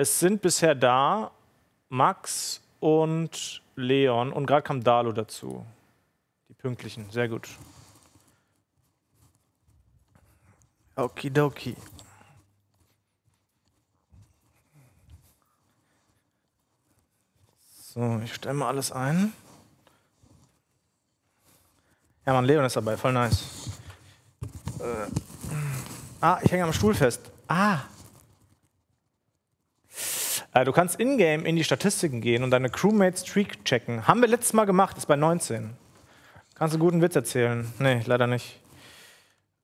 Es sind bisher da Max und Leon und gerade kam Dalo dazu. Die pünktlichen, sehr gut. Okidoki. So, ich stelle mal alles ein. Ja, Mann, Leon ist dabei, voll nice. Äh. Ah, ich hänge am Stuhl fest. Ah. Äh, du kannst in-game in die Statistiken gehen und deine Crewmates Streak checken. Haben wir letztes Mal gemacht, ist bei 19. Kannst du einen guten Witz erzählen? Nee, leider nicht.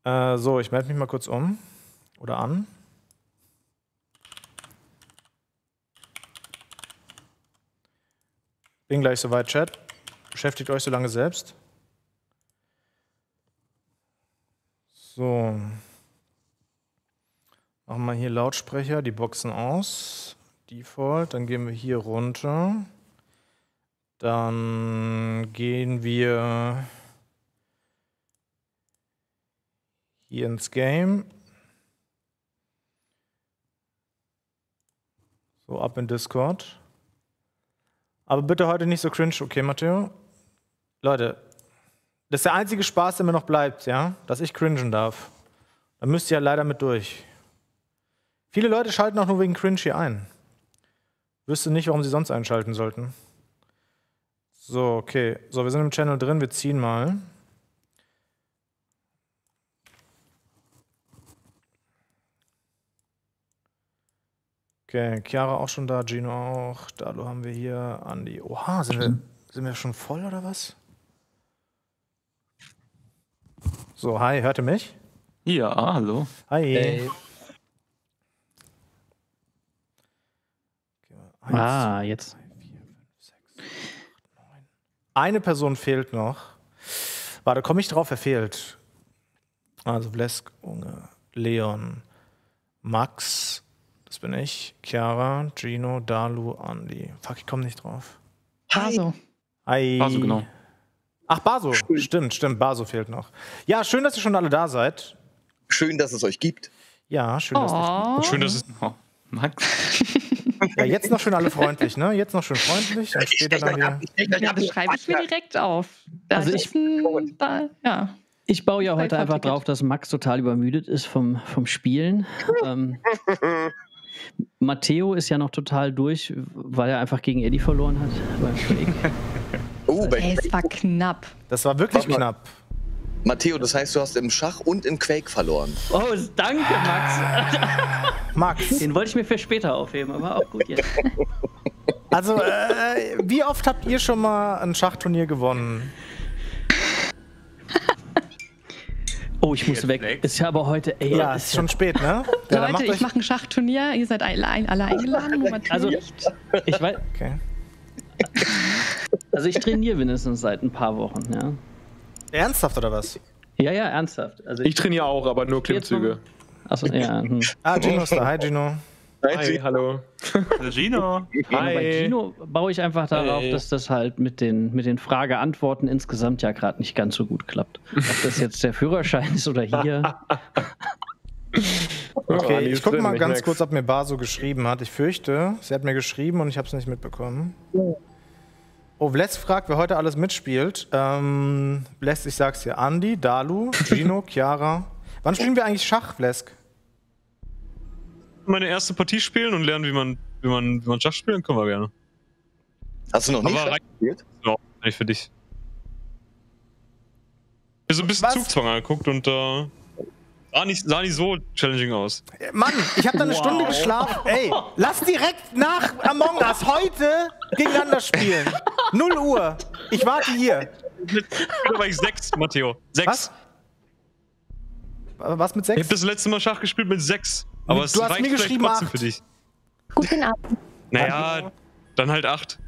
Äh, so, ich melde mich mal kurz um. Oder an. Bin gleich soweit, Chat. Beschäftigt euch so lange selbst. So. Machen wir hier Lautsprecher, die Boxen aus. Default. Dann gehen wir hier runter. Dann gehen wir hier ins Game. So, ab in Discord. Aber bitte heute nicht so cringe, okay, Matteo? Leute, das ist der einzige Spaß, der mir noch bleibt, ja? Dass ich cringen darf. Da müsst ihr ja leider mit durch. Viele Leute schalten auch nur wegen Cringe hier ein. Wüsste nicht, warum sie sonst einschalten sollten. So, okay. So, wir sind im Channel drin, wir ziehen mal. Okay, Chiara auch schon da, Gino auch. Dalo haben wir hier, Andi. Oha, sind wir, sind wir schon voll oder was? So, hi, hört ihr mich? Ja, hallo. Hi. Hey. Eins, Ah, zwei, jetzt. Eine Person fehlt noch. Warte, komme ich drauf, wer fehlt? Also Blesk, Unge, Leon, Max, das bin ich, Chiara, Gino, Dalu, Andi. Fuck, ich komme nicht drauf. Also, Hi. Baso, genau. Ach, Baso. Stimmt, stimmt, Baso fehlt noch. Ja, schön, dass ihr schon alle da seid. Schön, dass es euch gibt. Ja, schön, dass ihr. oh, Schön, dass es. Oh, Max. Ja, jetzt noch schön alle freundlich, ne? Jetzt noch schön freundlich und später dann wieder. ja, das schreibe ich mir direkt auf. Das Also ist ein, da, ja. Ich baue ja heute einfach drauf, dass Max total übermüdet ist vom, vom Spielen. ähm, Matteo ist ja noch total durch, weil er einfach gegen Eddie verloren hat beim Quake. Oh, bei Ey, es war knapp. Das war wirklich knapp. Matteo, das heißt, du hast im Schach und im Quake verloren. Oh, danke, Max. Max, Den wollte ich mir für später aufheben, aber auch gut jetzt. also äh, wie oft habt ihr schon mal ein Schachturnier gewonnen? Oh, ich muss weg. Ist ja aber heute, ey. Ja, ist schon spät, ne? Ja, Leute, macht ich mache ein Schachturnier. Ihr seid alle, alle eingeladen, nur Matteo Also- nicht. Ich weiß, Okay. also ich trainiere mindestens seit ein paar Wochen, ja. Ernsthaft oder was? Ja, ja, ernsthaft. Also Ich trainiere auch, aber nur Klimmzüge. Achso, ja. Hm. Ah, Gino ist da. Hi, Gino. Hi, hallo. Gino. Aber bei Kino baue ich einfach darauf, Hey. dass das halt mit den, mit den Frage-Antworten insgesamt ja gerade nicht ganz so gut klappt. Ob das jetzt der Führerschein ist oder hier. Okay, ich gucke mal ich ganz kurz, ob mir Baso geschrieben hat. Ich fürchte, sie hat mir geschrieben und ich habe es nicht mitbekommen. Oh, Bless fragt, wer heute alles mitspielt. Ähm, Bless, ich sag's dir. Andi, Dalu, Gino, Chiara. Wann spielen wir eigentlich Schach, Blesk? meine erste Partie spielen und lernen, wie man, wie man, wie man Schach spielen können wir gerne. Hast du noch nicht Aber Schach gespielt? Ja, nicht für dich. Mir so ein bisschen Was? Zugzwang angeguckt und äh, sah, nicht, sah nicht so challenging aus. Mann, ich habe da eine Stunde geschlafen. Ey, lass direkt nach Among Us heute gegeneinander spielen. 0 Uhr. Ich warte hier. War ich sechs, Matteo? Sechs. Was? Was mit Ich habe 6? das letzte Mal Schach gespielt mit sechs. Aber es Du hast reicht mir geschrieben trotzdem acht. für dich. Guten Abend. Naja, dann halt acht.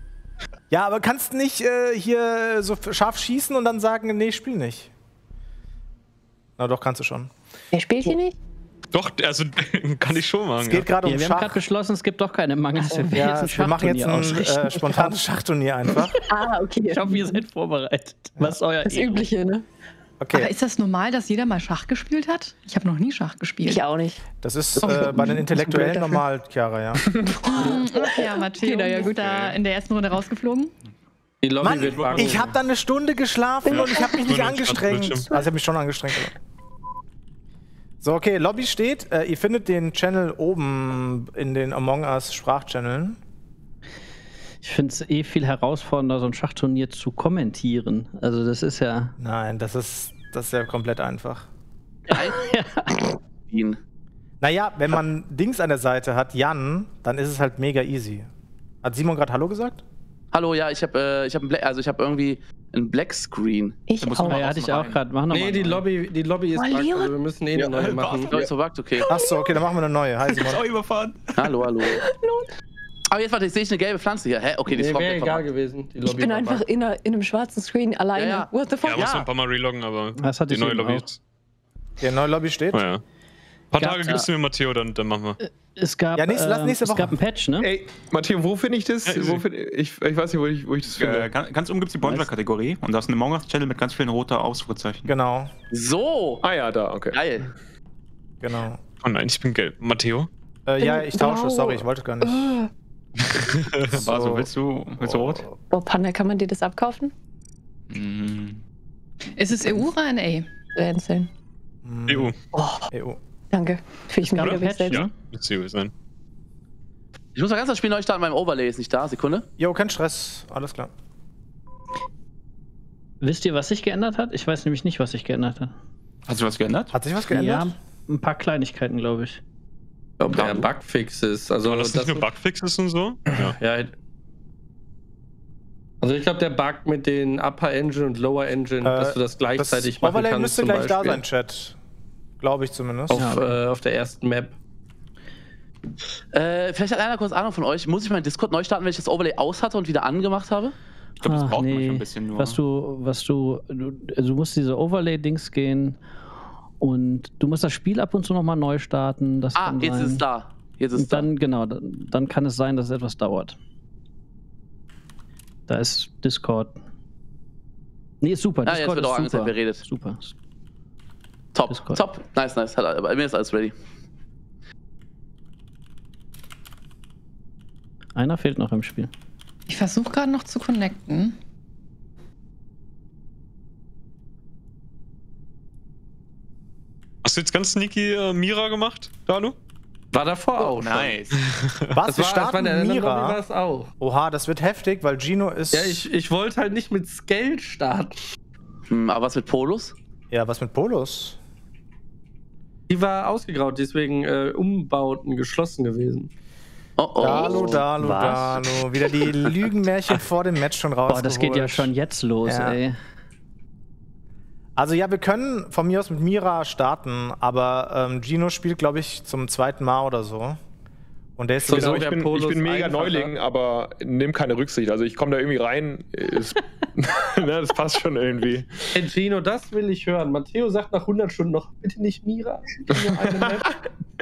Ja, aber kannst nicht äh, hier so scharf schießen und dann sagen, nee, ich spiel nicht. Na doch, kannst du schon. Wer spielt hier nicht? Doch, also kann ich schon machen. Es geht gerade Ja, um wir haben gerade Schach. beschlossen, es gibt doch keine Mangels. Wir Ja, jetzt wir machen jetzt ein äh, spontanes Schachturnier einfach. Ah, okay. Ich hoffe, ihr seid vorbereitet. Was ist euer Das Ego? Übliche, ne? Okay, Aber ist das normal, dass jeder mal Schach gespielt hat? Ich habe noch nie Schach gespielt. Ich auch nicht. das ist äh, bei den Intellektuellen normal, Chiara, ja. Ach ja, Matteo, Okay, ja, ist gut. da in der ersten Runde rausgeflogen. Mann, ich habe da eine Stunde geschlafen und ich habe mich nicht angestrengt. Also ich habe mich schon angestrengt. So, okay, Lobby steht. Äh, ihr findet den Channel oben in den Among Us Sprachchanneln. Ich finde es eh viel herausfordernder, so ein Schachturnier zu kommentieren. Also das ist ja. Nein, das ist, das ist ja komplett einfach. Ihn. Naja, wenn man Dings an der Seite hat, Jan, dann ist es halt mega easy. Hat Simon gerade Hallo gesagt? Hallo, ja, ich habe äh, ich hab ein Bla also ich habe irgendwie ein Black Screen. Ich muss auch. mal Ja, hatte ich auch gerade. Mach noch Nee, mal die. Lobby, die Lobby ist Oh, buggt, also wir müssen eh eine neue machen. Ich glaube, ich verwagt, okay. Achso, okay, dann machen wir eine neue. Hi Simon. Ist auch überfahren. Hallo, hallo. Aber jetzt warte, jetzt sehe ich eine gelbe Pflanze hier. Hä? Okay, die ist Nee, wäre komplett egal gewesen. Die Ich Lobby bin einfach in, einer, in einem schwarzen Screen alleine. Ja, ja. What the fuck? Ja, muss Ja. noch ein paar Mal reloggen, aber Das hatte die ich neue Lobby auch. ist. Die neue Lobby steht. Naja. Ein paar Tage gibst du mir Matteo, dann, dann machen wir. Es gab, Ja, nächste- lass ähm, nächste es Woche. gab einen Patch, ne? Ey, Matteo, wo finde ich das? Ja, wo find, ich, ich weiß nicht, wo ich, wo ich das Äh, finde. ganz, ganz oben gibt es die Bonjour-Kategorie und da ist eine Among Us-Channel mit ganz vielen roter Ausrufezeichen. Genau, So! Ah ja, da, okay. Geil. genau. Oh nein, ich bin gelb. Matteo? Äh, ja, ich tausche, Blau. sorry, ich wollte gar nicht. Äh, Also, willst du, willst du rot? Boah, Panda, kann man dir das abkaufen? Mhm. Ist es EU oder NA? So einzeln. Hm, EU. EU. Danke. Fühl ich mich wieder Patch, selbst. Müsste EU sein. Ich muss mal ganz das Spiel neu starten, mein Overlay ist nicht da. Sekunde. Jo, kein Stress, alles klar. Wisst ihr, was sich geändert hat? Ich weiß nämlich nicht, was sich geändert hat. Hat sich was geändert? Hat sich was geändert? Ja, ein paar Kleinigkeiten, glaube ich. Ich glaube, der Bugfix ist. Also, War das nicht nur Bugfixes und so? Ja. Ja. Also ich glaube, der Bug mit den Upper Engine und Lower Engine, Äh, dass du das gleichzeitig das machen Overlay kannst. müsste zum gleich da Beispiel. sein, Chat. Glaube ich zumindest. Auf, äh, auf der ersten Map. Äh, vielleicht hat einer kurz Ahnung von euch. Muss ich meinen Discord neu starten, wenn ich das Overlay aus hatte und wieder angemacht habe? Ich glaube, das braucht man schon ein bisschen nur. Was du, was du, du, also du musst diese Overlay-Dings gehen und du musst das Spiel ab und zu nochmal neu starten. Das Ah, kann jetzt sein. ist es da. Jetzt ist es Und dann, genau, dann, dann kann es sein, dass es etwas dauert. Da ist Discord. Nee, ist super. Ah, jetzt Discord wird auch ist angezeigt, super. wer redet. Super. Top, Discord. top. Nice, nice. Hat- Bei mir ist alles ready. Einer fehlt noch im Spiel. Ich versuche gerade noch zu connecten. Hast du jetzt ganz sneaky äh, Mira gemacht, Dalu? War davor auch. schon. Nice. Was? Das Wir war, das war starten war Mira. es auch. Oha, das wird heftig, weil Gino ist. Ja, ich, ich wollte halt nicht mit Scale starten. Hm, aber was mit Polus? Ja, was mit Polos? Die war ausgegraut, deswegen äh, Umbauten geschlossen gewesen. Oh, oh. Dalu, Dalu, Was? Dalu. Wieder die Lügenmärchen vor dem Match schon raus. Boah, das geht ja schon jetzt los, Ja. ey. Also ja, wir können von mir aus mit Mira starten, aber ähm, Gino spielt, glaube ich, zum zweiten Mal oder so. Und der ist Genau, sowieso. ich bin- ich bin mega mega Neuling, aber nimm keine Rücksicht. Also ich komme da irgendwie rein. Ist, ne, das passt schon irgendwie. Hey Gino, das will ich hören. Matteo sagt nach 100 Stunden noch, bitte nicht Mira.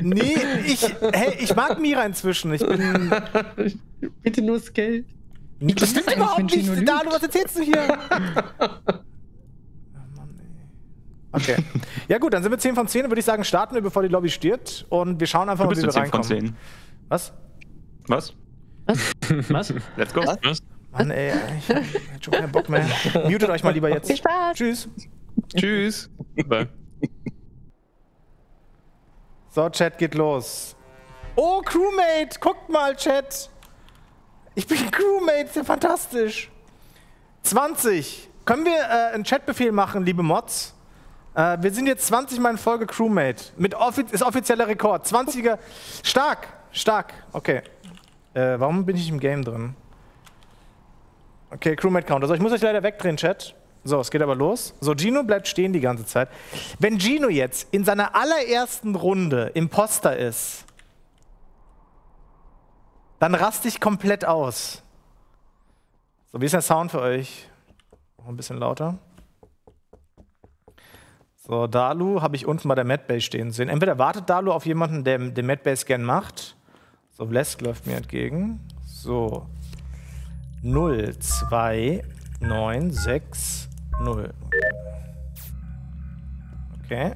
Nee, ich, hey, ich mag Mira inzwischen. Ich bin. bitte nur. Das ist stimmt eigentlich, überhaupt nicht. lügt? Dalu, was erzählst du hier? Oh Mann, ey. Okay. Ja, gut, dann sind wir 10 von 10. Dann würde ich sagen, starten wir, bevor die Lobby stirbt. Und wir schauen einfach Du mal, bist wie du wir 10 von reinkommen. 10. Was? Was? Was? Let's go. Was? Mann, ey, ich hab schon keinen Bock mehr. Mutet euch mal lieber jetzt. Viel Spaß. Tschüss. Tschüss. Bye. So, Chat geht los. Oh, Crewmate! Guckt mal, Chat! Ich bin Crewmate, ist ja fantastisch. 20. Können wir äh, einen Chatbefehl machen, liebe Mods? Äh, wir sind jetzt 20 Mal in Folge Crewmate. Mit offi ist offizieller Rekord. 20er. Stark, stark. Okay. Äh, warum bin ich im Game drin? Okay, Crewmate Counter. So, ich muss euch leider wegdrehen, Chat. So, es geht aber los. So, Gino bleibt stehen die ganze Zeit. Wenn Gino jetzt in seiner allerersten Runde Imposter ist, dann raste ich komplett aus. So, wie ist der Sound für euch? Noch ein bisschen lauter. So, Dalu habe ich unten bei der Madbase stehen sehen. Entweder wartet Dalu auf jemanden, der den Madbase-Scan macht. So, Blesk läuft mir entgegen. So. 0, 2, 9, 6, 0. Okay.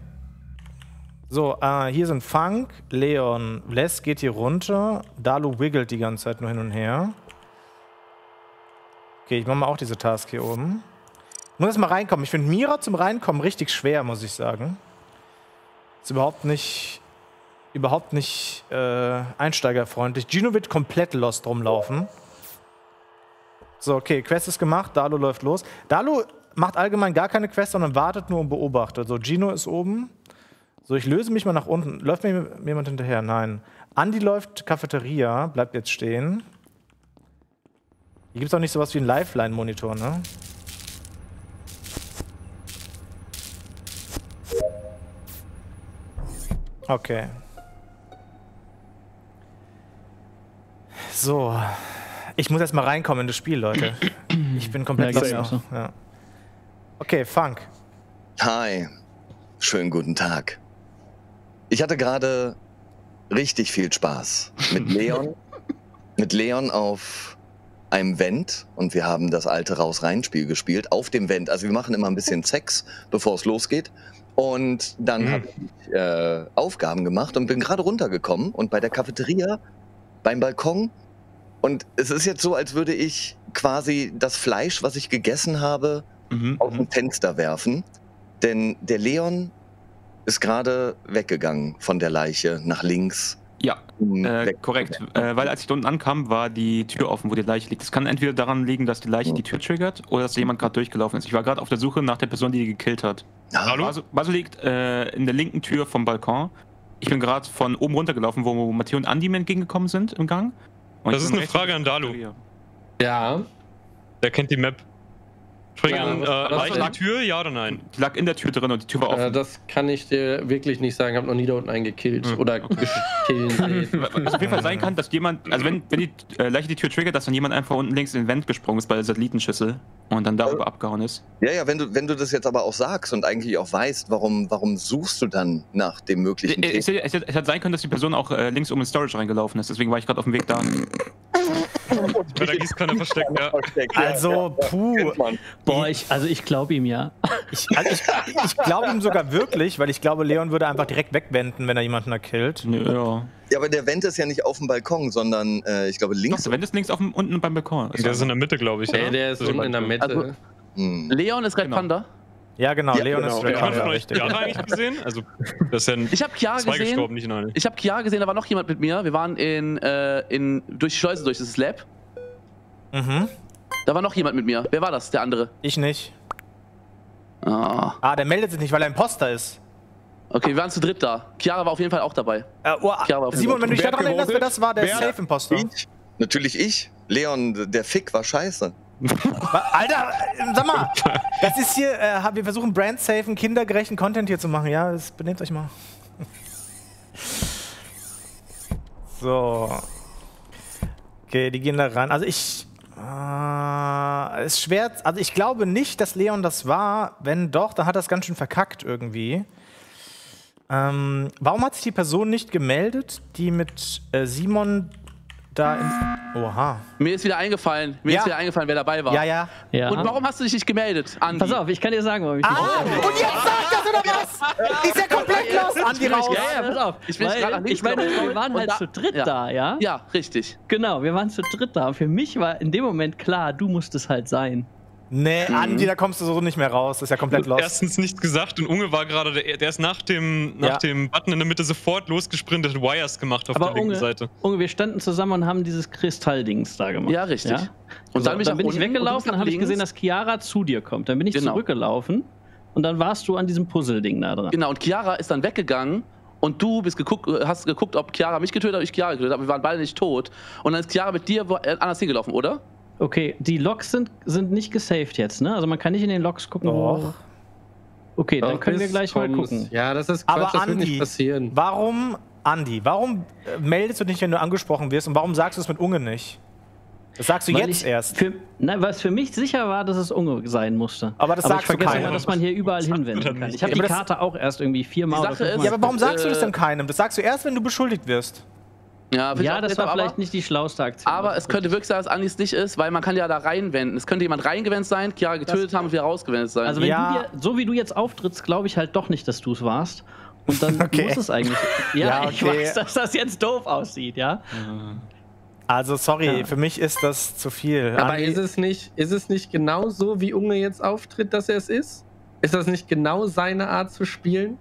So, äh, hier sind Funk, Leon, Les geht hier runter, Dalu wiggelt die ganze Zeit nur hin und her. Okay, ich mache mal auch diese Task hier oben. Ich muss erst mal reinkommen. Ich finde Mira zum Reinkommen richtig schwer, muss ich sagen. Ist überhaupt nicht, überhaupt nicht äh, einsteigerfreundlich. Gino wird komplett lost rumlaufen. So, okay, Quest ist gemacht, Dalu läuft los. Dalu macht allgemein gar keine Quest, sondern wartet nur und beobachtet. So, Gino ist oben. So, ich löse mich mal nach unten. Läuft mir jemand hinterher? Nein. Andi läuft Cafeteria, bleibt jetzt stehen. Hier gibt es auch nicht sowas wie einen Lifeline-Monitor, ne? Okay. So. Ich muss erst mal reinkommen in das Spiel, Leute. Ich bin komplett Ja, lost. Ja. Okay, Funk. Hi, schönen guten Tag. Ich hatte gerade richtig viel Spaß mit Leon, mit Leon auf einem Vent und wir haben das alte Raus-Rein-Spiel gespielt auf dem Vent. Also wir machen immer ein bisschen Sex, bevor es losgeht. Und dann Mhm. habe ich äh, Aufgaben gemacht und bin gerade runtergekommen und bei der Cafeteria, beim Balkon. Und es ist jetzt so, als würde ich quasi das Fleisch, was ich gegessen habe, Mhm. aus dem Fenster werfen. Denn der Leon ist gerade weggegangen von der Leiche nach links. Ja, um äh, korrekt. Äh, weil als ich da unten ankam, war die Tür offen, wo die Leiche liegt. Das kann entweder daran liegen, dass die Leiche die Tür triggert oder dass jemand gerade durchgelaufen ist. Ich war gerade auf der Suche nach der Person, die die gekillt hat. Hallo? Baso liegt äh, in der linken Tür vom Balkon. Ich bin gerade von oben runtergelaufen, wo Matteo und Andi mir entgegengekommen sind im Gang. Und Das ist eine Frage an Dalu. Ja. Der kennt die Map. Springen, Ja, äh, was- Leiche in die Tür, ja oder nein? Die lag in der Tür drin und die Tür war Äh, offen. das kann ich dir wirklich nicht sagen. Ich habe noch nie da unten einen gekillt. Hm, Oder killen sehen. Was auf jeden Fall sein kann, dass jemand, also wenn, wenn die äh, Leiche die Tür triggert, dass dann jemand einfach unten links in den Vent gesprungen ist bei der Satellitenschüssel und dann darüber abgehauen ist. Ja, ja, wenn du, wenn du das jetzt aber auch sagst und eigentlich auch weißt, warum, warum suchst du dann nach dem möglichen Es, es, Täter? es, es hat sein können, dass die Person auch äh, links um in Storage reingelaufen ist, deswegen war ich gerade auf dem Weg da. Bei der Gießkanne versteckt, ja. Also, puh. Boah, ich, also ich glaube ihm ja. Ich, also ich, ich glaube ihm sogar wirklich, weil ich glaube, Leon würde einfach direkt wegwenden, wenn er jemanden da killt. Ja. Ja, aber der Vent ist ja nicht auf dem Balkon, sondern äh, ich glaube Doch, links. der Vent ist links auf dem, unten beim Balkon. Der ist in der Mitte, glaube ich. Ey, oder? der ist Also, unten in der Mitte. Also- Hm. Leon ist Red Genau. Panda. Ja, genau, Ja, Leon genau. ist Wer Red hat von euch richtig. Chiara eigentlich gesehen? Also, das ist ein Ich habe Chiara zwei gesehen. gestorben, nicht eine. Ich habe Chiara gesehen, da war noch jemand mit mir. Wir waren in, äh, in durch die Schleuse durch, das ist Lab. Mhm. Da war noch jemand mit mir. Wer war das? Der andere. Ich nicht. Ah. Ah, der meldet sich nicht, weil er Imposter ist. Okay, wir waren zu dritt da. Chiara war auf jeden Fall auch dabei. Äh, oh, Simon, wenn du dich daran erinnerst, wer das war, der? Safe-Imposter. Ich? Natürlich ich. Leon, der Fick war scheiße. Alter, sag mal, das ist hier, äh, wir versuchen brand-safen, kindergerechten Content hier zu machen, ja? Das, benehmt euch mal. So. Okay, die gehen da ran. Also ich. Äh, ist schwer. Also ich glaube nicht, dass Leon das war. Wenn doch, dann hat es ganz schön verkackt irgendwie. Ähm, warum hat sich die Person nicht gemeldet, die mit äh, Simon da in. Oha. Mir ist wieder eingefallen, mir Ja. ist wieder eingefallen, wer dabei war. Ja, ja. ja. Und warum hast du dich nicht gemeldet, Andi? Pass auf, ich kann dir sagen, warum ich nicht Ah, und jetzt sagt das oder was? Ist ja komplett los, Andi raus. Ja, ja, pass auf. Ich bin Weil, ich meine, wir waren und halt da- zu dritt ja. da, ja? Ja, richtig. Genau, wir waren zu dritt da. Für mich war in dem Moment klar, du musst es halt sein. Nee, Andi, da kommst du so nicht mehr raus. Das ist ja komplett los. Erstens nichts gesagt und Unge war gerade, der, der ist nach dem, nach Ja. dem Button in der Mitte sofort losgesprintet, hat Wires gemacht auf Aber der linken Unge, Seite. Unge, wir standen zusammen und haben dieses Kristalldings da gemacht. Ja, richtig. Ja? Und So, dann bin ich, dann bin und weggelaufen, dann nach habe ich gesehen, dass Chiara zu dir kommt. Dann bin ich Genau. zurückgelaufen und dann warst du an diesem Puzzle-Ding da dran. Genau, und Chiara ist dann weggegangen und du bist geguckt, hast geguckt, ob Chiara mich getötet hat oder ich Chiara getötet habe. Wir waren beide nicht tot. Und dann ist Chiara mit dir äh, anders hingelaufen, oder? Okay, die Logs sind, sind nicht gesaved jetzt, ne? Also man kann nicht in den Logs gucken, wo... Doch. Okay, dann Doch, können wir gleich mal kommst. gucken. Ja, das ist Aber Quatsch, das wird Andi, nicht passieren. warum, Andi, warum äh, meldest du dich, wenn du angesprochen wirst und warum sagst du es mit Unge nicht? Das sagst du Weil jetzt ich erst. Für, nein, weil es für mich sicher war, dass es Unge sein musste. Aber das aber sagst ich du vergesse keinem. immer, dass man hier überall hinwenden dann kann. Ich habe die aber das- Karte auch erst irgendwie viermal Die oder Sache fünfmal. ist- Ja, aber warum sagst du das Äh, denn keinem? Das sagst du erst, wenn du beschuldigt wirst. Ja, ich Ja, das war aber, vielleicht nicht die schlauste Aktion. Aber es könnte wirklich sein, dass Andi es nicht ist, weil man kann ja da reinwenden. Es könnte jemand reingewendet sein, Chiara getötet haben und wieder rausgewendet sein. Also wenn Ja. du dir, so wie du jetzt auftrittst, glaube ich halt doch nicht, dass du es warst. Und dann Okay. muss es eigentlich. Ja, Ja, ich okay. weiß, dass das jetzt doof aussieht, ja. Also, sorry, Ja. für mich ist das zu viel. Aber Andi- ist es, nicht, ist es nicht genau so, wie Unge jetzt auftritt, dass er es ist? Ist das nicht genau seine Art zu spielen?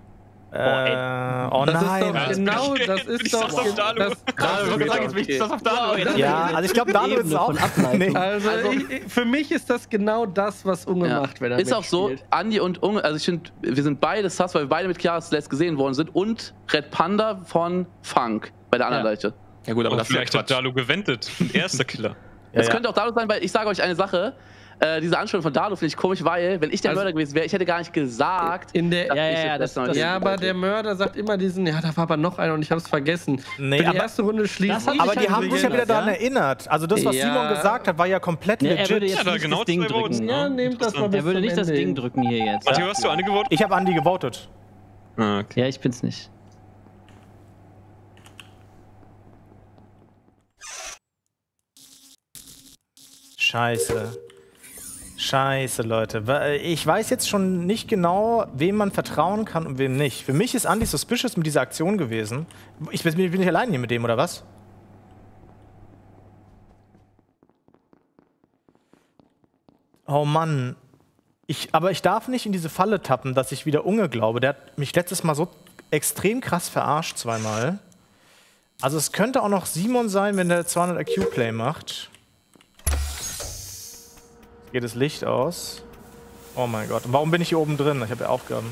Äh, oh das nein. ist doch genau, das Bin ist ich doch. das auf Dalu? Das, ich sagen, jetzt bin ich das auf Dalu. Wow, Ja, also ich glaube, Dalu ist auch. Nee. also, Also- ich, für mich ist das genau das, was Unge Ja. macht, wenn er Ist auch so. Andi und Unge, also ich finde, wir sind beide Sus, weil wir beide mit Chiara Celeste gesehen worden sind und Red Panda von Funk bei der anderen Ja. Leiche. Ja gut, aber Aber das vielleicht hat. Dalu gewendet. Und er ist der Killer. Ja, Es ja. könnte auch Dalu sein, weil ich sage euch eine Sache. Äh, diese Anspielung von Dalu finde ich komisch, weil, wenn ich der Also- Mörder gewesen wäre, ich hätte gar nicht gesagt, In der, Ja, ja, das- das- ja, aber der Mörder sagt immer diesen, ja, da war aber noch einer und ich habe es vergessen. Nee, Für die aber- erste Runde ich Aber die halt haben sich ja wieder daran ja? erinnert. Also das, was Ja. Simon gesagt hat, war ja komplett Nee, er würde legit. jetzt Ja, nicht genau das Ding drücken. ne? Ja, nehmt das mal bis Er würde nicht das Ding drücken hier jetzt. Matteo, hast du angevotet? Ich habe Andi gewotet. Ah, okay. Ja, ich bin's nicht. Scheiße. Scheiße, Leute. Wa- Ich weiß jetzt schon nicht genau, wem man vertrauen kann und wem nicht. Für mich ist Andy suspicious mit dieser Aktion gewesen. Ich bin, bin nicht allein hier mit dem, oder was? Oh Mann. Ich, aber ich darf nicht in diese Falle tappen, dass ich wieder Unge glaube. Der hat mich letztes Mal so extrem krass verarscht zweimal. Also es könnte auch noch Simon sein, wenn der 200 IQ Play macht. Geht das Licht aus. Oh mein Gott. Und warum bin ich hier oben drin? Ich habe ja Aufgaben.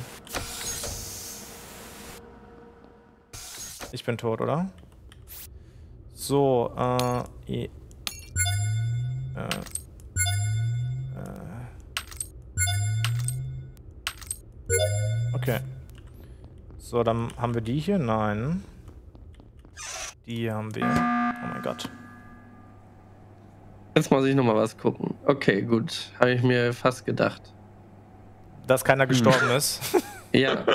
Ich bin tot, oder? So, äh, äh, äh. Okay. So, dann haben wir die hier. Nein. Die haben wir. Oh mein Gott. Jetzt muss ich noch mal was gucken. Okay, gut. Habe ich mir fast gedacht. Dass keiner gestorben ist. Ja.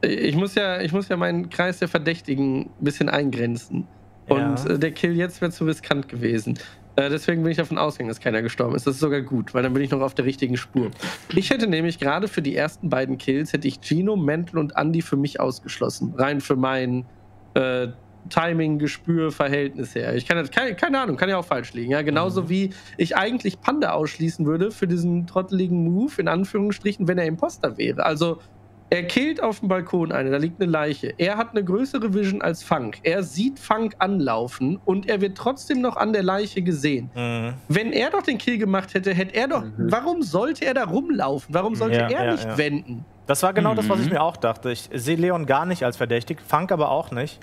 Ich muss ja, ich muss ja meinen Kreis der Verdächtigen ein bisschen eingrenzen. Und Ja. äh, der Kill jetzt wäre zu riskant gewesen. Äh, deswegen bin ich davon ausgegangen, dass keiner gestorben ist. Das ist sogar gut, weil dann bin ich noch auf der richtigen Spur. Ich hätte nämlich gerade für die ersten beiden Kills hätte ich Gino, Mental und Andy für mich ausgeschlossen. Rein für mein äh, Timing, Gespür, Verhältnis her. Ich kann das, keine, keine Ahnung, kann ja auch falsch liegen. Ja, genauso wie ich eigentlich Panda ausschließen würde für diesen trotteligen Move, in Anführungsstrichen, wenn er Imposter wäre. Also, er killt auf dem Balkon eine, da liegt eine Leiche. Er hat eine größere Vision als Funk. Er sieht Funk anlaufen und er wird trotzdem noch an der Leiche gesehen. Mhm. Wenn er doch den Kill gemacht hätte, hätte er doch. Warum sollte er da rumlaufen? Warum sollte Ja, er ja, nicht ja. wenden? Das war genau das, was ich Mhm. mir auch dachte. Ich sehe Leon gar nicht als verdächtig, Funk aber auch nicht.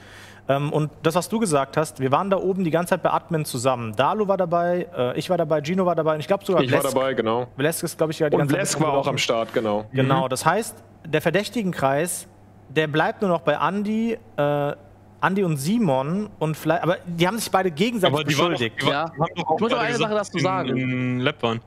Ähm, und das, was du gesagt hast, wir waren da oben die ganze Zeit bei Admin zusammen. Dalu war dabei, äh, ich war dabei, Gino war dabei und ich glaube sogar Ich war Blesk. dabei, genau. Blesk ist, glaube ich, ja die Und ganze Zeit Blesk war auch am. Start, genau. Genau, das heißt, der Verdächtigenkreis, der bleibt nur noch bei Andy, äh, Andy und Simon und vielleicht, aber die haben sich beide gegenseitig Aber die waren doch, beschuldigt. die war, Ja. doch Ich muss aber eine Sache dazu in- sagen. In Lab waren.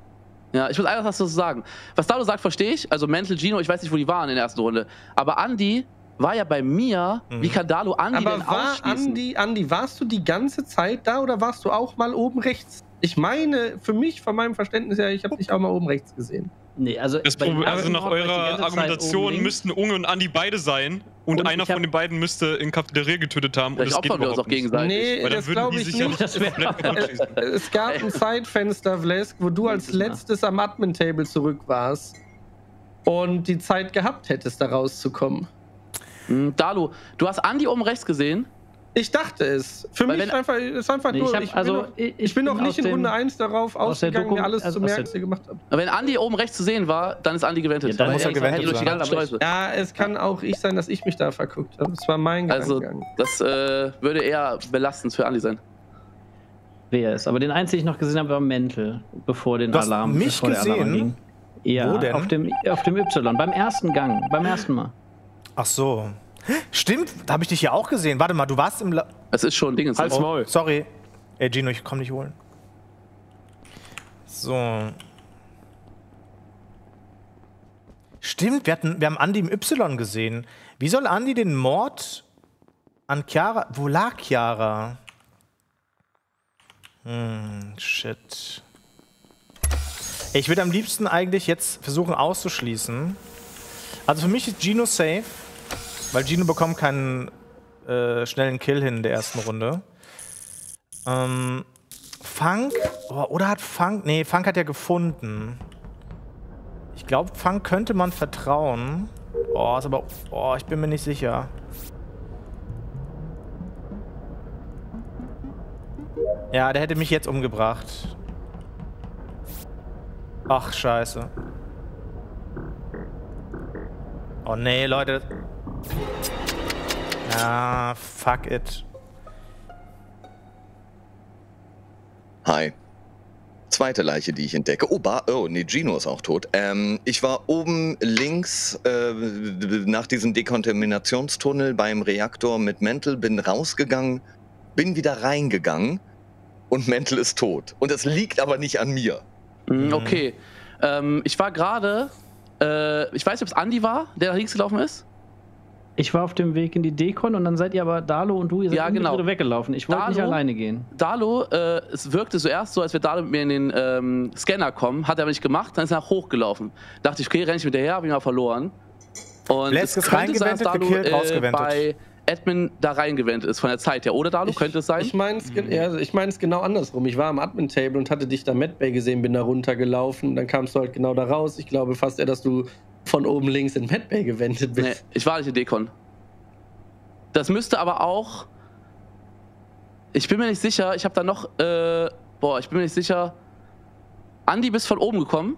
Ja, ich muss einfach was dazu sagen. Was Dalu sagt, verstehe ich. Also Mental Gino, ich weiß nicht, wo die waren in der ersten Runde. Aber Andy war ja bei mir. Mhm. Wie kann Dalu Andy Aber denn war ausschließen? Andi, Andi, warst du die ganze Zeit da oder warst du auch mal oben rechts? Ich meine, für mich, von meinem Verständnis her, ich habe dich auch mal oben rechts gesehen. Nee, also, Das Problem, also nach eurer Argumentation müssten Unge und Andi beide sein und, Und einer von den beiden müsste in Cafeteria getötet haben. Vielleicht und es geht opfern wir uns auch gegenseitig. Nee, Weil das glaube ich nicht. Das. Es gab ein Zeitfenster, Vlesk, wo du als letztes am Admin-Table zurück warst und die Zeit gehabt hättest, da rauszukommen. Hm, Dalu, du hast Andy oben rechts gesehen. Ich dachte es. Für Weil mich wenn- einfach, es war einfach Nee, nur. ich hab- Ich, also, bin, noch, ich- ich bin noch nicht in Runde 1 darauf ausgegangen, mir alles also zu merken, was ihr gemacht habt. Wenn Andy oben rechts zu sehen war, dann ist Andy gewendet. Ja, dann muss er gewendet hält durch die sein. Ja, es kann auch ich sein, dass ich mich da verguckt habe. Es war mein Also, das äh, würde eher belastend für Andy sein. Wer ist? Aber den einzigen, den ich noch gesehen habe, war Mental, bevor den Du hast Alarm, mich bevor der Alarm gesehen? ging. Ja, Wo denn? Auf, dem, auf dem Y, beim ersten Gang, beim ersten Mal. Ach so. Stimmt, da habe ich dich ja auch gesehen. Warte mal, du warst im. La Es ist schon Dingens. Halt's oh, Maul. Sorry. Ey, Gino, ich komm dich holen. So. Stimmt, wir, hatten, wir haben Andy im Y gesehen. Wie soll Andy den Mord an Chiara. Wo lag Chiara? Hm, shit. Ich würde am liebsten eigentlich jetzt versuchen auszuschließen. Also für mich ist Gino safe, weil Gino bekommt keinen äh, schnellen Kill hin in der ersten Runde. Ähm, Funk, oh, oder hat Funk, nee, Funk hat ja gefunden. Ich glaube, Funk könnte man vertrauen. Oh, ist aber, oh, ich bin mir nicht sicher. Ja, der hätte mich jetzt umgebracht. Ach, scheiße. Oh nee, Leute. Ah, fuck it. Hi. Zweite Leiche, die ich entdecke. Oh, Bar oh nee, Gino ist auch tot. Ähm, ich war oben links äh, nach diesem Dekontaminationstunnel beim Reaktor mit Mental, bin rausgegangen, bin wieder reingegangen und Mental ist tot. Und es liegt aber nicht an mir. Mhm, Okay. Ähm, ich war gerade. Äh, ich weiß nicht, ob es Andi war, der nach links gelaufen ist. Ich war auf dem Weg in die Dekon und dann seid ihr aber Dalo und du, ihr seid Ja, genau. weggelaufen. Ich wollte nicht alleine gehen. Dalo, äh, es wirkte zuerst so, als wir Dalo mit mir in den ähm, Scanner kommen, hat er aber nicht gemacht, dann ist er nach hochgelaufen. Dachte ich, okay, renn ich hinterher, hab ihn mal verloren. Und Lesk es könnte sein, dass Dalo äh, bei Admin da reingewendet ist von der Zeit her. Oder Dalo, könnte es sein? Ich meine es ja, ich mein's genau andersrum. Ich war am Admin-Table und hatte dich da Medbay gesehen, bin da runtergelaufen. Dann kamst du halt genau da raus. Ich glaube fast eher, dass du von oben links in Medbay gewendet bist. Nee, ich war nicht in Dekon. Das müsste aber auch. Ich bin mir nicht sicher, ich habe da noch. Äh, boah, ich bin mir nicht sicher. Andi, bist von oben gekommen?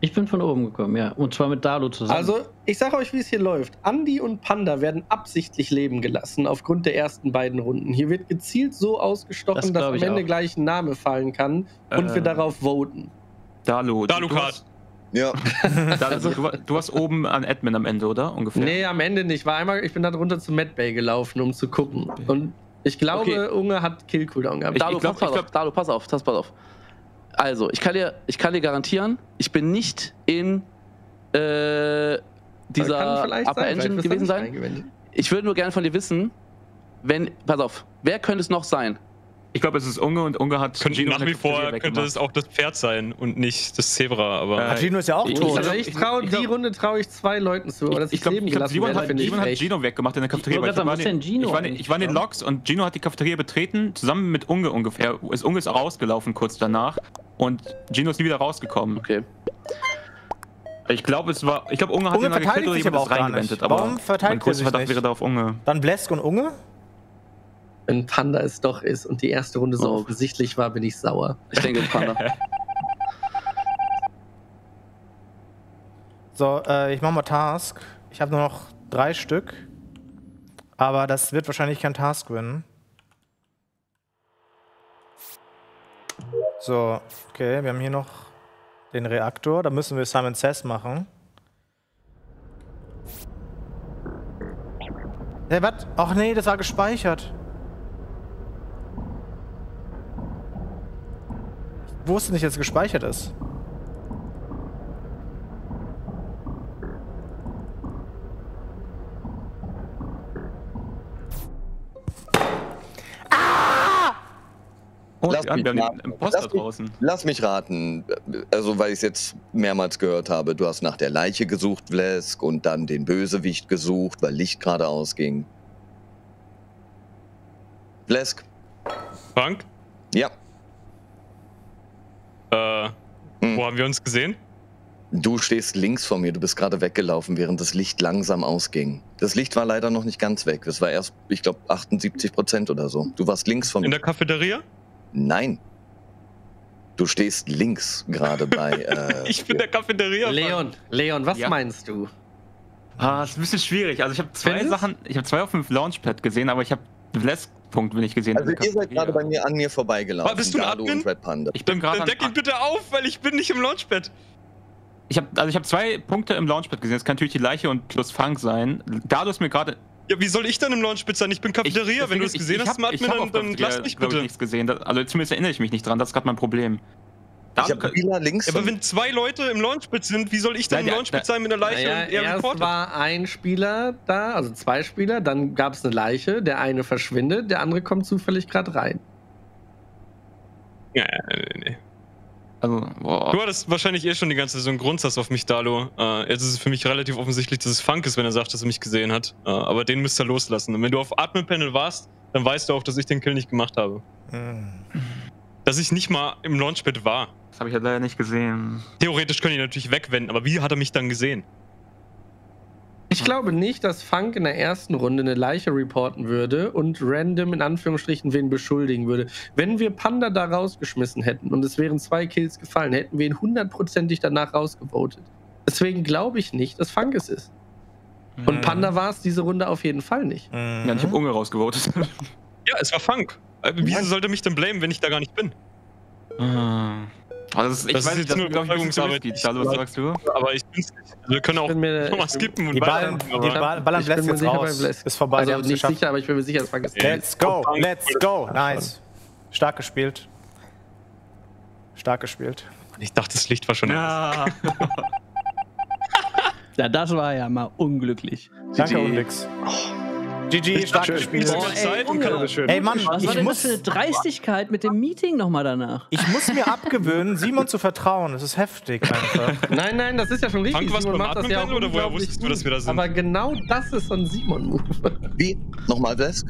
Ich bin von oben gekommen, ja. Und zwar mit Dalo zusammen. Also, ich sage euch, wie es hier läuft. Andi und Panda werden absichtlich leben gelassen aufgrund der ersten beiden Runden. Hier wird gezielt so Das ausgestochen, dass glaub am ich Ende auch. gleich ein Name fallen kann und Äh. wir darauf voten. Dalu. Dalu du, hast, Ja, Dalu, du, war- du warst oben an Admin am Ende, oder? Ungefähr. Nee, am Ende nicht. War einmal, ich bin da runter zu Medbay gelaufen, um zu gucken. Und ich glaube, Okay. Unge hat Kill-Cooldown gehabt. Dalu, ich glaub- pass, pass ich glaub- auf, Dalu, pass auf, pass, pass auf. Also, ich kann dir, ich kann dir garantieren, ich bin nicht in äh, dieser Upper sein, Engine gewesen sein. Ich würde nur gerne von dir wissen, wenn, pass auf, wer könnte es noch sein? Ich glaube, es ist Unge und Unge hat Könnte, Gino nach wie vor könnte es auch das Pferd sein und nicht das Zebra, aber. Äh, Gino ist ja auch ich- tot. Also ich- ich traue, ich die glaub- Runde traue ich zwei Leuten zu, aber dass ich, ich glaube, ich Simon, hat, ich Simon hat. Gino weggemacht in der Cafeteria. war, in- ich, war, in- eigentlich? ich war in den Logs und Gino hat die Cafeteria betreten, zusammen mit Unge ungefähr. Ist Unge ist rausgelaufen kurz danach und Gino ist nie wieder rausgekommen. Okay. Ich glaube, es war. Ich glaube, Unge hat Unge ihn mal gekillt verteidigt oder sich jemand aber ist reingewendet. Warum verteidigt mein er sich Verdacht nicht? wäre da auf Unge. Dann Blesk und Unge? Wenn Panda es doch ist und die erste Runde so Oh. offensichtlich war, bin ich sauer. Ich denke, Panda. So, äh, ich mach mal Task. Ich habe nur noch drei Stück. Aber das wird wahrscheinlich kein Task win. So, okay, wir haben hier noch den Reaktor. Da müssen wir Simon Says machen. Hey, was? Ach nee, das war gespeichert. Wusste nicht, dass es gespeichert ist. Oh, Lass ja, mich Lass mich- draußen. lass mich raten. Also, weil ich es jetzt mehrmals gehört habe. Du hast nach der Leiche gesucht, Vlesk, und dann den Bösewicht gesucht, weil Licht gerade ausging. Vlesk? Frank, Ja. Äh, Hm. wo haben wir uns gesehen? Du stehst links von mir, du bist gerade weggelaufen, während das Licht langsam ausging. Das Licht war leider noch nicht ganz weg. Es war erst, ich glaube, 78 Prozent oder so. Du warst links von In mir. der Cafeteria? Nein. Du stehst links gerade bei. Äh, Ich bin in der Cafeteria. Leon, Leon, was Ja. meinst du? Ah, ist ein bisschen schwierig. Also ich habe zwei Findest? Sachen, ich habe zwei auf dem Launchpad gesehen, aber ich habe Punkt bin ich gesehen. also, ihr seid gerade bei mir an mir vorbeigelaufen. Ah, bist du ein Dalu Admin? und Red Panda. Ich bin gerade Dann deck ihn bitte auf, weil ich bin nicht im Launchpad. ich habe also ich habe zwei Punkte im Launchpad gesehen. Das kann natürlich die Leiche und plus Funk sein. Da du es mir gerade Ja, wie soll ich dann im Launchpad sein? Ich bin Cafeteria. Ich- Wenn du es gesehen ich- hast, ich hab- Admin, dann, dann lass mich glaub ich, bitte. nichts gesehen. Also zumindest erinnere ich mich nicht dran. Das ist gerade mein Problem. Ich habe Lila links. Ja, aber wenn zwei Leute im Launchpad sind, wie soll ich dann Nein, im Launchpad sein mit einer Leiche Naja, und er erst reportet? war ein Spieler da, also zwei Spieler, dann gab es eine Leiche, der eine verschwindet, der andere kommt zufällig gerade rein. Ja, nee, nee. Also, boah. Du hattest wahrscheinlich eh schon die ganze Zeit so einen Grundsatz auf mich, Dalo. Äh, jetzt ist es für mich relativ offensichtlich, dass es Funk ist, wenn er sagt, dass er mich gesehen hat. Äh, aber den müsst ihr loslassen. Und wenn du auf Admin-Panel warst, dann weißt du auch, dass ich den Kill nicht gemacht habe. Hm. Dass ich nicht mal im Launchpad war. Das habe ich ja leider nicht gesehen. Theoretisch können die natürlich wegwenden, aber wie hat er mich dann gesehen? Ich glaube nicht, dass Funk in der ersten Runde eine Leiche reporten würde und random in Anführungsstrichen wen beschuldigen würde. Wenn wir Panda da rausgeschmissen hätten und es wären zwei Kills gefallen, hätten wir ihn hundertprozentig danach rausgevotet. Deswegen glaube ich nicht, dass Funk es ist. Und Panda war es diese Runde auf jeden Fall nicht. Ja, ich habe Unge rausgevotet. Ja, es war Funk. Äh, Wieso sollte mich denn blamen, wenn ich da gar nicht bin? Also das ist, ich Das ist weiß jetzt nicht, nur das bisschen Überzeugungsarbeit. Dalu, was sagst du? Aber ich bin's nicht. Also wir können auch nochmal skippen und Die Ballen, weitermachen, die Ballen, Ballern mir jetzt sicher raus. Ist vorbei, Also nicht geschafft. sicher, aber ich bin mir sicher, dass Funk es ist. Let's go, let's go. Nice. Stark gespielt. Stark gespielt. Ich dachte, das Licht war schon. Ja. Ja, das war ja mal unglücklich. Danke, Undix. GG, stark gespielt. Ey, Mann, was war ich denn das muss, für eine Dreistigkeit mit dem Meeting nochmal danach? ich muss mir abgewöhnen, Simon zu vertrauen. Das ist heftig einfach. Nein, nein, das ist ja schon richtig. Funk, was Simon beim macht das ja auch oder woher wusstest du, dass wir da sind? Aber genau das ist so ein Simon-Move. Wie? Nochmal, Blesk?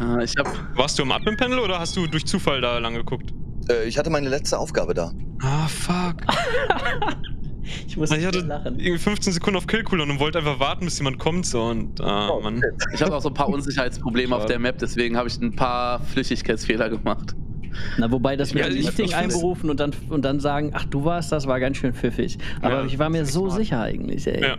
Äh, ich habe Warst du im Admin-Panel oder hast du durch Zufall da lang geguckt? Äh, ich hatte meine letzte Aufgabe da. Ah, fuck. Ich muss Ich hatte lachen. irgendwie 15 Sekunden auf Killcooldown und wollte einfach warten, bis jemand kommt. So und, ah, Oh, Mann. ich hab auch so ein paar Unsicherheitsprobleme auf der Map, deswegen habe ich ein paar Flüchtigkeitsfehler gemacht. Na, wobei das mit Ja, dem ich- Meeting einberufen und dann, und dann sagen, ach, du warst das, war ganz schön pfiffig. Aber Ja, ich war mir so sicher eigentlich, ey. Ja.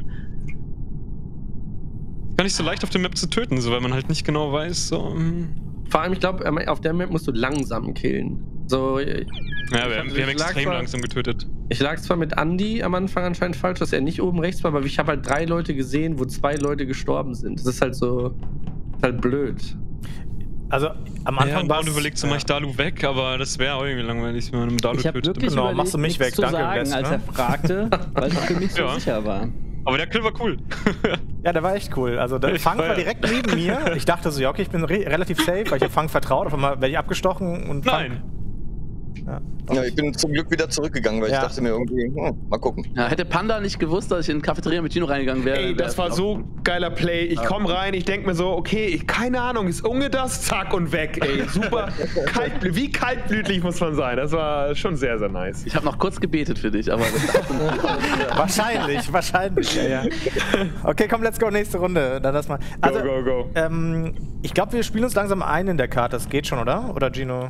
Gar nicht so leicht auf der Map zu töten, so, weil man halt nicht genau weiß, so. hm. Vor allem, ich glaube, auf der Map musst du langsam killen. So, ich, Ja, wir, Ich haben- hab- wir haben ich lag extrem zwar- langsam getötet. ich lag zwar mit Andy am Anfang anscheinend falsch, dass er nicht oben rechts war, aber ich habe halt drei Leute gesehen, wo zwei Leute gestorben sind. Das ist halt so ist halt blöd. Also am Ja, Anfang und war überlegt, so mach ich Dalu weg, aber das wäre auch irgendwie langweilig, wenn man mit Dalu Ich habe tötet. wirklich Genau, überlegt, machst du mich weg. zu Danke, sagen, Wes, als ne? er fragte, weil es für mich so Ja. sicher war. Aber der Kill war cool. Ja, der war echt cool. Also der Ich Fang war direkt neben mir. Ich dachte so, ja, okay, ich bin re relativ safe, weil ich hab Fang vertraut. Auf einmal werde ich abgestochen und Fang- Nein. Ja. Ja, ich bin zum Glück wieder zurückgegangen, weil Ja. ich dachte mir irgendwie, hm, mal gucken. Ja, hätte Panda nicht gewusst, dass ich in die Cafeteria mit Gino reingegangen wäre. Ey, das wär- war so geiler Play. Ich komm rein, ich denk mir so, okay, ich, keine Ahnung, ist Unge das? Zack und weg, ey. Super. Kaltblü wie kaltblütig muss man sein. Das war schon sehr, sehr nice. Ich habe noch kurz gebetet für dich, aber Wahrscheinlich, wahrscheinlich. Ja, ja. Okay, komm, let's go, nächste Runde. Dann das mal. Also, go, go. Ähm, ich glaube, wir spielen uns langsam ein in der Karte. Das geht schon, oder? Oder Gino?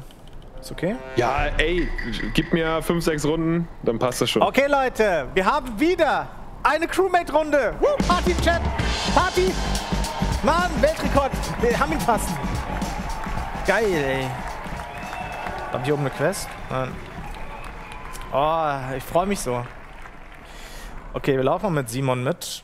Ist okay? Ja, ey, gib mir 5, 6 Runden, dann passt das schon. Okay, Leute, wir haben wieder eine Crewmate-Runde. Party im Chat. Party. Mann, Weltrekord. Wir haben ihn fast. Geil, ey. Hab ich oben eine Quest? Nein. Oh, ich freue mich so. Okay, wir laufen mit Simon mit.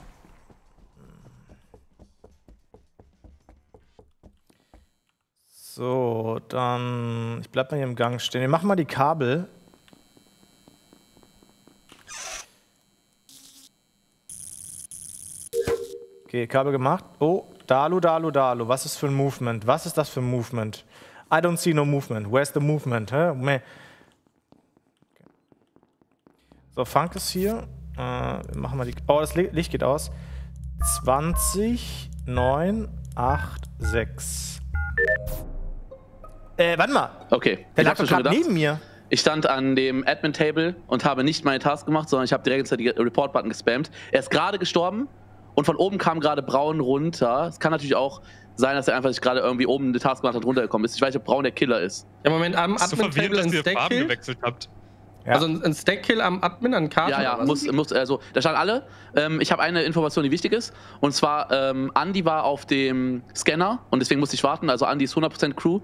So, dann. Ich bleib mal hier im Gang stehen. Wir machen mal die Kabel. Okay, Kabel gemacht. Oh, Dalu, Dalu, Dalu. Was ist für ein Movement? Was ist das für ein Movement? I don't see no movement. Where's the movement? Meh. So, Funk ist hier. Äh, wir machen mal die. Oh, das Li- Licht geht aus. 20, 9, 8, 6. Äh, warte mal. okay. Der ich lag doch gerade neben mir. Ich stand an dem Admin-Table und habe nicht meine Task gemacht, sondern ich habe direkt den Report-Button gespammt. Er ist gerade gestorben und von oben kam gerade Braun runter. Es kann natürlich auch sein, dass er einfach sich gerade irgendwie oben eine Task gemacht hat und runtergekommen ist. Ich weiß nicht, ob Braun der Killer ist. Ja, Moment, am Admin-Table ein Stack-Kill. gewechselt habt. Ja. Also ein, Stack-Kill am Admin an Karte. Ja, ja, muss, muss, also, da standen alle. Ähm, ich habe eine Information, die wichtig ist. Und zwar, ähm, Andy war auf dem Scanner und deswegen musste ich warten. Also, Andy ist 100% Crew.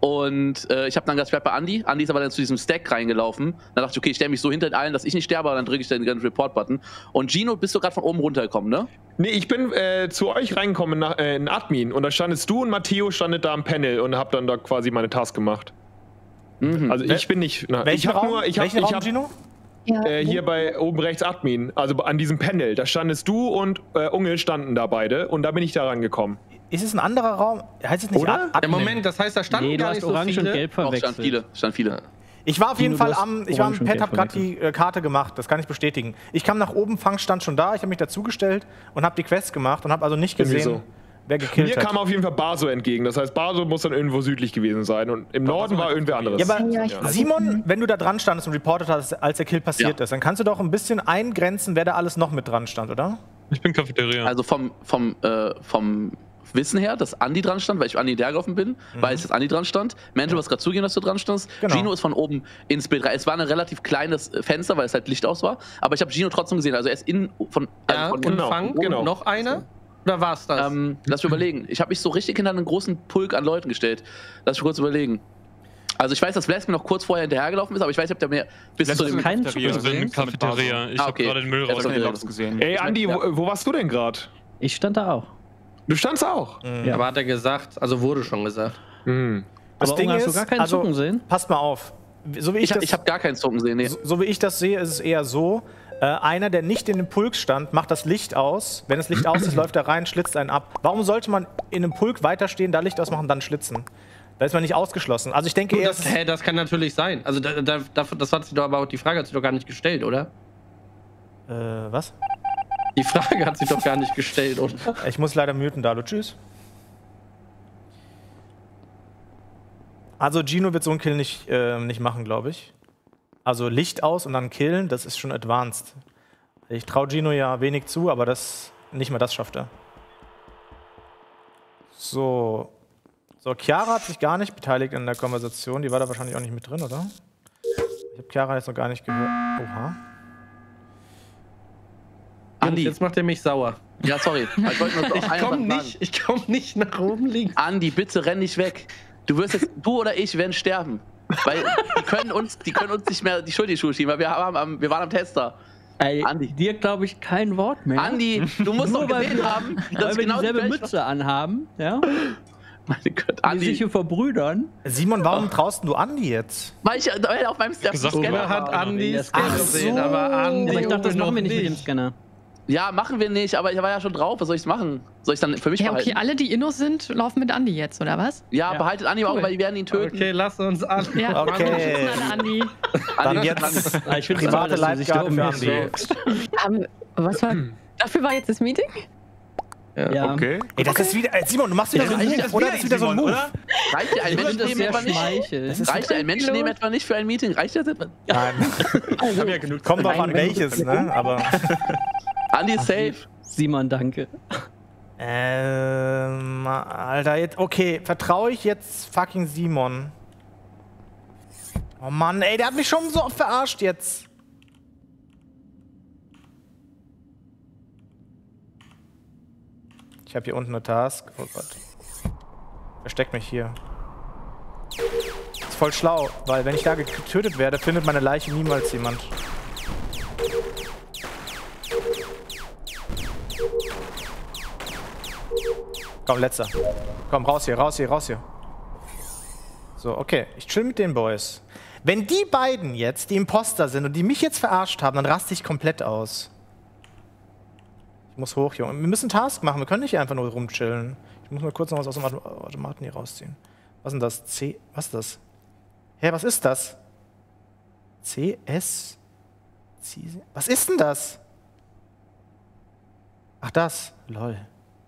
Und äh, ich habe dann bei Andy. Andy ist aber dann zu diesem Stack reingelaufen. Dann dachte ich, okay, ich stelle mich so hinter allen, dass ich nicht sterbe, aber dann drücke ich den Report-Button. Und Gino, bist du gerade von oben runtergekommen, ne? Nee, ich bin äh, zu euch reingekommen nach, äh, in Admin und da standest du und Matteo standet da am Panel und hab dann da quasi meine Task gemacht. Mhm. Also ich bin nicht. Na, ich habe Raum? nur, ich habe, Welchen ich Raum, habe Gino? Ja, äh, hier bei oben rechts Admin, also an diesem Panel. Da standest du und äh, Unge standen da beide und da bin ich da rangekommen. Ist es ein anderer Raum? Heißt es nicht Oder? Ad- Ja, Admin? Moment, das heißt, da standen Nee, gar nicht so Orange und viele. Gelb Doch, stand verwechselt. viele, stand viele. Ich war auf jeden Fall am, ich war am und Gelb hab grad die äh, Karte gemacht, das kann ich bestätigen. Ich kam nach oben, Fang stand schon da, ich habe mich dazugestellt und habe die Quest gemacht und habe also nicht gesehen, so. wer gekillt Mir hat. kam auf jeden Fall Baso entgegen. Das heißt, Baso muss dann irgendwo südlich gewesen sein und im Norden war irgendwer anderes. Ja, aber Ja. Simon, wenn du da dran standest und reportet hast, als der Kill passiert Ja. ist, dann kannst du doch ein bisschen eingrenzen, wer da alles noch mit dran stand, oder? Ich bin Cafeteria. Also vom, vom, äh, vom Wissen her, dass Andi dran stand, weil ich Andi hinterhergelaufen bin, weiß ich, dass Andi dran stand. Du hast gerade zugeben, dass du dran standst. Genau. Gino ist von oben ins Bild rein. Es war ein relativ kleines äh, Fenster, weil es halt Licht aus war. Aber ich habe Gino trotzdem gesehen. Also er ist in, von, also Ja, von genau, Fang, genau. noch einer? Oder war es das? Ähm, lass mich überlegen. Ich habe mich so richtig hinter einen großen Pulk an Leuten gestellt. Lass mich kurz überlegen. Also ich weiß, dass Vlask mir noch kurz vorher hinterhergelaufen ist, aber ich weiß nicht, ob der mir bis Vlask zu dem... in keinen Cafeteria. Zug ich bin in gesehen? Cafeteria. Ich Ah, habe okay. gerade den Müll habe rausgenommen. Ey, Andi, Ja. wo, wo warst du denn gerade? Ich stand da auch. Du standst auch. ja, aber hat er gesagt, also wurde schon gesagt. Hm. Das Aber Ding Unge, hast du ist, gar keinen also, Zucken gesehen? passt mal auf. So wie ich, Ich, ich habe gar keinen Zucken gesehen. Nee. so, so wie ich das sehe, ist es eher so, äh, einer, der nicht in dem Pulk stand, macht das Licht aus. Wenn das Licht aus ist, läuft er rein, schlitzt einen ab. Warum sollte man in einem Pulk weiterstehen, da Licht ausmachen, dann schlitzen? Da ist man nicht ausgeschlossen. Also ich denke eher, Das, hä, das kann natürlich sein. Also da, da, da, das hat sie doch aber auch die Frage hat sie doch gar nicht gestellt, oder? äh, was? Die Frage hat sie doch gar nicht gestellt, oder? Ich muss leider muten, Dalo. Tschüss. Also Gino wird so einen Kill nicht, äh, nicht machen, glaube ich. Also Licht aus und dann killen, das ist schon advanced. Ich traue Gino ja wenig zu, aber das nicht mal das schafft er. So. So, Chiara hat sich gar nicht beteiligt an der Konversation. Die war da wahrscheinlich auch nicht mit drin, oder? Ich habe Chiara jetzt noch gar nicht gehört. Oha. Andi. Jetzt macht er mich sauer. Ja, sorry. Ich Ich komme nicht, ich komm nicht nach oben liegen. Andi, bitte renn nicht weg. Du wirst jetzt, du oder ich werden sterben. Weil die können uns, die können uns nicht mehr die Schuld in die Schuhe schieben, weil wir, haben am, wir waren am Tester. Ey, Andi. dir glaube ich kein Wort mehr. Andi, du musst Nur doch weil gesehen wir- haben, weil dass wir genau dieselbe die Mütze anhaben, ja? Mein Gott, Die sich Andi, hier verbrüdern. Simon, warum traust du Andi jetzt? weil ich weil auf meinem Scanner hat. Andi Scanner so. gesehen, aber Andi Aber ich dachte, das machen wir nicht mit dem Scanner. Ja, machen wir nicht, aber ich war ja schon drauf. Was soll ich machen? Soll ich dann für mich Ja, behalten? okay, alle, die Innos sind, laufen mit Andi jetzt, oder was? Ja, Ja. behaltet Andi Cool. weil die werden ihn töten. Okay, lass uns an. Ja, Okay. wir schützen alle Andi. Dann Andi, jetzt Ah, ich private Leibgarde für. Andi. Haben, was war, dafür war jetzt das Meeting? Ja. Okay. Ey, das ist wieder. Ey, Simon, du machst wieder so einen Move, oder? Das ist wieder so ein Move. Reicht dir ein Menschenleben etwa nicht? Reicht dir ein Menschenleben etwa nicht für ein Meeting? Reicht das etwa? Nein. Haben ja genug. Kommt drauf an welches, ne? Aber. Andi ist safe. Simon, danke. Ähm. Alter, jetzt. Okay, vertraue ich jetzt fucking Simon? Oh Mann, ey, der hat mich schon so oft verarscht jetzt. Ich habe hier unten eine Task. Oh Gott. Versteck mich hier. Ist voll schlau, weil wenn ich da getötet werde, findet meine Leiche niemals jemand. Komm, letzter. Komm, raus hier, raus hier, raus hier. So, okay. Ich chill mit den Boys. Wenn die beiden jetzt die Imposter sind und die mich jetzt verarscht haben, dann raste ich komplett aus. Ich muss hoch, Junge. Wir müssen Task machen. Wir können nicht einfach nur rumchillen. Ich muss mal kurz noch was aus dem Auto- Automaten hier rausziehen. Was ist denn das? C. Was ist das? Hä, was ist das? CS. C was ist denn das? Ach, das. Lol.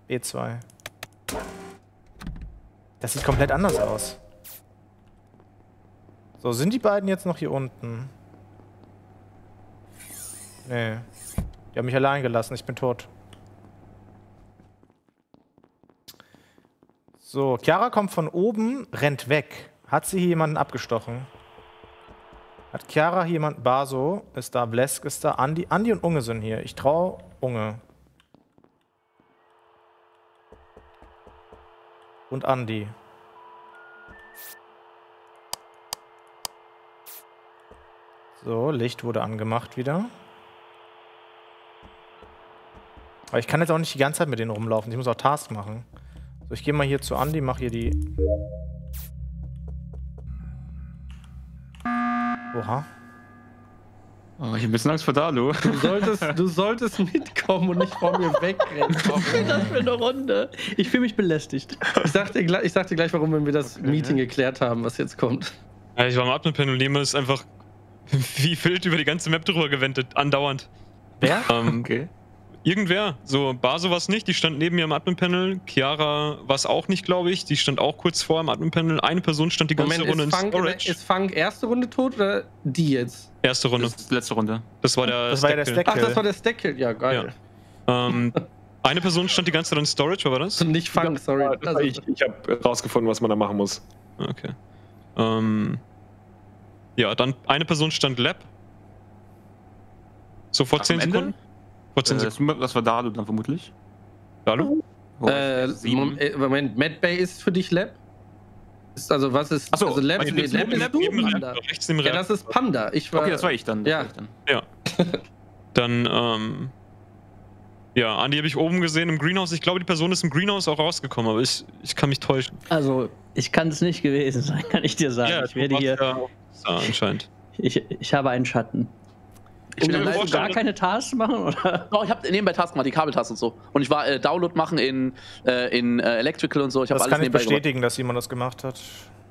B2. Das sieht komplett anders aus. So, sind die beiden jetzt noch hier unten? Nee. Die haben mich allein gelassen, ich bin tot. So, Chiara kommt von oben, rennt weg. Hat sie hier jemanden abgestochen? Hat Chiara hier jemanden? Baso ist da, Blesk ist da, Andi, Andi und Unge sind hier. Ich traue Unge. Und Andi. So, Licht wurde angemacht wieder. Aber ich kann jetzt auch nicht die ganze Zeit mit denen rumlaufen. Ich muss auch Task machen. So, ich gehe mal hier zu Andi, mache hier die. Oha. Oh, ich habe ein bisschen Angst vor Dalu. Du solltest, du solltest mitkommen und nicht vor mir wegrennen. das für eine Runde? Ich fühle mich belästigt. Ich sag, dir, gleich- ich sag dir gleich, warum, wenn wir das Meeting geklärt haben, was jetzt kommt. Ja, ich war am Admin-Panel und Nemo ist einfach wie wild über die ganze Map drüber gewendet, andauernd. Wer? Ähm, Okay. Irgendwer. So, Baso war es nicht, die stand neben mir am Admin-Panel. Chiara war es auch nicht, glaube ich. Die stand auch kurz vor am Admin-Panel. Eine Person stand die ganze Moment, Runde ist in Funk, Storage. ist Funk erste Runde tot oder die jetzt? Erste Runde. Das ist die letzte Runde. Das war der Das war ja der Stack-Kill. Stack. Ach, das war der Stackkill. Ja, geil. Ähm, eine Person stand die ganze Zeit in Storage, war das? Nicht Funk, sorry. Ja, war Also, ich ich habe rausgefunden, was man da machen muss. Okay. Ähm, ja, dann eine Person stand Lab. So vor Am 10 Ende? Sekunden? Vor 10 Äh, das, war Dalu dann vermutlich. Dalu? Oh, äh. Mom- äh, Moment, Mad Bay ist für dich Lab? Ist also, was ist. Ach so, also Lab, nee, Lab ist Lab, du, neben Panda. Rechts neben Ja, das ist Panda. Ich war. okay, das war ich dann. Das Ja. war ich dann. Dann, ähm. Ja, Andi habe ich oben gesehen im Greenhouse. Ich glaube, die Person ist im Greenhouse auch rausgekommen, aber ich, ich kann mich täuschen. Also, ich kann es nicht gewesen sein, kann ich dir sagen. ich du werde hier. Ja, ja, anscheinend. Ich, ich habe einen Schatten. Ich bin mir vorstellen, gar keine Tasks machen? Oder? Doch, ich habe nebenbei Tasks gemacht, die Kabeltasks und so. Und ich war äh, Download machen in, äh, in äh, Electrical und so. Ich habe Das alles kann ich nebenbei gemacht. bestätigen, dass jemand das gemacht hat.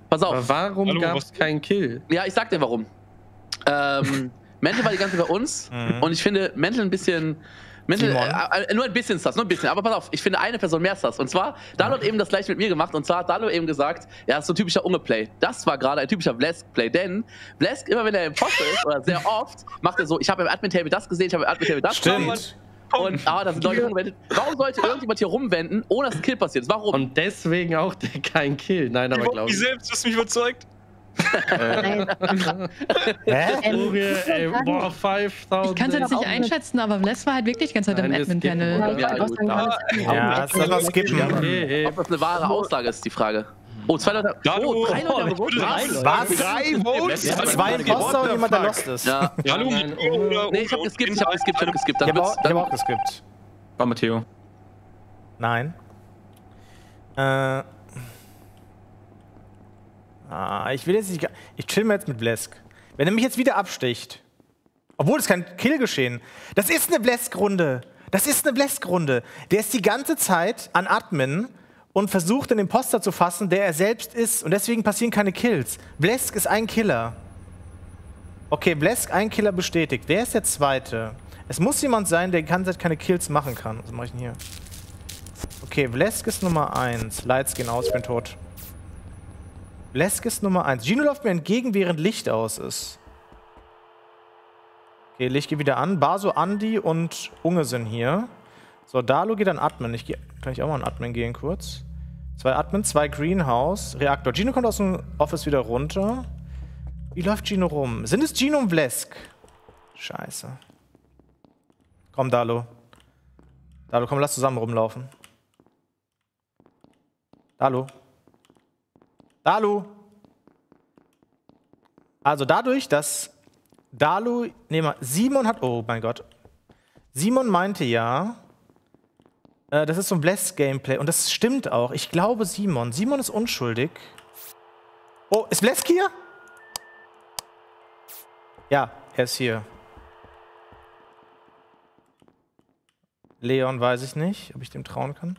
Pass auf. Aber warum gab es keinen Kill? Ja, ich sag dir warum. Ähm, Mental war die ganze Zeit bei uns Mhm. und ich finde Mental ein bisschen. Mental, Simon? äh, äh, nur ein bisschen Sus, nur ein bisschen. Aber pass auf, ich finde eine Person mehr Sus. Und zwar, Dalo hat eben das gleiche mit mir gemacht. Und zwar hat Dalo eben gesagt, ja, das ist so ein typischer Unge-Play. Das war gerade ein typischer Blesk-Play. Denn Blesk, immer wenn er im Poster ist, oder sehr oft, macht er so, ich habe im Admin-Table das gesehen, ich habe im Admin-Table das gesehen. Stimmt. Und, ah, da sind Leute rumgewendet. Warum sollte irgendjemand hier rumwenden, ohne dass ein Kill passiert? Warum? Und deswegen auch der kein Kill. Nein, aber Ich glaube ich. selbst, du hast mich überzeugt. Nein. Hä? Ähm, ey, boah, 5000. Ich kann es jetzt nicht einschätzen, aber Bless war halt wirklich die ganze Zeit im Admin-Panel. haben es Ja, das skippen. Okay, Ob das eine wahre Aussage ist, die Frage. Oh, zwei Leute. Oh, drei Leute würde Was? Drei Votes? Zwei Imposter und jemand, der lost ist. Ja. Hallo, oder Nee, ich hab geskippt, ich hab geskippt, ich hab geskippt. Ich hab auch geskippt. War Matteo. Nein. Äh. Ah, ich will jetzt nicht. Ich chill mal jetzt mit Blesk. Wenn er mich jetzt wieder absticht, obwohl es kein Kill geschehen, das ist eine Blesk-Runde. Das ist eine Blesk-Runde. Der ist die ganze Zeit an Admin und versucht, den Imposter zu fassen, der er selbst ist. Und deswegen passieren keine Kills. Blesk ist ein Killer. Okay, Blesk ein Killer bestätigt. Wer ist der zweite? Es muss jemand sein, der die ganze Zeit keine Kills machen kann. Was mache ich denn hier? Okay, Vlesk ist Nummer 1. Lights gehen aus, ich bin tot. Vlesk ist Nummer 1. Gino läuft mir entgegen, während Licht aus ist. Okay, Licht geht wieder an. Baso, Andi und Unge sind hier. So, Dalo geht an Admin. Ich geh, kann ich auch mal an Admin gehen kurz? Zwei Admin, zwei Greenhouse, Reaktor. Gino kommt aus dem Office wieder runter. Wie läuft Gino rum? Sind es Gino und Vlesk? Scheiße. Komm, Dalo. Dalo, komm, lass zusammen rumlaufen. Dalo. Dalo. Also dadurch, dass Dalu, nee, Simon hat, oh mein Gott. Simon meinte ja, äh, das ist so ein Bless-Gameplay und das stimmt auch. Ich glaube Simon. Simon ist unschuldig. Oh, ist Blesk hier? Ja, er ist hier. Leon weiß ich nicht, ob ich dem trauen kann.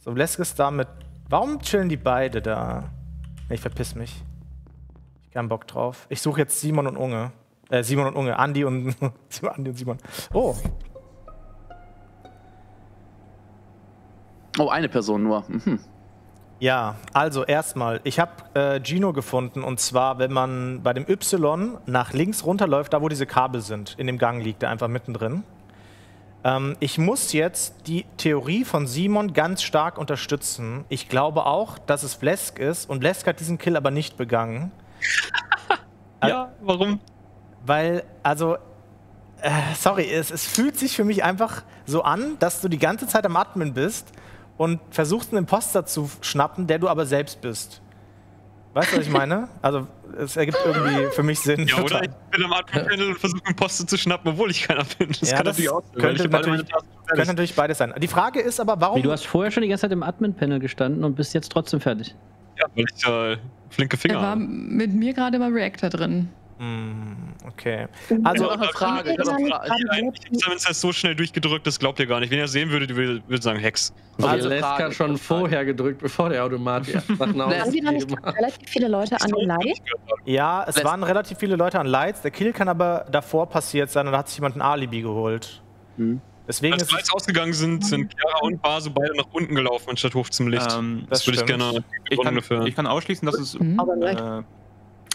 So, Blesk ist da mit. Warum chillen die beide da? Nee, ich verpiss mich. Ich hab keinen Bock drauf. Ich suche jetzt Simon und Unge. Äh, Simon und Unge. Andi und, Andi und Simon. Oh, oh, eine Person nur. Mhm. Ja, also erstmal, ich habe äh, Gino gefunden und zwar, wenn man bei dem Y nach links runterläuft, da wo diese Kabel sind, in dem Gang liegt er einfach mittendrin. Ähm, ich muss jetzt die Theorie von Simon ganz stark unterstützen. Ich glaube auch, dass es Blesk ist und Blesk hat diesen Kill aber nicht begangen. Ja, warum? Weil, also, äh, sorry, es, es fühlt sich für mich einfach so an, dass du die ganze Zeit am Admin bist und versuchst, einen Imposter zu schnappen, der du aber selbst bist. Weißt du, was ich meine? Also, es ergibt irgendwie für mich Sinn. Ja, oder ich bin am Admin-Panel und versuche einen Posten zu schnappen, obwohl ich keiner bin. Das Ja, kann das natürlich auch sein, könnte natürlich- Könnte natürlich beides sein. Die Frage ist aber, warum. Wie, du hast vorher schon die ganze Zeit im Admin-Panel gestanden und bist jetzt trotzdem fertig. Ja, weil ich äh, flinke Er Finger war habe. mit mir gerade beim Reactor drin. Hm, okay. Also, Also, ich habe noch eine Frage. Ich habe ich damit erst so schnell durchgedrückt, das glaubt ihr gar nicht. Wenn ihr sehen würdet, würde würde sagen Hex. Also Also Lesk Frage, hat schon Frage. vorher gedrückt, bevor der Automat Haben die da nicht relativ viele Leute an den Leid? ja, es Lässt- waren relativ viele Leute an Lights. Der Kill kann aber davor passiert sein und da hat sich jemand ein Alibi geholt. Hm. Deswegen Als ist wir jetzt ausgegangen sind, sind Chiara und Baso beide nach unten gelaufen, anstatt hoch zum Licht. Ähm, das das würde ich gerne ich, kann, ich kann ausschließen, dass es. Mhm. Aber Äh,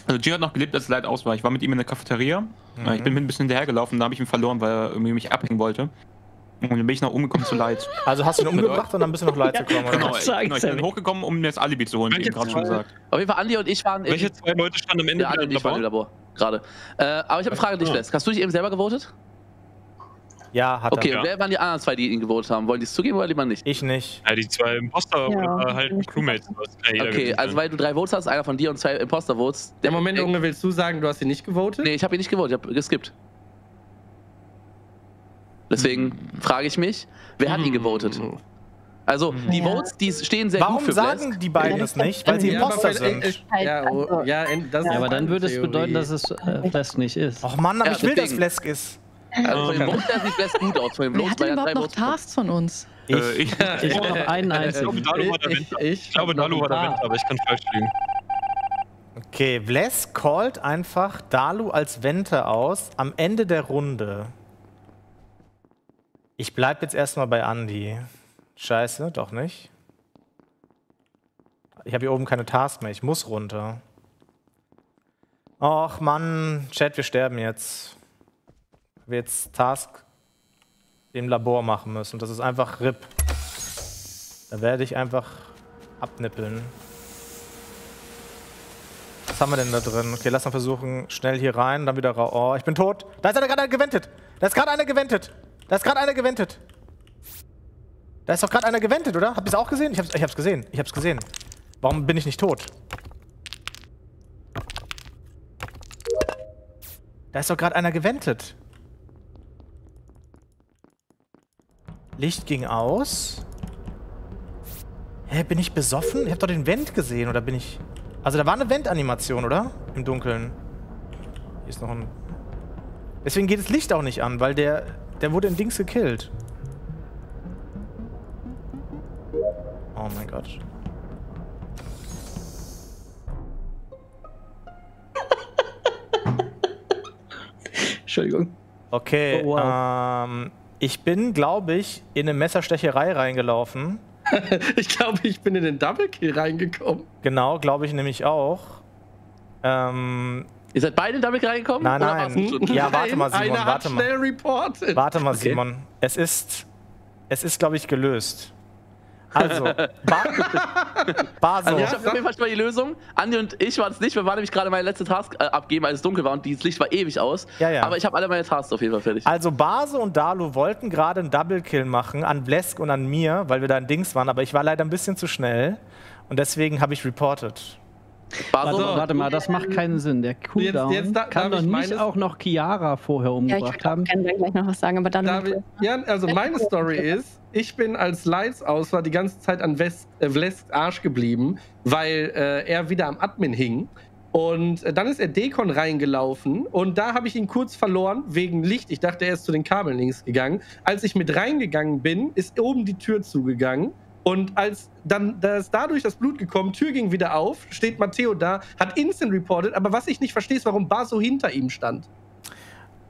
also Gio hat noch gelebt, als es Leid aus war. Ich war mit ihm in der Cafeteria. Äh, Ich bin ein bisschen hinterhergelaufen, da habe ich ihn verloren, weil er irgendwie mich abhängen wollte. Und dann bin ich nach oben gekommen zu Leid. also hast du ihn umgebracht und dann bist du noch Lights gekommen, oder? Genau, ich, genau, ich bin hochgekommen, um mir das Alibi zu holen, wie eben gerade schon gesagt. Auf jeden Fall, Andi und ich waren Welche zwei Leute standen am Ende Ja, Andi und ich waren im? Labor. Gerade. Äh, aber ich habe eine Frage an dich. Les. Hast du dich eben selber gewotet? Ja, hat Okay, er. und wer waren die anderen zwei, die ihn gewotet haben? Wollen die es zugeben oder lieber nicht? Ich nicht. Ja, die zwei Imposter Ja. oder halt Crewmates. Okay, also weil du drei Votes hast, einer von dir und zwei Imposter-Votes. Der Moment, Junge, willst du sagen, du hast ihn nicht gewotet? Nee, ich habe ihn nicht gewotet, ich habe geskippt. Deswegen frage ich mich, wer hat ihn gewotet? Hm. Also, die Ja. Votes, die stehen sehr Warum gut für sagen Blesk. die beiden es nicht? Weil sie Ja, Imposter sind. äh, Ja, oh, Also- ja, das Ja, aber dann würde es bedeuten, dass es äh, Flesk nicht ist. Och Mann, aber Ja, ich will, dass. Flesk ist. Also, von den Votes her sieht Blesk gut aus. Von den Wer hat denn er überhaupt noch Tasks von uns? Ich. Äh, ich, Ich habe noch einen einzigen. Ich glaube, Dalu war der ich, Winter. ich, Ich glaube, Dalu war der Winter, aber ich kann falsch liegen. Okay, Vles callt einfach Dalu als Vente aus am Ende der Runde. Ich bleib jetzt erstmal bei Andy. Scheiße, doch nicht. Ich habe hier oben keine Task mehr, ich muss runter. Och Mann, Chat, wir sterben jetzt. Wir jetzt Task im Labor machen müssen. Das ist einfach RIP. Da werde ich einfach abnippeln. Was haben wir denn da drin? Okay, lass mal versuchen, schnell hier rein, dann wieder raus. Oh, ich bin tot. Da ist einer gerade gewendet. Da ist gerade einer gewendet. Da ist gerade einer gewendet. Da ist doch gerade einer gewendet, oder? Habt ihr es auch gesehen? Ich hab's, ich hab's gesehen. Ich hab's gesehen. Warum bin ich nicht tot? Da ist doch gerade einer gewendet. Licht ging aus. Hä, bin ich besoffen? Ich hab doch den Vent gesehen, oder bin ich... Also da war eine Vent-Animation, oder? Im Dunkeln. Hier ist noch ein... Deswegen geht das Licht auch nicht an, weil der... Der wurde in Dings gekillt. Oh mein Gott. Entschuldigung. Okay, Oh, ähm... Ich bin, glaube ich, in eine Messerstecherei reingelaufen. ich glaube, ich bin in den Double Kill reingekommen. Genau, glaube ich nämlich auch. Ähm... Ihr seid beide damit reingekommen? Nein, Oder nein. schon? Ja, warte mal, Simon, Einer hat warte mal. schnell reported. Warte mal, Okay. Simon. Es ist, es ist, glaube ich, gelöst. Also, ba Baso. Also ich habe auf jeden Fall schon mal die Lösung. Andi und ich waren es nicht. Wir waren nämlich gerade meine letzte Task äh, abgeben, als es dunkel war und dieses Licht war ewig aus. Ja, ja. Aber ich habe alle meine Tasks auf jeden Fall fertig. Also Base und Dalu wollten gerade einen Double-Kill machen an Blesk und an mir, weil wir da in Dings waren, aber ich war leider ein bisschen zu schnell und deswegen habe ich reported. Baso, Also, Warte mal, das macht keinen Sinn. Der Cooldown jetzt da- kann darf doch ich nicht meines- auch noch Chiara vorher Ja, ich umgebracht würde auch haben. gerne gleich noch was sagen, aber dann. David, ja, also meine Story ist, ich bin als Lights aus war die ganze Zeit an West, äh, Arsch geblieben, weil äh, er wieder am Admin hing. Und äh, dann ist er Dekon reingelaufen und da habe ich ihn kurz verloren wegen Licht. Ich dachte, er ist zu den Kabeln links gegangen. Als ich mit reingegangen bin, ist oben die Tür zugegangen. Und als dann, da ist dadurch das Blut gekommen, Tür ging wieder auf, steht Matteo da, hat instant reported, aber was ich nicht verstehe, ist, warum Baso hinter ihm stand.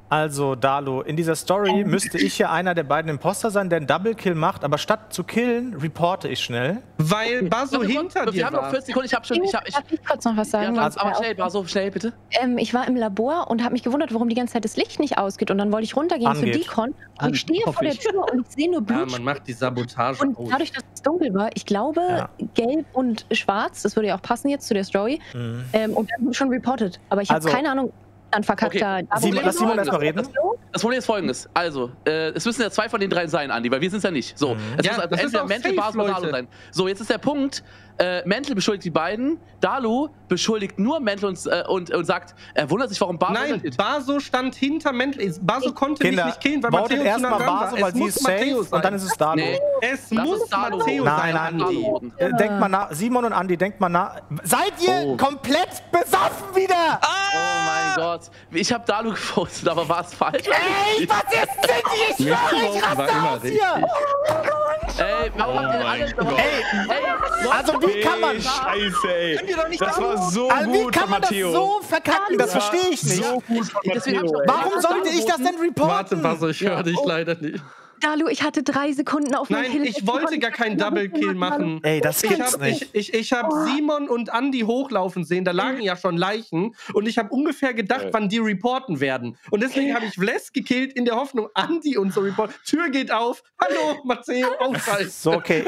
Also Dalu, in dieser Story müsste ich ja einer der beiden Imposter sein, der einen Double-Kill macht, aber statt zu killen, reporte ich schnell. Weil Baso Warte, hinter wir dir haben noch war. 40 Sekunden. Ich habe schon. Ich hab, ich, ich kurz noch was ja, sagen? Franz, Und aber schnell, Baso, schnell bitte. Ähm, ich war im Labor und habe mich gewundert, warum die ganze Zeit das Licht nicht ausgeht. Und dann wollte ich runtergehen Angeht. zu Decon. Und An- ich stehe vor der. Tür und ich sehe nur Ja, Blut. man macht die Sabotage und aus. dadurch, dass es dunkel war, ich glaube, Ja. gelb und schwarz, das würde ja auch passen jetzt zu der Story. Mhm. Ähm, und dann schon reported. Aber ich habe Also- keine Ahnung, dann verkackter. Okay. Simon, lass Simon erstmal reden. Das Problem ist folgendes. Also, äh, es müssen ja zwei von den drei sein, Andi, weil wir sind es ja nicht. So, Mhm. es Ja, muss also entweder safe, Baso oder Leute. sein. So, jetzt ist der Punkt, äh, Mental beschuldigt die beiden, Dalu beschuldigt nur Mental und, äh, und, und sagt, er wundert sich, warum Baso Nein, Baso stand hinter Mental. Baso konnte Kinder, mich nicht killen, weil zu erstmal. Baso, weil sie ist safe sein. und dann ist es Dalu. Nee, es das muss ist Dalu. Sein, nein, Andi. Äh, denkt mal nach, Simon und Andi, denkt mal nach. Seid ihr Oh. komplett besoffen wieder? Oh mein Gott. Ich habe Dalu gepostet, aber war es falsch? Ey, was ist denn hier? Ich schwöre, ich war raste immer aus richtig. hier. Ey, warum habt ihr alles Ey, also wie kann man... Ey, Scheiße, ey. Das war so Also wie gut kann man das so verkacken? Das verstehe ich nicht. So gut von Matteo, doch-. Warum sollte ich das denn Warte, reporten? Basso, ich höre dich leider nicht. Dalu, ich hatte drei Sekunden auf Nein, ich wollte gar keinen Double Kill machen. Ey, das Ich gibt's habe nicht. ich, ich, ich hab Simon und Andy hochlaufen sehen, da lagen ja schon Leichen und ich habe ungefähr gedacht, wann die reporten werden. Und deswegen habe ich Vles gekillt in der Hoffnung, Andy und so report. Tür geht auf. Hallo, Matteo, aufschalten. So, okay.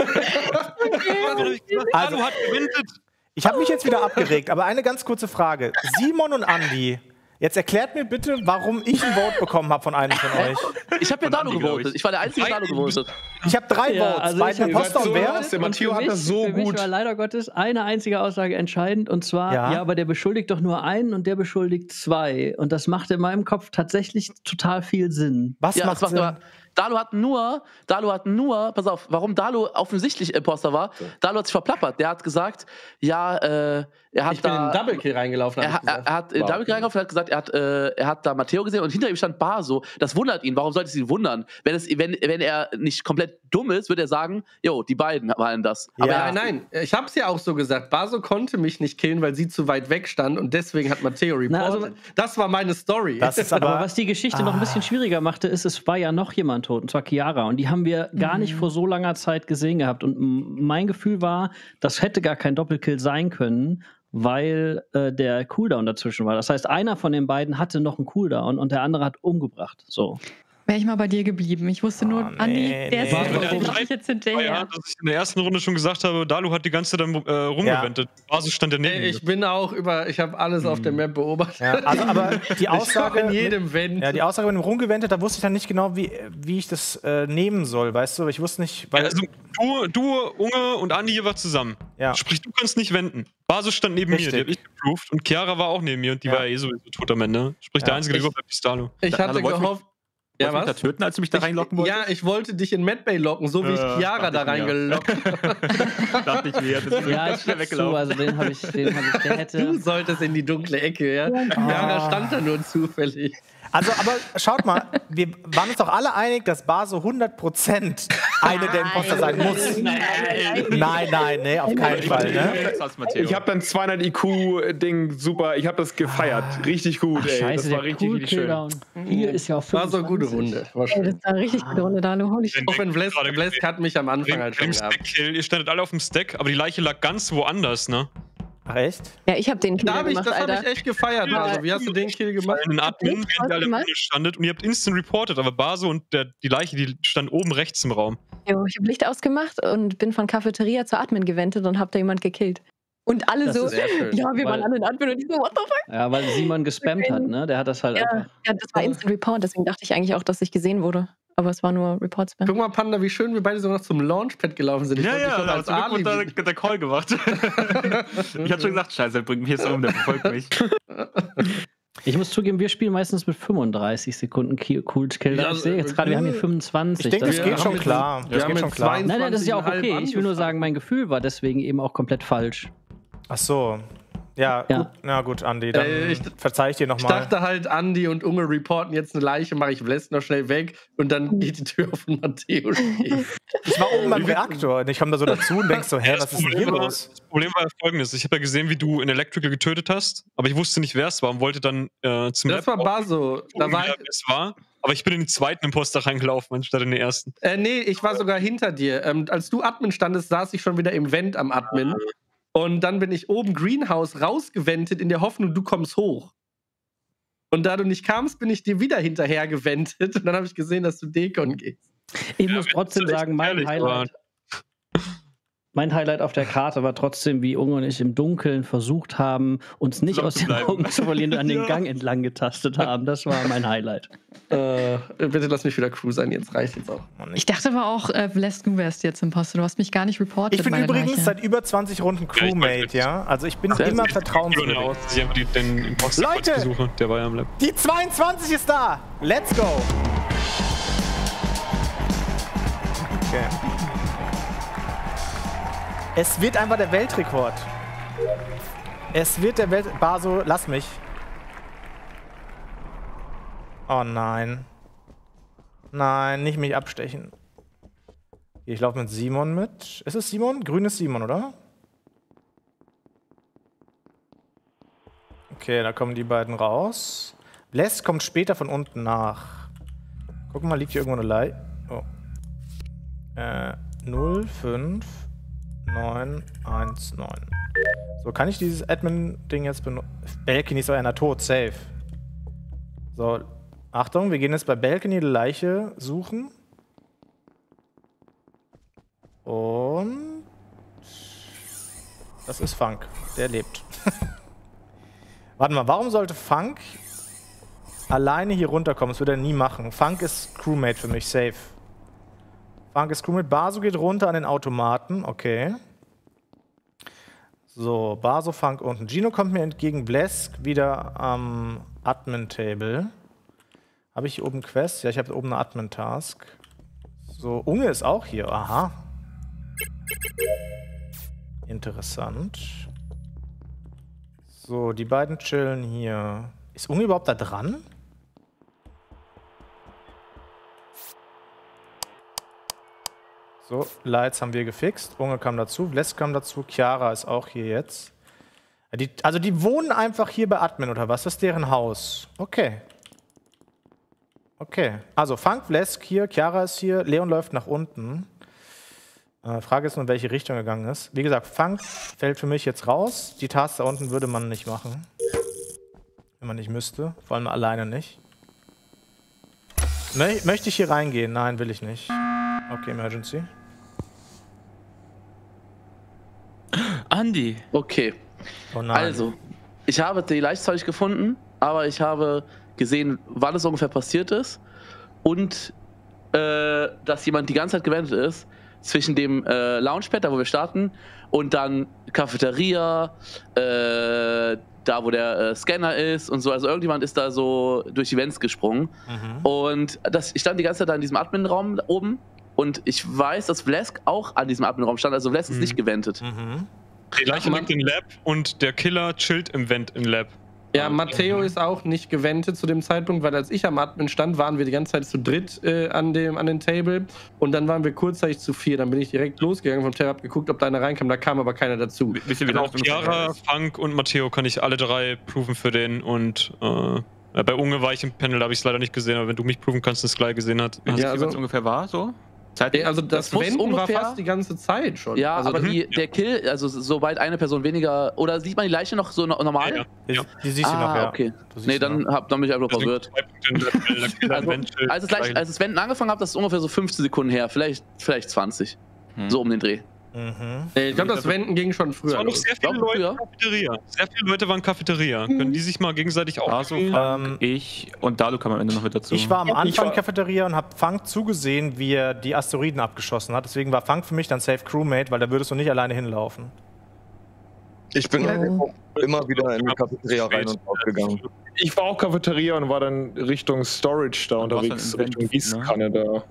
Also- Dalu hat gewintet. Ich habe mich jetzt wieder abgeregt, aber eine ganz kurze Frage. Simon und Andy, jetzt erklärt mir bitte, warum ich ein Vote bekommen habe von einem von euch. Ich habe ja glaub gewotet. ich. Ich war der einzige, der Dalu gewotet. Ich habe drei Ja, Votes, also Imposter Ihr und wer? Der Matteo hat mich- das so für mich gut. war leider Gottes eine einzige Aussage entscheidend und zwar, Ja. ja. aber der beschuldigt doch nur einen und der beschuldigt zwei. Und das macht in meinem Kopf tatsächlich total viel Sinn. Was Ja, macht das macht Sinn? aber. Dalu hat nur, Dalu hat nur, pass auf, warum Dalu offensichtlich Imposter war. Dalu hat sich verplappert. Der hat gesagt, ja, äh, er hat Ich bin in da. den Double Kill reingelaufen. Er, er, gesagt. er hat in Double Kill reingelaufen und hat gesagt, er hat, äh, er hat da Matteo gesehen und hinter ihm stand Baso. Das wundert ihn. Warum sollte es ihn wundern? Wenn, es, wenn, wenn er nicht komplett dumm ist, würde er sagen, jo, die beiden waren das. Aber Ja. Nein, nein, ich habe es ja auch so gesagt. Baso konnte mich nicht killen, weil sie zu weit weg stand und deswegen hat Matteo reported. Na, also- das war meine Story. Das ist Aber, aber. was die Geschichte noch ein bisschen schwieriger machte, ist, es war ja noch jemand tot, und zwar Chiara. Und die haben wir gar nicht vor so langer Zeit gesehen gehabt. Und mein Gefühl war, das hätte gar kein Doppelkill sein können, weil äh, der Cooldown dazwischen war. Das heißt, einer von den beiden hatte noch einen Cooldown und der andere hat umgebracht. So. Wäre ich mal bei dir geblieben. Ich wusste nur, Oh, nee, Andi, der ist nee. Warte, mach ich jetzt Ja, hinterher. dass ich in der ersten Runde schon gesagt habe, Dalu hat die ganze Zeit dann äh, rumgewendet. Basis stand ja neben Ey, mir. ich bin auch über, ich habe alles auf der Map beobachtet. Ja, also, aber die Ich Aussage. in jedem Vent. Ja, die Aussage mit dem Rumgewendet, da wusste ich dann nicht genau, wie, wie ich das äh, nehmen soll, weißt du? Ich wusste nicht, weil. Ja, also du, du, Unge und Andi hier war zusammen. Ja. Sprich, du kannst nicht wenden. Basis stand neben Richtig. mir, die hab ich geproved. Und Chiara war auch neben mir und die Ja. war ja eh sowieso tot am Ende. Sprich, der Ja. Einzige, der Ich- überbleibt, ist Dalu. ich hatte Also, gehofft. Ja, du mich da was? töten, als du mich da reinlocken Ich, wolltest? ja, ich wollte dich in Medbay locken, so wie ich Ja, Chiara da reingelockt. dachte ich mir. Das ist Ja, ich schnell gebe zu, also den habe ich, den hab ich, der Du hätte. solltest in die dunkle Ecke, ja? Chiara stand da nur zufällig. Also, aber schaut mal, wir waren uns doch alle einig, dass Baso 100% eine der Imposter sein muss. Nein, nein, nee, auf keinen Fall, ne? Ich habe dann 200 IQ-Ding super, ich habe das gefeiert. Richtig gut, Ach, ey. scheiße, das war richtig, cool richtig schön. Hier ist ja auf War so eine gute 25. Runde. War schön. das war eine richtig gute Runde, Dalu. Shit. Auch wenn gesehen. hat mich am Anfang halt schon. Stack-Kill, ihr standet alle auf dem Stack, aber die Leiche lag ganz woanders, ne? Ach, echt? Ja, ich habe den Kill Da hab ich, gemacht, das habe ich echt gefeiert. Also, wie hast du den Kill gemacht? In den Admin, während alle unten standet und ihr habt instant reported, aber Baso und der, die Leiche, die stand oben rechts im Raum. Jo, ich habe Licht ausgemacht und bin von Cafeteria zur Admin gewendet und habe da jemand gekillt. Und alle Das so, ja, wir Weil- waren alle in Admin und ich so, what the fuck? Ja, weil Simon gespammt hat, ne? Der hat das halt Ja, einfach. ja, das war Instant Report, deswegen dachte ich eigentlich auch, dass ich gesehen wurde. Aber es war nur Report-Spam. Guck mal, Panda, wie schön wir beide sogar noch zum Launchpad gelaufen sind. Ich wollte dich schon als zum Glück wurde Alibi. der, der Call gemacht. ich hatte schon gesagt, scheiße, der bringt mich jetzt um, der verfolgt mich. Ich muss zugeben, wir spielen meistens mit 35 Sekunden Cool Kill. Ja, ich sehe jetzt gerade, wir haben hier 25. Ich denke, das ist- geht schon klar. wir Das haben geht schon klar. 22 Nein, nein, das ist ja auch okay. Ich will nur sagen, mein Gefühl war deswegen eben auch komplett falsch. Ach so. Ja, Ja. Gut, na gut, Andi, dann Äh, ich- verzeih ich dir Ich nochmal. dachte halt, Andi und Unge reporten jetzt eine Leiche, mache ich Vles noch schnell weg und dann geht die Tür auf und Matteo steht. Ich war oben beim Reaktor und ich komme da so dazu und denk so, hä, was ist denn hier los? das Problem war folgendes: Ich habe ja gesehen, wie du in Electrical getötet hast, aber ich wusste nicht, wer es war und wollte dann äh, zum Das Lab war Baso. Da war, wer es war. Aber ich bin in den zweiten Imposter reingelaufen, anstatt in den ersten. äh, nee, ich war sogar hinter dir. Ähm, als du Admin standest, saß ich schon wieder im Vent am Admin. Und dann bin ich oben Greenhouse rausgewendet in der Hoffnung, du kommst hoch. Und da du nicht kamst, bin ich dir wieder hinterher gewendet. Und dann habe ich gesehen, dass du Dekon gehst. Ich Ja, muss trotzdem sagen, mein Highlight. Mein Highlight auf der Karte war trotzdem, wie Unge und ich im Dunkeln versucht haben, uns nicht aus den bleiben. Augen zu verlieren und an den Ja. Gang entlang getastet haben. Das war mein Highlight. Äh, bitte lass mich wieder Crew sein, jetzt reicht jetzt auch. Ich dachte aber auch, äh, Bless, du wärst jetzt Imposter. Du hast mich gar nicht reportet. Ich bin meine übrigens Leiche. seit über 20 Runden Ja, ich Crewmate, ja? Also ich bin immer gut. vertrauenswürdig. aus, dass ich den Imposter Leute! Der war ja am Lab. Die 22 ist da! Let's go! Okay. Es wird einfach der Weltrekord. Es wird der Welt... Baso, lass mich. Oh nein. Nein, nicht mich abstechen. Ich laufe mit Simon mit. Ist es Simon? Grünes Simon, oder? Okay, da kommen die beiden raus. Bless kommt später von unten nach. Guck mal, liegt hier irgendwo eine Lei. Oh. Äh, 0, 5, 9, 1, 9. So, kann ich dieses Admin-Ding jetzt benutzen? Balcony ist einer tot, safe. So, Achtung, wir gehen jetzt bei Balcony die Leiche suchen. Und das ist Funk. Der lebt. Warte mal, warum sollte Funk alleine hier runterkommen? Das würde er nie machen. Funk ist Crewmate für mich, safe. Funk ist Crewmate. Baso geht runter an den Automaten. Okay. So, Baso, Funk unten. Gino kommt mir entgegen. Blesk wieder am Admin-Table. Habe ich hier oben Quest? Ja, ich habe oben eine Admin-Task. So, Unge ist auch hier. Aha. Interessant. So, die beiden chillen hier. Ist Unge überhaupt da dran? So, Lights haben wir gefixt. Unge kam dazu, Bless kam dazu, Chiara ist auch hier jetzt. Die, also die wohnen einfach hier bei Admin oder was? Das ist deren Haus. Okay. Okay. Also Funk, Blesk hier, Chiara ist hier, Leon läuft nach unten. Äh, Frage ist nur, in welche Richtung gegangen ist. Wie gesagt, Funk fällt für mich jetzt raus. Die Taste da unten würde man nicht machen. Wenn man nicht müsste. Vor allem alleine nicht. Mö möchte ich hier reingehen? Nein, will ich nicht. Okay, Emergency. Andi. Okay. Oh nein. Also, ich habe die Leichtzeug gefunden, aber ich habe gesehen, wann es ungefähr passiert ist und äh, dass jemand die ganze Zeit gewendet ist zwischen dem äh, Launchpad, da wo wir starten, und dann Cafeteria, äh, da wo der äh, Scanner ist und so. Also irgendjemand ist da so durch die Vents gesprungen. Mhm. Und das, ich stand die ganze Zeit da in diesem Admin-Raum da oben und ich weiß, dass Vlesk auch an diesem Admin-Raum stand. Also Vlesk ist nicht gewendet. Mhm. Die Leiche liegt im Lab und der Killer chillt im Vent im Lab. Ja, Matteo ist auch nicht gewendet zu dem Zeitpunkt, weil als ich am Admin stand, waren wir die ganze Zeit zu dritt äh, an, dem, an den Table und dann waren wir kurzzeitig zu vier. Dann bin ich direkt losgegangen vom Tab, hab geguckt, ob da einer reinkam, da kam aber keiner dazu. Wisst ihr, wie Genau, lange das ungefähr Chiara? Funk und Matteo kann ich alle drei proven für den und äh, bei Unge war ich im Panel, da habe ich es leider nicht gesehen, aber wenn du mich proven kannst, dass es gleich gesehen hat. Ihr, Ja, wie also- es ungefähr war, so? Also das, Das muss Wenden war ungefähr- fast die ganze Zeit schon. Ja, also, aber die, der Kill, also sobald eine Person weniger. Oder sieht man die Leiche noch so no- normal? Ja, Die, Ja. die siehst du ah, noch, ja. okay. Nee, dann, hab, dann bin ich einfach verwirrt. Also, als, es gleich. als das Wenden angefangen hat, das ist ungefähr so 15 Sekunden her. Vielleicht, vielleicht 20. Hm. So um den Dreh. Mhm. äh, ich glaube, das Wenden ging schon Es früher. waren noch sehr viele Glaub, Leute früher. Cafeteria. Sehr viele Leute waren Cafeteria. Können die sich mal gegenseitig Also, aufnehmen? Ähm, Ich und Dalu kam am Ende noch mit dazu. Ich war am Anfang war- Cafeteria und habe Funk zugesehen, wie er die Asteroiden abgeschossen hat. Deswegen war Funk für mich dann Safe Crewmate, weil da würdest du nicht alleine hinlaufen. Ich bin Oh. immer wieder in die Cafeteria rein und rausgegangen. Ich war auch Cafeteria und war dann Richtung Storage da unterwegs, Richtung Vent, Gießkanne da.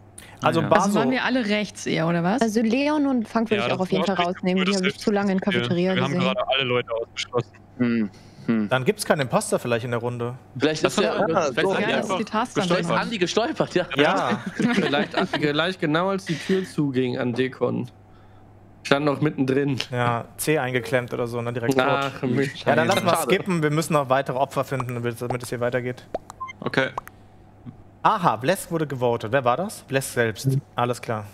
Also Ah, ja. Baso, Also waren wir alle rechts eher, oder was? Also Leon und Funk würde Ja, ich auch auf jeden Fall rausnehmen. Die habe ich zu lange in. Cafeteria Wir haben gesehen. gerade alle Leute ausgeschlossen. Hm. Hm. dann gibt es keinen Imposter vielleicht in der Runde. Vielleicht ist der. ja, vielleicht so. ist ja, Andi das ist die einfach Task dann gestolpert. besser. Andi gestolpert, ja. Ja, Vielleicht, gleich genau als die Tür zuging an Dekon. Stand noch mittendrin. ja, C eingeklemmt oder so, ne, direkt Ach, tot. Ja, dann lass mal skippen. Wir müssen noch weitere Opfer finden, damit es hier weitergeht. Okay. Aha, Blesk wurde gewotet. Wer war das? Blesk selbst. Alles klar.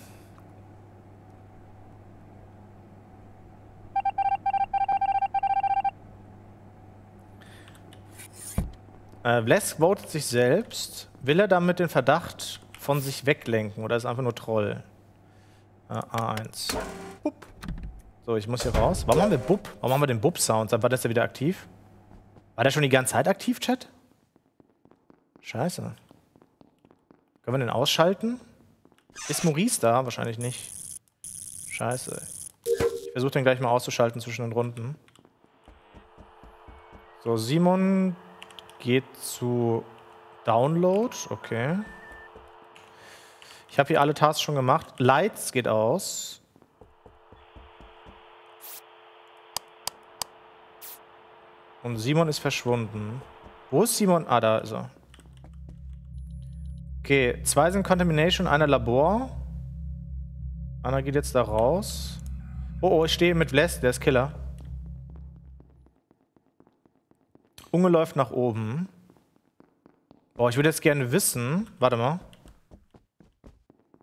Äh, Blesk votet sich selbst. Will er damit den Verdacht von sich weglenken oder ist einfach nur Troll? Äh, A1. Bup. So, ich muss hier raus. Warum haben wir Bub? Warum haben wir den Bub-Sound? War das ja wieder aktiv? War der schon die ganze Zeit aktiv, Chat? Scheiße. Können wir den ausschalten? Ist Maurice da? Wahrscheinlich nicht. Scheiße. Ich versuche den gleich mal auszuschalten zwischen den Runden. So, Simon geht zu Download. Okay. Ich habe hier alle Tasks schon gemacht. Lights geht aus. Und Simon ist verschwunden. Wo ist Simon? Ah, da ist er. Okay, zwei sind Contamination, einer Labor. Einer geht jetzt da raus. Oh, oh, ich stehe mit Vles, der ist Killer. Unge läuft nach oben. Boah, ich würde jetzt gerne wissen. Warte mal.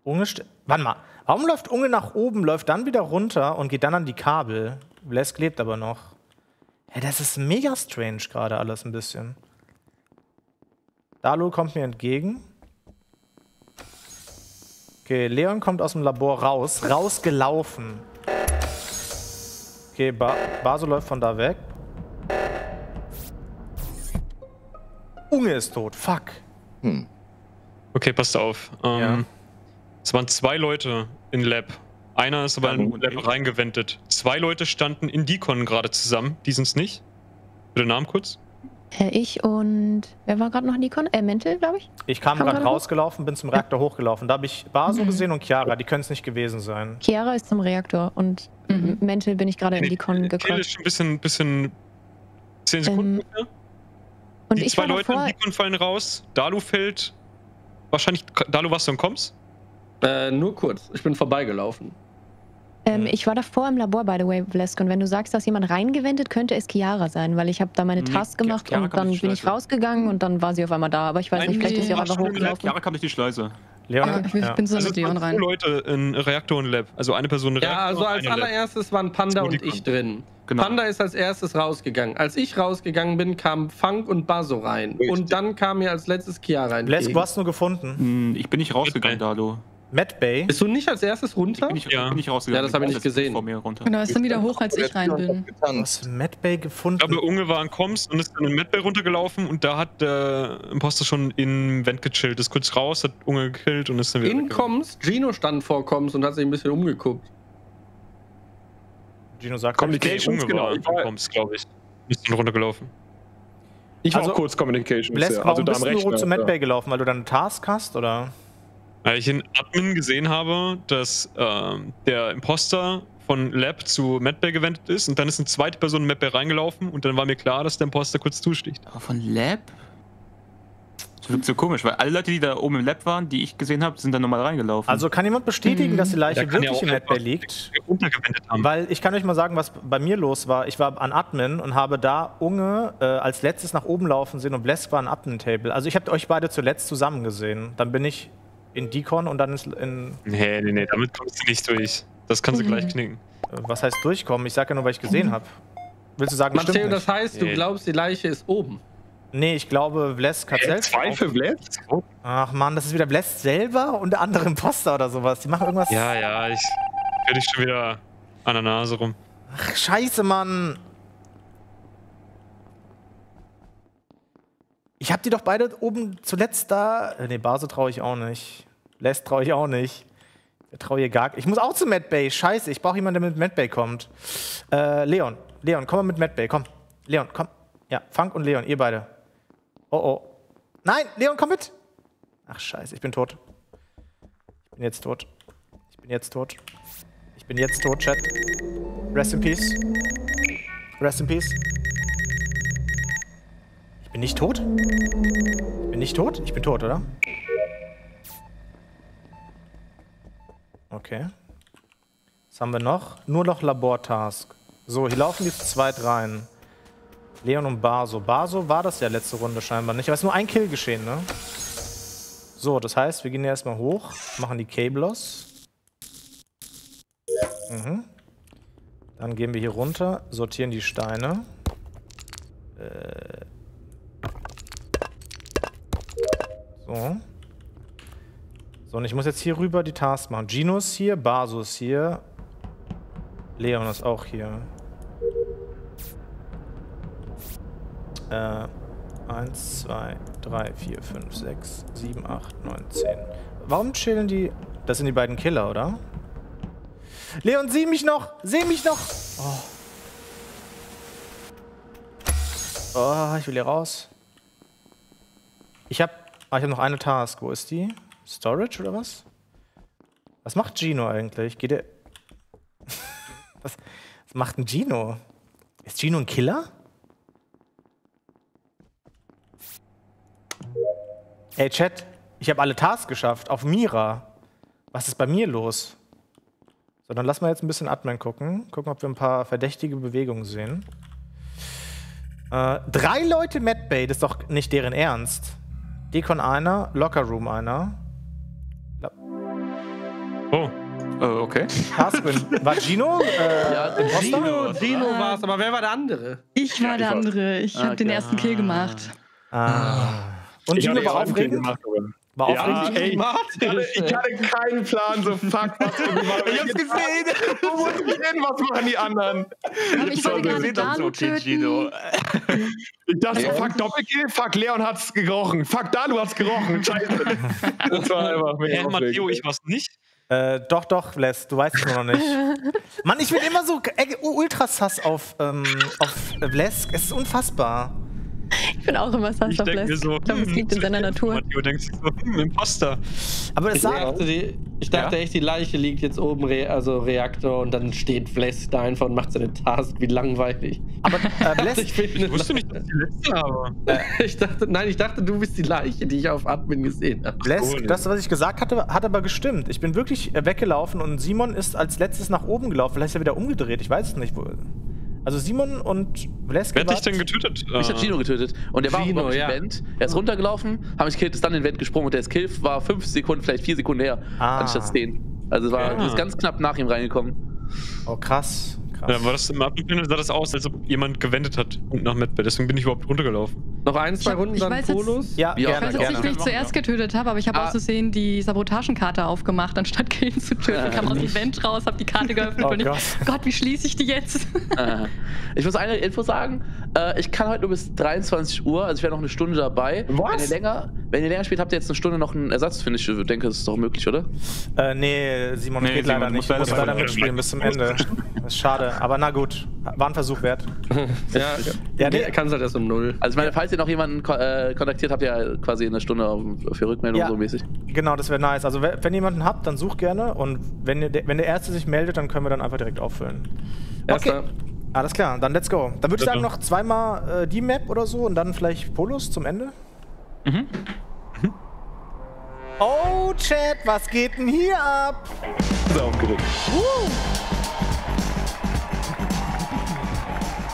Unge Warte mal. Warum läuft Unge nach oben, läuft dann wieder runter und geht dann an die Kabel? Vles lebt aber noch. Ja, das ist mega strange gerade alles ein bisschen. Dalu kommt mir entgegen. Okay, Leon kommt aus dem Labor raus. Rausgelaufen. Okay, ba Baso läuft von da weg. Unge ist tot. Fuck. Okay, passt auf. Ähm, Ja. Es waren zwei Leute in Lab. Einer ist aber in Lab reingewendet. Zwei Leute standen in Deacon gerade zusammen. Die sind's nicht. Bitte Namen kurz. Äh, ich und. Wer war gerade noch Nikon? Äh, Mental, glaube ich. Ich kam Kam gerade gerade hoch? rausgelaufen, bin zum Reaktor hochgelaufen. Da habe ich Baso Mhm. gesehen und Chiara. Die können es nicht gewesen sein. Chiara ist zum Reaktor und Mhm. Mental bin ich gerade in Nikon gekommen. ist schon ein bisschen, bisschen 10 Sekunden. Ähm, ungefähr. Und die ich zwei Leute in Deacon fallen raus. Dalu fällt. Wahrscheinlich. Dalu, was du und kommst? Äh, nur kurz. Ich bin vorbeigelaufen. Ähm, ich war davor im Labor, by the way, Vlesk. Und wenn du sagst, dass jemand reingewendet, könnte es Chiara sein, weil ich habe da meine Nee, Tasks Chi- gemacht Chiara und dann bin ich rausgegangen und dann war sie auf einmal da. Aber ich weiß Nein, nicht, vielleicht ist sie auch nee, einfach hochgelaufen. Chiara kam durch die Schleuse. Leon, Ah, ich ja. bin so Also mit Leon zwei rein. Leute in Reaktor und Lab. Also eine Person in Ja, Reaktor. also als allererstes waren Panda und ich drin. Genau. Panda ist als erstes rausgegangen. Als ich rausgegangen bin, kamen Funk und Baso rein. Richtig. Und dann kam mir als letztes Chiara Blesk, entgegen. du hast nur gefunden. Hm, Ich bin nicht rausgegangen, Medbay. Matt Bay. Bist du nicht als erstes runter? Bin ich, Ja. bin ich rausgegangen. Ja, das hab ich nicht gesehen. Vor mir runter. Genau, ist dann wieder hoch, als ich rein bin. Du hast Matt Bay Ich gefunden. glaube, Unge war an Koms und ist dann in Medbay runtergelaufen und da hat der Imposter schon in Vent gechillt. Ist kurz raus, hat Unge gekillt und ist dann wieder In. Koms, Gino stand vor Koms und hat sich ein bisschen umgeguckt. Gino sagt Communication. Unge genau. war Ich an Koms, glaube ich. Ist dann runtergelaufen. Ich war Also, auch kurz Communications. Blesk, ja. warum Also da bist du Rechner. zu Matt ja. Bay gelaufen? Weil du dann einen Task hast, oder? Weil ich in Admin gesehen habe, dass ähm, der Imposter von Lab zu Medbay gewendet ist und dann ist eine zweite Person in Medbay reingelaufen und dann war mir klar, dass der Imposter kurz zusticht. Aber von Lab? Das wirkt so komisch, weil alle Leute, die da oben im Lab waren, die ich gesehen habe, sind dann nochmal reingelaufen. Also kann jemand bestätigen, Mhm. dass die Leiche ja wirklich auch in Matt einfach Bay liegt? Untergewendet haben. Weil ich kann euch mal sagen, was bei mir los war. Ich war an Admin und habe da Unge äh, als letztes nach oben laufen sehen und Blesk war an Admin-Table. Also ich habe euch beide zuletzt zusammen gesehen. Dann bin ich in Decon und dann ist in, Nee, nee, nee, damit kommst du nicht durch. Das kannst du Mhm. gleich knicken. äh, was heißt durchkommen? Ich sage ja nur, weil ich gesehen habe. Willst du sagen, Matteo, stimmt das heißt, du Nee. glaubst, die Leiche ist oben. Nee, ich glaube, Blesk hat Äh, selbst... Zwei für Bled? Ach man, das ist wieder Blesk selber und der andere Imposter oder sowas. Die machen irgendwas... Ja, ja, ich werde dich schon wieder an der Nase rum. Ach, scheiße, Mann. Ich hab die doch beide oben zuletzt da. Nee, Base traue ich auch nicht. Les traue ich auch nicht. Ich traue hier gar Ich muss auch zu Matt Bay. Scheiße, ich brauche jemanden, der mit Matt Bay kommt. Äh, Leon. Leon, komm mal mit Matt Bay. Komm. Leon, komm. Ja, Funk und Leon, ihr beide. Oh, oh. Nein, Leon, komm mit. Ach, scheiße, ich bin tot. Ich bin jetzt tot. Ich bin jetzt tot. Ich bin jetzt tot, Chat. Rest in Peace. Rest in Peace. Ich bin nicht tot? Ich bin nicht tot? Ich bin tot, oder? Okay. Was haben wir noch? Nur noch Labortask. So, hier laufen die zu zweit rein. Leon und Baso. Baso war das ja letzte Runde scheinbar nicht. Aber es ist nur ein Kill geschehen, ne? So, das heißt, wir gehen erstmal hoch, machen die Cablos. Mhm. Dann gehen wir hier runter, sortieren die Steine. Äh. So. So, und ich muss jetzt hier rüber die Task machen. Gino ist hier, Baso ist hier. Leon ist auch hier. Äh, 1, 2, 3, 4, 5, 6, 7, 8, 9, 10. Warum chillen die? Das sind die beiden Killer, oder? Leon, sieh mich noch! Seh mich noch! Oh. Oh, ich will hier raus. Ich hab. Ah, ich hab noch eine Task. Wo ist die? Storage oder was? Was macht Gino eigentlich? Geht er. was, was macht ein Gino? Ist Gino ein Killer? Ey, Chat, Ich habe alle Tasks geschafft, auf Mira. Was ist bei mir los? So, dann lass mal jetzt ein bisschen Admin gucken. Gucken, ob wir ein paar verdächtige Bewegungen sehen. Äh, drei Leute Medbay, das ist doch nicht deren Ernst. Decon einer, Locker Room einer. Oh. Äh, okay. Taskman. War Gino? Äh, Ja, Imposter? Gino, Gino war es, aber wer war der andere? Ich war der andere. Ich habe den Okay. ersten Kill gemacht. Ah. Und Ich Gino war auch einen Kill aufregend? gemacht, War Ja, ey, ich hatte, ich hatte keinen Plan, so fuck, was. Ich hab's gesehen. Du musst reden, was machen die anderen? Aber ich wollte gerade Dalu töten. Ich dachte so, fuck Doppelkill, fuck Leon hat's gerochen, fuck Dalu hat's gerochen, scheiße. Das war einfach mega Hä, Matteo, ich war's nicht. Äh, doch, doch, Les, du weißt es nur noch nicht. Mann, ich bin immer so äh, ultra sass auf, ähm, auf Blesk. Es ist unfassbar. Ich bin auch immer Ich denke mir Les. so, Ich glaube, es hm, liegt in seiner Natur. Matteo denkt sich so, hm, Imposter. Aber es Ich sagt, dachte, die, ich dachte echt, die Leiche liegt jetzt oben, Re also Reaktor, und dann steht Flesk da einfach und macht seine Task. Wie langweilig. aber äh, Blesk, Ich, bin Ich wusste nicht, dass ich die letzte habe. ich dachte, nein, ich dachte, du bist die Leiche, die ich auf Admin gesehen habe. Blesk, das, was ich gesagt hatte, hat aber gestimmt. Ich bin wirklich äh, weggelaufen und Simon ist als letztes nach oben gelaufen. Vielleicht ist er wieder umgedreht, ich weiß es nicht. Wo. Also Simon und Blesk Wer hat dich denn getötet? Mich hat Äh, Gino getötet. Und der war Gino, auch im ja. Event. Er ist runtergelaufen, habe mich gekillt, ist dann in den Event gesprungen und der Kill war fünf Sekunden, vielleicht vier Sekunden her, Ah. anstatt zehn. Also es war Ja. du bist ganz knapp nach ihm reingekommen. Oh, krass. Krass. Ja, war das im Abgebildet sah das aus, als ob jemand gewendet hat und nach Medbay. Deswegen bin ich überhaupt runtergelaufen. Noch ein, zwei Runden, ich dann weiß jetzt- Polos. ja, Ja, Ich gerne, weiß jetzt gerne. nicht, wen ich zuerst getötet habe, aber ich habe Ah. auszusehen die Sabotagenkarte aufgemacht, anstatt Killen zu töten. Ich kam aus dem Vent raus, habe die Karte geöffnet Oh und ich, Gott. Gott, wie schließe ich die jetzt? Äh, ich muss eine Info sagen. Äh, ich kann heute nur bis 23 Uhr, also ich wäre noch eine Stunde dabei. Was? Wenn ihr länger, wenn ihr länger spielt, habt ihr jetzt eine Stunde noch einen Ersatz, finde ich. Ich denke, das ist doch möglich, oder? Äh, nee, Simon, Nee, geht Simon, leider nicht. musst Du leider leider mitspielen bis zum Ende. Schade. Aber na gut, war ein Versuch wert. Ja, Ja, nee. kannst halt erst um null. Also ich meine, falls ihr noch jemanden ko äh, kontaktiert, habt ihr ja quasi eine Stunde auf- für Rückmeldung Ja. so mäßig. Genau, das wäre nice. Also we- wenn ihr jemanden habt, dann sucht gerne. Und wenn, ihr, wenn der Erste sich meldet, dann können wir dann einfach direkt auffüllen. Erster. Alles klar, dann let's go. Dann würde ich sagen, noch zweimal äh, die Map oder so und dann vielleicht Polos zum Ende. Mhm. Oh, Chat, was geht denn hier ab? Sehr aufgeregt.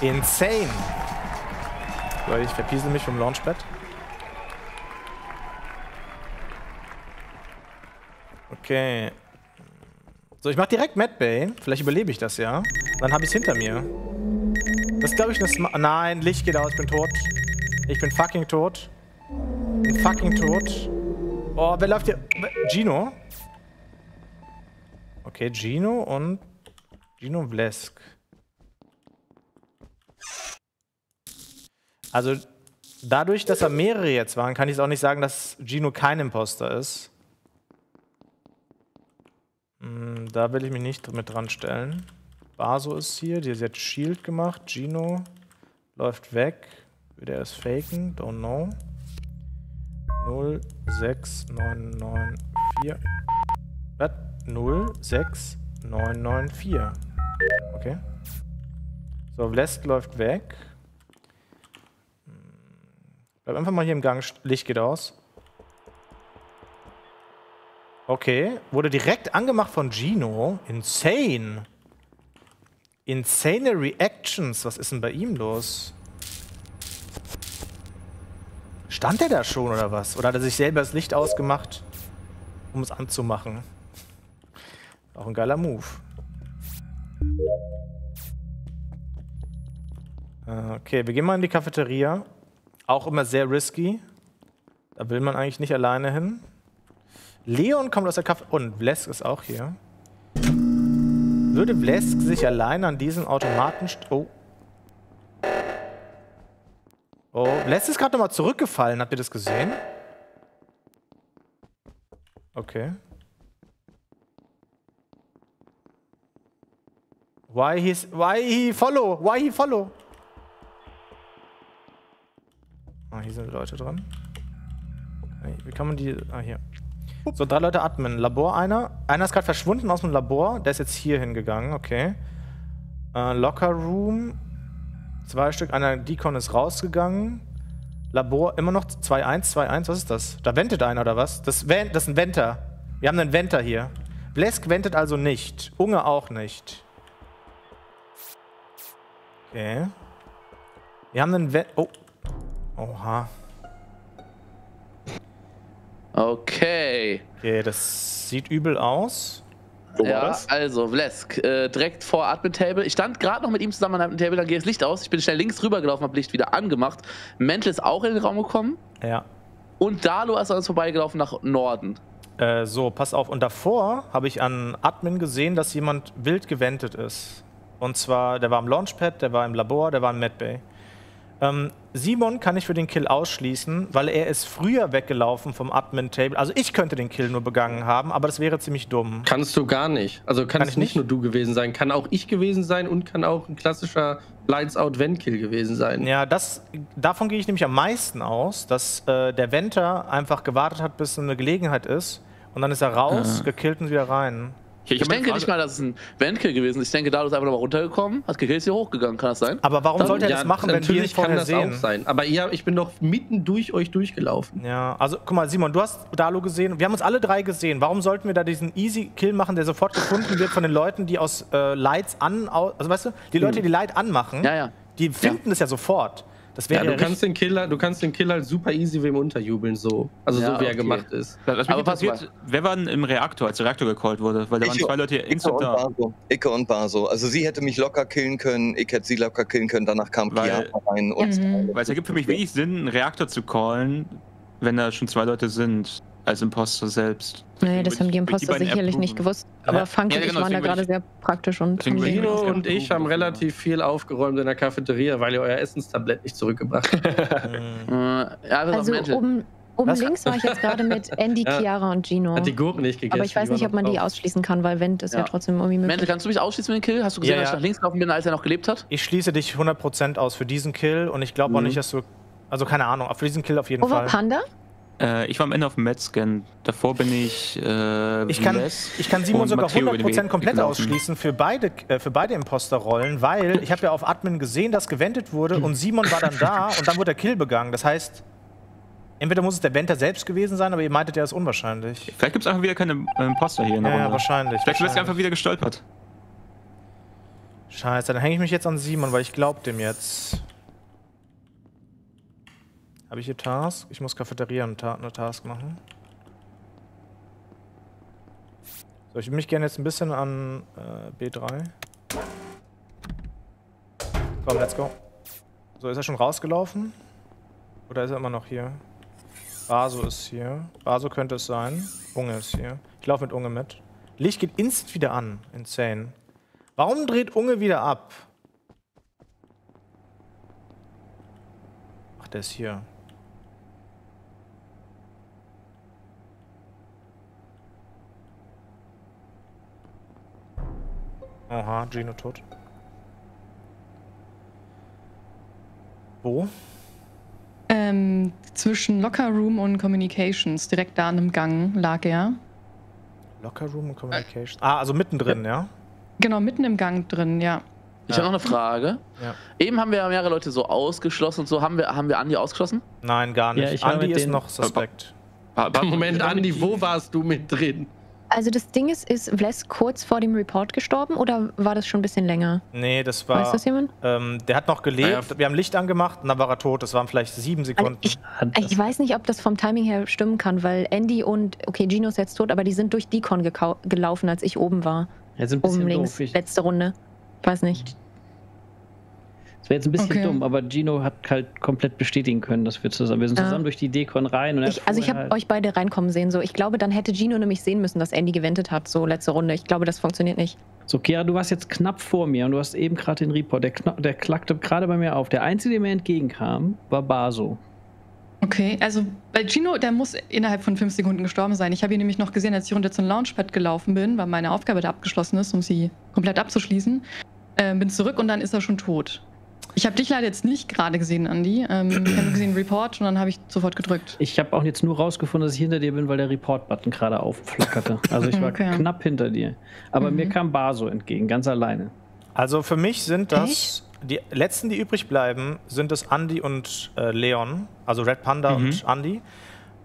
Insane. Leute, ich verpiesel mich vom Launchpad. Okay. So, ich mach direkt Medbay. Vielleicht überlebe ich das ja. Dann habe ich es hinter mir. Das ist, glaube ich, eine Sma Nein, Licht geht aus, ich bin tot. Ich bin fucking tot. Bin fucking tot. Oh, wer läuft hier? Gino? Okay, Gino und Gino Vlesk. Also, dadurch, dass er mehrere jetzt waren, kann ich es auch nicht sagen, dass Gino kein Imposter ist. Hm, da will ich mich nicht mit dran stellen. Baso ist hier, die hat jetzt Shield gemacht. Gino läuft weg. Will er es faken? Don't know. 06994. Was? 06994. Okay. So, Vlesk läuft weg. Bleib einfach mal hier im Gang. Licht geht aus. Okay. Wurde direkt angemacht von Gino. Insane. Insane Reactions. Was ist denn bei ihm los? Stand er da schon oder was? Oder hat er sich selber das Licht ausgemacht, um es anzumachen? Auch ein geiler Move. Äh, Okay, wir gehen mal in die Cafeteria. Auch immer sehr risky. Da will man eigentlich nicht alleine hin. Leon kommt aus der Kaffee. Und Vlesk ist auch hier. Würde Vlesk sich alleine an diesen Automaten. Oh. Oh, Vlesk ist gerade nochmal zurückgefallen. Habt ihr das gesehen? Okay. Why he's why he follow? Why he follow? Ah, hier sind Leute dran. Wie kann man die. Ah, hier. So, drei Leute Admin. Labor einer. Einer ist gerade verschwunden aus dem Labor. Der ist jetzt hier hingegangen, okay. Äh, Locker Room. Zwei Stück. Einer Deacon ist rausgegangen. Labor immer noch 2-1, 2-1, was ist das? Da wendet einer oder was? Das, das ist ein Venter. Wir haben einen Venter hier. Blesk wendet also nicht. Unge auch nicht. Okay. Wir haben einen Vent. Oh. Oha. Okay. Okay, das sieht übel aus. Wo war ja, das? also Vlesk, äh, direkt vor Admin Table. Ich stand gerade noch mit ihm zusammen an Admin Table, dann geht das Licht aus. Ich bin schnell links rüber gelaufen, hab Licht wieder angemacht. Mental ist auch in den Raum gekommen. Ja. Und Dalo ist an uns vorbeigelaufen nach Norden. Äh, so, pass auf. Und davor habe ich an Admin gesehen, dass jemand wild gewendet ist. Und zwar, der war am Launchpad, der war im Labor, der war im Medbay. Ähm, Simon kann ich für den Kill ausschließen, weil er ist früher weggelaufen vom Admin-Table. Also ich könnte den Kill nur begangen haben, aber das wäre ziemlich dumm. Kannst du gar nicht. Also Kann kannst ich nicht nicht? nur du gewesen sein. Kann auch ich gewesen sein und kann auch ein klassischer Lights-Out-Vent-Kill gewesen sein. Ja, das, davon gehe ich nämlich am meisten aus, dass äh, der Venter einfach gewartet hat, bis eine Gelegenheit ist. Und dann ist er raus, gekillt und wieder rein. Ich, Ich, denke Frage. nicht mal, dass es ein Ventkill gewesen ist. Ich denke, Dalo ist einfach nochmal runtergekommen, hat gekillt, ist hier hochgegangen. Kann das sein? Aber warum Dann- sollte er Ja, das machen, wenn wir natürlich kann das sehen? auch sein. Aber ihr, ich bin doch mitten durch euch durchgelaufen. Ja, also guck mal, Simon, du hast Dalo gesehen. Wir haben uns alle drei gesehen. Warum sollten wir da diesen Easy Kill machen, der sofort gefunden wird von den Leuten, die aus äh, Lights an, also weißt du, die Leute, die Light anmachen, Ja, ja. die finden es ja sofort. Das Ja, wäre du ja, kannst den Killer, du kannst den Killer super easy wem unterjubeln, so. Also Ja, so wie er okay. gemacht ist. Was mich Aber pass interessiert, wer war denn im Reaktor, als der Reaktor gecallt wurde? Weil da waren Ich- zwei Leute Icke instant und da. Baso. Icke und Baso. Also sie hätte mich locker killen können, ich hätte sie locker killen können, danach kam Piata rein und Mhm. Weil es ergibt für mich wenig Sinn, einen Reaktor zu callen, wenn da schon zwei Leute sind, als Imposter selbst. Nee, das haben die ich Imposter beiden sicherlich nicht gewusst. Aber Funk Ja, und ich genau, waren da gerade sehr praktisch und ich Gino und ich haben relativ viel aufgeräumt in der Cafeteria, weil ihr euer Essenstablett nicht zurückgebracht habt. Äh, ja, das Also auch oben, links war ich jetzt gerade mit Andy, Ja. Chiara und Gino. Hat die Gurken nicht gegessen. Aber ich weiß die nicht, ob man die ausschließen kann, weil Vent ist ja, Ja. trotzdem irgendwie möglich. Mental, kannst du mich ausschließen mit dem Kill? Hast du gesehen, Ja, dass ich nach links gelaufen bin, als er noch gelebt hat? Ich schließe dich 100% aus für diesen Kill und ich glaube auch Mhm. nicht, dass du. Also keine Ahnung, für diesen Kill auf jeden war Fall. Panda? Äh, ich war am Ende auf dem Medscan. Davor bin ich. Äh, Ich kann, Les. ich kann Simon sogar Matteo 100% bin komplett gelaufen. ausschließen für beide, äh, für beide Imposterrollen, weil ich habe ja auf Admin gesehen, dass gewendet wurde und Simon war dann da und dann wurde der Kill begangen. Das heißt, entweder muss es der Venter selbst gewesen sein, aber ihr meintet ja, das ist unwahrscheinlich. Vielleicht gibt es einfach wieder keine äh, Imposter hier in der Ja, ja, Runde. wahrscheinlich. Vielleicht wirst du einfach wieder gestolpert. Scheiße, dann hänge ich mich jetzt an Simon, weil ich glaub dem jetzt. Habe ich hier Task? Ich muss Cafeteria eine, Ta eine Task machen. So, ich würde mich gerne jetzt ein bisschen an äh, B3. Komm, let's go. So, ist er schon rausgelaufen? Oder ist er immer noch hier? Baso ist hier. Baso könnte es sein. Unge ist hier. Ich laufe mit Unge mit. Licht geht instant wieder an. Insane. Warum dreht Unge wieder ab? Ach, der ist hier. Aha, Gino tot. Wo? Ähm, zwischen Locker Room und Communications, direkt da an einem Gang lag er. Locker Room und Communication. Ah, also mittendrin, ja? Genau, mitten im Gang drin, ja. Ich habe noch eine Frage. Ja. Eben haben wir ja mehrere Leute so ausgeschlossen und so. Haben wir, haben wir Andi ausgeschlossen? Nein, gar nicht. Ja, Andi ist noch suspekt. Ba- Moment, Andi, wo warst du mit drin? Also das Ding ist, ist Vles kurz vor dem Report gestorben oder war das schon ein bisschen länger? Nee, das Weiß war. das jemand? Ähm, der hat noch gelebt. Naja. Wir haben Licht angemacht und dann war er tot. Das waren vielleicht sieben Sekunden. ich- Hat das- Ich weiß nicht, ob das vom Timing her stimmen kann, weil Andy und, okay, Gino ist jetzt tot, aber die sind durch Decon gelaufen, als ich oben war. Jetzt ein Oben bisschen links, doof. Ich, letzte Runde. Ich weiß nicht. Wäre jetzt ein bisschen Okay. dumm, aber Gino hat halt komplett bestätigen können, dass wir zusammen. Wir sind Ja. zusammen durch die Dekon rein und Ich, also ich habe halt- euch beide reinkommen sehen. So, ich glaube, dann hätte Gino nämlich sehen müssen, dass Andy gewendet hat, so letzte Runde. Ich glaube, das funktioniert nicht. So, Kira, du warst jetzt knapp vor mir und du hast eben gerade den Report, der, der klackte gerade bei mir auf. Der einzige, der mir entgegenkam, war Baso. Okay, also bei Gino, der muss innerhalb von fünf Sekunden gestorben sein. Ich habe ihn nämlich noch gesehen, als ich runter zum Launchpad gelaufen bin, weil meine Aufgabe da abgeschlossen ist, um sie komplett abzuschließen. Ähm, bin zurück und dann ist er schon tot. Ich habe dich leider jetzt nicht gerade gesehen, Andy. Ähm, ich habe nur gesehen Report und dann habe ich sofort gedrückt. Ich habe auch jetzt nur rausgefunden, dass ich hinter dir bin, weil der Report-Button gerade aufflackerte. Also ich war Okay. knapp hinter dir. Aber Mhm. mir kam Baso entgegen, ganz alleine. Also für mich sind das die letzten, die übrig bleiben, sind es Andy und äh, Leon, also Red Panda Mhm. und Andy.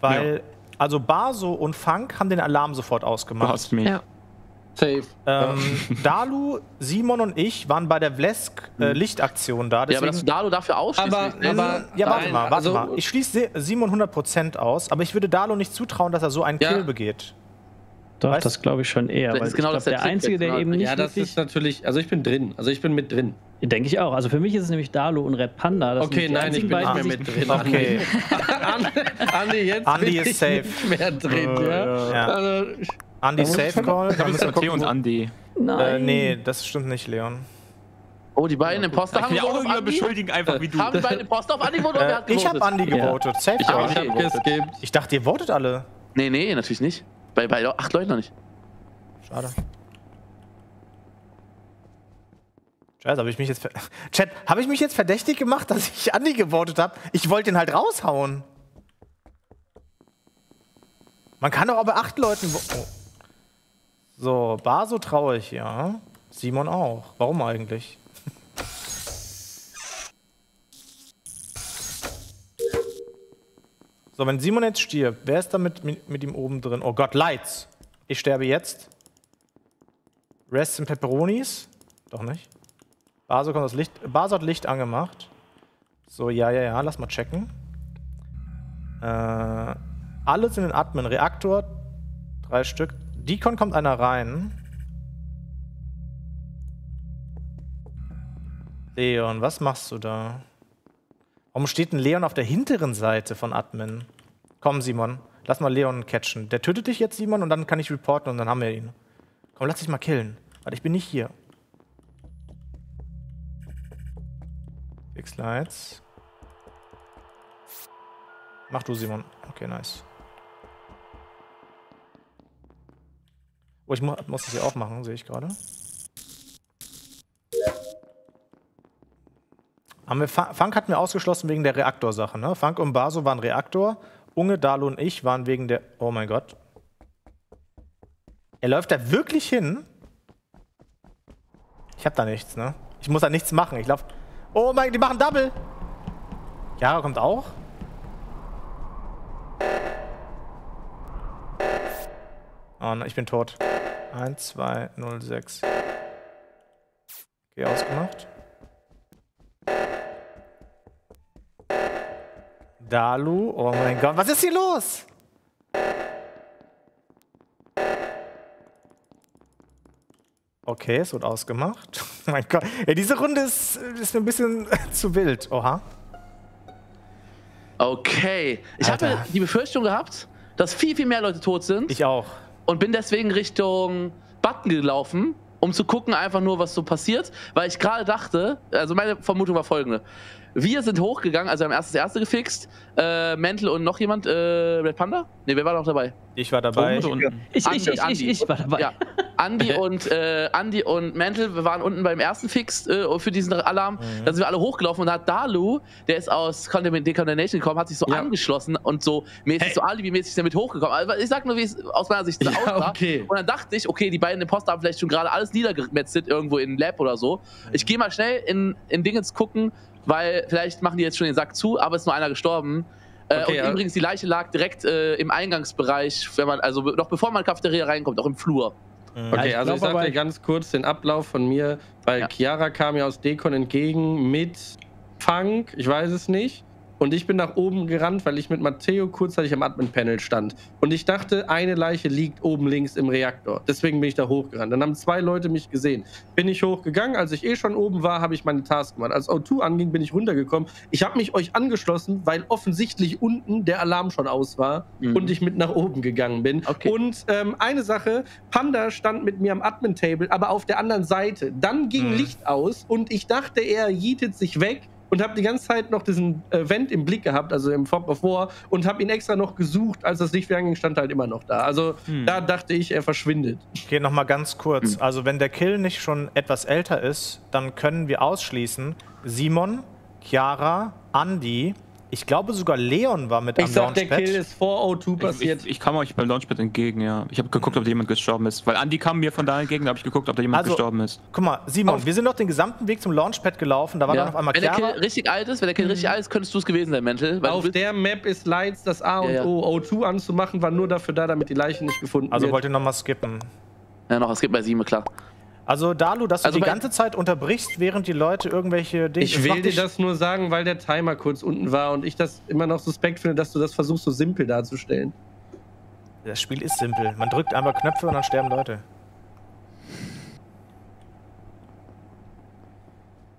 Weil, also Baso und Funk haben den Alarm sofort Du ausgemacht. hast mich. Ja. Safe. Ähm, Dalu, Simon und ich waren bei der Vlesk-Lichtaktion da. Ja, aber dass du Dalu dafür ausschließt. Aber- nicht, ne? aber- ja, warte Nein, mal, warte also- mal. Ich schließe Simon 100% aus, aber ich würde Dalu nicht zutrauen, dass er so einen Ja. Kill begeht. Doch, Weißt- das glaube ich schon eher. Weil ist ich genau glaub, das der der Einzige, der jetzt, eben nicht Ja, das ist natürlich, also ich bin drin. Also ich bin mit drin. denke ich auch. Also für mich ist es nämlich Dalu und Red Panda. Das Okay, nein, ich bin nicht beiden, mehr die mit drin. Okay. Andi, jetzt Andi bin ist ich safe. nicht mehr drin, ja. Ja. Also, Andy ich Safe Call. Ich Da habe müssen wir Matteo und wo- Andy. Nein. äh, nee, das stimmt nicht, Leon. Oh, die beiden Imposter Ich haben ja auch gewotet auf Andi? beschuldigen, einfach wie du. Haben die beiden Imposter auf Andi gewotet oder wer Äh, hat ich habe gewotet? Andy Ja. gewotet. Safe Ich ich hab Okay, geskippt. Ich dachte, ihr votet alle. Nee, nee, natürlich nicht. Bei, bei acht Leuten noch nicht. Schade. Scheiße, habe ich mich jetzt. ver- Chat, habe ich mich jetzt verdächtig gemacht, dass ich Andi gewotet habe? Ich wollte ihn halt raushauen. Man kann doch auch bei acht Leuten. Oh. So, Baso traue ich, ja. Simon auch. Warum eigentlich? So, wenn Simon jetzt stirbt, wer ist da mit, mit, mit ihm oben drin? Oh Gott, Lights. Ich sterbe jetzt. Rest in Pepperonis? Doch nicht. Baso kommt das Licht. Baso hat Licht angemacht. So, ja, ja, ja, lass mal checken. Äh, alles in den Admin. Reaktor, drei Stück. Deacon kommt einer rein. Leon, was machst du da? Warum steht ein Leon auf der hinteren Seite von Admin? Komm, Simon, lass mal Leon catchen. Der tötet dich jetzt, Simon, und dann kann ich reporten und dann haben wir ihn. Komm, lass dich mal killen. Warte, ich bin nicht hier. Fix Lights. Mach du, Simon. Okay, nice. Oh, ich mu muss das hier aufmachen, sehe ich gerade. Haben wir Funk hatten wir ausgeschlossen wegen der Reaktorsache, ne? Funk und Baso waren Reaktor. Unge, Dalu und ich waren wegen der. Oh mein Gott. Er läuft da wirklich hin? Ich hab da nichts, ne? Ich muss da nichts machen. Ich lauf. Oh mein, die machen Double. Jara kommt auch. Oh nein, ich bin tot. 1, 2, 0, 6. Okay, ausgemacht. Dalu, oh mein Gott, was ist hier los? Okay, es wird ausgemacht. Oh mein Gott. Ja, diese Runde ist, ist mir ein bisschen zu wild. Oha. Okay. Ich Alter. habe die Befürchtung gehabt, dass viel, viel mehr Leute tot sind Ich auch. Und bin deswegen Richtung Button gelaufen, um zu gucken einfach nur, was so passiert, weil ich gerade dachte, also meine Vermutung war folgende. Wir sind hochgegangen, also haben erst das erste gefixt, äh, Mental und noch jemand, äh, Red Panda? Ne, wer war noch dabei? Ich war dabei. Unten. Ich, Andi ich, und ich, Andi. ich, war dabei. Ja, Andi und äh, Andi und Mental, wir waren unten beim ersten Fix äh, für diesen Alarm. Mhm. Da sind wir alle hochgelaufen und da hat Dalu, der ist aus Decontamination gekommen, hat sich so Ja. angeschlossen und so mäßig, Hey. so alibi-mäßig damit hochgekommen. Also ich sag nur, wie es aus meiner Sicht Ja, aussah. okay. Und dann dachte ich, okay, die beiden Imposter haben vielleicht schon gerade alles niedergemetzelt irgendwo in Lab oder so. Ich gehe mal schnell in, in Dingens gucken, weil vielleicht machen die jetzt schon den Sack zu, aber es ist nur einer gestorben. Äh, Okay, und ja. übrigens, die Leiche lag direkt äh, im Eingangsbereich, wenn man, also noch bevor man in die Cafeteria reinkommt, auch im Flur. Okay, ich also ich sag dir ganz kurz den Ablauf von mir, weil Ja. Chiara kam ja aus Dekon entgegen mit Funk, ich weiß es nicht. Und ich bin nach oben gerannt, weil ich mit Matteo kurzzeitig am Admin-Panel stand. Und ich dachte, eine Leiche liegt oben links im Reaktor. Deswegen bin ich da hochgerannt. Dann haben zwei Leute mich gesehen. Bin ich hochgegangen. Als ich eh schon oben war, habe ich meine Task gemacht. Als O2 anging, bin ich runtergekommen. Ich habe mich euch angeschlossen, weil offensichtlich unten der Alarm schon aus war Mhm. und ich mit nach oben gegangen bin. Okay. Und ähm, eine Sache, Panda stand mit mir am Admin-Table, aber auf der anderen Seite. Dann ging Mhm. Licht aus und ich dachte, er yeetet sich weg und habe die ganze Zeit noch diesen äh, Vent im Blick gehabt, also im Fog of War, und habe ihn extra noch gesucht. Als das Licht wieder anging, stand halt immer noch da. Also Hm. da dachte ich, er verschwindet. Okay, nochmal ganz kurz. Hm. Also, wenn der Kill nicht schon etwas älter ist, dann können wir ausschließen: Simon, Chiara, Andy, Ich glaube sogar Leon war mit Ich am sag, der Launchpad. Kill ist vor O2 Ich, passiert. ich, ich kam euch beim Launchpad entgegen, ja. Ich habe geguckt, ob da jemand gestorben ist. Weil Andi kam mir von da entgegen, da habe ich geguckt, ob da jemand Also, gestorben ist. Guck mal, Simon, wir sind doch den gesamten Weg zum Launchpad gelaufen. Da war Ja. dann auf einmal Wenn der Kill richtig alt ist, wenn der Kill richtig alt ist, könntest du es gewesen sein, Mental. Weil Auf der Map ist Lights das A und Ja, ja. O. O2 anzumachen war nur dafür da, damit die Leiche nicht gefunden Also wird. wollt ihr nochmal skippen. ja, noch, es gibt bei Sieben, klar. Also Dalu, dass du Also die bei- ganze Zeit unterbrichst, während die Leute irgendwelche Dinge. Ich will dir das nur sagen, weil der Timer kurz unten war und ich das immer noch suspekt finde, dass du das versuchst, so simpel darzustellen. Das Spiel ist simpel. Man drückt einmal Knöpfe und dann sterben Leute.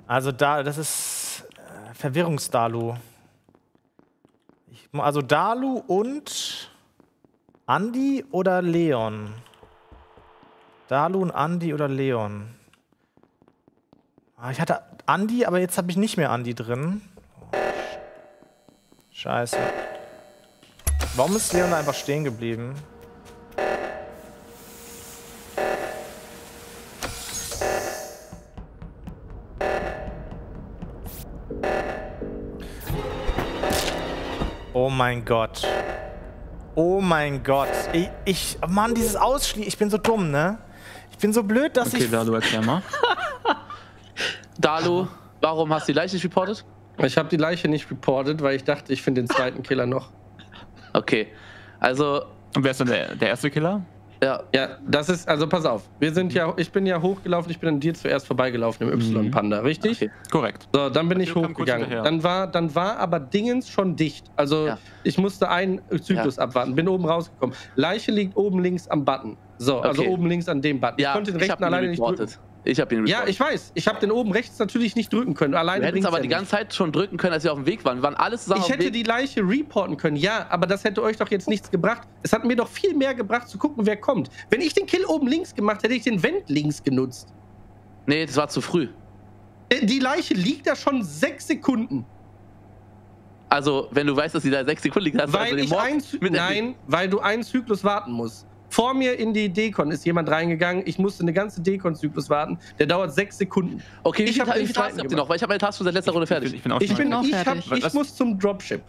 Also da, das ist äh, Verwirrungsdalu. Also Dalu und Andi oder Leon? Dalu und Andi oder Leon? Ah, ich hatte Andi, aber jetzt habe ich nicht mehr Andi drin. Oh, Scheiße. Warum ist Leon einfach stehen geblieben? Oh mein Gott. Oh mein Gott. Ich, ich Mann, dieses Ausschließen. Ich bin so dumm, ne? Ich bin so blöd, dass Okay, ich. da du erklär mal. Dalu, warum hast du die Leiche nicht reportet? Ich habe die Leiche nicht reported, weil ich dachte, ich finde den zweiten Killer noch. Okay. Also, Und wer ist dann der, der erste Killer? ja. Ja, das ist, also pass auf. Wir sind ja, ich bin ja hochgelaufen, ich bin an dir zuerst vorbeigelaufen im Y-Panda, richtig? Okay. Korrekt. So, dann bin ich Matteo kam kurz hochgegangen. Dann war, dann war aber Dingens schon dicht. Also Ja. ich musste einen Zyklus abwarten, bin oben rausgekommen. Leiche liegt oben links am Button. So, also Okay. oben links an dem Button. Ja, ich konnte den ich rechten alleine nicht drücken. Ich habe ihn Ja, reportet. ich weiß. Ich habe den oben rechts natürlich nicht drücken können. Alleine Wir hätten es aber ja die nicht. ganze Zeit schon drücken können, als wir auf dem Weg waren. Wir waren alle zusammen Ich hätte die Leiche reporten können, ja, aber das hätte euch doch jetzt nichts gebracht. Es hat mir doch viel mehr gebracht, zu gucken, wer kommt. Wenn ich den Kill oben links gemacht hätte, ich den Vent links genutzt. Nee, das war zu früh. Äh, Die Leiche liegt da schon sechs Sekunden. Also, wenn du weißt, dass die da sechs Sekunden liegt, hast du Weil also den ich Mord mit Nein, weil du einen Zyklus warten musst. Vor mir in die Dekon ist jemand reingegangen. Ich musste eine ganze Dekon-Zyklus warten. Der dauert sechs Sekunden. Okay, Ich viele hab wie den viele Tasks habt ihr noch? Weil ich habe meine Tasks schon seit letzter Runde fertig. Ich bin auch Ich, schon bin, auch ich, hab, fertig. ich muss zum Dropship.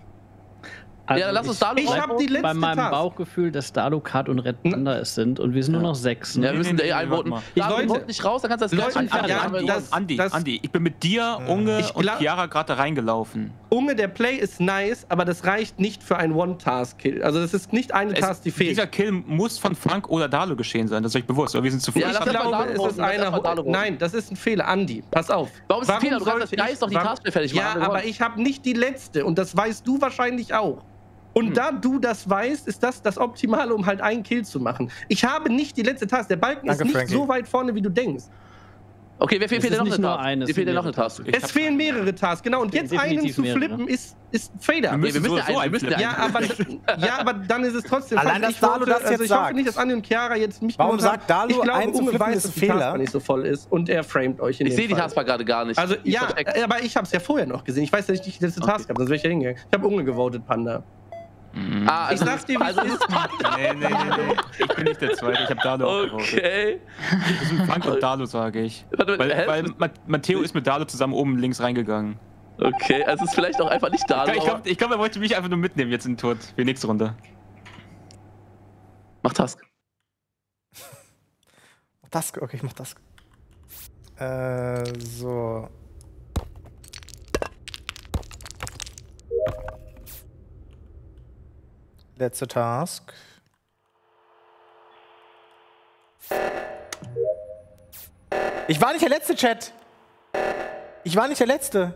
Also Ja, lass uns Dalu Ich rein. hab die letzte Bei meinem Task. Bauchgefühl, dass Dalu, Kat und Red Panda es sind und wir sind nur noch sechs. Ne? Ja, wir müssen nee, nee, einvoten. Ja, Leute- nicht raus, dann kannst du das Leute, gleich ja, anfangen. das- Andi, das- Andi, ich bin mit dir, Unge Ich und glaub- Chiara gerade reingelaufen. Unge, der Play ist nice, aber das reicht nicht für ein One-Task-Kill. Also das ist nicht eine Es, Task, die fehlt. dieser Kill muss von Frank oder Dalo geschehen sein, das ist euch bewusst. Aber wir sind zu früh. Ja, ich glaube, Dalu es ist einer. Dalu. Nein, das ist ein Fehler. Andi, pass auf. Warum ist ein Fehler? Du kannst das Geist doch die Task fertig machen. Ja, aber ich habe nicht die letzte und das weißt du wahrscheinlich auch. Und Hm. da du das weißt, ist das das Optimale, um halt einen Kill zu machen. Ich habe nicht die letzte Task. Der Balken Danke, ist nicht Frankie. so weit vorne, wie du denkst. Okay, wer fehlt ist noch nicht eine Task? eine, fehlt noch eine. Task. Ich Es fehlen mehrere Tasks, genau. Und jetzt einen zu mehrere. flippen, ist, ist ein Fader. Wir Nee, wir müssen so- ja einen, müssen ja einen. Ja, aber, ja, aber dann ist es trotzdem. Allein, dass Dalu wollte- das jetzt also ich hoffe sagt. nicht, dass Anni und Chiara jetzt mich Warum sagt Dalu, ich glaube, einen zu Unge flippen weiß, ist dass die Fehler? Taskbar nicht so voll ist und er framet euch in Ich sehe die. Taskbar gerade gar nicht. Also ist ja, aber ich habe es ja vorher noch gesehen. Ich weiß, dass ich nicht die letzte. Task habe, sonst wäre ich ja hingegangen. Ich habe Unge gewotet, Panda. Ah, Ich sag's dir, wie also es ist. Nee, nee, nee, nee. Ich bin nicht der Zweite, ich habe Dalo. Okay. Das sind Frank und Dalo, sage ich. Warte, Weil, hä? weil Ma- Matteo ist mit Dalo zusammen oben links reingegangen. Okay, also ist vielleicht auch einfach nicht da. Ich glaube, ich glaub, er wollte mich einfach nur mitnehmen jetzt in den Tod. Für die nächste Runde. Mach Task. Das, okay, ich mach das. Äh, so. Letzte Task. Ich war nicht der letzte Chat. Ich war nicht der letzte.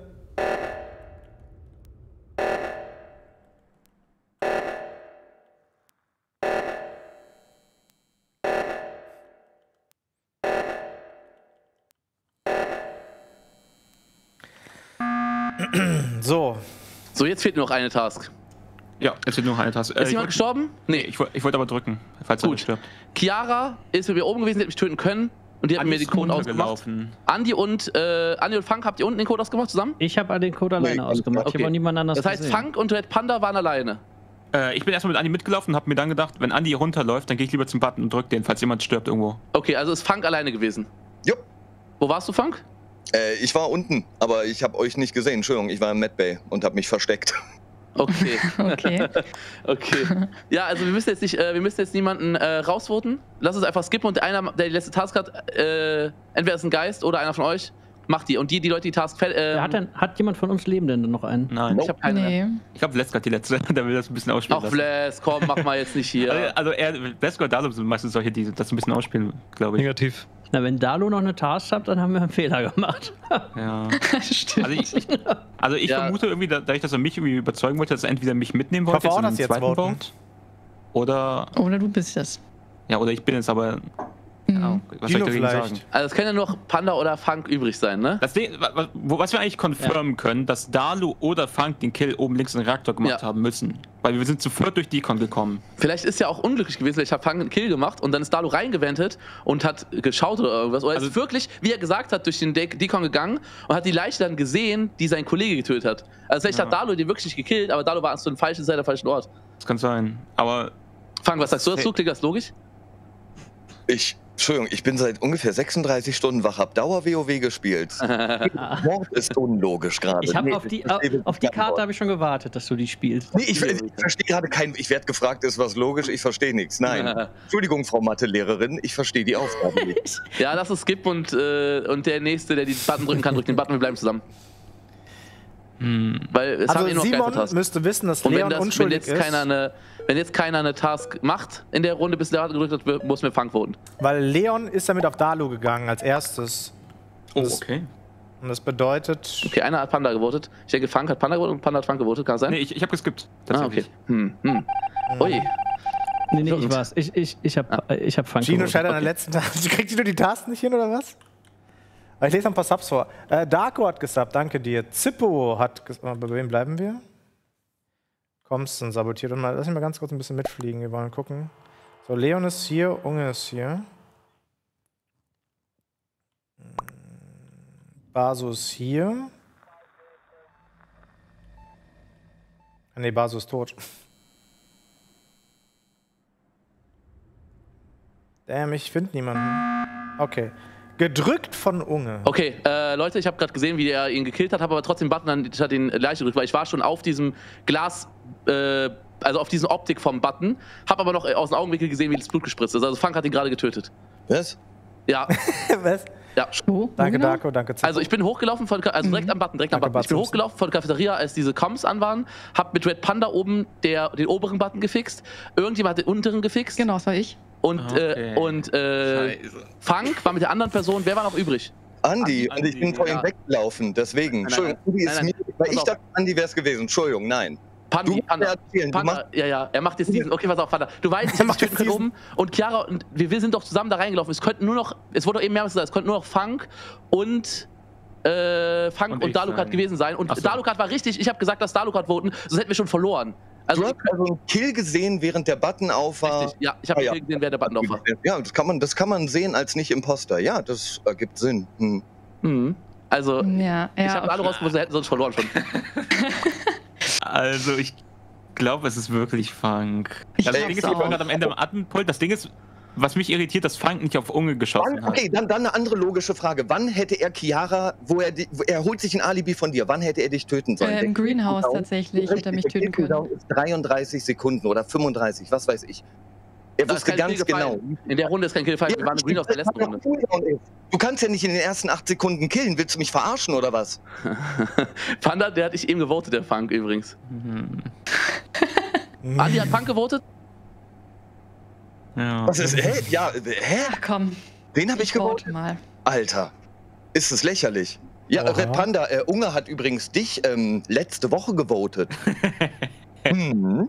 So, So, jetzt fehlt nur noch eine Task. Ja, jetzt wird nur noch eine Tasse. Ist jemand gestorben? Nee. Ich, wollte- ich wollte aber drücken, falls er Gut. stirbt. Chiara ist mit mir oben gewesen, die hätte mich töten können. Und die hat Andi mir den Code ausgemacht. Andi und, äh, Andi und Frank, habt ihr unten den Code ausgemacht zusammen? Ich habe den Code alleine Nee, ausgemacht. Ich okay. habe auch niemand anders Das heißt, gesehen. Frank und Red Panda waren alleine. Äh, ich bin erstmal mit Andi mitgelaufen und habe mir dann gedacht, wenn Andi runterläuft, dann gehe ich lieber zum Button und drück den, falls jemand stirbt irgendwo. Okay, also ist Frank alleine gewesen. Jo. Wo warst du, Frank? Äh, ich war unten, aber ich habe euch nicht gesehen. Entschuldigung, ich war im Medbay und habe mich versteckt. Okay. Okay. okay. Ja, also wir müssen jetzt nicht, äh, wir müssen jetzt niemanden äh, rausvoten. Lass uns einfach skippen und einer, der die letzte Task hat, äh, entweder ist ein Geist oder einer von euch, macht die. Und die, die Leute, die Task fällt. Äh, Wer hat, denn, hat jemand von uns Lebenden noch einen? Nein. ich habe keine. Nee. Ich glaube, Vlesk hat die letzte. Der will das ein bisschen ausspielen Ach. Flash, komm, mach mal jetzt nicht hier. Also, also er, Vlesk oder Dalum sind meistens solche, die das ein bisschen ausspielen, glaube ich. Negativ. Na, wenn Dalo noch eine Task hat, dann haben wir einen Fehler gemacht. Ja. Stimmt. Also ich, ich, also ich Ja. vermute irgendwie, da- dass er mich irgendwie überzeugen wollte, dass er entweder mich mitnehmen wollte hoffe auch, dass Sie jetzt zweiten voten. Vote, oder Oder du bist es. ja, oder ich bin es, aber. Ja, was Gino soll ich dagegen vielleicht. sagen? Also es können ja nur Panda oder Funk übrig sein, ne? Das Ding, was wir eigentlich confirmen können, dass Dalu oder Funk den Kill oben links im Reaktor gemacht Ja. haben müssen. Weil wir sind zu viert durch Decon gekommen. Vielleicht ist ja auch unglücklich gewesen, weil ich habe Funk einen Kill gemacht und dann ist Dalu reingewendet und hat geschaut oder irgendwas. Oder Also- ist wirklich, wie er gesagt hat, durch den De Decon gegangen und hat die Leiche dann gesehen, die sein Kollege getötet hat. Also vielleicht Ja. hat Dalu den wirklich nicht gekillt, aber Dalu war zu dem falschen Zeit am falschen Ort. Das kann sein. Aber Funk, was sagst du dazu? Klingt das logisch? Ich, Entschuldigung, ich bin seit ungefähr 36 Stunden wach, hab Dauer-WoW gespielt. Mord ist unlogisch gerade. Ich habe Nee, auf die, auf die Karte habe ich schon gewartet, dass du die spielst. Nee, ich, ich verstehe gerade kein. Ich werde gefragt, ist was logisch? Ich verstehe nichts. Nein. Entschuldigung, Frau Mathelehrerin, ich verstehe die Aufgabe nicht. Ja, lass es skippen und, äh, und der Nächste, der die Button drücken kann, drückt den Button, wir bleiben zusammen. hm, Weil es haben Also eh noch Simon müsste wissen, dass Und wenn, Leon das, wenn, unschuldig jetzt ist, keiner eine, wenn jetzt keiner eine Task macht in der Runde, bis der gedrückt hat, wird- muss mir Funk voten. weil Leon ist damit auf Dalu gegangen als erstes. oh, Das- okay. Und das bedeutet, Okay, einer hat Panda gewotet. Ich denke, Funk hat Panda gewotet und Panda hat Funk gewotet, kann das sein? Nee, ich, ich habe geskippt. ah, okay. Tatsächlich. Hm, hm. Ui. Nee, nee, ich war's. Ich, ich, ich habe ich hab Funk Gino gewotet. scheitert an der letzten Taste. Kriegt Gino die Tasten nicht hin oder was? Aber Ich lese noch ein paar Subs vor. Äh, Darko hat gesubbt, danke dir. Zippo hat ges- äh, Bei wem bleiben wir? Komsten sabotiert. Und mal, lass mich mal ganz kurz ein bisschen mitfliegen. Wir wollen gucken. So, Leon ist hier, Unge ist hier. Hm, Baso ist hier. Nee, Baso ist tot. Damn, ich finde niemanden. Okay. Gedrückt von Unge. Okay, äh, Leute, ich habe gerade gesehen, wie er ihn gekillt hat, habe aber trotzdem Button an den Leiche gedrückt, weil ich war schon auf diesem Glas, äh, also auf diesen Optik vom Button, habe aber noch äh, aus dem Augenwinkel gesehen, wie das Blut gespritzt ist. Also Funk hat ihn gerade getötet. Was? Ja, Was? ja. Wo Danke, genau? Darko, danke, Zippo. Also ich bin hochgelaufen von, also direkt am Button, direkt am Danke, Button. Ich bin hochgelaufen von der Cafeteria, als diese Comms an waren, hab mit Red Panda oben der, den oberen Button gefixt. Irgendjemand hat den unteren gefixt. Genau, das war ich. Und, Okay. äh, und äh, Funk war mit der anderen Person. Wer war noch übrig? Andi, Andi, und ich bin Andi, vor ihm ja. weggelaufen, deswegen. nein, Entschuldigung, Andi nein, ist nein. mir, weil ich dachte, Andi wäre es gewesen. Entschuldigung, nein. Pandi, Panda. mir erzählen, du Panda, ja, ja, er macht jetzt diesen. Okay, pass auf, Panda. Du weißt, ich Er hab diesen- oben und Chiara und wir, wir sind doch zusammen da reingelaufen. Es könnten nur noch, es wurde doch eben mehrmals gesagt, es könnten nur noch Funk und äh, Funk Und und, ich Dalukat sein. gewesen sein. Und so. Dalukat war richtig. Ich habe gesagt, dass Dalukat voten, sonst hätten wir schon verloren. Also, du hast also einen Kill gesehen, während der Button auf war. richtig, ja, ich habe Ah, ja. gesehen, wer der Button auf war. Ja, das kann, man, das kann man sehen als Nicht-Imposter. Ja, das ergibt Sinn. Hm. Mhm. Also, Ja, ich ja. habe Dalu rausgefunden, wir hätten sonst verloren schon. Also ich glaube, es ist wirklich Funk. Ich das Ding ist, ich war gerade am Ende am Atempult. Das Ding ist, was mich irritiert, dass Funk nicht auf Unge geschossen Wann, hat. okay, dann, dann eine andere logische Frage. Wann hätte er Chiara, wo er, die, wo er holt sich ein Alibi von dir, wann hätte er dich töten sollen? Äh, Im Greenhouse tatsächlich hätte er mich töten können. Ist 33 Sekunden oder 35, was weiß ich. Er Da ist wusste kein ganz genau. In der Runde ist kein Kill gefallen. wir waren im Greenhouse der letzten Runde. Du kannst ja nicht in den ersten acht Sekunden killen. Willst du mich verarschen oder was? Panda, der hat dich eben gewotet, der Funk übrigens. Mhm. Andi hat Funk gewotet? Ja. Was ist, hä? Ja, hä? Ach komm, Wen habe ich ich gewotet? mal. Alter, ist es lächerlich. Ja, Oha. Red Panda, äh, Unge hat übrigens dich ähm, letzte Woche gewotet. hm.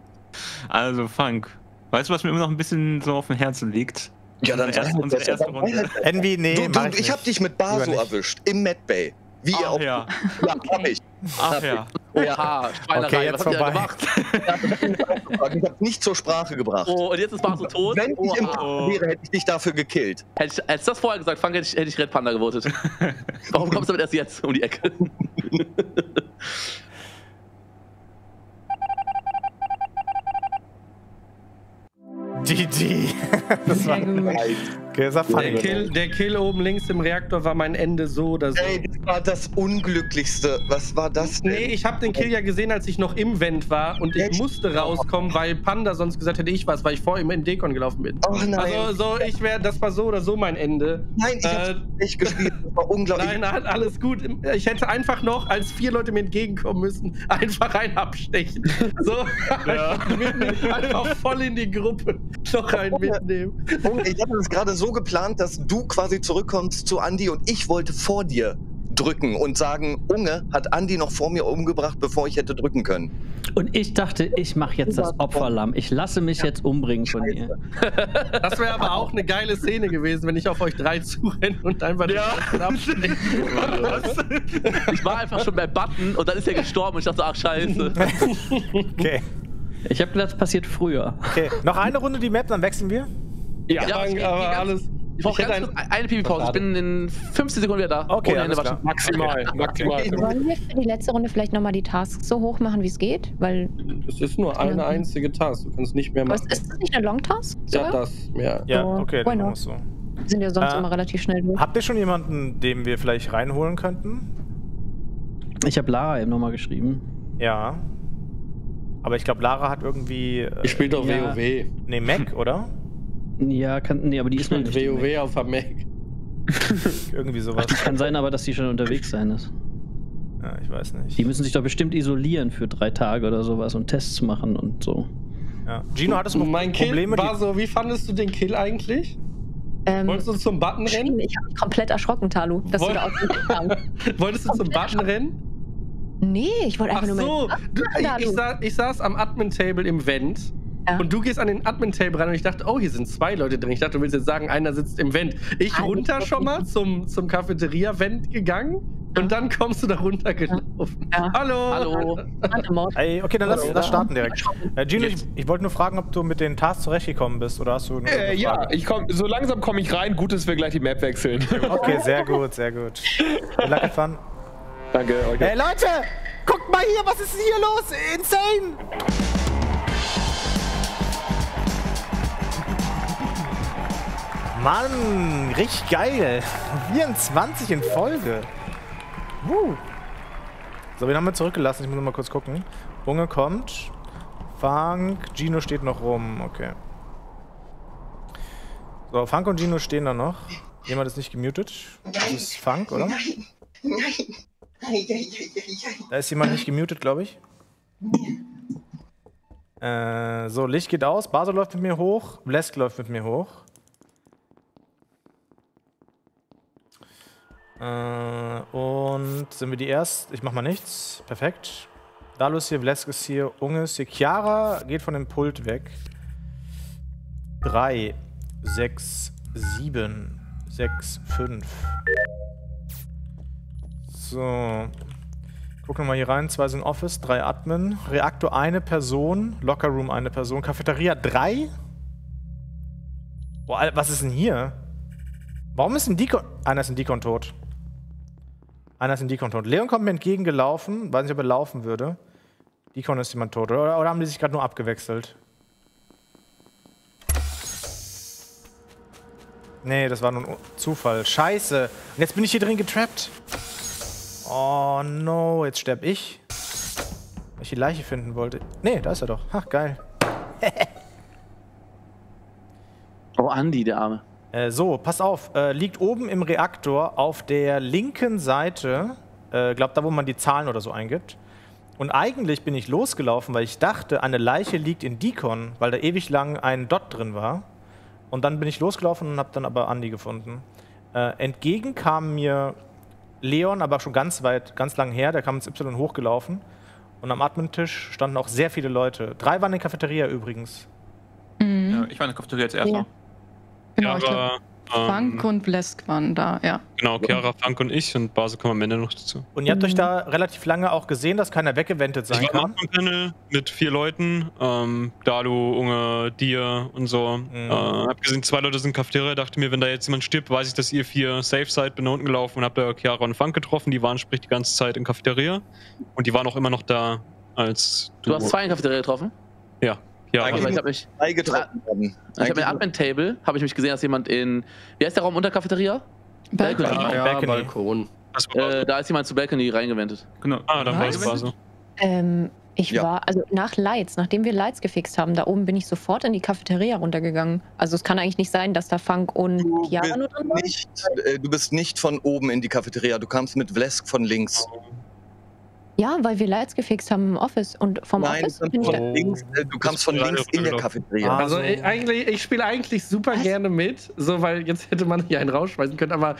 Also Funk. Weißt du, was mir immer noch ein bisschen so auf dem Herzen liegt? Ja, dann mir unsere das, erste Runde. Envy, nee, du, mach du, ich, ich habe nicht. dich mit nicht. erwischt, im Medbay. Wie ihr Ach auch. ja. Ja, hab ich. Ach ja. Oha, Schweinerei, Okay, jetzt was habt ihr da vorbei. gemacht? Ja, das hab ich. Ich hab's nicht zur Sprache gebracht. Oh, und jetzt ist Baso tot? Wenn ich im Oha. Kampf wäre, hätte ich dich dafür gekillt. Hätte ich, hättest du das vorher gesagt, Funk, hätte ich, hätte ich Red Panda gewotet. Warum kommst du damit erst jetzt um die Ecke? GG. Das war gut. Okay, ist ja funny. Der Kill, der Kill oben links im Reaktor war mein Ende so oder so. Ey, das war das Unglücklichste. Was war das denn? Nee, ich habe den Kill ja gesehen, als ich noch im Vent war und ich musste rauskommen, weil Panda sonst gesagt hätte, ich was, weil ich vor ihm in Dekon gelaufen bin. Ach nein. Also so, ich wäre, das war so oder so mein Ende. nein, ich hab's äh, nicht gespielt. Das war unglaublich. Nein, alles gut. Ich hätte einfach noch, als vier Leute mir entgegenkommen müssen, einfach einen abstechen. So, einfach, mitnehmen, einfach voll in die Gruppe noch einen mitnehmen. Ich hatte das gerade so geplant, dass du quasi zurückkommst zu Andy und ich wollte vor dir drücken und sagen, Unge hat Andy noch vor mir umgebracht, bevor ich hätte drücken können. Und ich dachte, ich mache jetzt das Opferlamm. Ich lasse mich jetzt umbringen von ihr. Das wäre aber auch eine geile Szene gewesen, wenn ich auf euch drei zurenne und einfach den ersten absteche. Ich war einfach schon beim Button und dann ist er gestorben und ich dachte, ach scheiße. Okay. Ich habe gedacht, das passiert früher. okay. Noch eine Runde die Map, dann wechseln wir. Ja. Ja, ich- ich- aber ganz- alles. Ich brauche ganz kurz eine Pipi-Pause. Ich bin in 15 Sekunden wieder da. Okay, Ohne alles Hände waschen. Maximal, maximal. Wollen wir für die letzte Runde vielleicht nochmal die Tasks so hoch machen, wie es geht? Weil, Es ist nur eine einzige Task. Du kannst nicht mehr was machen. ist das nicht eine Long-Task? Ja, das. Ja. Ja, So, okay, dann machen wir's so. Wir sind ja sonst Äh, immer relativ schnell durch. Habt ihr schon jemanden, den wir vielleicht reinholen könnten? Ich habe Lara eben nochmal geschrieben. Ja. Aber ich glaube, Lara hat irgendwie. Äh, Ich spiele doch Ja. WoW. Nee, Mac, oder? Ja, kann, nee, aber die Ich ist noch nicht. WoW auf der Mac. Irgendwie sowas. Kann sein aber, dass die schon unterwegs sein ist. Ja, ich weiß nicht. Die müssen sich doch bestimmt isolieren für drei Tage oder sowas und Tests machen und so. Ja. Gino, hattest du Mein Kill Probleme? war die- so, wie fandest du den Kill eigentlich? Ähm, Wolltest du zum Button rennen? ich habe mich komplett erschrocken, Talu, dass Woll- du da ausgegangen Wolltest du zum Button rennen? Nee, ich wollte Ach einfach nur so, mal. du, ich, Talu. ich, sa ich saß am Admin-Table im Vent Ja. und du gehst an den Admin-Table rein und ich dachte, oh, hier sind zwei Leute drin. Ich dachte, du willst jetzt sagen, einer sitzt im Vent. Ich Ah, runter nicht schon mal zum, zum Cafeteria-Vent gegangen und dann kommst du da runtergelaufen. Ja. Hallo! Hallo. Mord. Ey, okay, dann lass, Hallo. lass starten direkt. Äh, Gino, ich, ich wollte nur fragen, ob du mit den Tasks zurechtgekommen bist oder hast du eine Äh, ja, ich komm, so langsam komme ich rein. Gut, dass wir gleich die Map wechseln. Okay, sehr gut, sehr gut. Lucky Fun. Danke, euch. Hey Leute, guckt mal hier, was ist hier los? Insane! Mann, richtig geil. 24 in Folge. Woo. So, wen haben wir zurückgelassen? Ich muss mal kurz gucken. Unge kommt. Funk, Gino steht noch rum. Okay. So, Funk und Gino stehen da noch. Jemand ist nicht gemutet. Das ist Funk, oder? Da ist jemand nicht gemutet, glaube ich. Äh, so, Licht geht aus. Basel läuft mit mir hoch. Blesk läuft mit mir hoch. Und sind wir die erst? Ich mach mal nichts. Perfekt. Dalu ist hier, Blesk ist hier, Unge ist hier. Chiara geht von dem Pult weg. 3, 6, 7, 6, 5. So. Gucken wir mal hier rein. Zwei sind Office, drei Admin. Reaktor eine Person. Lockerroom eine Person. Cafeteria drei? Boah, was ist denn hier? Warum ist ein Deacon. Einer ist ein Deacon tot. Einer ist ein Deacon tot. Leon kommt mir entgegengelaufen. Weiß nicht, ob er laufen würde. Deacon ist jemand tot. Oder, oder haben die sich gerade nur abgewechselt? Nee, das war nur ein Zufall. Scheiße. Und jetzt bin ich hier drin getrappt. Oh no, jetzt sterb ich. Weil ich die Leiche finden wollte. Nee, da ist er doch. Ach, geil. Oh, Andi, der Arme. Äh, so, pass auf. Äh, liegt oben im Reaktor auf der linken Seite. Äh, glaub, da, wo man die Zahlen oder so eingibt. Und eigentlich bin ich losgelaufen, weil ich dachte, eine Leiche liegt in Deacon, weil da ewig lang ein Dot drin war. Und dann bin ich losgelaufen und habe dann aber Andi gefunden. Äh, entgegen kam mir Leon, aber schon ganz weit, ganz lang her, der kam ins Y hochgelaufen. Und am Admin-Tisch standen auch sehr viele Leute. Drei waren in der Cafeteria übrigens. Mhm. Ja, ich war in der Cafeteria als erster. Ja. Genau, ich Chiara, glaub, Frank ähm, und Blesk waren da, ja. genau, Chiara, Frank und ich und Base kommen am Ende noch dazu. Und ihr habt euch da relativ lange auch gesehen, dass keiner weggewendet sein ich war kann. Panel mit vier Leuten, ähm, Dalu, Unge, dir und so. Mhm. Äh, hab gesehen, zwei Leute sind in Cafeteria, dachte mir, wenn da jetzt jemand stirbt, weiß ich, dass ihr vier safe seid, bin da unten gelaufen und hab da Chiara und Frank getroffen, die waren sprich die ganze Zeit in Cafeteria und die waren auch immer noch da, als Du hast zwei in Cafeteria getroffen? Ja, Weil ich habe mich, worden. ich habe Eigentlich im Admin-Table, habe ich mich gesehen, dass jemand in, wie heißt der Raum unter Cafeteria? Balkon. Ja, ja Balcony. Balkon. Äh, da ist jemand zu Balcony reingewendet. Genau. Ah, dann war es so. Ähm, ich Ja. war, also nach Lights, nachdem wir Lights gefixt haben, da oben bin ich sofort in die Cafeteria runtergegangen. Also es kann eigentlich nicht sein, dass da Funk und Du Chiara nur drin waren. nicht, äh, du bist nicht von oben in die Cafeteria, du kamst mit Vlesk von links. Ja, weil wir Lights gefixt haben im Office und vom Nein, Office du bin kamst ich da. links, äh, du kamst von links in der. Cafeteria. Ah. Also so. ich, eigentlich, ich spiele eigentlich super Was? gerne mit, so weil jetzt hätte man hier einen rausschmeißen können, aber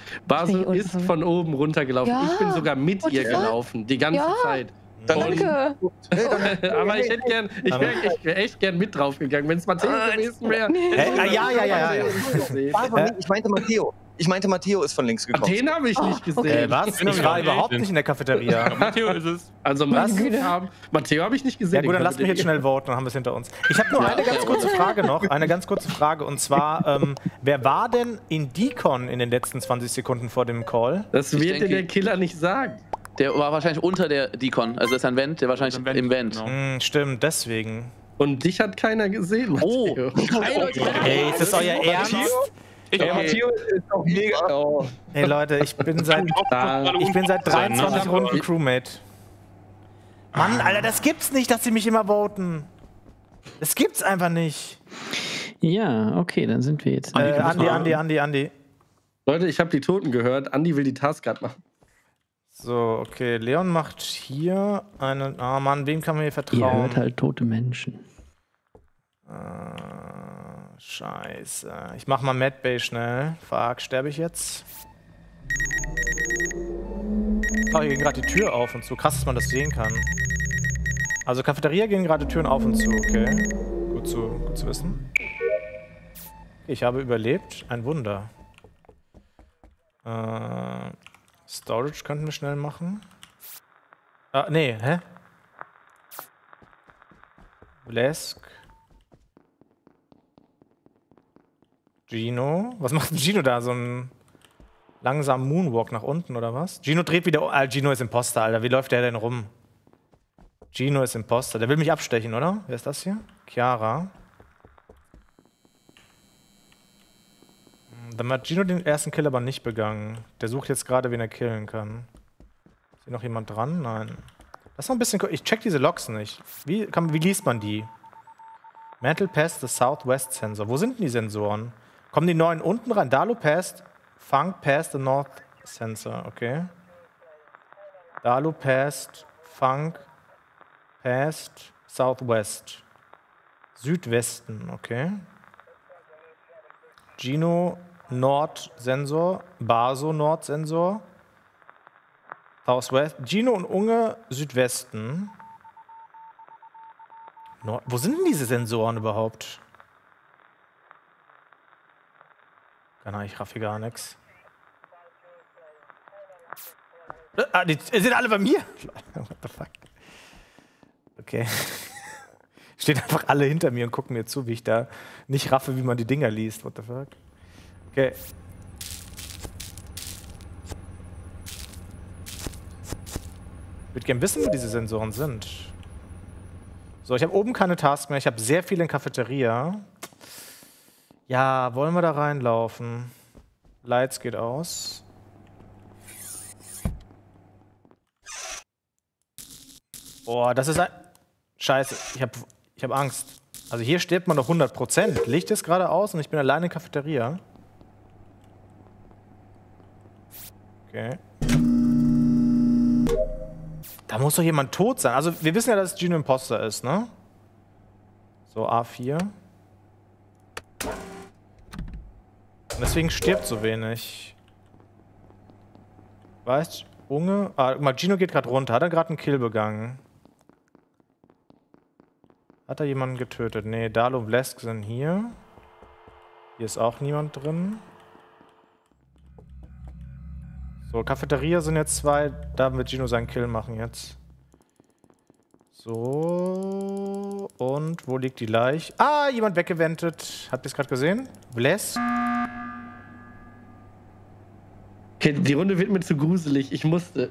Nee, und- ist von oben runtergelaufen. Ja, ich bin sogar mit ihr gelaufen, die ganze Ja. Zeit. Dann Danke. aber ich hätte gern, ich wäre ich wär echt gern mit draufgegangen. Wenn es Matteo gewesen wäre. Ah, ja, ja, ja, ja. Ah, ich meinte Matteo. Ich meinte Matteo ist von links gekommen. Den habe ich nicht gesehen. okay. Äh, was? Ich war überhaupt nicht. in der Cafeteria. Matteo ist es. Also Was? Matteo habe ich nicht gesehen. Ja gut, dann lasst mich jetzt schnell voten, dann haben wir es hinter uns. Ich habe nur eine ganz kurze Frage noch, eine ganz kurze Frage und zwar, ähm, wer war denn in Deacon in den letzten 20 Sekunden vor dem Call? Das wird dir denke- der Killer nicht sagen. Der war wahrscheinlich unter der Deacon. Also ist ein Vent, der wahrscheinlich Im Vent, im Vent. genau. Hm, stimmt, deswegen. Und dich hat keiner gesehen, Oh. Matteo. Ey, ist das euer Ernst? Ich, Ey, Matteo ist doch mega. Oh. Ey Leute, ich bin seit, ich bin seit 23 ne? Runden Crewmate. Mann, Alter, das gibt's nicht, dass sie mich immer voten. Das gibt's einfach nicht. Ja, okay, dann sind wir jetzt. Äh, Andi, Andi, Andi, Andi. Leute, ich habe die Toten gehört. Andi will die Task gerade machen. So, okay, Leon macht hier einen. Ah Mann, wem kann man hier Ihr vertrauen? hört halt tote Menschen. Äh, scheiße. Ich mach mal Mad Bay schnell. Fuck, sterbe ich jetzt? Oh, hier geht gerade die Tür auf und zu. Krass, dass man das sehen kann. Also Cafeteria gehen gerade Türen auf und zu, okay. Gut zu, gut zu wissen. Ich habe überlebt. Ein Wunder. Äh, Storage könnten wir schnell machen. Ah, nee, hä? Blesk. Gino. Was macht Gino da? So ein langsamen Moonwalk nach unten oder was? Gino dreht wieder. Ah, Gino ist Imposter, Alter. Wie läuft der denn rum? Gino ist Imposter. Der will mich abstechen, oder? Wer ist das hier? Chiara. Hm, Dann hat Gino den ersten Kill aber nicht begangen. Der sucht jetzt gerade, wen er killen kann. Ist hier noch jemand dran? Nein. Ist noch ein bisschen. Ich check diese Logs nicht. Wie, kann, wie liest man die? Mantle past the Southwest Sensor. Wo sind denn die Sensoren? Kommen die neuen unten rein? Dalu past, Funk past the North Sensor. Okay. Dalu past, Funk past Southwest. Südwesten, okay. Gino Nord Sensor, Baso Nord Sensor. Southwest. Gino und Unge Südwesten. Nord Wo sind denn diese Sensoren überhaupt? Keine Ahnung, ich raff hier gar nichts. Ah, die sind alle bei mir. What the fuck? Okay. Stehen einfach alle hinter mir und gucken mir zu, wie ich da nicht raffe, wie man die Dinger liest. What the fuck? Okay. Ich würde gerne wissen, wo diese Sensoren sind. So, ich habe oben keine Task mehr. Ich habe sehr viel in Cafeteria. Ja, wollen wir da reinlaufen? Lights geht aus. Boah, das ist ein... Scheiße, ich habe ich hab Angst. Also hier stirbt man doch 100%. Licht ist gerade aus und ich bin alleine in der Cafeteria. Okay. Da muss doch jemand tot sein. Also wir wissen ja, dass Gino Imposter ist, ne? So, A4. Und deswegen stirbt so wenig. Weißt Unge? Ah, guck mal, Gino geht gerade runter. Hat er gerade einen Kill begangen? Hat er jemanden getötet? Nee, Dalo und Blesk sind hier. Hier ist auch niemand drin. So, Cafeteria sind jetzt zwei. Da wird Gino seinen Kill machen jetzt. So. Und wo liegt die Leiche? Ah, jemand weggewendet. Habt ihr es gerade gesehen? Blesk? Okay, die Runde wird mir zu gruselig. Ich musste.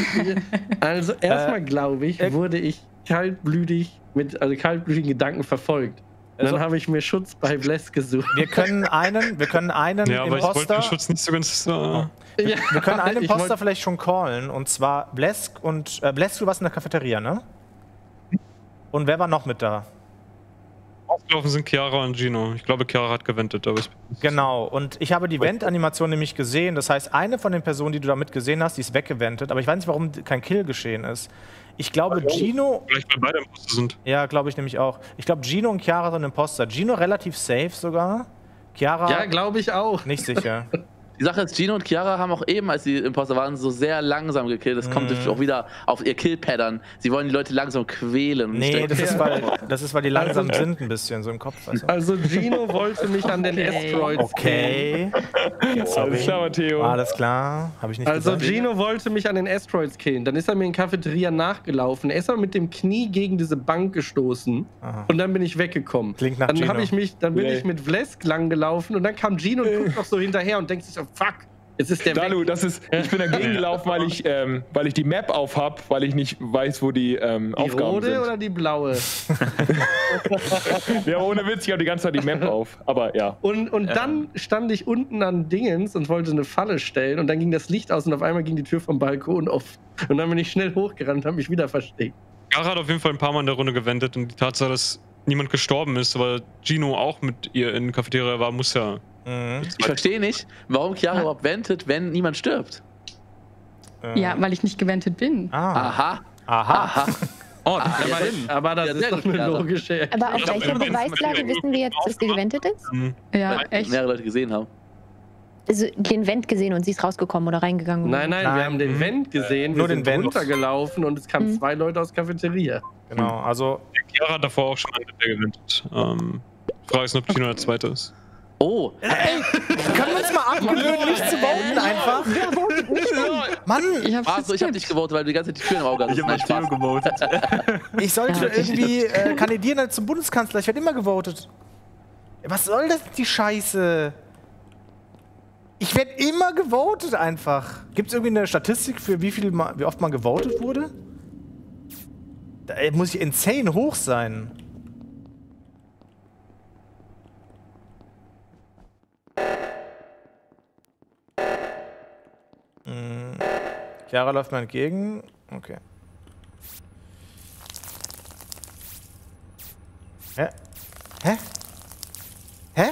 also erstmal glaube ich, äh, wurde ich kaltblütig mit also kaltblütigen Gedanken verfolgt. Also- dann habe ich mir Schutz bei Bless gesucht. Wir können einen, wir können einen Ja, aber ich wollte Imposter, Schutz nicht so ganz. Äh, Ja, wir können einen Imposter vielleicht schon callen und zwar Blesk und äh, Blesk, du warst in der Cafeteria, ne? Und wer war noch mit da? Ausgelaufen sind Chiara und Gino. Ich glaube, Chiara hat gewendet, aber Genau, und ich habe die Vent-Animation nämlich gesehen. Das heißt, eine von den Personen, die du da mit gesehen hast, die ist weggewendet. Aber ich weiß nicht, warum kein Kill geschehen ist. Ich glaube, Gino. vielleicht weil beide Imposter sind. Ja, glaube ich nämlich auch. Ich glaube, Gino und Chiara sind Imposter. Gino relativ safe sogar. Chiara Ja, glaube ich auch. nicht sicher. Die Sache ist, Gino und Chiara haben auch eben, als die Imposter waren, so sehr langsam gekillt. Das kommt Mhm. auch wieder auf ihr Kill-Pattern. Sie wollen die Leute langsam quälen. Nee, denke, das ist, weil, das ist, weil die langsam sind ein bisschen, so im Kopf. Du? Also Gino wollte mich an den Okay. Asteroids Okay. Alles klar, Matteo. Alles klar. Habe ich nicht Also gesagt. Gino wollte mich an den Asteroids killen. Dann ist er mir in Cafeteria nachgelaufen. Er ist aber mit dem Knie gegen diese Bank gestoßen. Aha. Und dann bin ich weggekommen. Klingt nach Dann Gino. habe ich mich, dann bin Yay. ich mit Vlesk lang gelaufen und dann kam Gino und guckt noch so hinterher und denkt sich so, fuck, jetzt ist der Dalu, weg. das ist, ich bin dagegen gelaufen, weil ich, ähm, weil ich die Map auf hab, weil ich nicht weiß, wo die ähm, Die Aufgaben rote sind. oder die blaue? Ja, ohne Witz, ich habe die ganze Zeit die Map auf. Aber ja. Und, und dann stand ich unten an Dingens und wollte eine Falle stellen und dann ging das Licht aus und auf einmal ging die Tür vom Balkon auf. Und dann bin ich schnell hochgerannt und habe mich wieder versteckt. Chiara hat auf jeden Fall ein paar Mal in der Runde gewendet und die Tatsache, dass niemand gestorben ist, aber Gino auch mit ihr in der Cafeteria war, muss ja. Mhm. ich verstehe nicht, warum Chiara überhaupt ventet, wenn niemand stirbt. Äh, Ja, weil ich nicht gewendet bin. Ah. Aha, Aha. aha. Oh, Ah, das ja, macht Sinn. Sinn. Aber das Ja, ist doch eine logische Aber auf welcher Beweislage wissen wir jetzt, dass die gewendet ist? Hm. Ja, Weil echt. mehrere Leute gesehen haben. Also den Vent gesehen und sie ist rausgekommen oder reingegangen. Nein, nein, Nein. wir haben den Mhm. Vent gesehen, Nur wir den sind Vent. runtergelaufen und es kamen Mhm. zwei Leute aus Cafeteria. Genau, also Chiara hat davor auch schon einen der gewendet. Ähm, Frage ist, nur, ob Gino der zweite ist. Oh, können wir uns mal abgewöhnen, nicht zu voten einfach? Wer votet denn? Mann, Ich hab's also ich habe dich gewotet, weil du die ganze Zeit die Tür im Auge hattest. Ich habe Nein, Matteo Spaß. gewotet. ich sollte Ja. irgendwie äh, kandidieren als zum Bundeskanzler. Ich werde immer gewotet. Was soll das, die Scheiße? Ich werde immer gewotet einfach. Gibt es irgendwie eine Statistik für wie, viel mal, wie oft man gewotet wurde? Da muss ich insane hoch sein. Chiara läuft mir entgegen. Okay. Hä? Hä? Hä?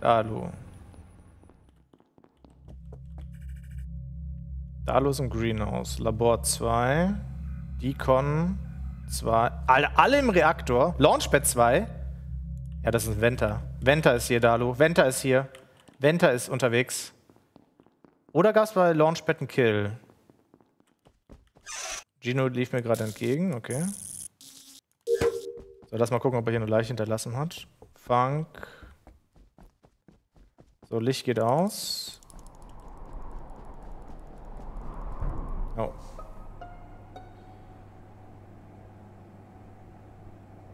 Dalu. Dalu ist im Greenhouse. Labor 2. Deacon 2. Alle, alle im Reaktor. Launchpad 2. Ja, das ist ein Venter. Venter ist hier, Dalu. Venter ist hier. Venter ist unterwegs. Oder gab es bei Launchpad einen Kill? Gino lief mir gerade entgegen, okay. So, lass mal gucken, ob er hier eine Leiche hinterlassen hat. Funk. So, Licht geht aus. Oh.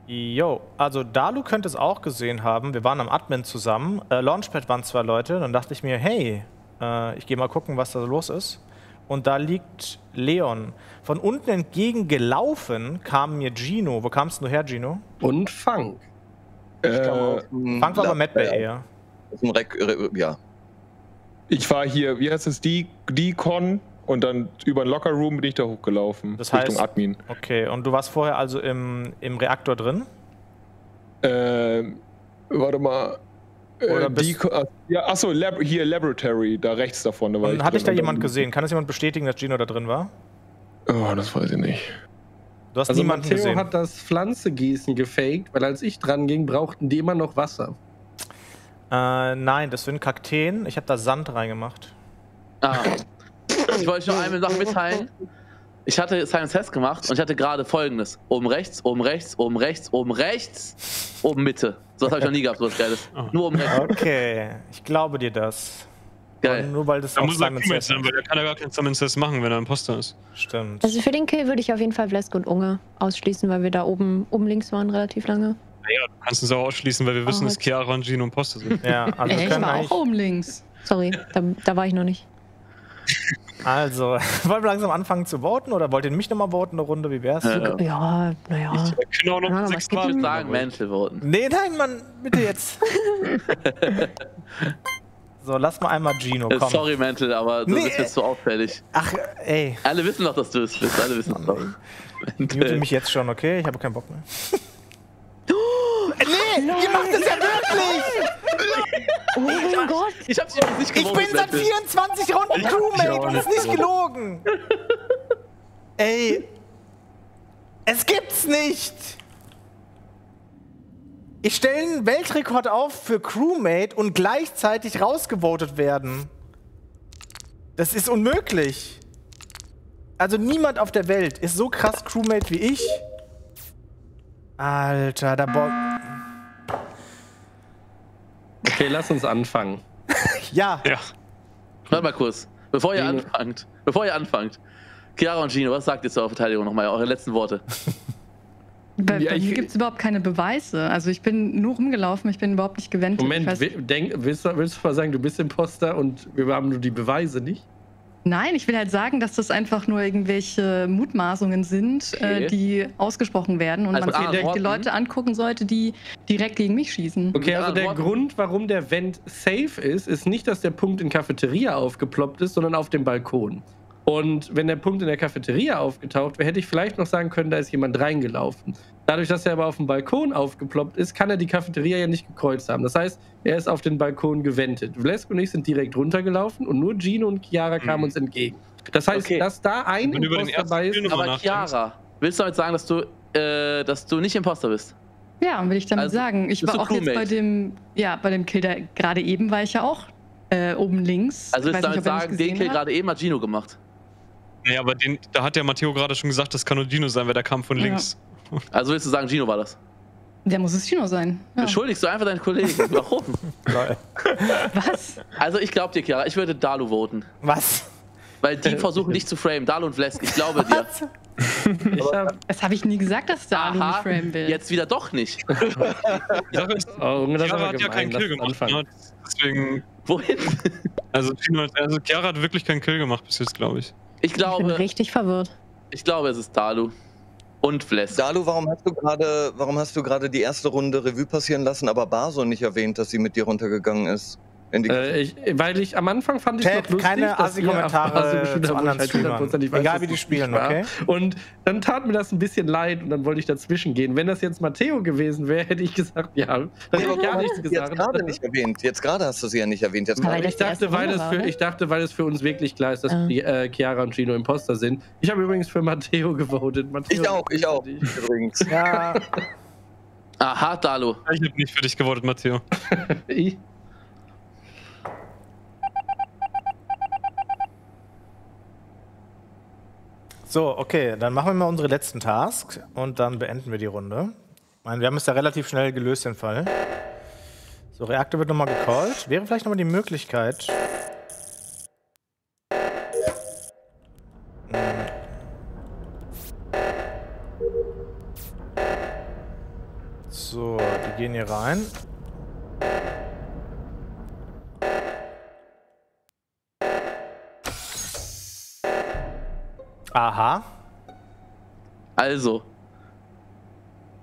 Jo, also Dalu könnte es auch gesehen haben. Wir waren am Admin zusammen. Äh, Launchpad waren zwei Leute. Dann dachte ich mir, hey, äh, ich gehe mal gucken, was da los ist. Und da liegt Leon. Von unten entgegen gelaufen kam mir Gino. Wo kamst du her, Gino? Und Funk. Äh, Funk war aber Matt bei eher. Ja. ich war hier, wie heißt es, die, die Con und dann über den Locker Room bin ich da hochgelaufen. Das Richtung heißt- Admin. Okay, und du warst vorher also im, im Reaktor drin? Ähm, warte mal. Oder Äh, bist- die, Con- ja, achso, Lab, hier Laboratory, da rechts davon. Da war Und ich hat dich drin. da jemand gesehen? Kann es jemand bestätigen, dass Gino da drin war? Oh, das weiß ich nicht. Du hast Also niemanden Matteo gesehen. hat das Pflanzegießen gefaked, weil als ich dran ging, brauchten die immer noch Wasser. Äh, nein, das sind Kakteen. Ich habe da Sand reingemacht. Ah. Ich wollte noch eine Sache mitteilen. Ich hatte Science Test gemacht und ich hatte gerade folgendes. Oben rechts, oben rechts, oben rechts, oben rechts, oben Mitte. So was habe ich noch nie gehabt, so was Geiles. Oh. Nur oben rechts. Okay, ich glaube dir das. Geil. Nur weil das Da muss er Teammate sein, weil der kann ja gar keinen Summon Test machen, wenn er Imposter ist. Stimmt. Also für den Kill würde ich auf jeden Fall Vlesk und Unge ausschließen, weil wir da oben, oben links waren relativ lange. Naja, du kannst uns auch ausschließen, weil wir wissen, dass jetzt. Chiara und Gino Imposter sind. Ja, also ich war auch oben links. Sorry, da, da war ich noch nicht. Also, wollen wir langsam anfangen zu voten oder wollt ihr mich nochmal voten eine Runde? Wie wär's? Äh, Ja, naja. Wir können auch noch Ja, sechs ich sagen, Mental voten. Nee, nein, Mann, bitte jetzt. so, lass mal einmal Gino, Äh, komm. Sorry, Mental, aber du Nee. bist jetzt so auffällig. Ach, ey, Alle wissen doch, dass du es bist. Alle wissen es doch. mute mich jetzt schon, okay? Ich habe keinen Bock mehr. nee, ihr macht das ja wirklich! Oh mein Gott. Ich hab's übrigens nicht Ich bin seit Mental. 24 Runden Crewmate und es ist nicht gelogen. Ey, es gibt's nicht. Ich stelle einen Weltrekord auf für Crewmate und gleichzeitig rausgevotet werden. Das ist unmöglich. Also niemand auf der Welt ist so krass Crewmate wie ich. Alter, da boah. Okay, lass uns anfangen. Ja, Ja. Warte mal kurz. Bevor ihr Gino. anfangt, bevor ihr anfangt, Chiara und Gino, was sagt ihr zur Verteidigung nochmal? Eure letzten Worte. Bei, Ja, bei mir gibt es überhaupt keine Beweise. Also ich bin nur rumgelaufen, ich bin überhaupt nicht gewendet. Moment, ich weiß, wi- denk, willst, du, willst du mal sagen, du bist Imposter und wir haben nur die Beweise nicht? Nein, ich will halt sagen, dass das einfach nur irgendwelche Mutmaßungen sind, Okay. äh, die ausgesprochen werden und Also man sich anderen die Leute angucken sollte, die direkt gegen mich schießen. Okay, also der Worten- Grund, warum der Vent safe ist, ist nicht, dass der Punkt in Cafeteria aufgeploppt ist, sondern auf dem Balkon. Und wenn der Punkt in der Cafeteria aufgetaucht wäre, hätte ich vielleicht noch sagen können, da ist jemand reingelaufen. Dadurch, dass er aber auf dem Balkon aufgeploppt ist, kann er die Cafeteria ja nicht gekreuzt haben. Das heißt, er ist auf den Balkon gewendet. Vlesk und ich sind direkt runtergelaufen und nur Gino und Chiara kamen Mhm. uns entgegen. Das heißt, Okay. dass da ein Wenn Imposter dabei ist, Aber. Chiara, willst du damit sagen, dass du, äh, dass du nicht Imposter bist? Ja, will ich damit Also, sagen. Ich war auch jetzt bei dem, ja, bei dem Kill, der gerade eben war ich ja auch äh, oben links. Also Ich willst du damit sagen, den Kill gerade eben hat Gino gemacht. Nee, aber den, da hat der Matteo gerade schon gesagt, das kann nur Dino sein, weil der kam von Ja. links. Also willst du sagen, Gino war das? Der muss es Gino sein. Ja. Beschuldigst du einfach deinen Kollegen? Warum? Lol. Was? Also ich glaube dir, Chiara, ich würde Dalu voten. Was? Weil die versuchen dich zu framen. Dalu und Vlesk, ich glaube dir. ich hab, Das habe ich nie gesagt, dass Dalu mich Aha, framen will. jetzt wieder doch nicht. Ist, oh, Junge, das ist Chiara hat ja keinen gemein. Kill gemacht. anfangen. Ne? Deswegen, Wohin? also, also Chiara hat wirklich keinen Kill gemacht bis jetzt, glaube ich. Ich Ich bin glaube, richtig verwirrt. ich glaube, es ist Dalu. Und Vlesk. Dalu, warum hast du gerade, warum hast du gerade die erste Runde Revue passieren lassen, aber Baso nicht erwähnt, dass sie mit dir runtergegangen ist? Äh, ich, weil ich am Anfang fand ich Ted, noch lustig, keine dass ihr bestimmt zu habt, wo anderen ich halt weiß, Egal, wie die spielen, okay? Und dann tat mir das ein bisschen leid und dann wollte ich dazwischen gehen. Wenn das jetzt Matteo gewesen wäre, hätte ich gesagt, ja. Dann hätte ich gar nichts Jetzt gesagt. gerade nicht erwähnt. Jetzt gerade hast du sie ja nicht erwähnt. Jetzt das Ich dachte, weil es für, oder? ich dachte, weil es für uns wirklich klar ist, dass Ah. die, äh, Chiara und Gino Imposter sind. Ich habe übrigens für Matteo gewotet. Matteo Ich auch, ich auch. Übrigens. Ja, Aha, Dalu. Ich habe nicht für dich gewotet, Matteo. Ich, so, okay, dann machen wir mal unsere letzten Tasks und dann beenden wir die Runde. Ich meine, wir haben es ja relativ schnell gelöst, den Fall. So, Reaktor wird nochmal gecallt. Wäre vielleicht nochmal die Möglichkeit. Hm. So, die gehen hier rein. Aha. Also,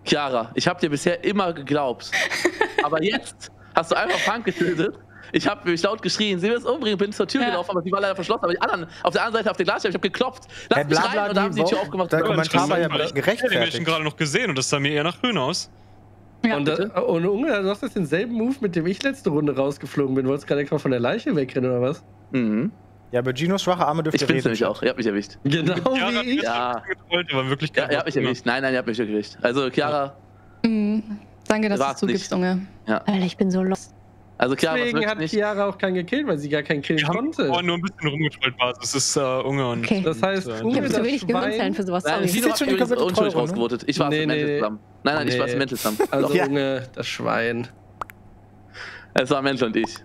Chiara, ich habe dir bisher immer geglaubt. Aber jetzt hast du einfach Frank getötet. Ich habe mich laut geschrien, sie will es umbringen, bin zur Tür Ja. gelaufen, aber die war leider verschlossen. Aber die anderen, auf der anderen Seite auf der Glasscheibe, ich habe geklopft. Lass Hey, mich bla, bla, rein und da haben sie die Tür aufgemacht. der Kommentar war ja Weil ich gerechtfertigt. die Menschen gerade noch gesehen und das sah mir eher nach Grün aus. Ja, und, bitte? äh, und Unge, du hast jetzt denselben Move, mit dem ich letzte Runde rausgeflogen bin. Wolltest gerade extra von der Leiche wegrennen oder was? Mhm. Ja, bei Ginos schwache Arme dürft Ich ihr bin's reden. nämlich auch, ihr habt mich erwischt. Genau wie ich. Ja. getrollt, aber wirklich Ja, ihr habt mich erwischt. Nein, nein, ihr habt mich erwischt. Also, Chiara, Mhm. Danke, dass du es zugibst. Junge. Alter, ich bin so lost. also Chiara, was Deswegen hat nicht. Chiara auch keinen gekillt, weil sie gar keinen Kill Wir haben konnte. vorhin nur ein bisschen rumgetrollt, Basis. Das ist äh, Unge und. Okay. Das heißt, Unge, Ich habe zu wenig Gehirnzellen für sowas. Nein, jetzt hat schon die komplette unschuldig Trollrunde? rausgevotet. Ich war Nee, mit Mental zusammen. Nein, nein, ich war mit Mental zusammen. Also Ja. Unge, das Schwein. es war Mental und ich.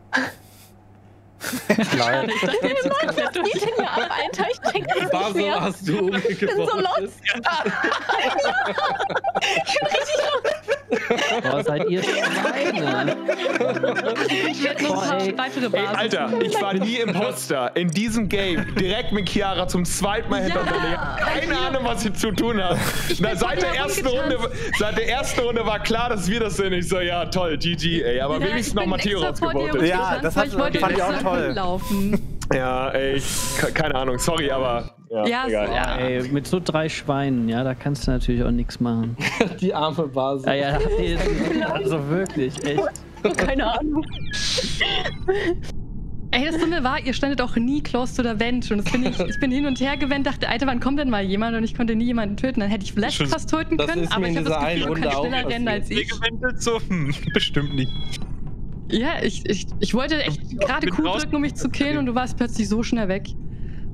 Leid. Was geht denn hier ab, Alter? Ich check das nicht Baso mehr. hast du Unge Ich bin so lost. Ich bin richtig lost. Boah, seid ihr Schweine. Ich werde noch Boah, ey. weitere Ey, Basen. Alter, ich war nie Imposter. In diesem Game direkt mit Chiara zum zweiten Mal hintereinander. Keine Ahnung, was ich zu tun habe. Na, seit, der ersten Runde, seit der ersten Runde war klar, dass wir das sind. Ich so, ja, toll, GG, ey. Aber Ja, wenigstens noch Matteo rausgevotet. Ja, das hat- ich fand ich auch toll. rumlaufen. Ja, ey, keine Ahnung, sorry, aber. Ja, Ja, egal. so. Ja, ey, mit so drei Schweinen, ja, da kannst du natürlich auch nichts machen. Die arme Basis. Ja, ja, also wirklich, echt. Keine Ahnung. Ey, das Dumme war, ihr standet auch nie close to the vent. Und das bin ich, ich bin hin und her gewendet, dachte, Alter, wann kommt denn mal jemand? Und ich konnte nie jemanden töten. Dann hätte ich Vlad Schon- fast töten können, aber ich in habe das dieser Gefühl, einen du kannst Runde auch schneller rennen als ich. Gewendet so? Hm, bestimmt nicht. Ja, ich, ich, ich wollte echt gerade Q drücken, um mich zu killen und du warst plötzlich so schnell weg.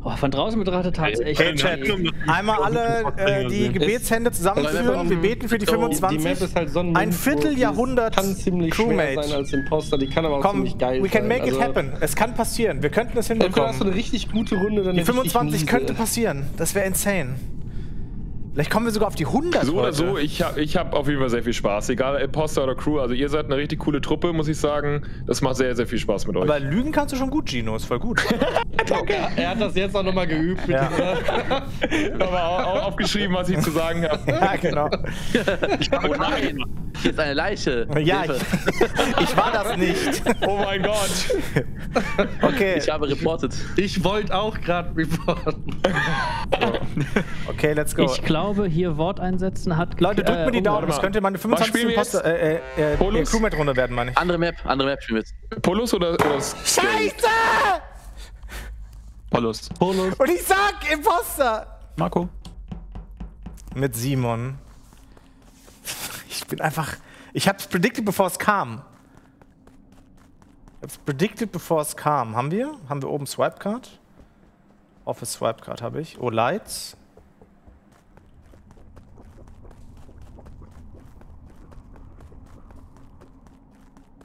Oh, von draußen betrachtet hat es echt. Hey, Chat, einmal alle äh, die Gebetshände zusammenführen. Wir beten für die Die Map 25. ist halt so ein Vierteljahrhundert kann ziemlich schwer Crewmate. sein als Imposter, die kann aber auch Komm, ziemlich geil we can sein. make it Also, happen. Es kann passieren. Wir könnten es Entweder hast du hinbekommen. eine richtig gute Runde, dann Die eine richtig 25 miese. könnte passieren. Das wäre insane. Vielleicht kommen wir sogar auf die 100 So oder heute. so, ich habe ich hab auf jeden Fall sehr viel Spaß. Egal, Imposter oder Crew. Also, ihr seid eine richtig coole Truppe, muss ich sagen. Das macht sehr, sehr viel Spaß mit euch. Aber lügen kannst du schon gut, Gino. Ist voll gut. Er, er hat das jetzt auch nochmal geübt. Mit Ja. dieser, aber auch, auch aufgeschrieben, was ich zu sagen habe. ja, genau. Oh nein, hier ist eine Leiche. Ja, ich, ich war das nicht. Oh mein Gott. Okay, ich habe reportet. ich wollte auch gerade reporten. okay, let's go. Ich glaube, hier Wort einsetzen hat. Leute, drückt mir die äh, Daumen. Das könnte meine Was 25. spielen wir jetzt? Imposter, äh, äh, äh, Polus? Crewmate-Runde werden, meine ich. Andere Map, andere Map spielen wir jetzt. Polos oder, oder Scheiße! Polos. Und ich sag Imposter! Marco. Mit Simon. Ich bin einfach. Ich hab's predicted, bevor es kam. Ich hab's predicted, bevor es kam. Haben wir? Haben wir oben Swipe Card? Office Swipe Card habe ich. Oh, Lights.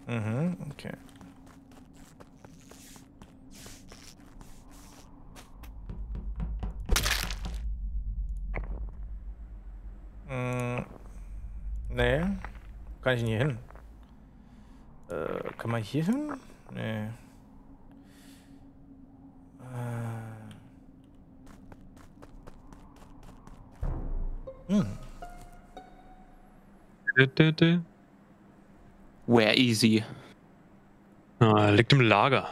Mhm, okay. Mm, nee. Kann ich denn hin? Äh, kann man hier hin? Nee. Äh. Hm. Where easy. Ah, liegt im Lager.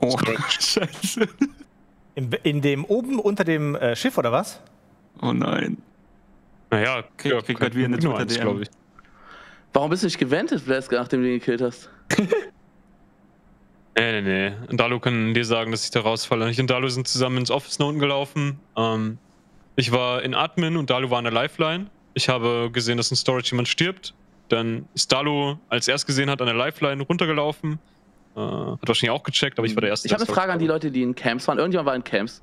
Oh, scheiße. In, in dem oben unter dem äh, Schiff oder was? Oh nein. Naja, Krieg- krieg grad wieder eine nur Twitter-DM. glaube ich. Warum bist du nicht gewendet, Blaska, nachdem du ihn gekillt hast? Nee, nee, nee. Und Dalu kann dir sagen, dass ich da rausfalle. Ich und Dalu sind zusammen ins Office nach unten gelaufen. Ähm, ich war in Admin und Dalu war an der Lifeline. Ich habe gesehen, dass in Storage jemand stirbt. Dann ist Dalu, als er es gesehen hat, an der Lifeline runtergelaufen. Äh, hat wahrscheinlich auch gecheckt, aber ich war der Erste. Ich habe eine Frage an die Leute, die in Camps waren. Irgendjemand war in Camps.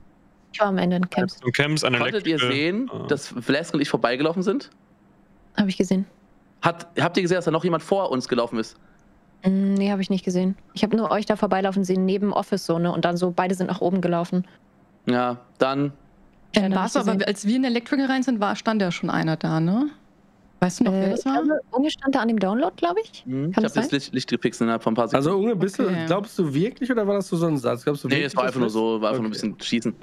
Ich war am Ende in Camps. Im Camps an der Konntet ihr sehen, äh, dass Vlask und ich vorbeigelaufen sind? Habe ich gesehen. Hat, habt ihr gesehen, dass da noch jemand vor uns gelaufen ist? Mm, nee, habe ich nicht gesehen. Ich habe nur euch da vorbeilaufen sehen, neben Office-Zone und dann so, beide sind nach oben gelaufen. Ja, dann. Ja, Dann war es aber, als wir in Electrical rein sind, war, stand ja schon einer da, ne? Weißt du noch, wer Äh, das war? glaube, Unge stand da an dem Download, glaube ich. Hm, ich habe das das Licht, Licht gefixt innerhalb von ein paar Sekunden. Also, Unge, bist Okay. du, glaubst du wirklich oder war das so so ein Satz? Glaubst du nee, es war einfach nur das so, war einfach nur ein Okay. bisschen schießen.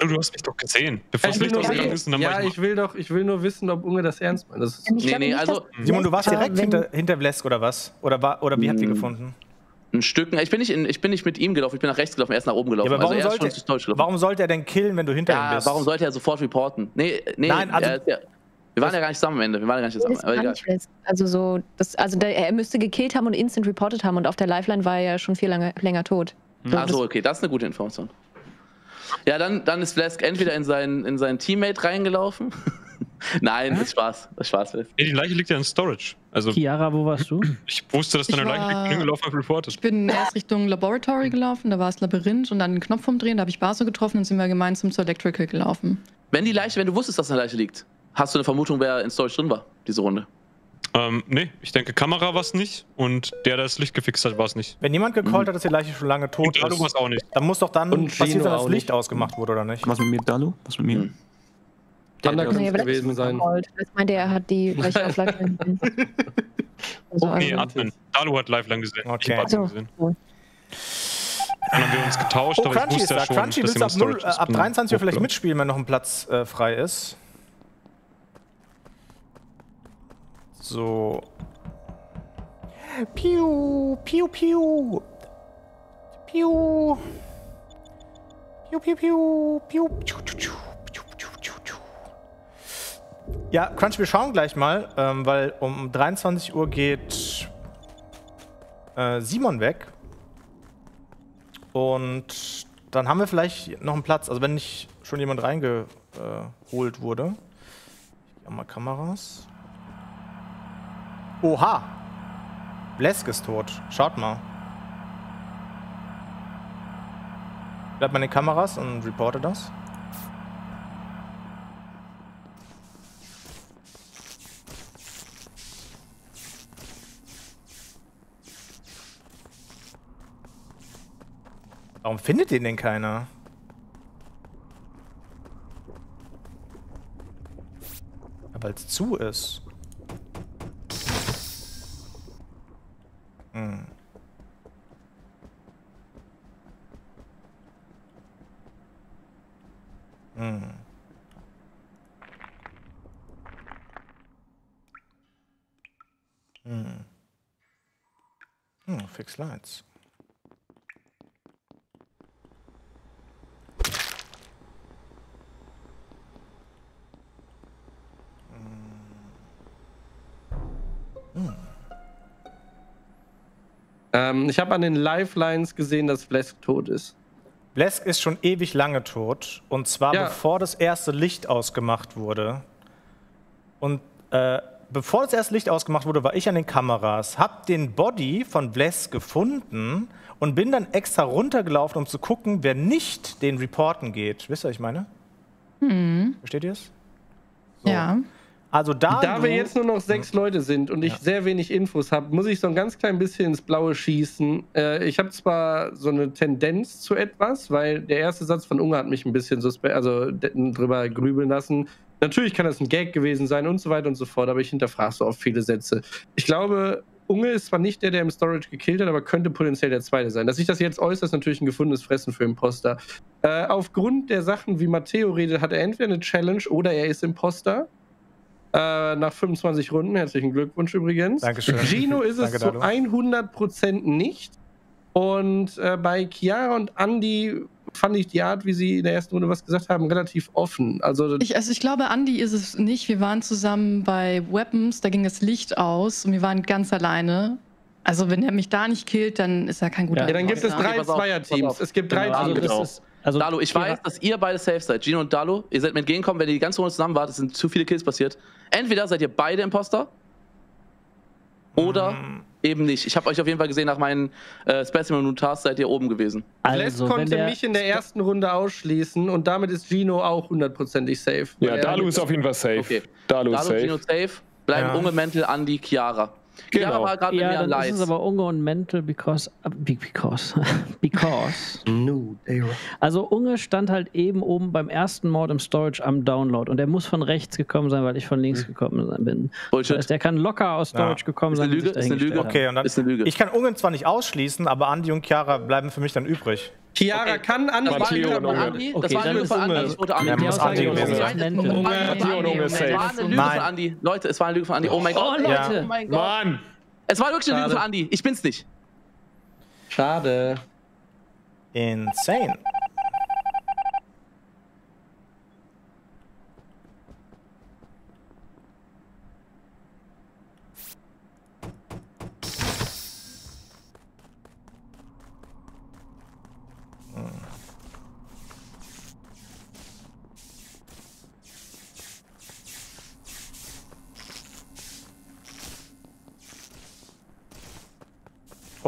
Dalu, du hast mich doch gesehen. Bevor das Ich will Licht nur, ausgegangen ist, und dann ja, war ich ich will doch, ich will nur wissen, ob Unge das ernst meint. Das Nee, glaube nee, nicht, also- Simon, du warst direkt hinter, hinter Vlesk oder was? Oder, war, oder wie habt ihr Mm. gefunden? Ein Stück. Ich bin, nicht in, ich bin nicht mit ihm gelaufen, ich bin nach rechts gelaufen, er ist nach oben gelaufen. Ja, aber warum, also er ist sollte, warum sollte er denn killen, wenn du hinter ihm ja, bist? warum sollte er sofort reporten? Nee, nee, Nein, also- er ist ja, wir waren ja gar nicht zusammen am Ende. Wir waren ja gar nicht zusammen. Aber war egal. Also so, das, also der, er müsste gekillt haben und instant reported haben und auf der Lifeline war er ja schon viel lange, länger tot. So, Achso, okay, das ist eine gute Information. Ja, dann, dann ist Flask entweder in seinen, in seinen Teammate reingelaufen. Nein, das ist Spaß. Das ist Spaß. Flask. Nee, die Leiche liegt ja in Storage. Also, Chiara, wo warst du? ich wusste, dass da Ich eine Leiche liegt, war- hab reported. Ich bin erst Richtung Laboratory gelaufen, da war es Labyrinth und dann den Knopf umdrehen, da habe ich Baso getroffen und sind wir gemeinsam zur Electrical gelaufen. Wenn die Leiche, wenn du wusstest, dass eine Leiche liegt, hast du eine Vermutung, wer in Storage drin war, diese Runde? Ähm, nee, ich denke, Kamera war es nicht und der, der das Licht gefixt hat, war es nicht. Wenn jemand gecallt hat, dass die Leiche schon lange tot Und Dalu war ist, es auch nicht. dann muss doch dann Und passiert Gino dass auch das Licht nicht. ausgemacht wurde, oder nicht? Was mit mir, Dalu? Was mit mir? Hm. Thunder der- kann Nee, gewesen sein. Das meinte er, hat die gleiche auf Lifeline gesehen. Also, Nee, also, Admin. Dalu hat Lifeline gesehen. Okay. Ich hab Admin gesehen. cool. Dann haben wir uns getauscht, Oh, aber ich Crunchy ist wusste da. ja schon, Crunchy, dass willst ab, jemand 0, Storage äh, ab ist. 23 Uhr vielleicht mitspielen, wenn noch ein Platz äh, frei ist? So. Piu, piu, piu. Piu. Piu, piu, piu, piu. Tschu, tschu, tschu, tschu, tschu, tschu, tschu. Ja, Crunch, wir schauen gleich mal, ähm, weil um 23 Uhr geht äh, Simon weg. Und dann haben wir vielleicht noch einen Platz. Also wenn nicht schon jemand reingeholt wurde. Ich gehe mal Kameras. Oha! Blesk ist tot. Schaut mal. Bleibt mal in den Kameras und reporte das. Warum findet den denn keiner? Ja, Weil es zu ist. Hm. Hm. Hm. Hm, fix lights. Ähm, ich habe an den Lifelines gesehen, dass Flesk tot ist. Blesk ist schon ewig lange tot. Und zwar Ja. bevor das erste Licht ausgemacht wurde. Und äh, bevor das erste Licht ausgemacht wurde, war ich an den Kameras, hab den Body von Blesk gefunden und bin dann extra runtergelaufen, um zu gucken, wer nicht den Reporten geht. Wisst ihr, was ich meine? Versteht ihr es? So. Ja. Also da. Da wir jetzt nur noch sechs Leute sind und ich Ja. sehr wenig Infos habe, muss ich so ein ganz klein bisschen ins Blaue schießen. Äh, ich habe zwar so eine Tendenz zu etwas, weil der erste Satz von Unge hat mich ein bisschen suspe also drüber grübeln lassen. Natürlich kann das ein Gag gewesen sein und so weiter und so fort, aber ich hinterfrage so oft viele Sätze. Ich glaube, Unge ist zwar nicht der, der im Storage gekillt hat, aber könnte potenziell der zweite sein. Dass sich das jetzt äußert, ist natürlich ein gefundenes Fressen für Imposter. Äh, aufgrund der Sachen, wie Matteo redet, hat er entweder eine Challenge oder er ist Imposter. Äh, nach 25 Runden. Herzlichen Glückwunsch übrigens. Dankeschön. Gino ist es Danke, zu Dalo. 100% nicht. Und äh, bei Chiara und Andy fand ich die Art, wie sie in der ersten Runde was gesagt haben, relativ offen. Also Ich, also ich glaube, Andy ist es nicht. Wir waren zusammen bei Weapons, da ging das Licht aus und wir waren ganz alleine. Also wenn er mich da nicht killt, dann ist er kein guter Ja, ja, dann gibt es drei Zweierteams. Es gibt drei Also, Teams. das genau. ist, also Dalu, ich weiß, dass ihr beide safe seid. Gino und Dalu, ihr seid mir entgegengekommen, wenn ihr die ganze Runde zusammen wart, es sind zu viele Kills passiert. Entweder seid ihr beide Imposter oder Mm. Eben nicht. Ich habe euch auf jeden Fall gesehen, nach meinen äh, Specimen und Tasks seid ihr oben gewesen. Les also, wenn konnte mich in der ersten Runde ausschließen und damit ist Gino auch hundertprozentig safe. Ja, Dalu ist auf jeden Fall safe. Okay. Dalu ist Dalu, Gino safe. safe. Bleiben Ja. Unge, Mäntel, Andi, Chiara. Genau. war gerade mit mir ja, an dann ist es aber Unge und Mental because, äh, be- because, because. They were- Also Unge stand halt eben oben beim ersten Mord im Storage am Download und der muss von rechts gekommen sein, weil ich von links gekommen sein bin. Das Bullshit. heißt, der kann locker aus Storage Ja. gekommen Ist sein. eine Lüge, ist eine Lüge. Okay, und dann. Ist eine Lüge. Ich kann Ungen zwar nicht ausschließen, aber Andi und Chiara bleiben für mich dann übrig. Chiara Okay. kann Das eine Matteo Lüge und von Unge. Andi. Das war eine Lüge von Andi. Unge. Ich wurde Andi. Ja, muss Andi gewesen sein. Mental. es war Unge, Matteo und Unge ist es war safe. eine Lüge Nein. von Andi. Leute, es war eine Lüge von Andi. Oh mein Oh, Gott. Leute. Oh mein Gott. Mann! Es war wirklich eine Lüge von Andi. Ich bin's nicht. Schade. Insane.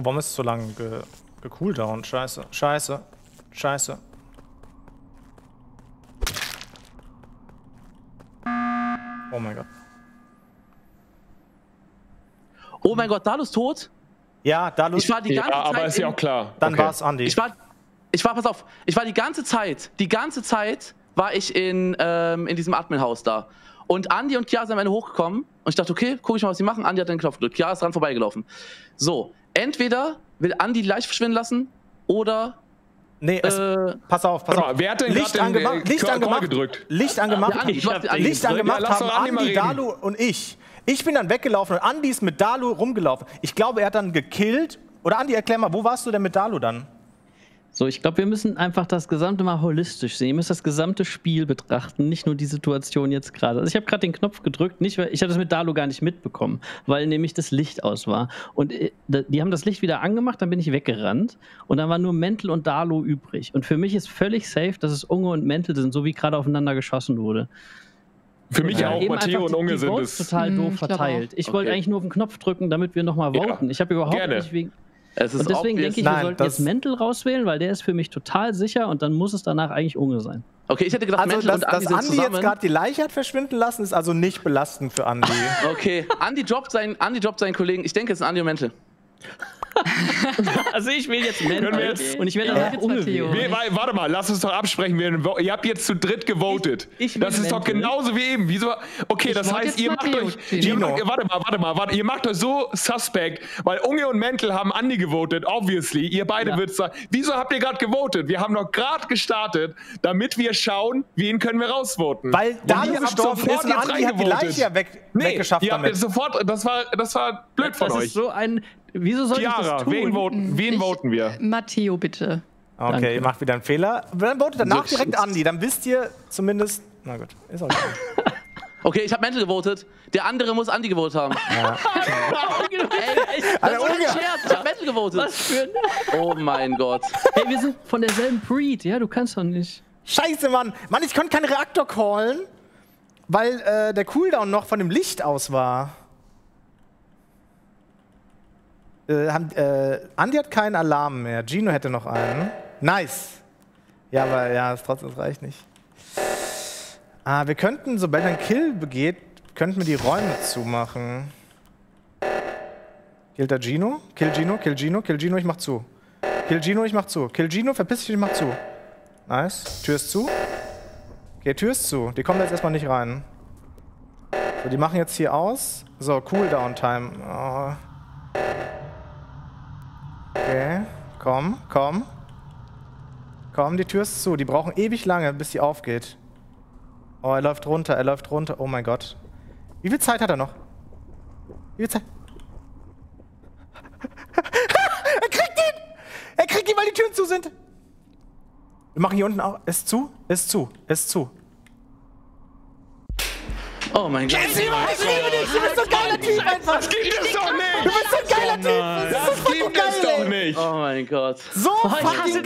Warum ist es so lange ge gecooldown? Scheiße, scheiße, scheiße. Oh mein Gott. Oh mein Gott, Dalu ist tot. Ja, da Ich war die Ja, ganze aber Zeit. ist ja auch klar. dann Okay. war es Andi. Ich war, ich war, pass auf, ich war die ganze Zeit, die ganze Zeit war ich in, ähm, in diesem Admin-Haus da. Und Andi und Chiara sind am Ende hochgekommen und ich dachte, okay, guck ich mal, was sie machen. Andi hat den Knopf gedrückt. Chiara ist dran vorbeigelaufen. So, entweder will Andi die Leiche verschwinden lassen oder. Nee, es, Äh, pass auf, pass auf. wer hat denn Licht gerade den, äh, angemacht, Licht angemacht, gedrückt? Licht angemacht, Ja, Andi, die Andi Licht angemacht Ja, lass haben Andi. Dalu und ich. Ich bin dann weggelaufen und Andi ist mit Dalu rumgelaufen. Ich glaube, er hat dann gekillt. Oder Andi, erklär mal, wo warst du denn mit Dalu dann? So, ich glaube, wir müssen einfach das Gesamte mal holistisch sehen. Ihr müsst das gesamte Spiel betrachten, nicht nur die Situation jetzt gerade. Also ich habe gerade den Knopf gedrückt, nicht, weil ich habe das mit Dalu gar nicht mitbekommen, weil nämlich das Licht aus war. Und äh, die haben das Licht wieder angemacht, dann bin ich weggerannt und dann waren nur Mental und Dalu übrig. Und für mich ist völlig safe, dass es Unge und Mental sind, so wie gerade aufeinander geschossen wurde. Für mich Ja, auch, Matteo und Unge die sind es. total Hm, doof ich glaub verteilt. Ich wollte Okay. eigentlich nur auf den Knopf drücken, damit wir nochmal Ja, voten. Ich habe überhaupt gerne. nicht wegen. Es ist Und deswegen denke ich, wir sollten das- jetzt Mental rauswählen, weil der ist für mich total sicher und dann muss es danach eigentlich Unge sein. Okay, ich hätte gedacht, Also, Mental dass, und Andi dass sind Andi zusammen. jetzt gerade die Leiche hat verschwinden lassen, ist also nicht belastend für Andi. Okay, Andi droppt, seinen, Andi droppt seinen Kollegen. Ich denke, es sind Andi und Mental. Also ich will jetzt Können wir jetzt- und ich werde Ja, jetzt warte mal, lass uns doch absprechen. Wir, ihr habt jetzt zu dritt gewotet. Ich- ich will das ist doch genauso wie eben. Wieso? Okay, Ich das heißt, ihr macht euch. Gino. Ihr macht, warte mal, warte mal, warte. Ihr macht euch so suspect, weil Unge und Mental haben Andi gewotet, obviously. Ihr beide Ja. würdet sagen, wieso habt ihr gerade gewotet? Wir haben noch gerade gestartet, damit wir schauen, wen können wir rausvoten. Weil gestorben sofort ist und jetzt Andi hat die. Leiche ja weg, Nee, weggeschafft ihr habt damit. sofort, das war, das war blöd von Das euch. ist so ein. Wieso soll ich das Chiara, tun? wen voten, wen Ich- voten wir? Matteo, bitte. Okay, Danke. ihr macht wieder einen Fehler. Dann votet danach So, direkt Andi. Dann wisst ihr zumindest. Na gut, ist auch egal. Okay, ich habe Mental gewotet. Der andere muss Andi gewotet haben. Ja. Ey, das Alter, war ein. Scherz. Ich habe Mental gewotet. Was für ein. Oh mein Gott. Hey, wir sind von derselben Breed, ja? Du kannst doch nicht. Scheiße, Mann. Mann, ich konnte keinen Reaktor callen, weil äh, der Cooldown noch von dem Licht aus war. Äh, haben, äh, Andi hat keinen Alarm mehr. Gino hätte noch einen. Nice. Ja, aber ja, es trotzdem das reicht nicht. Ah, wir könnten, sobald ein Kill begeht, könnten wir die Räume zumachen. Killt er Gino? Kill Gino, kill Gino, kill Gino, ich mach zu. Kill Gino, ich mach zu. Kill Gino, verpiss dich, ich mach zu. Nice. Tür ist zu. Okay, Tür ist zu. Die kommen jetzt erstmal nicht rein. So, die machen jetzt hier aus. So, Cooldown-Time. Oh. Okay. Komm, komm. Komm, die Tür ist zu. Die brauchen ewig lange, bis sie aufgeht. Oh, er läuft runter, er läuft runter. Oh mein Gott. Wie viel Zeit hat er noch? Wie viel Zeit? er kriegt ihn! Er kriegt ihn, weil die Türen zu sind. Wir machen hier unten auch. Ist zu? Ist zu. Ist zu. Oh mein Gott. Ich liebe dich! Du bist so ein geiler Typ einfach! Das gibt es doch Du nicht! bist so ein geiler Typ! Das Das gibt es geil, doch nicht! Oh mein Gott. So hasse fucking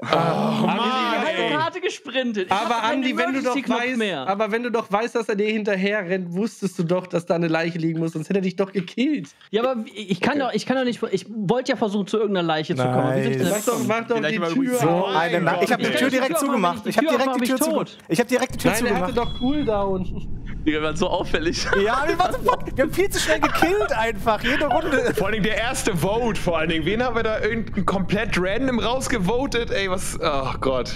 geil ey. einfach! Die Karte gesprintet. Ich Aber Andi, wenn du doch weißt, mehr. aber wenn du doch weißt, dass er dir hinterher rennt, wusstest du doch, dass da eine Leiche liegen muss, sonst hätte er dich doch gekillt. Ja, aber ich kann doch, ich kann doch nicht. Ich wollte ja versuchen, zu irgendeiner Leiche zu kommen. Mach doch, mach doch die mal Tür So auf. Eine ich habe die Tür direkt zugemacht. Ich habe direkt die Tür zugemacht. Ich habe direkt die Tür Nein, er hatte zugemacht. doch Cooldown. Digga, wir waren so auffällig. Ja, wir, waren so fuck, wir haben viel zu schnell gekillt einfach. Jede Runde. Vor allen Dingen der erste Vote, vor allen Dingen. Wen haben wir da irgendein komplett random rausgevotet? Ey, was. Oh Gott.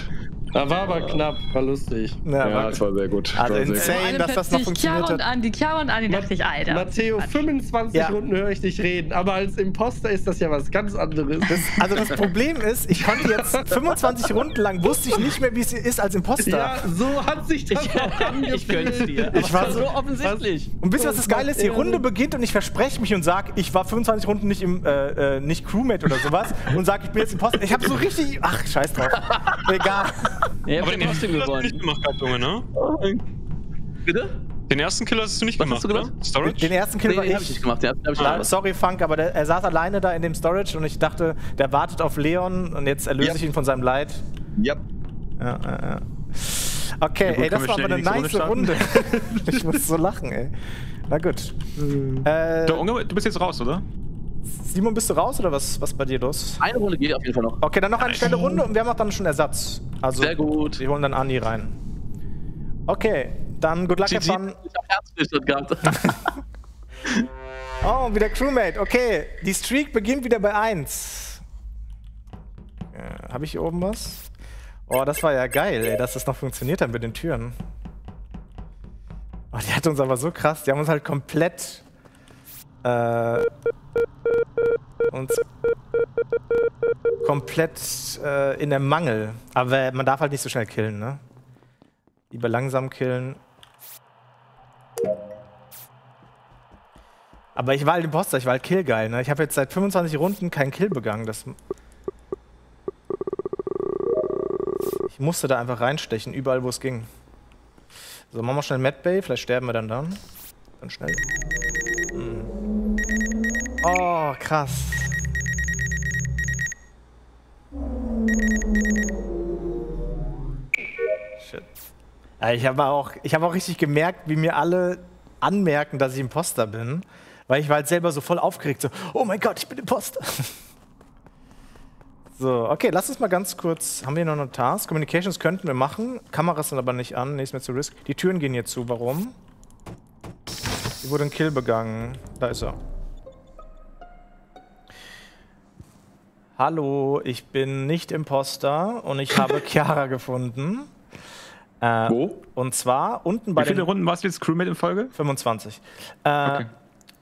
Da war aber knapp, war lustig. Ja, Ja, das war sehr gut. also sehr gut. insane, Alle dass das noch plötzlich Chiara funktioniert und hat. Andi, Chiara und Andi dachte ich, Alter. Matteo, 25 Ja. Runden höre ich dich reden, aber als Imposter ist das ja was ganz anderes. Das, also das Problem ist, ich konnte jetzt 25 Runden lang, wusste ich nicht mehr, wie es ist als Imposter. ja, so hat sich das Ich, auch angefühlt. ich gönn's dir. Ich war so- so offensichtlich. Und wisst ihr, was das Geile ist? Die. Runde beginnt und ich verspreche mich und sage, ich war 25 Runden nicht im äh, äh, nicht Crewmate oder sowas und sage, ich bin jetzt Imposter. Ich habe so richtig, ach, scheiß drauf. Egal. Ja, Aber den ersten trotzdem Kill hast du nicht gemacht gehabt, Junge, ne? Bitte? Den ersten Kill hast du nicht Was gemacht, hast du oder? gemacht? Storage? Den ersten Kill Nee, war den hab ich ich. nicht gemacht. Den hab, ich Ah, nicht sorry, Funk, aber der, er saß alleine da in dem Storage und ich dachte, der wartet auf Leon und jetzt erlöse Ja. ich ihn von seinem Leid. Ja. Ja, ja, ja. Okay, Ja gut, ey, das war aber eine nice Runde Runde. ich muss so lachen, ey. Na gut. Äh, du bist jetzt raus, oder? Simon, bist du raus oder was, was bei dir los? Eine Runde geht auf jeden Fall noch. Okay, dann noch eine schnelle Runde und wir haben auch dann schon Ersatz. Also, Sehr gut. wir holen dann Andi rein. Okay, dann good luck, GG. Ich hab Herzstillstand gehabt. Oh, wieder Crewmate. Okay, die Streak beginnt wieder bei 1. Äh, Habe ich hier oben was? Oh, das war ja geil, ey, dass das noch funktioniert hat mit den Türen. Oh, die hat uns aber so krass, die haben uns halt komplett äh, uns komplett äh, in der Mangel. Aber man darf halt nicht so schnell killen, ne? Lieber langsam killen. Aber ich war halt Imposter, ich war halt killgeil, ne? Ich habe jetzt seit 25 Runden keinen Kill begangen. Das ich musste da einfach reinstechen, überall wo es ging. So, machen wir schnell Mad Bay, vielleicht sterben wir dann dann. Dann schnell. Oh, krass. Shit. Ich habe auch, hab auch richtig gemerkt, wie mir alle anmerken, dass ich Imposter bin. Weil ich war halt selber so voll aufgeregt, so, oh mein Gott, ich bin Imposter. So, okay, lass uns mal ganz kurz, haben wir hier noch eine Task? Communications könnten wir machen, Kameras sind aber nicht an, ist mir zu risk. Die Türen gehen hier zu, warum? Hier wurde ein Kill begangen. Da ist er. Hallo, ich bin nicht Imposter und ich habe Chiara gefunden. Äh, Wo? Und zwar unten bei Wie viele den Runden warst du jetzt Crewmate in Folge? 25. Äh,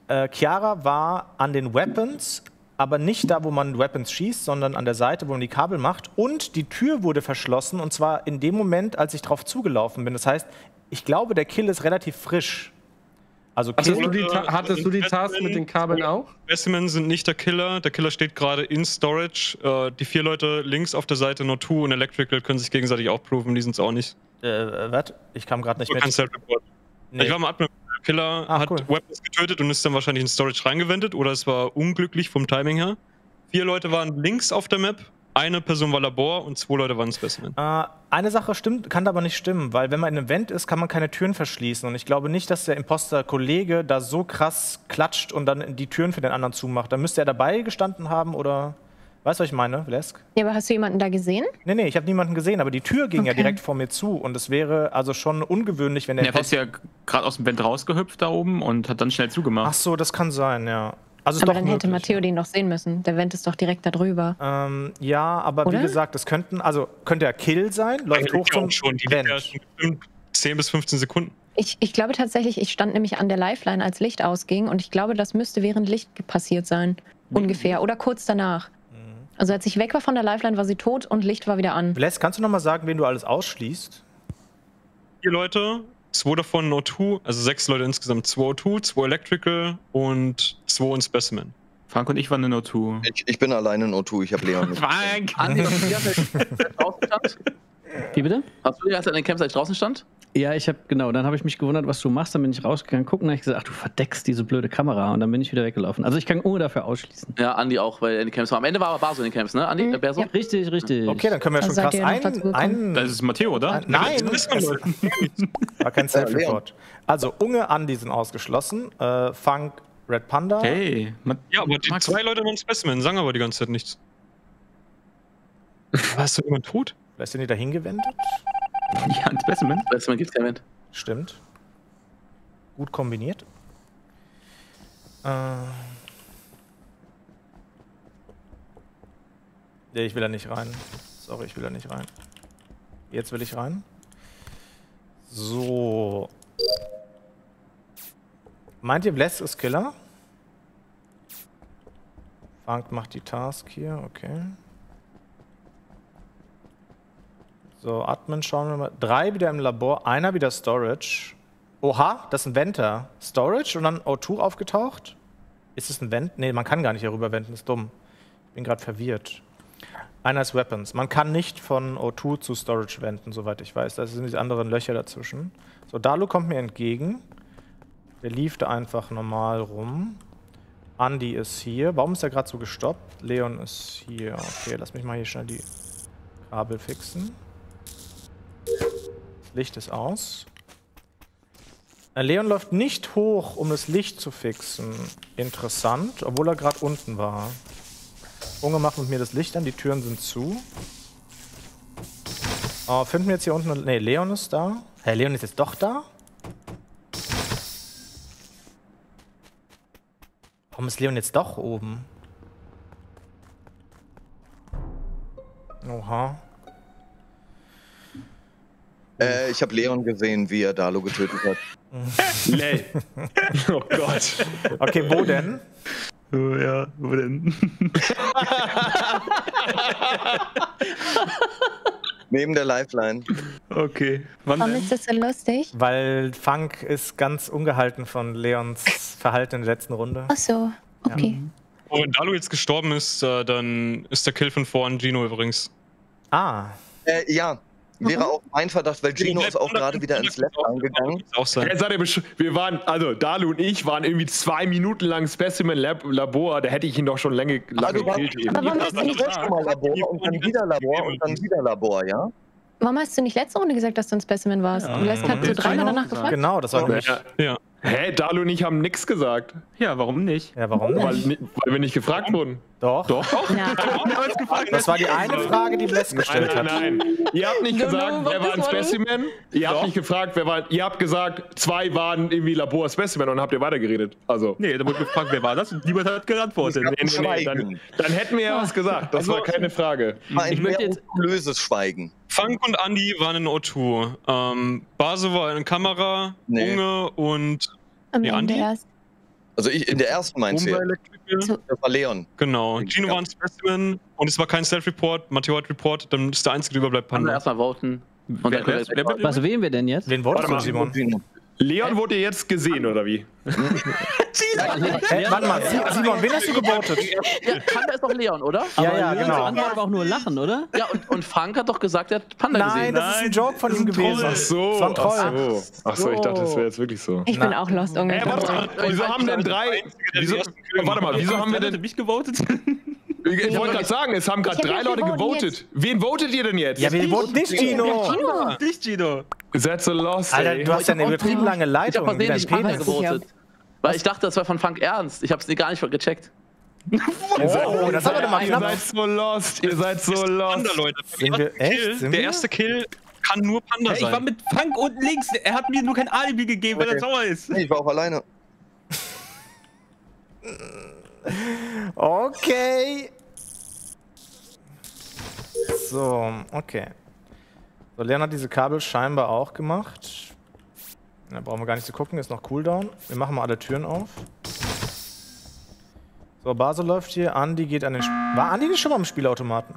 äh, Chiara war an den Weapons, aber nicht da, wo man Weapons schießt, sondern an der Seite, wo man die Kabel macht. Und die Tür wurde verschlossen und zwar in dem Moment, als ich drauf zugelaufen bin. Das heißt, ich glaube, der Kill ist relativ frisch. Also Hattest du die, Ta hattest du die Task mit den Kabeln auch? Specimen sind nicht der Killer. Der Killer steht gerade in Storage. Äh, die vier Leute links auf der Seite, No2 und Electrical, können sich gegenseitig auch proven. Die sind es auch nicht. äh, was? Ich kam gerade nicht Du mit. kannst halt. Nee. Ich war mal Admin. Der Killer Ah, hat cool. Weapons getötet und ist dann wahrscheinlich in Storage reingewendet oder es war unglücklich vom Timing her. Vier Leute waren links auf der Map, eine Person war Labor und zwei Leute waren Specimen. Äh, eine Sache stimmt, kann aber nicht stimmen, weil wenn man in einem Event ist, kann man keine Türen verschließen. Und ich glaube nicht, dass der Imposter-Kollege da so krass klatscht und dann die Türen für den anderen zumacht. Da müsste er dabei gestanden haben oder. Weißt du, was ich meine, Lesk? Ja, aber hast du jemanden da gesehen? Nee, nee, ich habe niemanden gesehen, aber die Tür ging ja Okay. direkt vor mir zu. Und es wäre also schon ungewöhnlich, wenn der Er ist ja gerade aus dem Vent rausgehüpft da oben und hat dann schnell Ach zugemacht. so, das kann sein, ja. Also aber doch dann hätte möglich, Matteo den noch sehen müssen. Der Vent ist doch direkt da drüber. Ähm, ja, aber Oder? wie gesagt, es könnten, also könnte ja Kill sein, läuft hoch zum schon. Die liegt ja Vent. schon bestimmt 10 bis 15 Sekunden. Ich, ich glaube tatsächlich, ich stand nämlich an der Lifeline, als Licht ausging. Und ich glaube, das müsste während Licht passiert sein. Ungefähr. Oder kurz danach. Also als ich weg war von der Lifeline, war sie tot und Licht war wieder an. Les, kannst du noch mal sagen, wen du alles ausschließt? Vier Leute, zwei davon No2, also sechs Leute insgesamt. Zwei O2, zwei Electrical und zwei in Specimen. Frank und ich waren in O2. Ich, ich bin alleine in O2, ich habe Leon mit. Frank! Andi, hast du die ganze Zeit draußen stand? Wie bitte? Hast du die ganze Zeit in den Camps, als ich draußen stand? Ja, ich habe genau, dann habe ich mich gewundert, was du machst, dann bin ich rausgegangen, gucken, dann habe ich gesagt, ach, du verdeckst diese blöde Kamera und dann bin ich wieder weggelaufen. Also ich kann ohne dafür ausschließen. Ja, Andi auch, weil er in den Camps war. Am Ende war aber Baso in den Camps, ne? Andi, Mhm. Berso? Ja. Richtig, richtig. Okay, dann können wir Also schon krass einen, Das ist Matteo, oder? Ein- Nein, Das wir, Leute. war kein Ja, Self-Report. Also, Unge, Andi sind ausgeschlossen. Äh, Funk, Red Panda. Hey, Ma Ja, aber die Max. zwei Leute waren Specimen, sagen aber die ganze Zeit nichts. War ist doch jemand tot? Vielleicht sind die da hingewendet? Ja, ein Specimen. Mal gibt's kein Event. Stimmt. Gut kombiniert. Äh. Nee, ich will da nicht rein. Sorry, ich will da nicht rein. Jetzt will ich rein. So. Meint ihr, Bless ist Killer? Funk macht die Task hier, okay. So, Admin schauen wir mal. Drei wieder im Labor, einer wieder Storage. Oha, das ist ein Venter. Storage und dann O2 aufgetaucht? Ist es ein Vent? Nee, man kann gar nicht darüber wenden, ist dumm. Ich bin gerade verwirrt. Einer ist Weapons. Man kann nicht von O2 zu Storage wenden, soweit ich weiß. Da sind diese anderen Löcher dazwischen. So, Dalu kommt mir entgegen. Der lief da einfach normal rum. Andy ist hier. Warum ist er gerade so gestoppt? Leon ist hier. Okay, lass mich mal hier schnell die Kabel fixen. Licht ist aus. Äh, Leon läuft nicht hoch, um das Licht zu fixen. Interessant, obwohl er gerade unten war. Unge macht mit mir das Licht an, die Türen sind zu. Oh, finden wir jetzt hier unten. Ne, Leon ist da. Hä, Leon ist jetzt doch da? Warum ist Leon jetzt doch oben? Oha. Äh, ich habe Leon gesehen, wie er Dalo getötet hat. Nee. oh Gott. Okay, wo denn? Oh, ja, wo denn? Neben der Lifeline. Okay. Wann Warum denn? ist das so lustig? Weil Funk ist ganz ungehalten von Leons Verhalten in der letzten Runde. Ach so, okay. Oh, wenn Dalu jetzt gestorben ist, äh, dann ist der Kill von vorhin Gino übrigens. Ah, Äh, ja, wäre auch mein Verdacht, weil Gino ist auch gerade wieder ins Lab besch- wir waren, also Dalu und ich waren irgendwie zwei Minuten lang Specimen Lab Labor, da hätte ich ihn doch schon lange, Ah, lange du warst- gekillt eben. Aber warum hast, du nicht, schon mal Labor und dann wieder Labor und dann wieder Labor, ja? warum hast du nicht letzte Runde gesagt, dass du ein Specimen warst? Ja. Du hast Ja. so dreimal danach gefragt. genau, das war. Ja. Ja. Hä, Dalu und ich haben nichts gesagt, Ja, warum nicht? Ja, warum weil, nicht? ni- weil wir nicht gefragt wurden. Doch. Doch. Ja. Das war die eine Frage, die Bless Nein, gestellt nein, hat. nein. Ihr habt nicht gesagt, no, wer war ein Specimen. Ihr habt nicht gefragt, wer war. Ihr habt gesagt, zwei waren irgendwie Labor-Specimen und dann habt ihr weitergeredet. Also. Nee, da wurde gefragt, wer war das und niemand hat geantwortet. Nee, nee, nee, dann, dann hätten wir ja was gesagt. Das war keine Frage. War ein Ich möchte jetzt- unlöses Schweigen. Funk und Andy waren in O2. Ähm, Base war in Kamera, Nee. Unge und Am Nee, Andi? Also ich, in der ersten meinst du. Das war Leon. Genau. Gino war ein Specimen und es war kein Self-Report. Matteo hat Report, dann ist der einzige, der überbleibt wir Panda. erstmal voten. Und Wer- dann wer- wir wer- Was wählen wir denn jetzt? Wen du, mal. Simon? Leon wurde jetzt gesehen, oder wie? Warte mal, Si- Simon, wen hast du gewotet? Ja, Panda ist doch Leon, oder? Ja, Aber ja, Leons genau. Antwort war auch nur Lachen, oder? Ja, und, und Frank hat doch gesagt, er hat Panda Nein, gesehen. das ist ein Joke von ihm gewesen. Ach so. Ach so. Ach so, ich dachte, das wäre jetzt wirklich so. Ich bin auch lost Hä, irgendwie. warte mal, wieso haben denn drei. Wieso, warte mal, wieso haben wir denn. mich gewotet? Ich wollte gerade sagen, es haben gerade Ich hab drei nicht Leute gewotet. Wen votet ihr denn jetzt? Ja, wir wollten nicht Gino. Nicht, Gino. That's so lost, Alter, du hast ja eine übertrieben lange Ich habe Leitung. Dein versehentlich Panda Penis. gewotet. Weil ich dachte, das war von Frank ernst. Ich habe es gar nicht gecheckt. Oh, das hat aber mal Ihr seid so lost, ihr seid so Panda, lost. Leute. Sind wir Der erste? Kill, wir? kann nur Panda Hey, ich war sein. mit Frank unten links. Er hat mir nur kein Alibi gegeben, weil er sauer ist. Ich war auch alleine. Okay. So, okay. So, Leon hat diese Kabel scheinbar auch gemacht. Da brauchen wir gar nicht zu gucken, ist noch Cooldown. Wir machen mal alle Türen auf. So, Basel läuft hier. Andi geht an den. Sp War Andi nicht schon mal am Spielautomaten?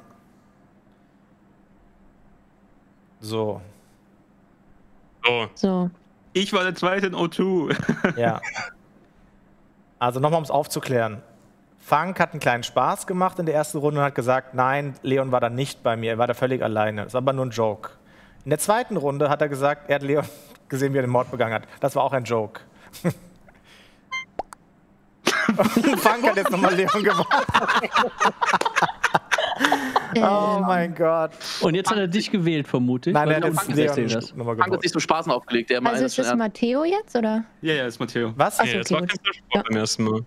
So, So. So. Ich war der zweite in O2. ja. Also nochmal, um es aufzuklären. Funk hat einen kleinen Spaß gemacht in der ersten Runde und hat gesagt, nein, Leon war da nicht bei mir, er war da völlig alleine. Das ist aber nur ein Joke. In der zweiten Runde hat er gesagt, er hat Leon gesehen, wie er den Mord begangen hat. Das war auch ein Joke. Funk hat jetzt nochmal Leon gewonnen. Oh mein Gott. Und jetzt hat er dich gewählt, vermutlich. Nein, du hat uns jetzt Leon nochmal Frank hat sich zum Spaß aufgelegt. Der Also ist das Matteo jetzt, oder? Ja, ja, ist Matteo. Was? Ach so, Nee, das war okay, kein Ja. beim ersten Mal.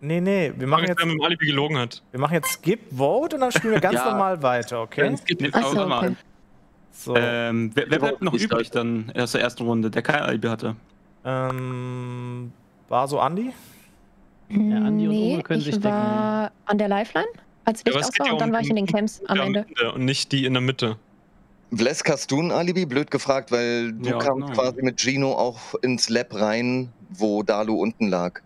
Nee, nee, wir Mach machen jetzt, jetzt, mit dem Alibi gelogen hat. wir machen jetzt Skip Vote und dann spielen wir ganz Ja. normal weiter, okay? Nee, Ach so, warte mal. okay. So. Ähm, wer, wer bleibt noch übrig dann aus der ersten Runde, der kein Alibi hatte? Ähm, war so Andi? Ja, Andi und nee, Uwe können ich sich war an der Lifeline, als Ja, Licht es aus war ja und dann um war ich in den Camps am Ja, Ende. Und nicht die in der Mitte. Vlesk, hast du ein Alibi? Blöd gefragt, weil du Ja, kamst genau. quasi mit Gino auch ins Lab rein, wo Dalu unten lag.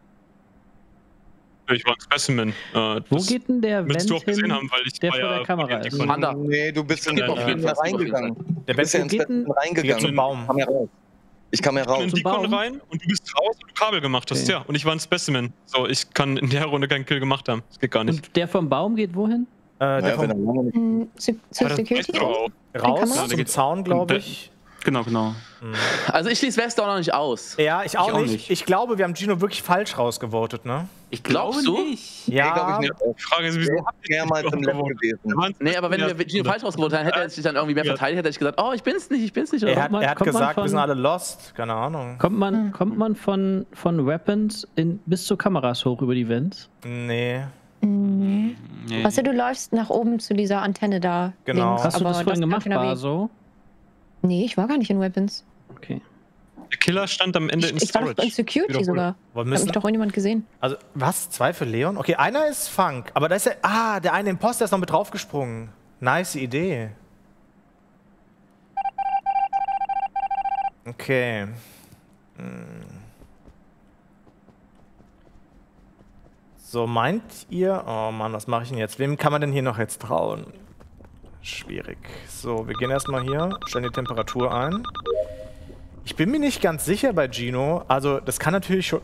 Ich war ein Specimen. Äh, Wo geht denn der willst du Vent auch gesehen hin, haben, weil ich der vor ja der Kamera ist? Panda. Nee, du bist in den auf jeden Spin Fall reingegangen. Der Du bist ja ins reingegangen. zum Baum. Kam ja raus. Ich kam ja Ich bin raus. in Zum die Kon Baum? rein und du bist raus und du Kabel gemacht hast, Okay. ja. Und ich war ein Specimen. So, ich kann in der Runde keinen Kill gemacht haben. Das geht gar nicht. Und der vom Baum geht wohin? Äh, der Naja, wenn er vom zu, zur Security? raus zum Zaun, glaube ich. Genau, genau. Also ich schließe West auch noch nicht aus. Ja, ich auch, Ich auch nicht. nicht. Ich glaube, wir haben Gino wirklich falsch rausgevotet, ne? Ich glaube du? nicht. Nee, Ja, glaube ich nicht. Die Frage ist, wieso habt ihr Mehrmals im Lab gewonnen? gewesen. Wir Nee, aber wenn wir Gino falsch rausgeholt hätten, hätte er sich dann irgendwie mehr Ja. verteidigt, hätte ich gesagt, oh, ich bin's nicht, ich bin's nicht. Oder? er hat, man- er hat gesagt, wir von- sind alle lost. Keine Ahnung. Kommt man, kommt man von, von Weapons in, bis zu Kameras hoch über die Vents? Nee. Nee. Nee. Weißt du, du läufst nach oben zu dieser Antenne da. Genau. Links, Hast du aber das vorhin kann gemacht, war so? Nee, ich war gar nicht in Weapons. Okay. Der Killer stand am Ende Ich, in ich war doch Storage. in Security Wiederhole. sogar. Hat mich doch irgendjemand gesehen. also, was? Zwei für Leon? Okay, einer ist Funk. Aber da ist der. Ah, der eine Imposter ist noch mit draufgesprungen. Nice Idee. Okay. Hm. So, meint ihr... Oh Mann, was mache ich denn jetzt? Wem kann man denn hier noch jetzt trauen? Schwierig. So, wir gehen erstmal hier, stellen die Temperatur ein. Ich bin mir nicht ganz sicher bei Gino. Also, das kann natürlich schon,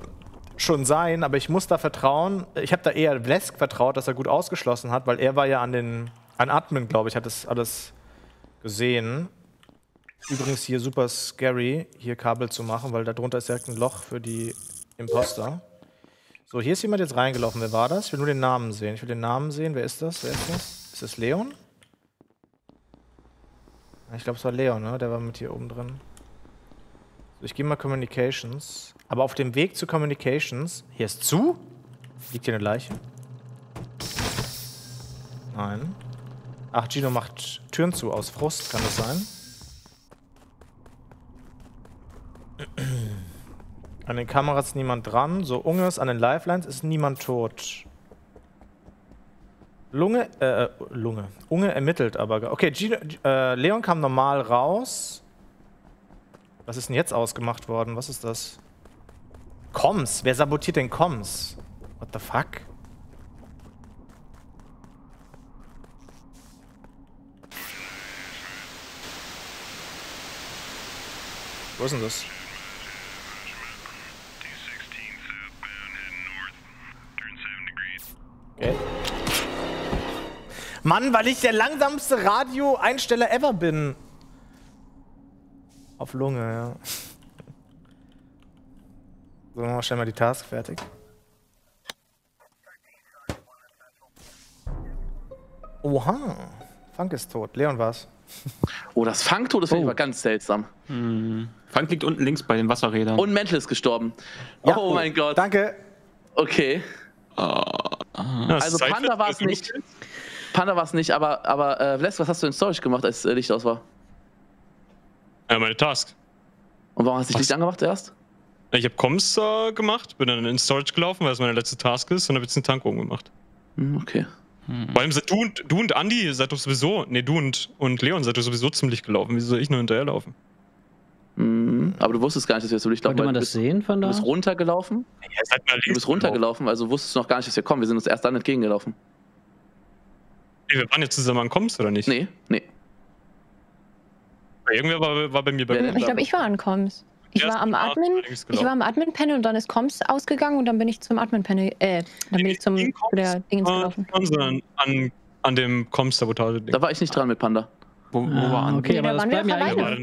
schon sein, aber ich muss da vertrauen. Ich habe da eher Vlesk vertraut, dass er gut ausgeschlossen hat, weil er war ja an den an Admin, glaube ich, hat das alles gesehen. Übrigens hier super scary, hier Kabel zu machen, weil da drunter ist direkt ein Loch für die Imposter. So, hier ist jemand jetzt reingelaufen. Wer war das? Ich will nur den Namen sehen. Ich will den Namen sehen. Wer ist das? Wer ist das? Ist das Leon? Ich glaube, es war Leon, ne? Der war mit hier oben drin. So, ich gehe mal Communications. Aber auf dem Weg zu Communications. Hier ist zu? Liegt hier eine Leiche? Nein. Ach, Gino macht Türen zu aus Frust, kann das sein? An den Kameras ist niemand dran. So, Unges, an den Lifelines ist niemand tot. Lunge, äh, äh, Lunge. Unge ermittelt aber. Okay, Gino, äh, Leon kam normal raus. Was ist denn jetzt ausgemacht worden? Was ist das? Koms? Wer sabotiert denn Koms? What the fuck? Wo ist denn das? Okay. Mann, weil ich der langsamste Radio-Einsteller ever bin. Auf Lunge, ja. So, machen wir schnell mal die Task fertig. Oha. Funk ist tot. Leon war's. Oh, das Fangtod ist oh. aber ganz seltsam. Frank liegt unten links bei den Wasserrädern. Und Mental ist gestorben. Ja. oh mein Gott. Danke. Okay. Also Panda war es nicht. Panda war es nicht, aber, aber äh, Vles, was hast du in Storage gemacht, als äh, Licht aus war? Ja, meine Task. Und warum hast du Licht angemacht erst? Ich habe Comms äh, gemacht, bin dann in Storage gelaufen, weil es meine letzte Task ist, und habe ich den Tank oben gemacht. Hm, okay. Vor allem seid du und, du und Andi seid doch sowieso, nee, du und, und Leon seid doch sowieso ziemlich gelaufen. Wieso soll ich nur hinterherlaufen? Hm, aber du wusstest gar nicht, dass wir zu Licht laufen. Weil man du das bist, sehen von Du da? bist runtergelaufen. Ja, seid mal Du bist runtergelaufen, also wusstest du noch gar nicht, dass wir kommen. Wir sind uns erst dann entgegengelaufen. Nee, wir waren jetzt zusammen an Comms, oder nicht? Nee, nee. Irgendwer war, war bei mir bei denn? Ich glaube, ich war an Comms. Ich war am Admin, ich war am Admin-Panel und dann ist Comms ausgegangen und dann bin ich zum Admin-Panel, äh, dann bin ich zum, In der Dingens gelaufen. Sondern an, an dem Comms-Sabotage-Ding. Da war ich nicht dran mit Panda. Wo, wo Ah, war Andi? okay, aber da das waren wir bleiben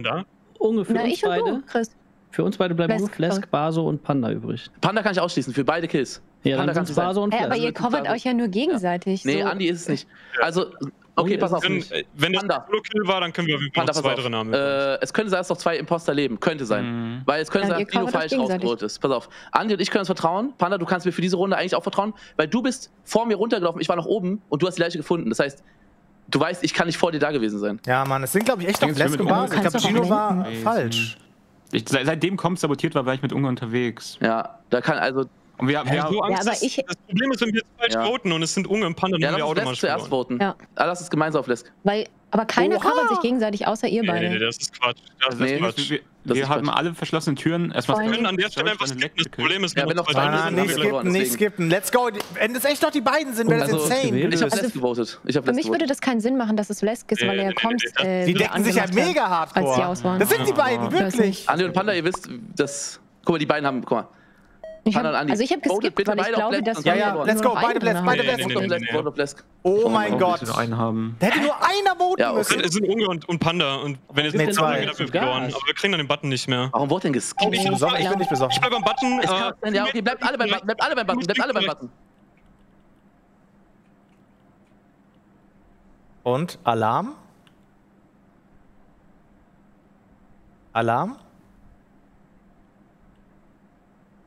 ja eigentlich ungefähr Na, uns ich und beide. du, Chris. Für uns beide bleiben nur Flesk, Baso und Panda übrig. Panda kann ich ausschließen, für beide Kills. Ja, Panda dann sein. Baso und Hey, aber ihr covert euch ja nur gegenseitig. Nee, so. Andi ist es nicht. Also, okay, pass auf. Wenn, äh, wenn das Panda. Solo-Kill war, dann können wir auf jeden Fall Panda, noch auf. drin haben. Äh, es könnte sein, dass noch zwei Imposter leben. Könnte sein. Mhm. Weil es könnte Ja, sein, dass Dino falsch ausgerollt ist. Pass auf. Andi und ich können uns vertrauen. Panda, du kannst mir für diese Runde eigentlich auch vertrauen, weil du bist vor mir runtergelaufen, ich war noch oben und du hast die Leiche gefunden. Das heißt, du weißt, ich kann nicht vor dir da gewesen sein. Ja, Mann, es sind, glaube ich, echt mit und Unge- Basis. Ich glaube, Gino war falsch. Ich, seit- seitdem Comms sabotiert war, war ich mit Unge unterwegs. Ja, da kann also. Und wir, wir, Ja, so Angst, aber dass- ich- das Problem ist, wenn wir jetzt falsch Ja. voten und es sind Unge und Panda, Ja, dann haben wir automatisch zuerst voten. Ja. Ah, lass es gemeinsam auf Lesk. Weil, aber keiner covert sich gegenseitig, außer ihr Nee, nee, nee, beide. das ist Quatsch. Das Nee. ist Quatsch. wir, Das wir ist haben Quatsch. alle verschlossenen Türen. Erstmal. Wir können an der Stelle einfach skippen. Das. Problem ist, Ja, wenn noch sind nicht skippen, nicht skippen. Let's go. Wenn es echt noch die beiden sind, wäre das Also, insane. Ich habe. Les gewotet. Ich habe Für mich würde das keinen Sinn machen, dass es Lesk ist, weil er kommt. Äh, Die decken sich ja hat, mega aus waren. Das sind die beiden, wirklich. Andi und Panda, ihr wisst, das. Guck mal, die beiden haben. Guck mal. Ich Panda und hab, also ich habe geskippt, bitte weil ich glaube, dass Ja, wir ja, let's go, beide haben. beide Nee, Bless. nee, Vote auf nee, Lesk, nee. vote auf Lesk. Oh mein Gott. einen haben. Der hätte nur einer voten Ja, okay. müssen. Es sind Unge und, und Panda und wenn jetzt Nee, nicht zwei. zwei, dafür verloren. Aber wir kriegen dann den Button nicht mehr. Warum wurde denn geskippt? Ich ich bin nicht besoffen. Ich bleib am Button. Es äh, kann ja, okay, bleibt alle beim Button, bleibt alle beim Button, bleibt alle beim Button. Und Alarm? Alarm?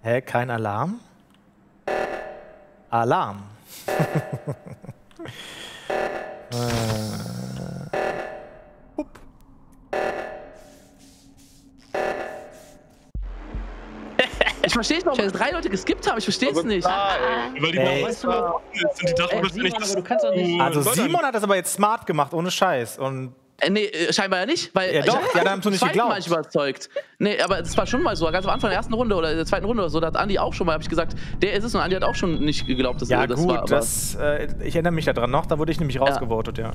Hä, kein Alarm? Alarm. äh. Ich verstehe nicht, warum drei Leute geskippt haben. Ich verstehe es nicht. Weil die Ey. Weißt du, die dachten Ey, plötzlich Simon, nicht, aber dass du kannst doch nicht- Also Simon hat das aber jetzt smart gemacht, ohne Scheiß. Und Äh, nee, äh, scheinbar ja nicht, weil Ja, ich doch, hab ja, da haben sie nicht Mal geglaubt. nicht überzeugt. Nee, aber das war schon mal so, ganz am Anfang der ersten Runde oder der zweiten Runde oder so, da hat Andi auch schon mal, habe ich gesagt, der ist es und Andi hat auch schon nicht geglaubt, dass Ja, er das gut, war. Aber, das, äh, ich erinnere mich daran noch, da wurde ich nämlich rausgevotet, ja.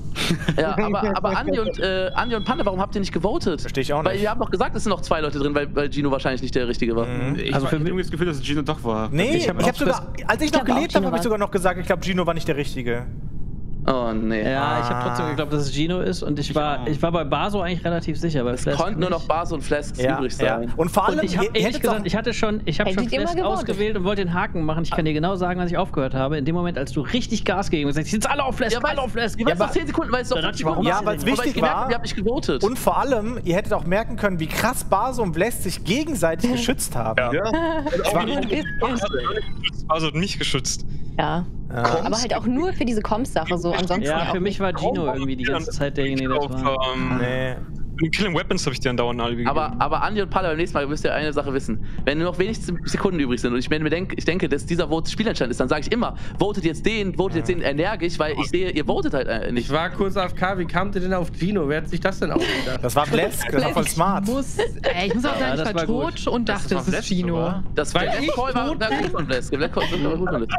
ja, aber, aber Andi, und, äh, Andi und Panda, warum habt ihr nicht gewotet? Verstehe ich auch Weil nicht. wir haben doch gesagt, es sind noch zwei Leute drin, weil, weil Gino wahrscheinlich nicht der Richtige war. Mhm. Ich Also für mich- das Gefühl, dass es Gino doch war. Nee, ich hab habe auch sogar, als ich Ich noch gelebt habe, habe ich sogar noch gesagt, ich glaube, Gino war nicht der Richtige. Oh nee. Ja, ich habe Ah. trotzdem geglaubt, dass es Gino ist und ich war, ich war bei Baso eigentlich relativ sicher. Bei Es Flask konnten nur noch nicht. Bas und Flasks Ja, übrig ja. sein. Und vor allem, Und ich habe ehrlich gesagt, ich hatte schon, ich habe schon Flask ausgewählt und wollte den Haken machen. Ich kann dir genau sagen, als ich aufgehört habe. In dem Moment, als du richtig Gas gegeben hast, jetzt alle auf Flask, Ja, weil, alle auf Flask. ja, noch 10 Sekunden, weil es noch Dann 5 dachte ich, warum Ja, du weil es Aber ich wichtig gemerkt, war. ihr habt nicht gewotet. Und vor allem, ihr hättet auch merken können, wie krass Baso und Bless sich gegenseitig geschützt haben. Ja. Ein bisschen. Also nicht geschützt. Ja, Ja. aber halt auch nur für diese Comms-Sache so. Ansonsten Ja, für mich war Gino irgendwie die ganze Zeit derjenige, der das war. ähm, Nee. In Killing Weapons habe ich dir andauernd ein Alibi Aber, gegeben. aber Andi und Palla, beim nächsten Mal müsst ihr eine Sache wissen. Wenn nur noch wenig Sekunden übrig sind und ich, mir denk, ich denke, dass dieser Vote Spielentscheid ist, dann sage ich immer, votet jetzt den, votet jetzt den energisch, weil ich sehe, ihr votet halt äh, Ich nicht. war kurz AFK, wie kamt ihr denn auf Gino? Wer hat sich das denn ausgedacht? Das war Blesk, das war voll smart. Ich muss, ey, ich muss auch sagen, Ja, ich das war war gut. tot und dachte, es ist Gino. Das Black ich Call war tot war gut von Blask. Black Call war gut von Blask.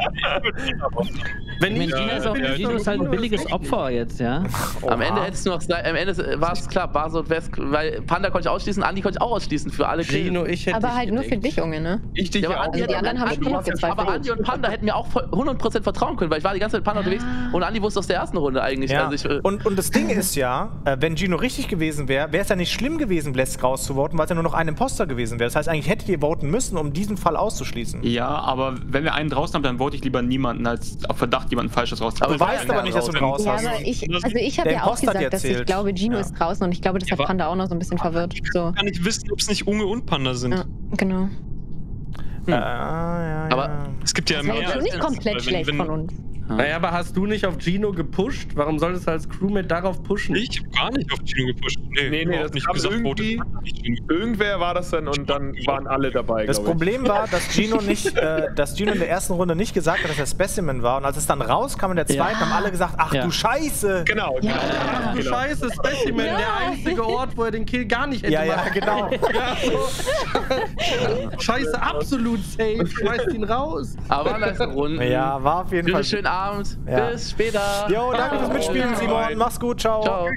Wenn Ich Gino ist, auch, ich Gino ist halt ein billiges Opfer jetzt, ja. Am Ende hättest du noch, am Ende war es klar, Baso und Wesk, weil Panda konnte ich ausschließen, Andi konnte ich auch ausschließen für alle. Gino, ich hätte Aber halt nur für dich, Junge, ne? Ich dich Ja, aber auch. Also die anderen haben Andi, schon gezweifelt. aber Andi und Panda hätten mir auch voll 100% vertrauen können, weil ich war die ganze Zeit mit Panda unterwegs und Andi wusste aus der ersten Runde eigentlich. Ja. Also ich, äh, und, und das Ding ist ja, äh, wenn Gino richtig gewesen wäre, wäre es ja nicht schlimm gewesen, Blesk rauszuvoten, weil es ja nur noch ein Imposter gewesen wäre. Das heißt, eigentlich hättet ihr voten müssen, um diesen Fall auszuschließen. Ja, aber wenn wir einen draußen haben, dann vote ich lieber niemanden, als auf Verdacht jemanden Falsches Du rauszuholen. war weißt ja aber nicht, dass du ihn raus. raus Ja, hast. aber ich, also ich habe ja auch gesagt, dass ich glaube, Gino Ja. ist draußen und ich glaube, das Ja, Panda auch noch so ein bisschen verwirrt. So, Ich kann nicht wissen, ob es nicht Unge und Panda sind. ja, genau. Äh, ja, Aber- ja. Es gibt ja Das mehr. schon nicht komplett wenn- schlecht wenn, von uns. Naja, aber hast du nicht auf Gino gepusht? Warum solltest du als Crewmate darauf pushen? Ich hab gar nicht auf Gino gepusht. Nee, Nee, nee, das nicht kam gesagt, irgendwie- nicht Gino. Irgendwer war das dann und dann waren alle dabei. Das. Problem war, dass Gino nicht, äh, dass Gino in der ersten Runde nicht gesagt hat, dass er Specimen war. Und als es dann rauskam in der zweiten, haben alle gesagt, ach Ja. du Scheiße. Genau, Ja. Ach du genau. Scheiße, Specimen, Ja. der einzige Ort, wo er den Kill gar nicht hätte Ja, ja, machen genau. Ja, so. Scheiße, absolut safe. Schmeißt ihn raus. aber war nice Runden. Ja, war auf jeden Fall. Schönen Abend. Ja. Bis später. Jo, danke fürs Mitspielen, Simon. Mach's gut, ciao. Ciao.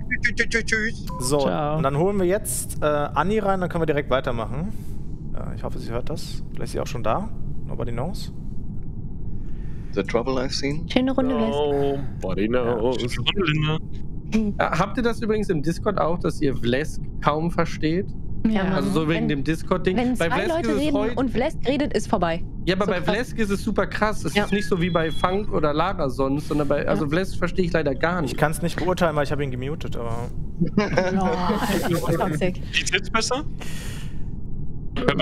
So, Ciao. und dann holen wir jetzt äh, Anni rein, dann können wir direkt weitermachen. Ja, ich hoffe, sie hört das. Vielleicht ist sie auch schon da. Nobody knows. The trouble I've seen. Schöne Runde, West. Oh, body knows. Ja, habt ihr das übrigens im Discord auch, dass ihr Vlesk kaum versteht? Ja. Also so wegen Wenn- dem Discord-Ding. Wenn Bei zwei Vlesk Leute reden heute- und Vlesk redet, ist vorbei. Ja, aber so bei krass. Vlesk ist es super krass. Es Ja. ist nicht so wie bei Funk oder Lara sonst, sondern bei, also Vlesk verstehe ich leider gar Ich nicht. kann es nicht beurteilen, weil ich habe ihn gemutet, aber. Toxic. Geht's jetzt besser?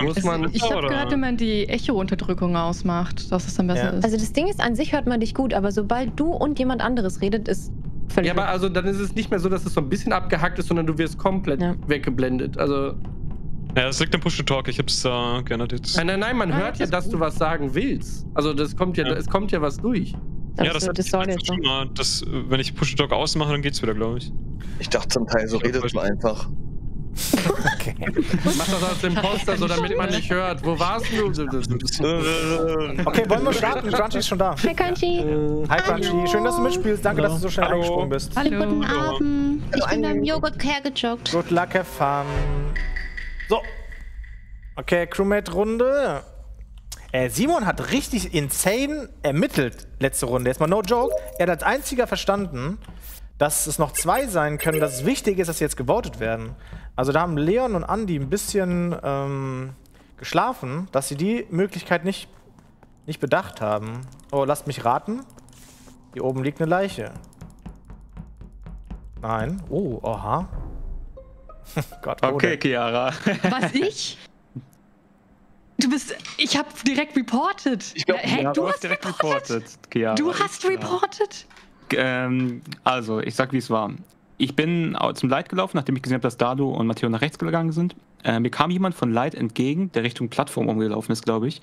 Muss man- besser, Ich habe gehört, wenn man die Echo-Unterdrückung ausmacht, dass es dann besser Ja. ist. Also das Ding ist, an sich hört man dich gut, aber sobald du und jemand anderes redet, ist völlig... Ja, aber also dann ist es nicht mehr so, dass es so ein bisschen abgehackt ist, sondern du wirst komplett Ja. weggeblendet. Also Ja, das liegt am Push-to-Talk. Ich hab's äh, geändert jetzt. nein, nein, nein, man Ah, hört ja, das ist dass du was sagen willst. Also das kommt ja, Ja. es kommt ja was durch. Ja, das so hat so. schon mal. Das, wenn ich Push-to-Talk ausmache, dann geht's wieder, glaube ich. Ich dachte zum Teil, so redet man einfach. Okay. Mach das als Imposter, so damit man nicht hört. Wo warst du? Okay, wollen wir starten? Crunchy ist schon da. Hey, Crunchy. Hi Crunchy, schön, dass du mitspielst. Danke, Hallo. dass du so schnell Hallo. eingesprungen bist. Hallo. Guten Abend. Ich bin beim Joghurt hergejoggt. Good luck, have fun. So. Okay, Crewmate-Runde. Äh, Simon hat richtig insane ermittelt letzte Runde. Jetzt mal no joke. Er hat als einziger verstanden, dass es noch zwei sein können, dass es wichtig ist, dass sie jetzt gewotet werden. Also da haben Leon und Andy ein bisschen ähm, geschlafen, dass sie die Möglichkeit nicht, nicht bedacht haben. Oh, lasst mich raten. Hier oben liegt eine Leiche. Nein. Oh, aha. Gott, oh, Okay, Chiara. Was ich? Du bist. Ich habe direkt reported. Ich glaub, Hä, Ja, du hast direkt reported? reported, Chiara. Du hast Ja. reported? Ähm, also, ich sag, wie es war. Ich bin zum Light gelaufen, nachdem ich gesehen habe, dass Dado und Matteo nach rechts gegangen sind. Äh, mir kam jemand von Light entgegen, der Richtung Plattform umgelaufen ist, glaube ich.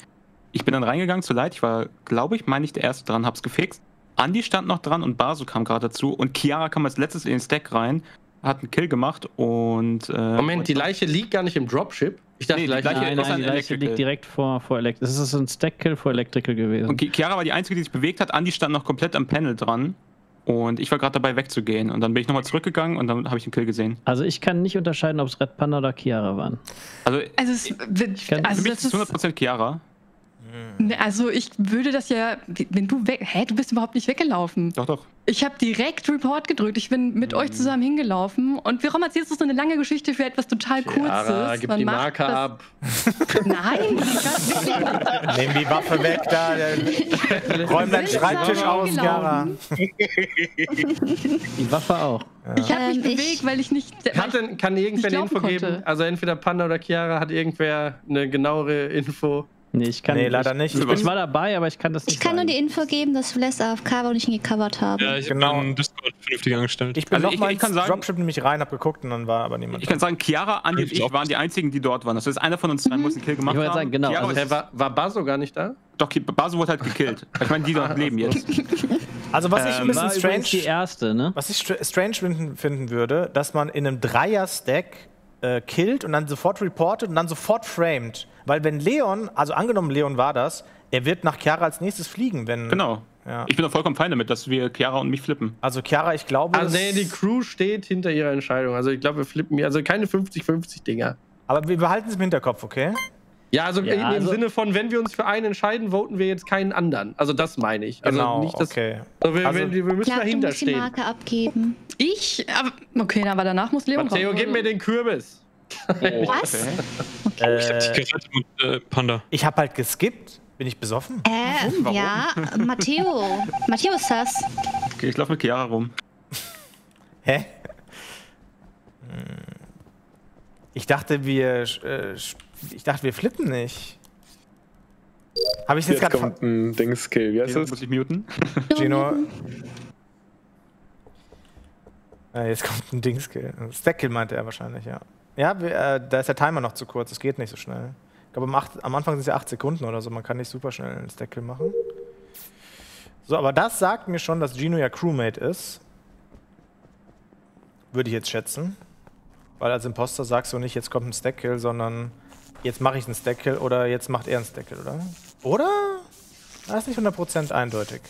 Ich bin dann reingegangen zu Light. Ich war, glaube ich, meine ich, der Erste dran, hab's gefixt. Andi stand noch dran und Basu kam gerade dazu. Und Chiara kam als letztes in den Stack rein. hat einen Kill gemacht und. Äh, Moment, die Leiche liegt gar nicht im Dropship. Ich dachte, Nee, die Leiche. Nein, nein, ein die Leiche liegt direkt vor, vor Electrical. Das ist ein Stack-Kill vor Electrical gewesen. Und Chiara war die Einzige, die sich bewegt hat. Andi stand noch komplett am Panel dran. Und ich war gerade dabei wegzugehen. Und dann bin ich nochmal zurückgegangen und dann habe ich den Kill gesehen. Also ich kann nicht unterscheiden, ob es Red Panda oder Chiara waren. Also, Also, es, wird- kann- also für mich das ist es ist 100% Chiara. Ne, Also ich würde das ja, wenn du weg, hä, du bist überhaupt nicht weggelaufen. Doch, doch. Ich habe direkt Report gedrückt. Ich bin mit euch zusammen hingelaufen. Und warum erzählst du so eine lange Geschichte für etwas total Chiara, kurzes? gib Man die Marke das- ab. Nein. Nehm die Waffe weg da. Räum deinen Schreibtisch aus, Chiara. Die Waffe auch. ich habe mich Ähm, ich- bewegt, weil ich nicht. Hat denn, kann irgendwer eine Info geben? konnte. Also entweder Panda oder Chiara hat irgendwer eine genauere Info. Nee, ich kann Nee, leider ich, nicht. Ich, Ich bin- war dabei, aber ich kann das nicht Ich kann nur sagen. die Info geben, dass Vles AFK war und ich ihn gecovert habe. Ja, ich Genau. habe Discord vernünftig angestellt. Ich bin Also noch ich- mal ich kann ins sagen- Dropship nämlich rein, hab geguckt und dann war aber niemand. Ich kann sagen, Chiara, Andi und ich waren die Einzigen, die dort waren. Das heißt, einer von uns zwei muss einen Kill gemacht Ich wollte haben. sagen, genau, Chiara also war, war Baso gar nicht da? doch, Basu wurde halt gekillt. Ich meine, die dort leben jetzt. Also was ich ein Ähm, bisschen übrigens die strange, erste, ne? was ich str- strange finden würde, dass man in einem Dreier-Stack äh, killt und dann sofort reportet und dann sofort framed. Weil wenn Leon, also angenommen Leon war das, er wird nach Chiara als nächstes fliegen, wenn. Genau. Ja. Ich bin doch vollkommen fein damit, dass wir Chiara und mich flippen. Also Chiara, ich glaube. Also nee, die Crew steht hinter ihrer Entscheidung. Also ich glaube, wir flippen hier. Also keine 50-50 Dinger. aber wir behalten es im Hinterkopf, okay? Ja, also Ja, in, im also- Sinne von, wenn wir uns für einen entscheiden, voten wir jetzt keinen anderen. Also das meine ich. Also genau, nicht, dass, okay. also wir, Also- wir, wir müssen Ja, du dahinter musst die stehen. Marke abgeben. Ich, aber, okay, aber danach muss Leon Matteo, kommen. gib mir den Kürbis. Was? Äh, Gerettet mit äh, Panda. ich habe halt geskippt. Bin ich besoffen? Äh, ja, Matteo. Matteo ist das. Okay, ich laufe mit Chiara rum. Hä? Hm. Ich dachte, wir. äh, Ich dachte, wir flippen nicht. Habe ich jetzt Jetzt gerade. kommt ein Dingskill. Wie heißt das? muss ich muten? Gino. Äh, jetzt kommt ein Dingskill. Stackkill meinte er wahrscheinlich, ja. Ja, wir, äh, da ist der Timer noch zu kurz. Es geht nicht so schnell. Ich glaube, am, am Anfang sind es ja 8 Sekunden oder so. Man kann nicht super schnell einen Stackkill machen. So, aber das sagt mir schon, dass Gino ja Crewmate ist. Würde ich jetzt schätzen. Weil als Imposter sagst du nicht, jetzt kommt ein Stackkill, sondern jetzt mache ich einen Stackkill oder jetzt macht er einen Stackkill, oder? Oder? Das ist nicht 100% eindeutig.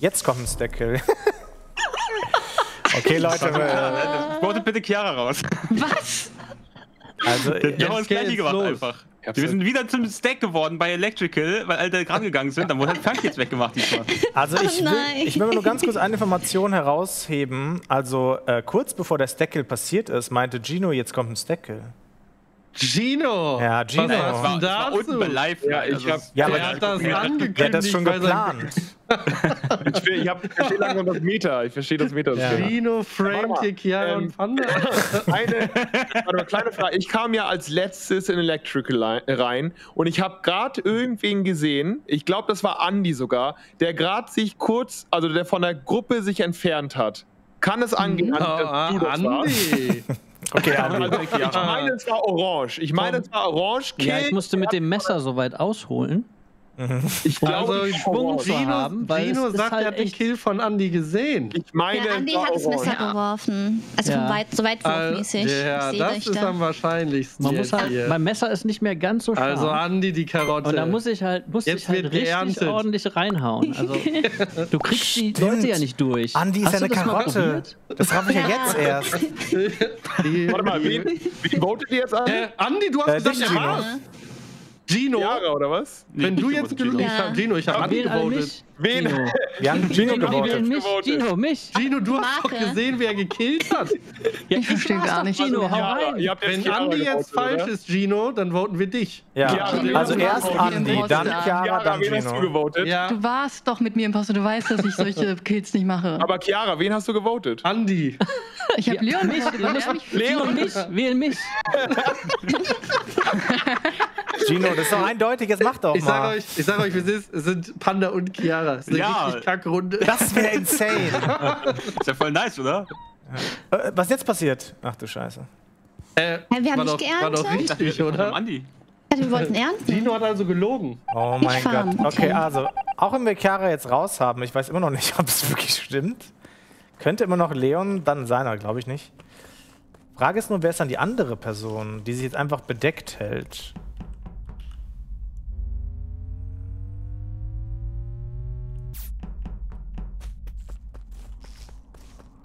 Jetzt kommt ein Stackkill. okay, Leute. äh, bitte Chiara raus. Was? Also, Wir haben Jetzt das gleiche geht's gemacht los. einfach. Wir sind wieder zum Stack geworden bei Electrical, weil alle rangegangen sind. Dann wurde halt Funk jetzt weggemacht diesmal. also ich, will, ich will nur ganz kurz eine Information herausheben. Also äh, kurz bevor der Stackkill passiert ist, meinte Gino, jetzt kommt ein Stackkill. Gino! Ja, Gino. Was war, das war unten bei Live. Ja, ich also hab- Ja, Der aber hat das der angekündigt. hat das schon geplant. Ich, ich, hab, ich verstehe langsam das Meta. Ich verstehe das Meta. Ja. Gino hier Chiara ähm, und Panda. Eine warte mal, kleine Frage. Ich kam ja als letztes in Electrical rein und ich habe gerade irgendwen gesehen, ich glaube, das war Andy sogar, der gerade sich kurz, also der von der Gruppe sich entfernt hat. Kann es angehen, Oh, Andi, dass du das warst? Okay, Andi. Also, ich meine, es war orange. Ich meine, es war orange. Ja, ich musste mit dem Messer so weit ausholen. Ich glaube, Also Schwung zu Gino, haben, weil Gino sagt, halt er hat den Kill von Andy gesehen. Ich meine, es war hat das. Messer geworfen. Also Ja. weit, so weitwurfmäßig. ja, ich sehe das ist da. am wahrscheinlichsten. Man muss halt, hier. mein Messer ist nicht mehr ganz so scharf. Also Andi, die Karotte. und da muss ich halt, muss Jetzt ich halt wird richtig geerntet. ordentlich reinhauen. Also, du kriegst die. Leute ja nicht durch. Andi ist ja eine Karotte. Das raff ich ja Ja. jetzt erst. Warte mal, wen, wen votet ihr jetzt an? Äh, Andi, du hast Äh, gesagt, er war's. Gino, Jahre oder was? wenn du ich jetzt Gino. Ja. ich hab, Gino, ich habe mich. Wen? Gino. Wir haben Gino wählen gewotet. mich. Gino, mich. Gino, du hast doch gesehen, wer gekillt hat. Ja, Ich verstehe gar nicht. Gino, hau rein. Wenn Chiara Andi jetzt falsch oder? ist, Gino, dann voten wir dich. Ja, also Gino. erst Gino. Andi, dann Gino. Chiara, dann wen hast du Gino. Du warst doch mit mir im Post, du weißt, dass ich solche Kills nicht mache. Aber Chiara, wen hast du gewotet? Andi. ich habe Leon mich Gino, mich, wähl mich. Gino, das ist doch eindeutig, jetzt mach doch Ich sag mal. euch, ich sag euch, wie es ist. Es sind Panda und Chiara. Es ist eine Ja. richtig kacke Runde. Das wäre insane. Ist ja voll nice, oder? Äh, Was jetzt passiert? Ach du Scheiße. Äh, wir haben war, nicht doch, war doch geerntet? richtig, Oder? oder? Andi. Also, wir wollten ernten. Gino hat also gelogen. Oh Ich mein farm, Gott. Okay, okay. also, auch wenn wir Chiara jetzt raus haben, ich weiß immer noch nicht, ob es wirklich stimmt, Könnte immer noch Leon dann sein, aber glaube ich nicht. Frage ist nur, wer ist dann die andere Person, die sich jetzt einfach bedeckt hält?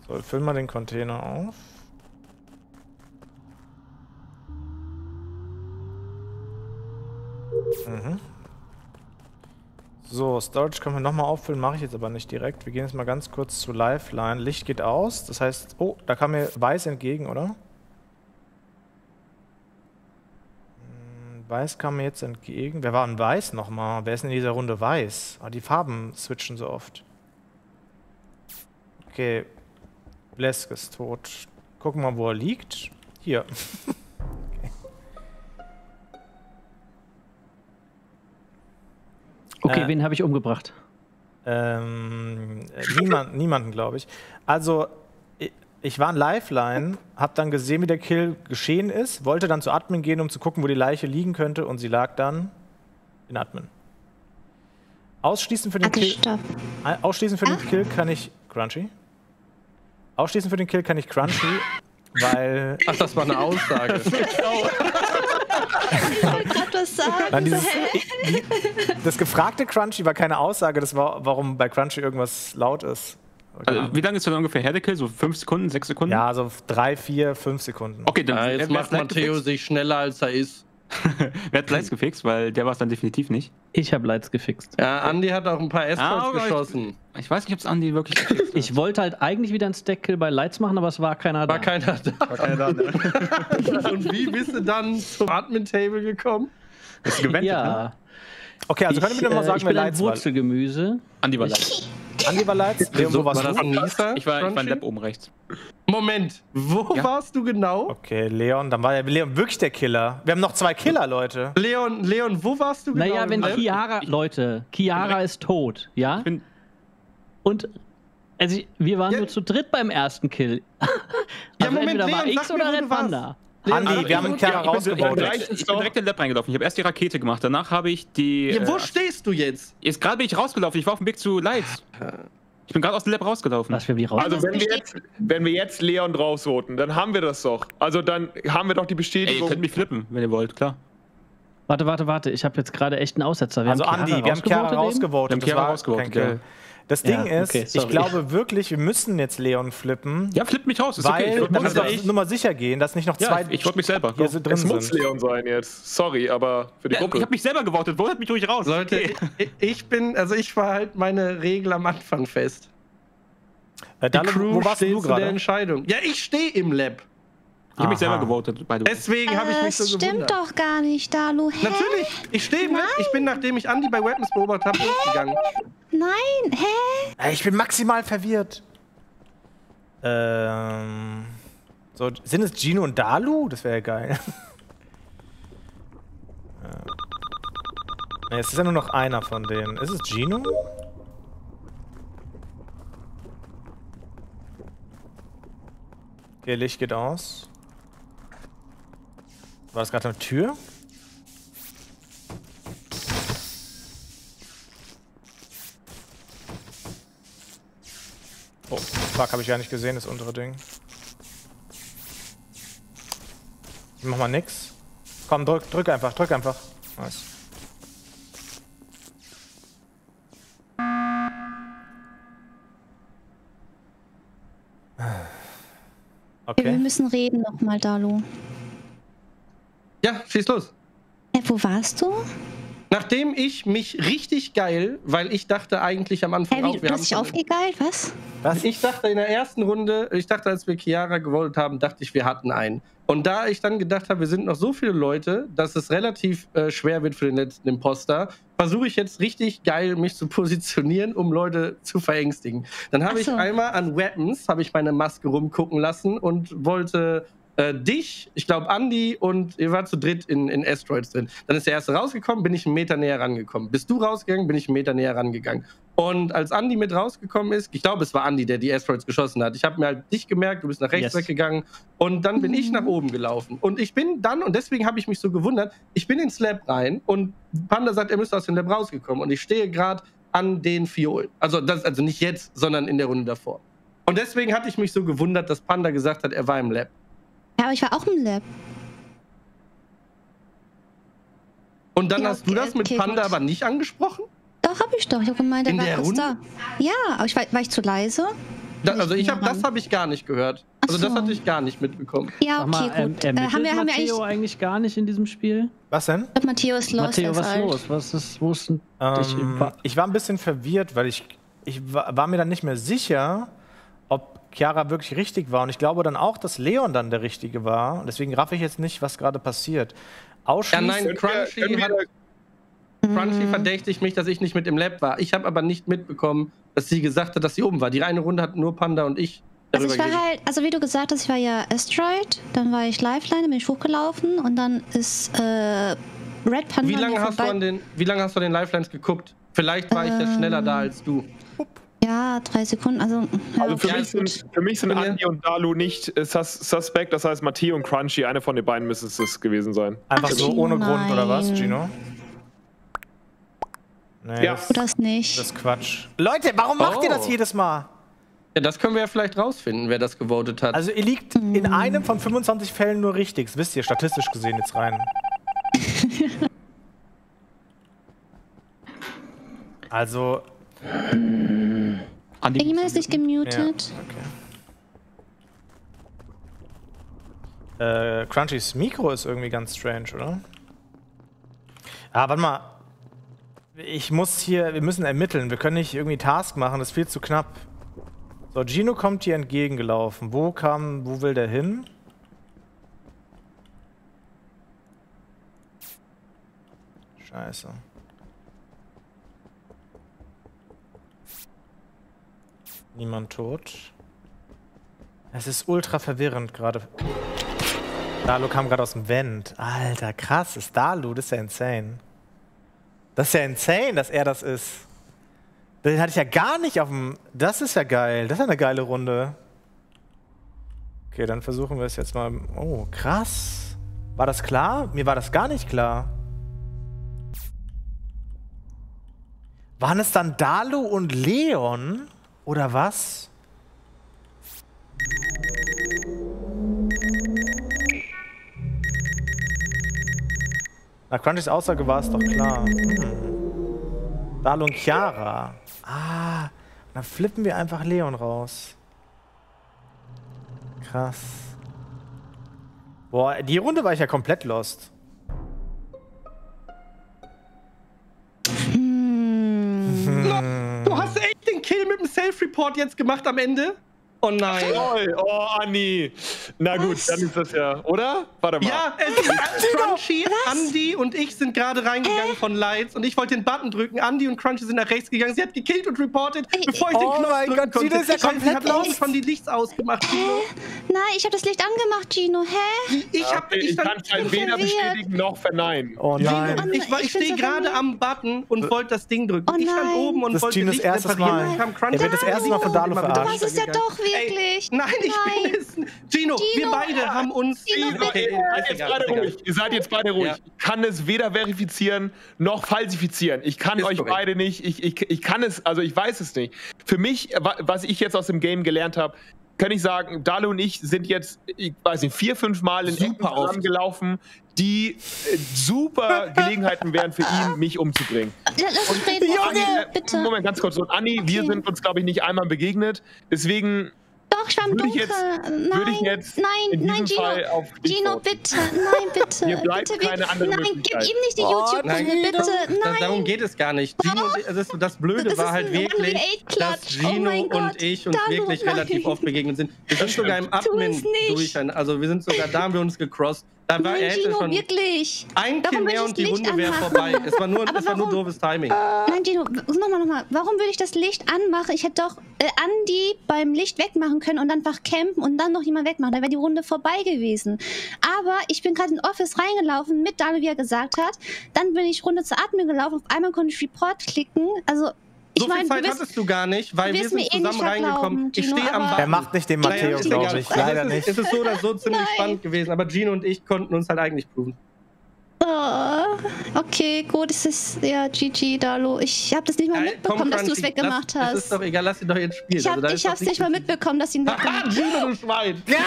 So, füllen wir den Container auf. Mhm. So, Storage können wir nochmal auffüllen, mache ich jetzt aber nicht direkt. Wir gehen jetzt mal ganz kurz zu Lifeline. Licht geht aus, das heißt, oh, da kam mir Weiß entgegen, oder? Hm, Weiß kam mir jetzt entgegen. Wer war denn Weiß nochmal? Wer ist in dieser Runde Weiß? Ah, die Farben switchen so oft. Okay, Blesk ist tot. Gucken wir mal, wo er liegt. Hier. Okay, Äh. wen habe ich umgebracht? Ähm, äh, niemand, niemanden, glaube ich. Also, ich, ich war in Lifeline, habe dann gesehen, wie der Kill geschehen ist, wollte dann zu Admin gehen, um zu gucken, wo die Leiche liegen könnte, und sie lag dann in Admin. Ausschließen für den Kill. stopp. Ausschließen für den Kill kann ich. Crunchy? Ausschließen für den Kill kann ich Crunchy, weil. Ach, das war eine Aussage. Ich wollte gerade was sagen. Nein, dieses, die, das gefragte Crunchy war keine Aussage, das war, warum bei Crunchy irgendwas laut ist. Also, wie lange ist denn ungefähr her der Kill? So fünf Sekunden, sechs Sekunden? Ja, so drei, vier, fünf Sekunden. Okay, dann Ja, jetzt macht Matteo sich schneller, als er ist. Wer hat Lights gefixt? Weil der war es dann definitiv nicht. Ich habe Lights gefixt. Ja, Andy hat auch ein paar S-Points Ah, aber ich- geschossen. Ich weiß nicht, ob es Andy wirklich gefixt hat. Ich wollte halt eigentlich wieder einen Stack-Kill bei Lights machen, aber es war keiner da. War keiner da. Und wie bist du dann zum Admin-Table gekommen? Hast du gewendet, ne? ja. Okay, also können ich, wir mir mal äh, sagen, ich wer bin ein Lights war? Gemüse. Andi war Lights. Andi war Lights? Leon, wo warst war du? Nisa? Ich war, ich war in Crunchy? Lab oben rechts. Moment, wo Ja. warst du genau? Okay, Leon, dann war ja Leon wirklich der Killer. Wir haben noch zwei Killer, Leute. Leon, Leon, wo warst du genau? Naja, wenn? Chiara, Leute, Chiara ist tot, ja? Ich bin, Und also ich, wir waren Ja. nur zu dritt beim ersten Kill. Also Moment, entweder war Leon, mir, oder Red. Panda. Leon, Andi, sag wir haben Chiara ich, bin, ich, bin rausgevotet. direkt, ich bin direkt in den Lab reingelaufen. Ich habe erst die Rakete gemacht. Danach habe ich die. Ja, wo äh, stehst du jetzt? jetzt gerade bin ich rausgelaufen. Ich war auf dem Weg zu Lights. Ich bin gerade aus dem Lab rausgelaufen. Was wir wie raus. Also wenn wir, jetzt, wenn wir jetzt Leon draufvoten, dann haben wir das doch. Also dann haben wir doch die Ey, ihr Bestätigung. könnt mich flippen, wenn ihr wollt, klar. Warte, warte, warte. Ich habe jetzt gerade echt einen Aussetzer. Wir Also Andi, wir haben Chiara rausgevotet. Wir haben Chiara rausgevotet. Das Ding Ja, ist, okay, ich sorry. glaube wirklich, wir müssen jetzt Leon flippen, Ja, flippt mich raus. Ist okay. Ich weil wollte wir auf Nummer sicher gehen, dass nicht noch ja, zwei ich, ich wollte mich selber. hier so drin es muss sind. Leon sein jetzt. Sorry, aber für die Ja, ich Gruppe. habe mich selber gewotet. Votet mich ruhig raus. Leute, Okay. ich, ich bin, also ich war halt meine Regel am Anfang fest. Äh, Die Crew wo warst steht du zu der gerade? Entscheidung. Ja, ich stehe im Lab. Ich habe mich selber gewotet, by the way. Deswegen habe ich mich so das stimmt gewundert. doch gar nicht, Dalu. Hä? Natürlich, ich stehe. Ich bin, nachdem ich Andy bei Weapons beobachtet habe, losgegangen. Nein, hä? Ich bin maximal verwirrt. Ähm. So, sind es Gino und Dalu? Das wäre ja geil. Ja. Nee, es ist ja nur noch einer von denen. Ist es Gino? Okay, Licht geht aus. War das gerade eine Tür? Oh, fuck, habe ich ja nicht gesehen, das untere Ding. Ich mach mal nix. Komm, drück, drück einfach, drück einfach. Nice. Wir Okay. müssen reden nochmal, Dalu. Ja, schieß los. Hä, wo warst du? Nachdem ich mich richtig geil, weil ich dachte eigentlich am Anfang Hä, auch, wie, wir du haben hast dich aufgegeilt? Was? Was? Ich dachte in der ersten Runde, ich dachte, als wir Chiara gewotet haben, dachte ich, wir hatten einen. Und da ich dann gedacht habe, wir sind noch so viele Leute, dass es relativ äh, schwer wird für den letzten Imposter, versuche ich jetzt richtig geil, mich zu positionieren, um Leute zu verängstigen. Dann habe Ach ich so. einmal an Weapons, habe ich meine Maske rumgucken lassen und wollte äh, dich, ich glaube Andy und ihr wart zu dritt in, in Asteroids drin. Dann ist der erste rausgekommen, bin ich einen Meter näher rangekommen. Bist du rausgegangen, bin ich einen Meter näher rangegangen. Und als Andy mit rausgekommen ist, ich glaube, es war Andy, der die Asteroids geschossen hat. Ich habe mir halt dich gemerkt, du bist nach rechts Yes. weggegangen und dann bin ich Mhm. nach oben gelaufen. Und ich bin dann, und deswegen habe ich mich so gewundert, ich bin ins Lab rein und Panda sagt, er müsste aus dem Lab rausgekommen. Und ich stehe gerade an den Fiolen. Also, das, also nicht jetzt, sondern in der Runde davor. Und deswegen hatte ich mich so gewundert, dass Panda gesagt hat, er war im Lab. Ja, aber ich war auch im Lab. Und dann Ja, hast du das mit okay, Panda gut. aber nicht angesprochen? Doch, hab ich doch. Ich habe gemeint, er In war der kurz Runde? da. Ja, aber ich war, war ich zu leise? Da, also ich daran. das habe ich gar nicht gehört. Ach Also das so. hatte ich gar nicht mitbekommen. Ja, okay, mal, ähm, gut. ermittelt äh, haben wir, haben wir eigentlich. Matteo eigentlich gar nicht in diesem Spiel? Was denn? Ich glaub, Matteo ist los. Matteo, was ist los? Was ist, wo ist denn dich Ähm, ich war ein bisschen verwirrt, weil ich, ich wa- war mir dann nicht mehr sicher, Chiara wirklich richtig war. Und ich glaube dann auch, dass Leon dann der Richtige war. Und deswegen raff ich jetzt nicht, was gerade passiert. Ja, Ausschließend. nein, Crunchy, wir hat, Mhm. Crunchy verdächtigt mich, dass ich nicht mit im Lab war. Ich habe aber nicht mitbekommen, dass sie gesagt hat, dass sie oben war. Die eine Runde hatten nur Panda und ich Also darüber ich war halt, also wie du gesagt hast, ich war ja Asteroid, dann war ich Lifeline, dann bin ich hochgelaufen und dann ist äh, Red Panda Wie an lange hast du an den, wie lange hast du an den Lifelines geguckt? Vielleicht war ich ja schneller da als du. Ja, drei Sekunden, also... Ja, Also für Ja, mich sind, für mich sind Andi und Dalu nicht äh, sus suspect, das heißt Matteo und Crunchy, eine von den beiden müsste es gewesen sein. Einfach Ach, so Gino, ohne Grund, oder was. Gino? Nee, Ja. das, das nicht. das ist Quatsch. Leute, warum macht ihr das Oh. jedes Mal? Ja, das können wir ja vielleicht rausfinden, wer das gewotet hat. Also ihr liegt in einem von 25 Fällen nur richtig. Das wisst ihr statistisch gesehen jetzt rein. also, Irgendjemand ist nicht gemutet. äh, Crunchys Mikro ist irgendwie ganz strange, oder? Ah, warte mal. Ich muss hier, wir müssen ermitteln. Wir können nicht irgendwie Task machen, das ist viel zu knapp. So, Gino kommt hier entgegengelaufen. Wo kam, wo will der hin? Scheiße. Niemand tot. Es ist ultra verwirrend gerade. Dalu kam gerade aus dem Vent. Alter, krass, ist Dalu, das ist ja insane. Das ist ja insane, dass er das ist. Den hatte ich ja gar nicht auf dem. Das ist ja geil. Das ist ja eine geile Runde. Okay, dann versuchen wir es jetzt mal. Oh, krass. War das klar? Mir war das gar nicht klar. Waren es dann Dalu und Leon? Oder was? Nach Crunchys Aussage war es doch klar. Hm. Dalu und Chiara. Ah, dann flippen wir einfach Leon raus. Krass. Boah, die Runde war ich ja komplett lost. Hm. Self-Report jetzt gemacht am Ende? Oh nein. Toll, oh Anni. Na gut, Was? dann ist das ja, oder? Warte mal. Ja, es ist Crunchy, Andy und ich sind gerade reingegangen von Lights und ich wollte den Button drücken. Andy und Crunchy sind nach rechts gegangen. Sie hat gekillt und reportet, Ey, bevor ich den oh Knopf mein drücken Gott, konnte. Gino ist ja Weil sie komplett hat laut von die Lichts ausgemacht. Gino. Nein, ich habe das Licht angemacht, Gino. Hä? Ich, hab, Okay, ich, ich kann es halt weder bestätigen noch verneinen. Oh nein. Mann, ich, war- ich ich stehe so gerade am Button und wollte das Ding drücken. Oh ich stand oben und Das wollte Ginos Licht reparieren. Mal. Dann kam Crunchy Er wird das erste Mal von wieder verarscht. Das ist ja runtergegangen. doch wirklich. Nein, ich bin es. Gino, wir Gino, beide haben uns. Gino, Okay, Ihr seid jetzt egal, beide ruhig. Ihr seid jetzt beide ruhig. Ja. Ich kann es weder verifizieren noch falsifizieren. Ich kann Ist euch korrekt. beide nicht. Ich, ich, ich kann es, also ich weiß es nicht. Für mich, wa- was ich jetzt aus dem Game gelernt habe, kann ich sagen, Dalu und ich sind jetzt, ich weiß nicht, vier, fünf Mal in Super Ecken zusammengelaufen, die äh, super Gelegenheiten wären für ihn, mich umzubringen. Ja, Lass uns reden, Anni, Junge, äh, bitte. Moment, ganz kurz. Und Anni, wir Okay. sind uns, glaube ich, nicht einmal begegnet. Deswegen Doch, im würde ich Dunkeln. jetzt- nein, würde ich jetzt nein, in nein, Gino. Gino, bitte. Nein, bitte. Hier bleibt bitte, keine andere Nein, gib ihm nicht die Oh, YouTube-Runde, Gino. bitte. Da, Nein. darum geht es gar nicht. Gino, also das, das Blöde Das war halt wirklich, 1v8-Klatsch. dass Oh Gino mein und ich uns wirklich nein. relativ oft begegnet sind. Wir sind sogar im Admin durch. Also wir sind sogar da haben wir uns gecrossed. Da war Nein, Gino, schon wirklich. ein Kill mehr und die Runde wäre vorbei. Es war nur, es war nur doofes Timing. Nein, Gino, nochmal, nochmal. Warum würde ich das Licht anmachen? Ich hätte doch äh, Andi beim Licht wegmachen können und dann einfach campen und dann noch jemand wegmachen. Dann wäre die Runde vorbei gewesen. Aber ich bin gerade in Office reingelaufen, mit Daniel, wie er gesagt hat. Dann bin ich Runde zur Admin gelaufen. Auf einmal konnte ich Report klicken. Also, ich So viel meine, Zeit du bist, hattest du gar nicht, weil wir sind eh nicht zusammen reingekommen. glauben, Ich Gino, stehe am Button. Er macht nicht den Matteo, glaube ich. Leider es ist, nicht. Es ist so oder so ziemlich Nein. spannend gewesen, aber Gino und ich konnten uns halt eigentlich proven. Oh, okay, gut, es ist ja GG, Dalu. Ich habe das nicht mal Geil, mitbekommen, komm, dass du es weggemacht lass- hast. Es ist doch egal, lass ihn doch jetzt spielen. ich hab, Also ich hab's nicht mal mitbekommen, dass ihn weggemacht Haha, Gino, du Schwein! Ja,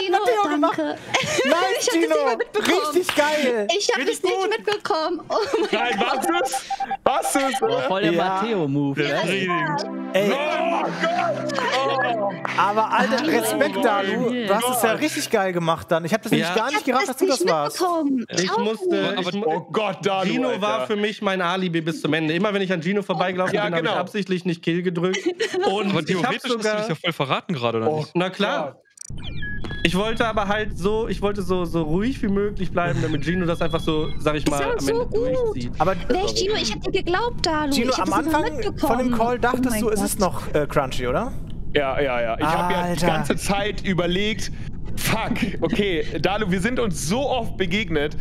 Gino, Matteo gemacht. danke. Nice, ich hab das nicht mal Gino. mitbekommen. Richtig geil. Ich habe das nicht mitbekommen. Oh mein Nein, was ist? Was ist? Oh, voll der Ja. Matteo-Move. Der ey. Ey, Oh Gott! Oh. aber alter, Respekt, Dalu. Du hast es ja richtig geil gemacht dann. Ich habe das nämlich Ja. gar nicht gerafft, dass du das warst. Ich musste. Ich, Oh Gott, Dalu, Gino Alter. war für mich mein Alibi bis zum Ende. Immer wenn ich an Gino vorbeigelaufen Ja, bin, habe genau. ich absichtlich nicht Kill gedrückt. Und Aber ich theoretisch habe hast du dich sogar. ja voll verraten gerade, oder Oh, nicht? Na klar. Ich wollte aber halt so, ich wollte so, so ruhig wie möglich bleiben, damit Gino das einfach so, sag ich mal, am so Ende gut. durchzieht. Aber ist Gino? Ich hab dir geglaubt, Dalu. Gino, am Anfang von dem Call dachtest Oh du, es ist noch äh, Crunchy, oder? Ja, ja, ja. Ich habe ja die ganze Zeit überlegt, fuck, okay, Dalu, wir sind uns so oft begegnet.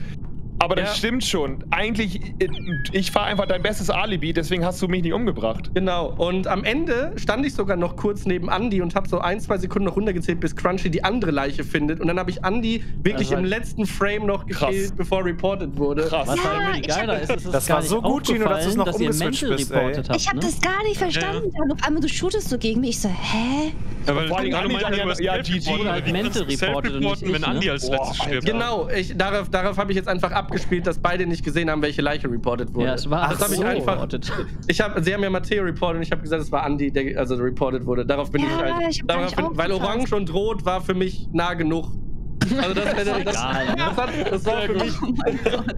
Aber das Ja. stimmt schon. Eigentlich, äh, ich war einfach dein bestes Alibi, deswegen hast du mich nicht umgebracht. Genau. Und am Ende stand ich sogar noch kurz neben Andy und habe so ein, zwei Sekunden noch runtergezählt, bis Crunchy die andere Leiche findet. Und dann habe ich Andy wirklich im letzten Frame noch Krass. gekillt, bevor reported wurde. Krass. Was Ja, halt irgendwie ich hab- geiler ist, ist Das war so gut, Gino, dass du es noch dass umgeswitcht bist, ey. reported habt. Ich habe ne? das gar nicht verstanden. Dalu. Auf einmal, du shootest so gegen mich. Ich so, hä? Ja, weil Vor allem meinte, dann ja- du hast ja, GG. aber Halt Mental reported und nicht self-reporten, wenn ich, ne? Als letztes stirbt? Genau, ich, darauf, habe ich jetzt einfach abgespielt, dass beide nicht gesehen haben, welche Leiche reported wurde. Ja, es war das habe ich so. einfach. reported. Ich hab, sie haben ja Matteo reported und ich habe gesagt, es war Andy, der also reported wurde. Darauf bin Ja, ich halt. ich darauf nicht bin, weil. Orange und Rot war für mich nah genug. Also das, das, das, egal, ne? das, hat, das war für mich. Oh mein Gott.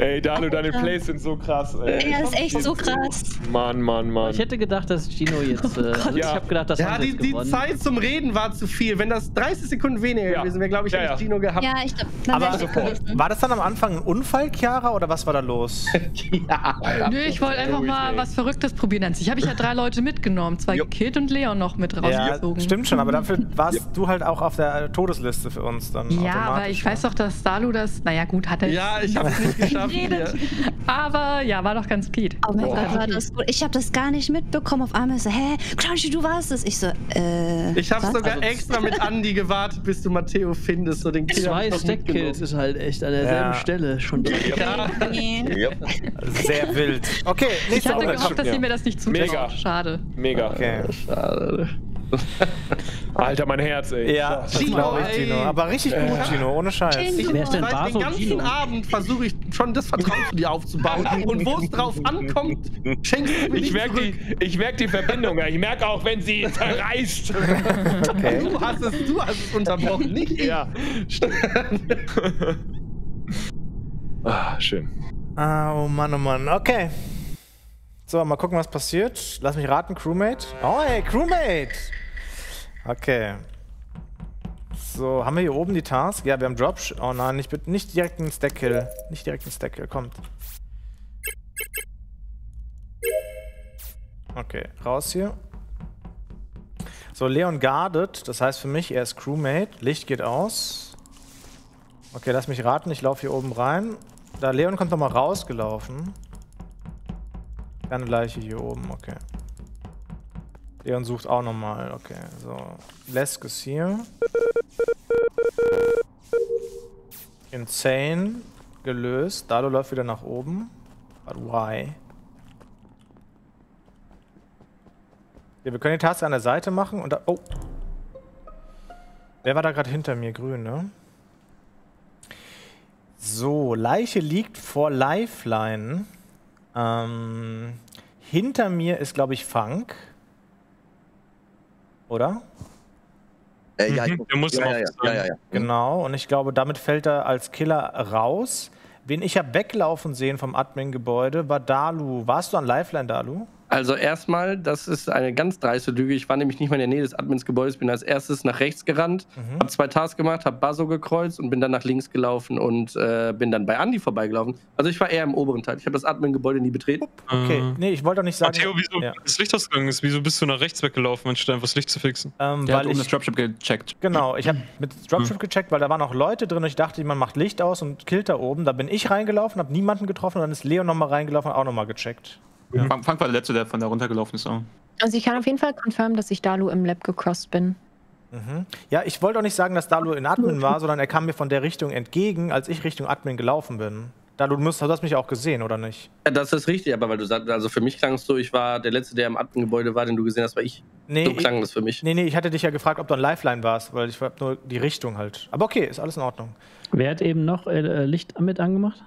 Ey, Dalu, deine Plays sind so krass, ey. Ja, das ist echt so krass. Mann, Mann, Mann. Ich hätte gedacht, dass Gino jetzt. Äh, also ich Ja. habe gedacht, das Ja, die, jetzt die. Zeit zum Reden war zu viel. Wenn das 30 Sekunden weniger Ja. gewesen wäre, glaube ich, Ja, hätte ich ja. Gino gehabt. Ja, ich glaube, Aber ich sofort. War das dann am Anfang ein Unfall, Chiara, oder was war da los? Ja. Nö, ich wollte einfach mal was Verrücktes probieren. An sich habe ich ja drei Leute mitgenommen. Zwei gekillt und Leon noch mit Ja, rausgezogen. stimmt schon, aber dafür warst du halt auch auf der äh, Todesliste für uns dann. Ja, aber ich weiß doch, dass Dalu das, naja gut, hat er Ja, ich habe es nicht geschafft. Aber ja, war doch ganz geht. Oh mein Gott, war das gut. Ich habe das gar nicht mitbekommen. Auf einmal so, hä, Crunchy, du warst es. Ich so, äh. Ich habe sogar Also- extra mit Andy gewartet, bis du Matteo findest. So den Kill Zwei Stack-Kills ist halt echt an derselben Ja. Stelle schon. Ja. Nee. Yep. Sehr wild. Okay, Ich hatte gehofft, dass ja. ihr mir das nicht Mega. zutraut. Schade. Mega. Okay. Schade. Alter, mein Herz, ey. Ja, das Gino, ich, ey. Gino. Aber richtig gut, Gino, ohne Scheiß. Ich, Wer ist denn seit den ganzen Gino? Abend versuche ich schon das Vertrauen zu dir aufzubauen. Und wo es drauf ankommt, schenkst du mir Ich merke zurück. die, ich merk die Verbindung. ja. Ich merke auch, wenn sie zerreißt. Okay. Du hast es, du hast es unterbrochen, nicht ich. ja, ah, schön. Ah, oh Mann, oh Mann. Okay. So, mal gucken, was passiert. Lass mich raten, Crewmate. Oh, hey, Crewmate! Okay. So, haben wir hier oben die Task? Ja, wir haben Drop. Oh nein, nicht, bitte- nicht direkt einen Stack-Kill. Nicht direkt einen Stack-Kill, kommt. Okay, raus hier. So, Leon guardet. Das heißt für mich, er ist Crewmate. Licht geht aus. Okay, lass mich raten. Ich laufe hier oben rein. Da Leon kommt nochmal rausgelaufen. Keine Leiche hier oben, okay. Leon sucht auch nochmal, okay. So. Lesk ist hier. Insane. Gelöst. Dado läuft wieder nach oben. But why? Ja, wir können die Taste an der Seite machen und da. Oh. Wer war da gerade hinter mir? Grün, ne? So, Leiche liegt vor Lifeline. Ähm, hinter mir ist, glaube ich, Funk. Oder? Äh, ja, ich, Mhm, der muss ja, ja, ja, ja, ja, ja. Genau. Und ich glaube, damit fällt er als Killer raus. Wen ich habe weglaufen sehen vom Admin-Gebäude, war Dalu. Warst du an Lifeline, Dalu? Also erstmal, das ist eine ganz dreiste Lüge. Ich war nämlich nicht mal in der Nähe des Admins-Gebäudes, bin als erstes nach rechts gerannt, Mhm. habe zwei Tasks gemacht, habe Baso gekreuzt und bin dann nach links gelaufen und äh, bin dann bei Andy vorbeigelaufen. Also ich war eher im oberen Teil. Ich habe das Admin-Gebäude nie betreten. Okay. Äh, Nee, ich wollte doch nicht sagen. Matteo, wieso Ja. das Licht ausgegangen ist? Wieso bist du nach rechts weggelaufen, anstatt einfach das Licht zu fixen? Ähm, Der hat weil oben ich, das Dropship gecheckt. Genau, ich habe mit Dropship gecheckt, weil da waren auch Leute drin und ich dachte, man macht Licht aus und killt da oben. Da bin ich reingelaufen, habe niemanden getroffen und dann ist Leon nochmal reingelaufen und auch nochmal gecheckt. Frank, Frank war der Letzte, der von da runtergelaufen ist. auch. Also ich kann auf jeden Fall confirmen, dass ich Dalu im Lab gecrossed bin. Mhm. Ja, ich wollte auch nicht sagen, dass Dalu in Admin war, sondern er kam mir von der Richtung entgegen, als ich Richtung Admin gelaufen bin. Dalu, du, musst, du hast mich auch gesehen, oder nicht? Ja, das ist richtig, aber weil du sagst, also für mich klang es so, ich war der Letzte, der im Admin-Gebäude war, den du gesehen hast, war ich. Nee, so klang das für mich. Nee, nee, ich hatte dich ja gefragt, ob du an Lifeline warst, weil ich habe nur die Richtung halt. Aber okay, ist alles in Ordnung. Wer hat eben noch äh, Licht mit angemacht?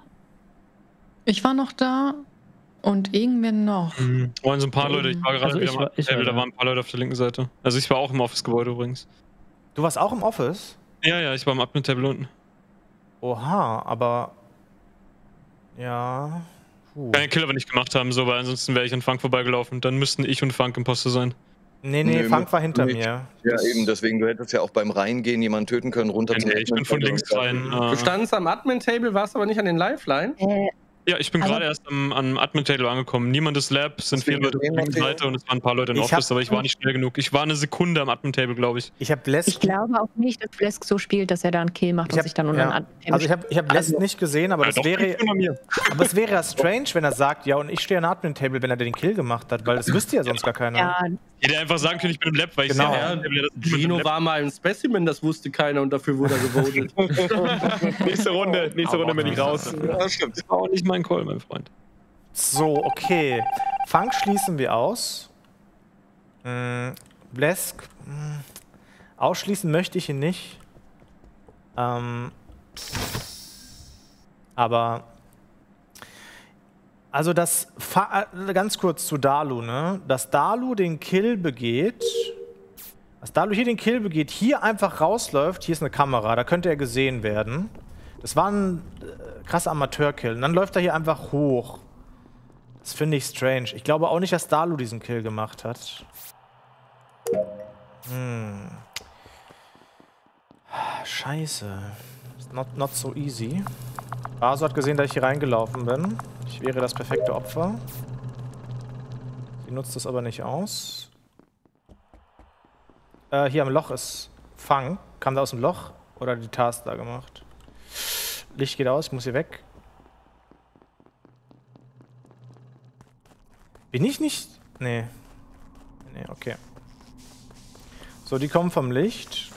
Ich war noch da und irgendwer noch. Mhm. Waren so ein paar Leute, ich war gerade Also wieder ich am war- ich war da waren ein paar Leute auf der linken Seite. Also ich war auch im Office-Gebäude übrigens. Du warst auch im Office? Ja, ja, ich war im Admin-Table unten. Oha, aber. Ja. Puh. Keine Kill aber nicht gemacht haben, so, weil ansonsten wäre ich an Funk vorbeigelaufen. Dann müssten ich und Funk Imposter sein. Nee, nee, Nö, Funk war hinter nicht. mir. Ja, Das- eben, deswegen, du hättest ja auch beim Reingehen jemanden töten können, runter Nee, zum nee, ich bin von links rein. Du Äh, standst am Admin-Table, warst aber nicht an den Lifeline. Äh, ja, ich bin Aber- gerade erst am, am Admin-Table angekommen. Niemand ist Lab, sind vier Leute auf der? Seite und es waren ein paar Leute in Ich Office, aber ich war nicht schnell genug. Ich war eine Sekunde am Admin-Table, glaube ich. Ich habe. Ich glaube auch nicht, dass Flesk so spielt, dass er da einen Kill macht Ich und hab- sich dann unter ja. einen Also ich habe ich hab Bless Also- nicht gesehen, aber Ja, das doch, wäre, aber es wäre ja strange, wenn er sagt, ja und ich stehe an Admin-Table, wenn er den Kill gemacht hat, weil das wüsste ja sonst gar keiner. ja, Hätte einfach sagen können, ich bin im Lab, weil ich Genau. sehe, Ja, das Gino war mal im Specimen, das wusste keiner und dafür wurde er gewotet. nächste Runde, nächste Runde bin ich raus. Ja, stimmt. Das war auch nicht mein Call, mein Freund. So, okay. Funk schließen wir aus. Mm, Blesk. mm, ausschließen möchte ich ihn nicht. Ähm, aber. Also das, äh, ganz kurz zu Dalu, ne? Dass Dalu den Kill begeht, dass Dalu hier den Kill begeht, hier einfach rausläuft, hier ist eine Kamera, da könnte er gesehen werden. Das war ein äh, krasser Amateurkill. Und dann läuft er hier einfach hoch. Das finde ich strange. Ich glaube auch nicht, dass Dalu diesen Kill gemacht hat. Hm. Scheiße. Not, not so easy. Baso hat gesehen, dass ich hier reingelaufen bin. Ich wäre das perfekte Opfer. Sie nutzt es aber nicht aus. Äh, hier am Loch ist Fang. Kam der aus dem Loch? Oder die Task da gemacht? Licht geht aus, ich muss hier weg. Bin ich nicht. Nee. Nee, okay. So, die kommen vom Licht.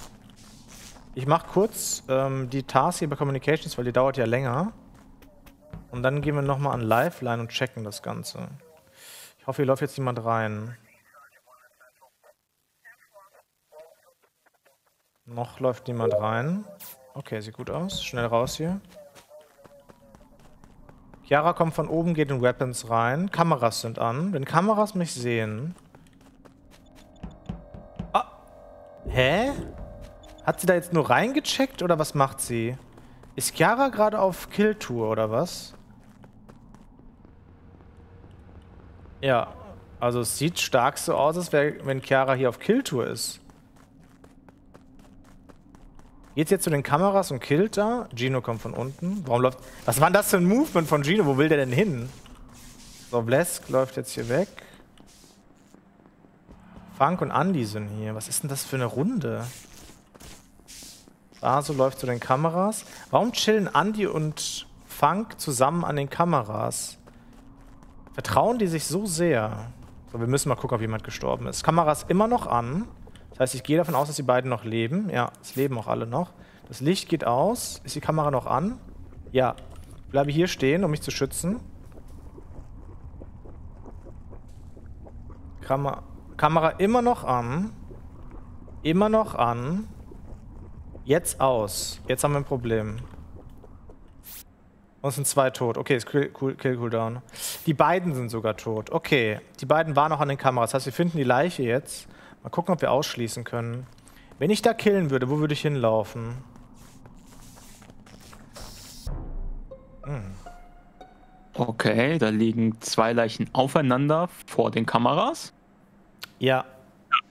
Ich mach kurz ähm, die Task hier bei Communications, weil die dauert ja länger. Und dann gehen wir nochmal an Lifeline und checken das Ganze. Ich hoffe, hier läuft jetzt niemand rein. Noch läuft niemand rein. Okay, sieht gut aus. Schnell raus hier. Chiara kommt von oben, geht in Weapons rein. Kameras sind an. Wenn Kameras mich sehen. Ah. Hä? Hat sie da jetzt nur reingecheckt oder was macht sie? Ist Chiara gerade auf Killtour oder was? Ja, also es sieht stark so aus, als wär, wenn Chiara hier auf Killtour ist. Geht's jetzt zu den Kameras und killt da? Gino kommt von unten. Warum läuft. Was war denn das für ein Movement von Gino? Wo will der denn hin? So, Blesk läuft jetzt hier weg. Funk und Andy sind hier. Was ist denn das für eine Runde? Baso läuft zu den Kameras. Warum chillen Andy und Funk zusammen an den Kameras? Vertrauen die sich so sehr? So, wir müssen mal gucken, ob jemand gestorben ist. Kameras immer noch an. Das heißt, ich gehe davon aus, dass die beiden noch leben. Ja, es leben auch alle noch. Das Licht geht aus. Ist die Kamera noch an? Ja. Ich bleibe hier stehen, um mich zu schützen. Kamera, Kamera immer noch an. Immer noch an. Jetzt aus. Jetzt haben wir ein Problem. Und es sind zwei tot. Okay, ist Kill, cool, Kill Cooldown. Die beiden sind sogar tot. Okay, die beiden waren noch an den Kameras. Das heißt, wir finden die Leiche jetzt. Mal gucken, ob wir ausschließen können. Wenn ich da killen würde, wo würde ich hinlaufen? Okay, da liegen zwei Leichen aufeinander vor den Kameras. Ja,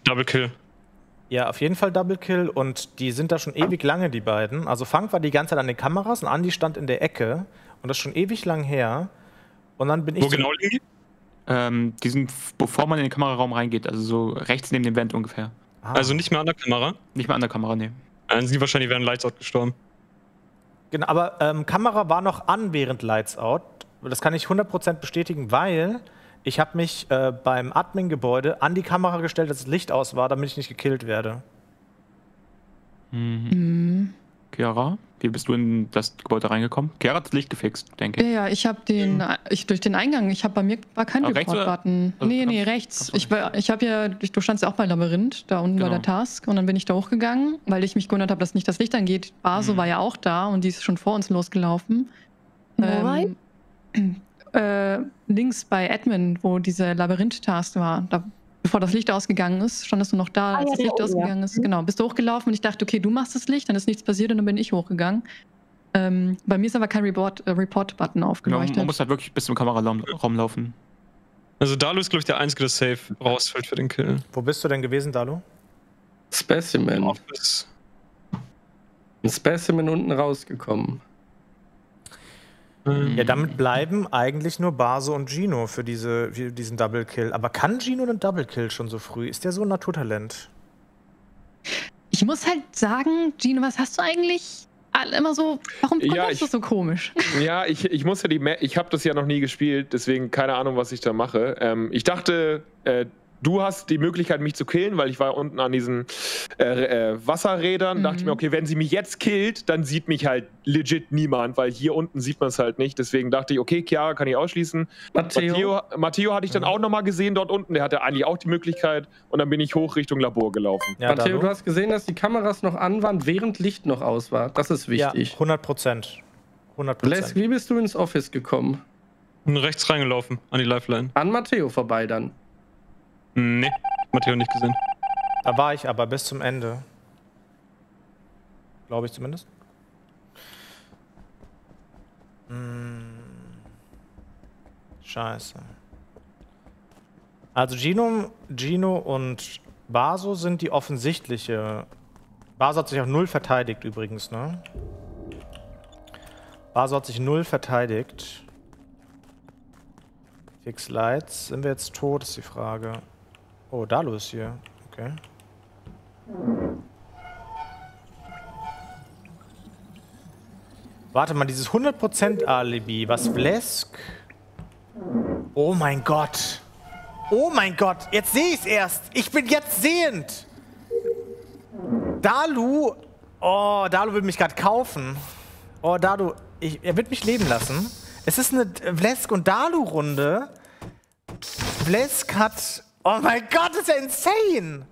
Double Kill. Ja, auf jeden Fall Double Kill. Und die sind da schon ewig lange, die beiden. Also Funk war die ganze Zeit an den Kameras und Andy stand in der Ecke. Und das ist schon ewig lang her. Und dann bin ich. Wo genau liegen die? Ähm, die sind, bevor man in den Kameraraum reingeht, also so rechts neben dem Vent ungefähr. Ah. Also nicht mehr an der Kamera. Nicht mehr an der Kamera, nee. Dann sind die wahrscheinlich während Lights Out gestorben. Genau, aber ähm, Kamera war noch an während Lights Out. Das kann ich 100% bestätigen, weil ich habe mich äh, beim Admin-Gebäude an die Kamera gestellt, dass das Licht aus war, damit ich nicht gekillt werde. Mhm. Mhm. Chiara, wie bist du in das Gebäude reingekommen? Chiara hat das Licht gefixt, denke Ja, ich. ja, ich habe den, ich durch den Eingang, ich habe bei mir war kein Ah, Report-Button. Also nee, nee, rechts. Ich, war, ich habe ja, du standst ja auch bei Labyrinth, da unten bei Genau. der Task, und dann bin ich da hochgegangen, weil ich mich gewundert habe, dass nicht das Licht angeht. Baso Mhm. war ja auch da und die ist schon vor uns losgelaufen. Ich? Ähm, äh, links bei Admin, wo diese Labyrinth-Task war, da, bevor das Licht ausgegangen ist, standest du noch da, Ah, als ja, das da Licht ja. ausgegangen ist. Mhm. Genau, bist du hochgelaufen und ich dachte, okay, du machst das Licht, dann ist nichts passiert und dann bin ich hochgegangen. Ähm, bei mir ist aber kein Report- äh, Report-Button Genau, aufgeleuchtet. man muss halt wirklich bis zum Kameraraum Raum laufen. Also Dalu ist, glaube ich, der Einzige, der safe rausfällt für den Kill. Wo bist du denn gewesen, Dalu? Specimen. Office. Ein Specimen unten rausgekommen. Ja, damit bleiben eigentlich nur Baso und Gino für, diese, für diesen Double Kill. Aber kann Gino einen Double Kill schon so früh? Ist der so ein Naturtalent? Ich muss halt sagen, Gino, was hast du eigentlich immer so, warum Ja, kommst du ich- so komisch? Ja, ich, ich muss ja die, Ma ich habe das ja noch nie gespielt, deswegen keine Ahnung, was ich da mache. Ähm, ich dachte, äh, du hast die Möglichkeit, mich zu killen, weil ich war unten an diesen äh, äh, Wasserrädern. Dachte ich Mhm. mir, okay, wenn sie mich jetzt killt, dann sieht mich halt legit niemand, weil hier unten sieht man es halt nicht. Deswegen dachte ich, okay, Chiara kann ich ausschließen. Matteo. Matteo, Matteo hatte ich dann auch nochmal gesehen dort unten. Der hatte eigentlich auch die Möglichkeit. Und dann bin ich hoch Richtung Labor gelaufen. Ja, Matteo, du hast gesehen, dass die Kameras noch an waren, während Licht noch aus war. Das ist Ja, wichtig. 100 Prozent. 100 Les, Prozent. wie bist du ins Office gekommen? Bin rechts reingelaufen an die Lifeline. An Matteo vorbei dann. Nee, Matteo nicht gesehen. Da war ich aber bis zum Ende. Glaube ich zumindest. Hm. Scheiße. Also Gino, Gino und Baso sind die offensichtliche. Baso hat sich auf null verteidigt übrigens, ne? Baso hat sich null verteidigt. Fix Lights. Sind wir jetzt tot, ist die Frage. Oh, Dalu ist hier. Okay. Warte mal, dieses 100% Alibi, was Vlesk... Oh mein Gott. Oh mein Gott, jetzt sehe ich es erst. Ich bin jetzt sehend. Dalu... Oh, Dalu will mich gerade kaufen. Oh, Dalu, ich, er wird mich leben lassen. Es ist eine Vlesk- und Dalu-Runde. Vlesk hat... Oh mein Gott, das ist ja insane.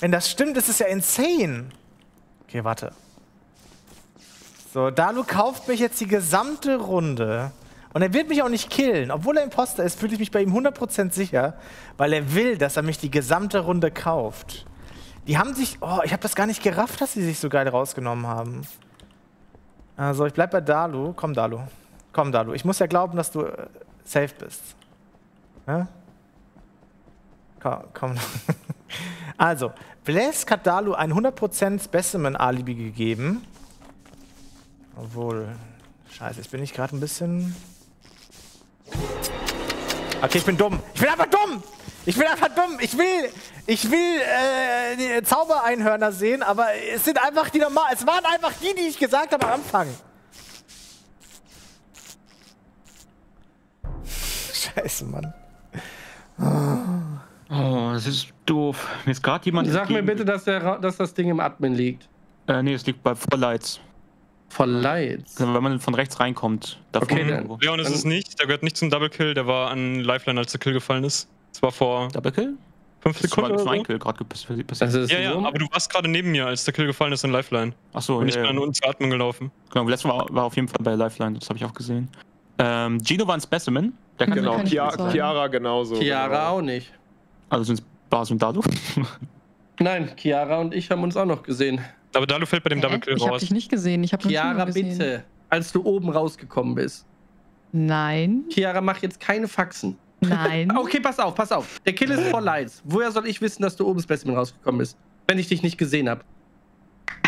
Wenn das stimmt, ist es ja insane. Okay, warte. So, Dalu kauft mich jetzt die gesamte Runde. Und er wird mich auch nicht killen. Obwohl er Imposter ist, fühle ich mich bei ihm 100% sicher, weil er will, dass er mich die gesamte Runde kauft. Die haben sich. Oh, ich habe das gar nicht gerafft, dass sie sich so geil rausgenommen haben. Also, ich bleib bei Dalu. Komm, Dalu. Komm, Dalu. Ich muss ja glauben, dass du äh, safe bist. Ja? Komm. Also, Blesk hat Dalu ein 100% Specimen-Alibi gegeben. Obwohl. Scheiße, jetzt bin ich gerade ein bisschen. Okay, ich bin dumm. Ich bin einfach dumm! Ich bin einfach dumm! Ich will. Ich will äh, Zaubereinhörner sehen, aber es sind einfach die normal. Es waren einfach die, die ich gesagt habe am Anfang. Scheiße, Mann. Oh, das ist doof. Mir ist gerade jemand. Sag mir bitte, dass, der, dass das Ding im Admin liegt. Äh, nee, es liegt bei Vorlights. Voll Lights. Wenn man von rechts reinkommt. Da Okay, vorne dann- irgendwo. Leon ist es nicht. Der gehört nicht zum Double Kill. Der war an Lifeline, als der Kill gefallen ist. Das war vor Double Kill? fünf Sekunden. das war ein so. Kill gerade passiert. Das ist Ja, ja, aber du warst gerade neben mir, als der Kill gefallen ist in Lifeline. Achso, Und ich ja, bin ja. an uns zur Atmung gelaufen. Genau, letztes Mal war auf jeden Fall bei Lifeline, das habe ich auch gesehen. Ähm, Gino war ein Specimen. Der kann Genau. Chiara genauso. Chiara genau. auch nicht. Also sind es Bas und Dalu. Nein, Chiara und ich haben uns auch noch gesehen. Aber Dalu fällt bei dem Double Kill Ich habe raus. dich nicht gesehen. Ich habe Chiara, gesehen. bitte. Als du oben rausgekommen bist. Nein, Chiara, mach jetzt keine Faxen. nein. Okay, pass auf, pass auf. Der Kill ist voll Lights. Woher soll ich wissen, dass du oben Specimen rausgekommen bist? Wenn ich dich nicht gesehen habe.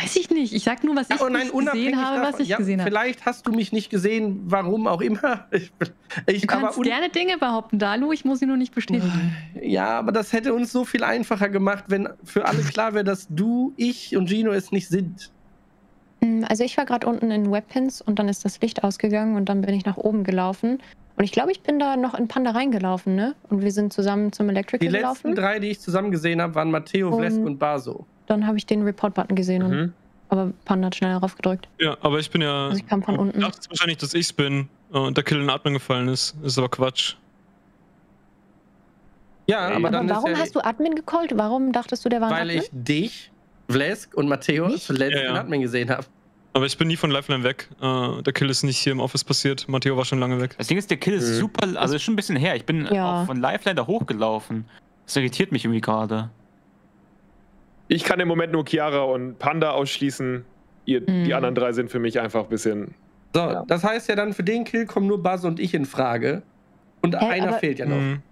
Weiß ich nicht. Ich sag nur, was ich Oh nein, gesehen habe, davon. was ich ja, gesehen habe. Vielleicht hast du mich nicht gesehen, warum auch immer. Ich, ich, Du kannst gerne Dinge behaupten, Dalu. Ich muss sie nur nicht bestätigen. Ja, aber das hätte uns so viel einfacher gemacht, wenn für alle klar wäre, dass du, ich und Gino es nicht sind. Hm, Also ich war gerade unten in Weapons und dann ist das Licht ausgegangen und dann bin ich nach oben gelaufen. Und ich glaube, ich bin da noch in Panda reingelaufen, ne? Und wir sind zusammen zum Die Electrical letzten gelaufen. drei, die ich zusammen gesehen habe, waren Matteo, Vlesk und Baso. Dann habe ich den Report-Button gesehen. Und, Mhm. aber Panda hat schneller raufgedrückt. Ja, aber ich bin ja. Also ich kam von unten. Ich dachte wahrscheinlich, dass ich's bin äh, und der Kill in Atmen gefallen ist. Ist aber Quatsch. Ja, aber Aber dann warum ist ja, hast du Admin gecallt? Warum dachtest du, der war ein weil Admin? ich dich, Vlesk und Matteo zuletzt Ja, ja. in Admin gesehen habe. Aber ich bin nie von Lifeline weg. Äh, der Kill ist nicht hier im Office passiert. Matteo war schon lange weg. Das Ding ist, der Kill ist Mhm. super, also ist schon ein bisschen her. Ich bin Ja. auch von Lifeline da hochgelaufen. Das irritiert mich irgendwie gerade. Ich kann im Moment nur Chiara und Panda ausschließen. Ihr, Die Mhm. anderen drei sind für mich einfach ein bisschen. So, das heißt ja dann, für den Kill kommen nur Buzz und ich in Frage. Und Hä, einer aber- fehlt ja noch. Mhm.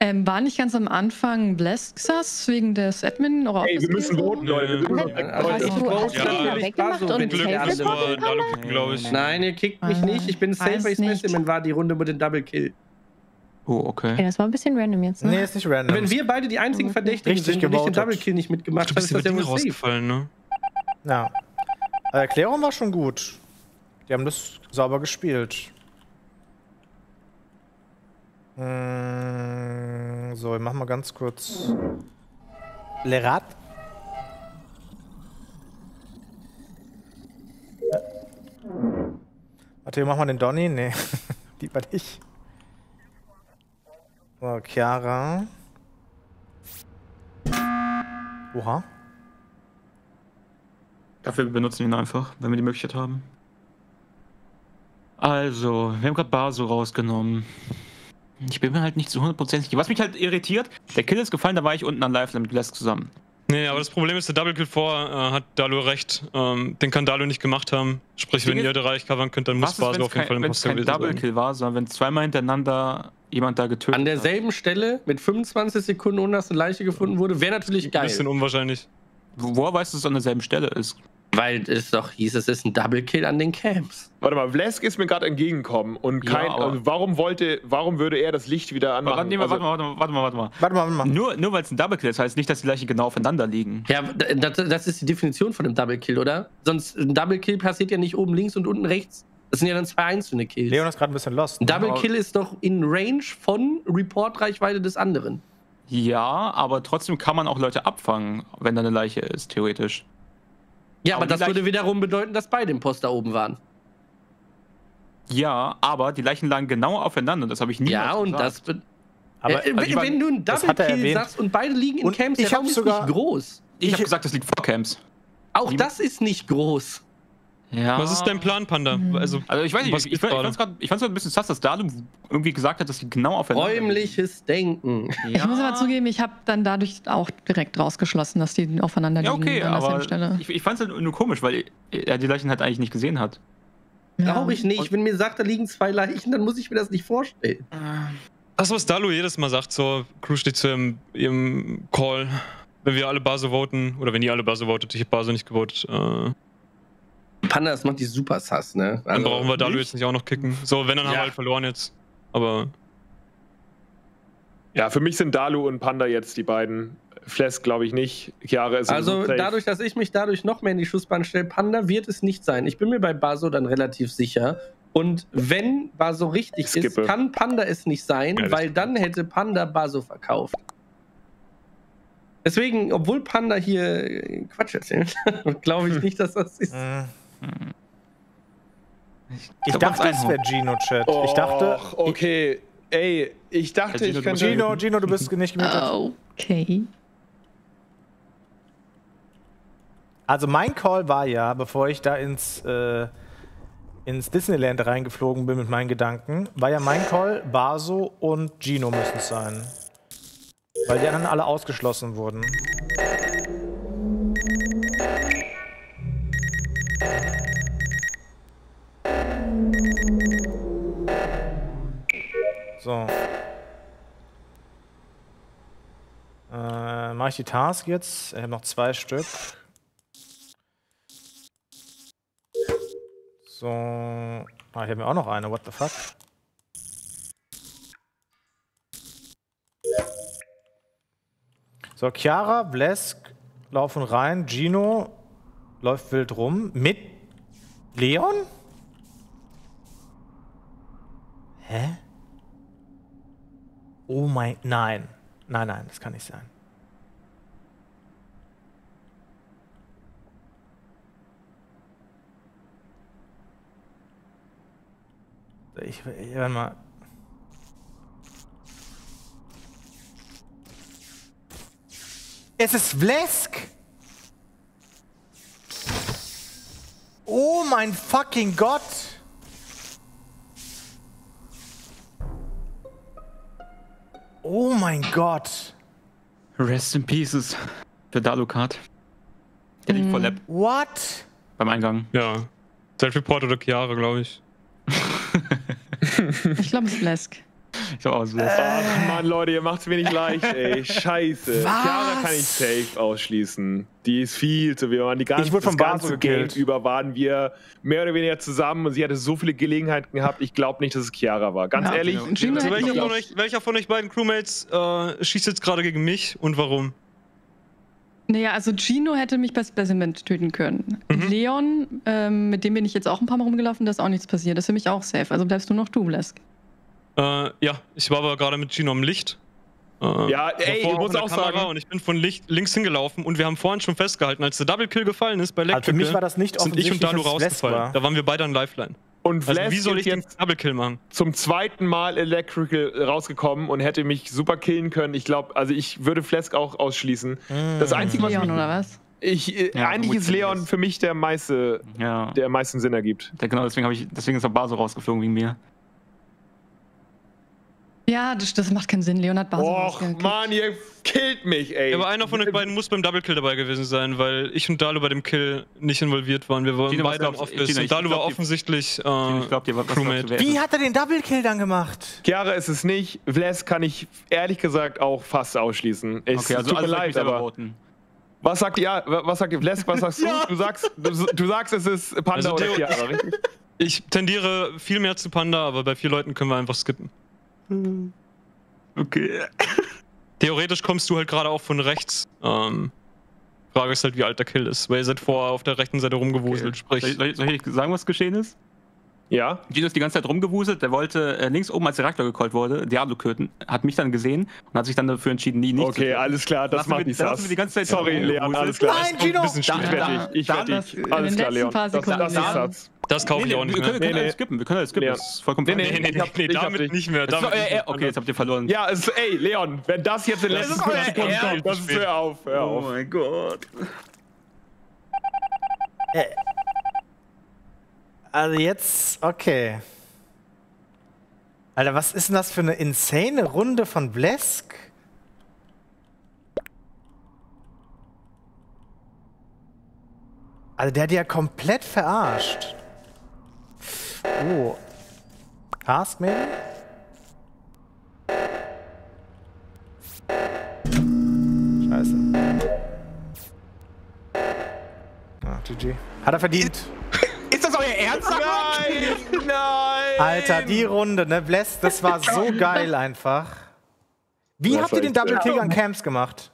Ähm, war nicht ganz am Anfang Blesksas wegen des Admin oder Ey, wir müssen voten, Leute. Wir müssen Ja, also Leute. ich vote natürlich weggemacht Basso, und Glück Safe Dalu kicken, glaube ich. Nein, ihr kickt mich nicht. Ich bin Safer weiß nicht. Specimen, war die Runde mit dem Double Kill. Oh, okay. Okay, das war ein bisschen random jetzt, ne? Nee, ist nicht random. Wenn wir beide die einzigen. Verdächtigen Richtig sind und ich den. Double Kill nicht mitgemacht habe, bist ist das ja wohl rausgefallen, ne? Ja. Aber Erklärung war schon gut. Die haben das sauber gespielt. Mm, So, ich mach mal ganz kurz. Lerat. Matteo, mach mal den Donny. Nee, lieber nicht. So, Chiara. Oha. Dafür benutzen wir ihn einfach, wenn wir die Möglichkeit haben. Also, wir haben gerade Baso rausgenommen. Ich bin mir halt nicht zu 100% sicher. Was mich halt irritiert, der Kill ist gefallen, da war ich unten an Lifeline mit Blesk zusammen. Nee, aber das Problem ist, der Double Kill vor äh, hat Dalu recht. Ähm, den kann Dalu nicht gemacht haben. Sprich, wenn Ding ihr ist- der Reich covern könnt, dann muss Baso wenn es auf jeden Fall kein, im wenn's Poster kein gewesen Double sein. Kill war, sondern wenn zweimal hintereinander jemand da getötet An derselben Stelle mit 25 Sekunden, ohne dass eine Leiche gefunden wurde, wäre natürlich Ein geil. bisschen unwahrscheinlich. hat? Woher weißt du, dass es an derselben Stelle ist? Weil es doch hieß, es ist ein Double Kill an den Camps. Warte mal, Vlesk ist mir gerade entgegengekommen und Ja, kein. also warum wollte, warum würde er das Licht wieder anmachen? warte, nee, warte, also, mal, warte, mal, warte mal, warte mal. Warte mal, warte mal. Nur, nur weil es ein Double Kill ist, heißt nicht, dass die Leichen genau aufeinander liegen. Ja, das, das ist die Definition von einem Double Kill, oder? Sonst ein Double Kill passiert ja nicht oben links und unten rechts. Das sind ja dann zwei einzelne Kills. Leon ist gerade ein bisschen lost. ein Double aber- Kill ist doch in Range von Report-Reichweite des anderen. Ja, aber trotzdem kann man auch Leute abfangen, wenn da eine Leiche ist, theoretisch. Ja, Aber aber das würde Leichen- wiederum bedeuten, dass beide Imposter oben waren. Ja, aber die Leichen lagen genau aufeinander, das habe ich nie ja, und das. be- Aber äh, also wenn, du einen das Double Kill sagst und beide liegen in Und Camps, ich der Raum ist sogar- nicht groß. Ich, Ich- habe gesagt, das liegt vor Camps. Auch Wie- das ist nicht groß. Ja. Was ist dein Plan, Panda? Also, Also ich weiß nicht, Was ich, ich, gerade? fand's grad- ich fand's grad ein bisschen sass, dass Dalu irgendwie gesagt hat, dass die genau aufeinander Räumliches Denken. liegen. Ich muss aber zugeben, ich habe dann dadurch auch direkt rausgeschlossen, dass die aufeinander Ja, liegen okay, an derselben aber Stelle. ich, ich fand es halt nur komisch, weil er die Leichen halt eigentlich nicht gesehen hat. Ja. Glaube ich nicht. Wenn mir sagt, da liegen zwei Leichen, dann muss ich mir das nicht vorstellen. das, was Dalu jedes Mal sagt, so, Crew steht zu ihrem, ihrem Call. Wenn wir alle Baso voten, oder wenn ihr alle Baso votet, ich habe Baso nicht gewotet, äh, Panda, das macht die super sass, ne? dann brauchen wir Dalu jetzt nicht auch noch kicken. So, wenn, dann haben Ja. wir halt verloren jetzt. Aber ja, für mich sind Dalu und Panda jetzt die beiden. Flesk glaube ich nicht. Chiara ist Also dadurch, dass ich mich dadurch noch mehr in die Schussbahn stelle, Panda wird es nicht sein. Ich bin mir bei Baso dann relativ sicher. Und wenn Baso richtig Skippe. ist, kann Panda es nicht sein, Ja, weil dann hätte Panda Baso verkauft. Deswegen, obwohl Panda hier äh, Quatsch erzählt, glaube ich nicht, dass das ist. Ich, Ich dachte, es wäre Gino-Chat. Ich dachte. Okay. Ey, ich dachte, Ja, ich Gino, könnte. Gino, Gino, du bist nicht gemutet. Okay. Also mein Call war ja, bevor ich da ins, äh, ins Disneyland reingeflogen bin mit meinen Gedanken, war ja mein Call, Baso und Gino müssen es sein. Weil die anderen alle ausgeschlossen wurden. So. Äh, mache ich die Task jetzt? Ich habe noch zwei Stück. So. Ah, ich habe mir auch noch eine. What the fuck? So, Chiara, Blesk laufen rein. Gino läuft wild rum. Mit Leon? Hä? oh mein, nein, nein, nein, das kann nicht sein. Ich, ich warte mal. Es ist Vlesk! Oh mein fucking Gott! Oh mein Gott! Rest in Pieces. Für Dalukart. Der liegt vor Lab What? beim Eingang. Ja. Self-Report oder Chiara, glaube ich. Ich glaube, es ist Lesk. Ich glaube auch so. Ach Mann, Leute, ihr macht's mir nicht leicht, ey. Scheiße. Was? Chiara kann ich safe ausschließen. Die ist viel zu. Wir waren die ganze, Ich wurde von das ganze Game über waren wir mehr oder weniger zusammen und sie hatte so viele Gelegenheiten gehabt. Ich glaube nicht, dass es Chiara war. Ganz Ja, ehrlich. Gino Also welcher, von euch, welcher von euch beiden Crewmates äh, schießt jetzt gerade gegen mich und warum? Naja, also Gino hätte mich bei Specimen töten können. Mhm. Leon, ähm, mit dem bin ich jetzt auch ein paar Mal rumgelaufen, da ist auch nichts passiert. Das ist für mich auch safe. Also bleibst du noch du, Lesk. Äh, ja, ich war aber gerade mit Gino am Licht. Äh, Ja, ey, ich muss der auch Kamera sagen- Und ich bin von Licht, links hingelaufen und wir haben vorhin schon festgehalten, als der Double Kill gefallen ist bei Also für Electrical, mich war das nicht sind ich und Vlesk rausgefallen. war. Da waren wir beide an Lifeline. Und Also wie soll ich jetzt Double Kill machen? zum zweiten Mal Electrical rausgekommen und hätte mich super killen können. Ich glaube, also ich würde Flesk auch ausschließen. Das Einzige, was Leon, mich, oder was? ich, äh, Ja, eigentlich ist Leon ist. für mich der meiste, Ja. der am meisten Sinn ergibt. Der, genau, deswegen, ich, deswegen ist auch Baso rausgeflogen wegen mir. Ja, das, das macht keinen Sinn. Leon hat Basis Och. Mann, ihr killt mich, ey. Ja, aber einer von euch beiden muss beim Double Kill dabei gewesen sein, weil ich und Dalu bei dem Kill nicht involviert waren. Wir waren beide Office Gino, und ich Dalu war offensichtlich äh, Ich dir, Crewmate. Wie hat er den Double Kill dann gemacht? Chiara ist es nicht. Vles kann ich ehrlich gesagt auch fast ausschließen. Es Okay, also, tut mir also ich leid, aber voten. was sagt ihr? Was sagt ihr? Vles, was sagst du? Du sagst, du, du sagst, es ist Panda Also oder Chiara, richtig? Ich tendiere viel mehr zu Panda, aber bei vier Leuten können wir einfach skippen. Okay. Theoretisch kommst du halt gerade auch von rechts. Ähm, Frage ist halt, wie alt der Kill ist, weil ihr seid vorher auf der rechten Seite rumgewuselt, sprich. Soll, ich- soll, ich- sagen, was geschehen ist? Ja. Gino ist die ganze Zeit rumgewuselt, der wollte äh, links oben, als der Reaktor gecallt wurde, Diablo töten, hat mich dann gesehen und hat sich dann dafür entschieden, nie nicht zu Okay, alles klar, das macht lassen sass. die ganze Zeit Sorry. Leon, alles klar. Nein, Gino! Ich werde dich, ich werde das- dich. Alles klar, Leon. Das, das ist. Satz. Das kaufe ich auch nicht wir können, mehr. wir können Nee, alles nee. skippen, wir können alles skippen, Ja. das ist vollkommen Nee, nee. Nee, nee, nee, hab- nee, damit nicht mehr. Damit äh, nicht äh, mehr. okay, jetzt habt ihr verloren. Ja, es, ey, Leon, wenn das jetzt in letzten euer Sekunden kommt, das ist Spät. hör auf, hör auf. mein Gott. Also jetzt, okay. Alter, was ist denn das für eine insane Runde von Blesk? Also der hat die ja komplett verarscht. Oh. Task maybe? Scheiße. Ah, GG. Hat er verdient. Ist das euer Ernst? Nein, nein. Alter, die Runde, ne? Bless, das war so geil einfach. Wie Das habt ihr den Double. Kill an Camps gemacht?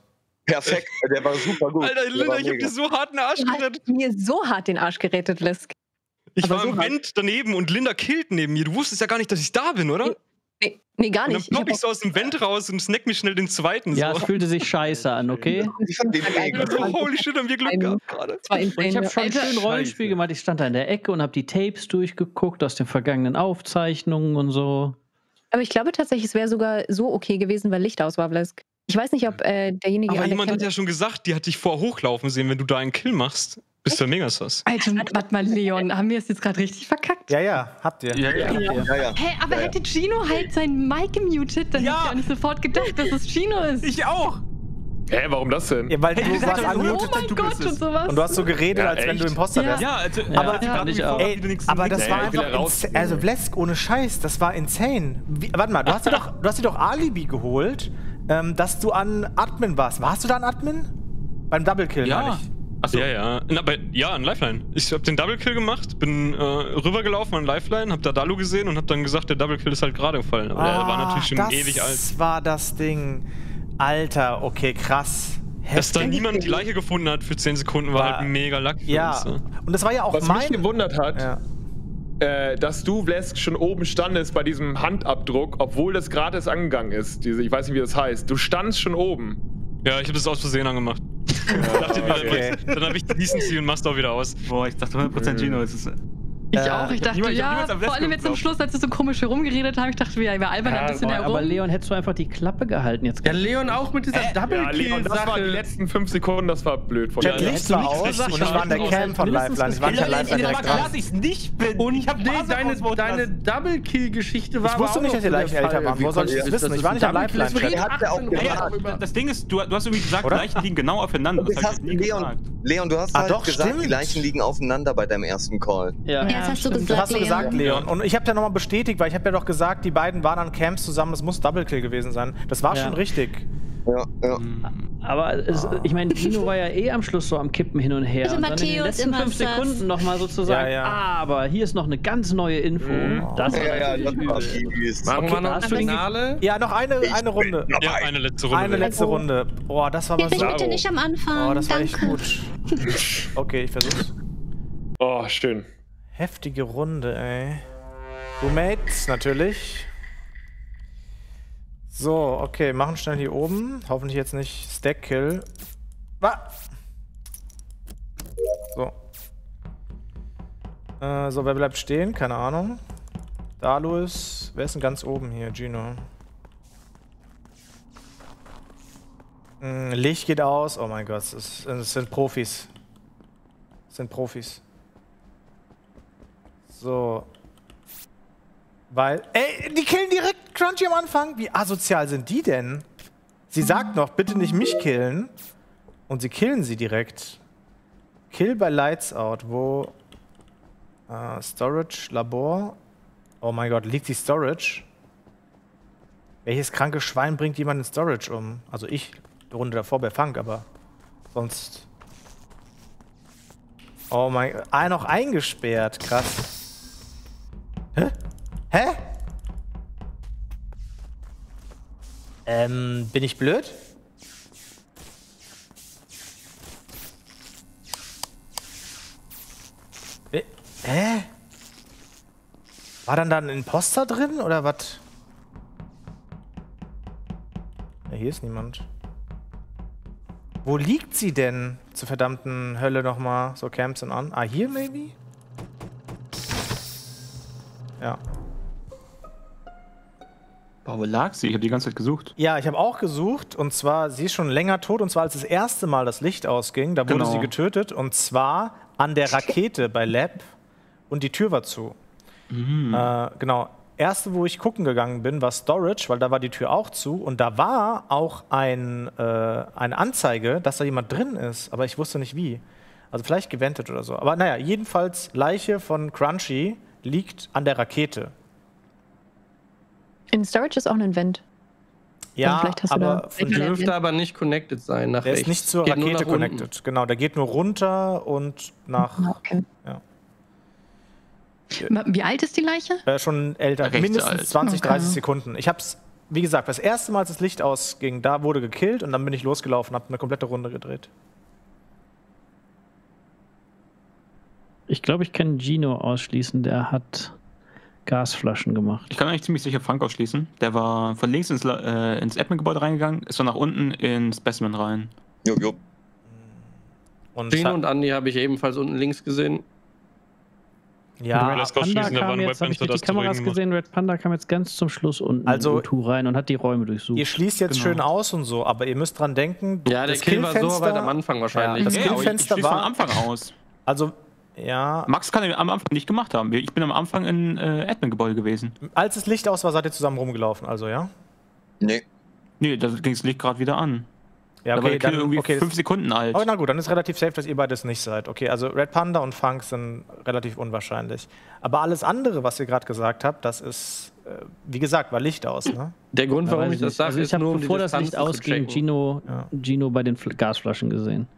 Perfekt, der war super gut. Alter, Linda, ich hab dir so hart den Arsch Du gerettet. hast mir so hart den Arsch gerettet, Lisk. Ich aber war so im. Vent daneben und Linda killt neben mir. Du wusstest ja gar nicht, dass ich da bin, oder? Nee, nee gar Und dann nicht. plopp ich hab so aus dem Vent raus und snack mir schnell den zweiten. Ja, es so. fühlte sich scheiße an, okay? Ich fand den mega. so, holy shit, haben wir Glück gehabt gerade. ich habe schon schön Rollenspiel gemacht. Ich stand da in der Ecke und habe die Tapes durchgeguckt aus den vergangenen Aufzeichnungen und so. Aber ich glaube tatsächlich, es wäre sogar so okay gewesen, weil Licht aus war, Blisk. Ich weiß nicht, ob äh, derjenige Aber jemand hat ja schon gesagt, die hat dich vorher hochlaufen sehen. Wenn du da einen Kill machst, bist du ja mega sass. Alter, warte mal, Leon, haben wir es jetzt gerade richtig verkackt? Ja, ja, habt ihr. Ja, ja. Ja, ja. Hä, aber Ja, ja. hätte Gino halt sein Mic gemutet, dann Ja. hätte ich auch nicht sofort gedacht, dass es Gino ist. Ich auch. Hä, warum das denn? Ja, weil du gesagt, warst du- oh mein du Gott bist und sowas. und du hast so geredet, Ja, als wenn du? Imposter Ja. wärst. Ja, also, Aber- ja, Ja, ich auch. nichts Aber das Nee, war einfach raus. also Blesk ohne Scheiß, das war insane. Wie, warte mal, du hast dir doch, du hast dir doch Alibi geholt, ähm, dass du an Admin warst. Warst du da an Admin? Beim Double Kill, meine Ja. ich. Achso, Ja, ja. Na, bei, ja, an Lifeline. Ich hab den Double Kill gemacht, bin äh, rübergelaufen an Lifeline, hab da Dalu gesehen und hab dann gesagt, der Double Kill ist halt gerade gefallen. Aber der war natürlich schon das ewig alt. Das war das Ding. Alter, okay, krass. Dass da Heftig. niemand die Leiche gefunden hat für 10 Sekunden, war, War- halt mega lucky für Ja, uns. ne? und das war ja auch Was mich mein. gewundert hat, Ja. äh, dass du, Vlesk, schon oben standest bei diesem Handabdruck, obwohl das gratis angegangen ist. Diese, ich weiß nicht, wie das heißt. Du standst schon oben. Ja, ich hab das aus Versehen angemacht. Ich dachte Okay. Dann hab ich Decency und mach's doch wieder aus. boah, ich dachte 100% Gino ist es. Ich Äh, auch. Ich dachte, ich ja, niemals am vor allem jetzt zum Lesben Schluss, als sie so komisch herumgeredet haben, ich dachte, wir wir albern Ja, ein bisschen boah, herum. Aber Leon, hättest du einfach die Klappe gehalten jetzt? Ja, Leon auch mit dieser Ja, Leon, das war die Double-Kill-Sache. letzten fünf Sekunden, das war blöd von dir. Licht war aus und ich war an der Cam von Lifeline. Ich war der Lifeline direkt dran. dass ich nicht bin. Und ich hab nee, deine, deine. Double-Kill-Geschichte war Ich wusste nicht, dass der Leichen älter waren. Wo soll ich das wissen? Ich war nicht am Double-Kill? Das ja Ja, ja, Ding ist, du, hast irgendwie gesagt, die Leichen liegen genau aufeinander. Ich Leon, du hast Ah, halt doch, gesagt, die Leichen liegen aufeinander bei deinem ersten Call. Ja. Ja, das hast du gesagt, Das hast du gesagt, Leon. Leon. Und ich habe ja nochmal bestätigt, weil ich habe ja doch gesagt, die beiden waren an Camps zusammen, es muss Double Kill gewesen sein. Das war Ja. schon richtig. Ja, ja. Aber es, ich meine, Dino war ja eh am Schluss so am Kippen hin und her. Bitte, und dann in den Matthäus, letzten fünf. Sekunden nochmal sozusagen, Ja, ja. aber hier ist noch eine ganz neue Info. Das war Ja, ja, das war Okay, wir noch das Finale? Ja, noch eine, eine Runde. Ja, eine letzte Runde. Eine letzte Runde. Boah, das war mich so. bitte nicht am Anfang. Oh, das war echt Danke. gut. Okay, ich versuch's. Oh, schön. Heftige Runde, ey. Roommates, natürlich. So, okay, machen schnell hier oben. Hoffentlich jetzt nicht Stack-Kill. Ah! So. Äh, so, wer bleibt stehen? Keine Ahnung. Dalu ist. Wer ist denn ganz oben hier? Gino. Hm, Licht geht aus. Oh mein Gott, es sind Profis. Es sind Profis. So. Weil. Ey, die killen direkt Crunchy am Anfang. Wie asozial sind die denn? Sie sagt noch, bitte nicht mich killen. Und sie killen sie direkt. Kill bei Lights Out. Wo. Äh, Storage, Labor. Oh mein Gott, liegt die Storage? Welches kranke Schwein bringt jemanden in Storage um? Also ich, die Runde davor bei Funk, aber sonst. Oh mein Gott. Ah, noch eingesperrt. Krass. Hä? Ähm, bin ich blöd? Hä? War dann da ein Imposter drin oder was? Ja, hier ist niemand. Wo liegt sie denn? Zur verdammten Hölle nochmal. So Camps und an. Ah, hier maybe? Ja. Boah, wo lag sie? Ich habe die ganze Zeit gesucht. Ja, ich habe auch gesucht und zwar, sie ist schon länger tot und zwar als das erste Mal das Licht ausging, da wurde Genau. sie getötet und zwar an der Rakete bei Lab und die Tür war zu. Äh, genau. Erste, wo ich gucken gegangen bin, war Storage, weil da war die Tür auch zu und da war auch ein, äh, eine Anzeige, dass da jemand drin ist, aber ich wusste nicht wie. Also vielleicht gewendet oder so. Aber naja, jedenfalls Leiche von Crunchy liegt an der Rakete. In Storage ist auch ein Vent. Ja, vielleicht hast du aber Ja, Dürfte aber nicht connected sein nach Der rechts. ist nicht zur Geht Rakete nach unten. connected. Genau, der geht nur runter und nach. Okay. Wie alt ist die Leiche? Äh, schon älter, Recht mindestens alt. 20, Okay. 30 Sekunden. Ich hab's, wie gesagt, das erste Mal, als das Licht ausging, da wurde gekillt und dann bin ich losgelaufen, hab eine komplette Runde gedreht. Ich glaube, ich kann Gino ausschließen, der hat Gasflaschen gemacht. Ich kann eigentlich ziemlich sicher Frank ausschließen. Der war von links ins, äh, ins Admin-Gebäude reingegangen, ist dann nach unten ins Specimen rein. Jo, jo. Und Gino und Andy habe ich ebenfalls unten links gesehen. ja, Red Panda kam jetzt, habe ich Webenter, durch die das Kameras gesehen, Red Panda kam jetzt ganz zum Schluss unten Also- in U2 rein und hat die Räume durchsucht. ihr schließt jetzt Genau. schön aus und so, aber ihr müsst dran denken, Ja, der das Kill war so weit am Anfang wahrscheinlich. Ja, das Ja, Killfenster war. Anfang aus. Also, ja, Max kann er am Anfang nicht gemacht haben. Ich bin am Anfang in äh, Admin-Gebäude gewesen. als das Licht aus war, seid ihr zusammen rumgelaufen, also ja? Nee. Nee, da ging das Licht gerade wieder an. Ja, da war der okay, Kill dann, irgendwie okay. fünf Sekunden alt. Oh, na gut, dann ist relativ safe, dass ihr beides nicht seid. Okay, also Red Panda und Funk sind relativ unwahrscheinlich. Aber alles andere, was ihr gerade gesagt habt, das ist, äh, wie gesagt, war Licht aus, ne? Der Grund, warum ich das sage, also ich ist habe, nur, um bevor die das Licht ausging. Gino, Ja. Gino bei den Fl- Gasflaschen gesehen.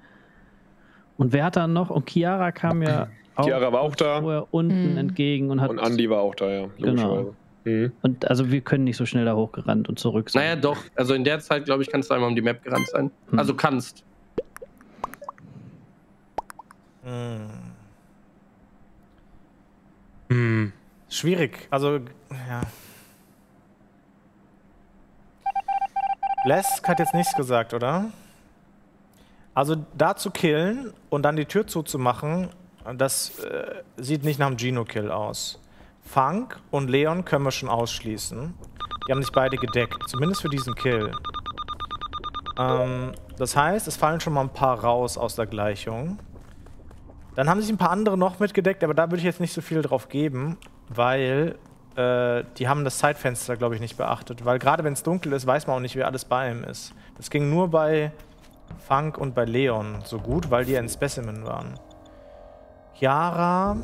Und wer hat da noch? Und Chiara kam ja auch, Chiara war auch da. unten Mhm. entgegen und hat. Und Andy war auch da, ja. Genau. Mhm. Und also wir können nicht so schnell da hochgerannt und zurück. sein. Naja, doch. Also in der Zeit, glaube ich, kannst du einmal um die Map gerannt sein. Hm. Also kannst. Hm. Hm. Schwierig. Also, ja. Blesk hat jetzt nichts gesagt, oder? Also da zu killen und dann die Tür zuzumachen, Das äh, sieht nicht nach einem Geno-Kill aus. Funk und Leon können wir schon ausschließen. Die haben sich beide gedeckt, zumindest für diesen Kill. Ähm, das heißt, es fallen schon mal ein paar raus aus der Gleichung. Dann haben sich ein paar andere noch mitgedeckt, aber da würde ich jetzt nicht so viel drauf geben, weil äh, die haben das Zeitfenster, glaube ich, nicht beachtet. Weil gerade wenn es dunkel ist, weiß man auch nicht, wer alles bei ihm ist. Das ging nur bei Funk und bei Leon so gut, weil die ein Specimen waren. Chiara,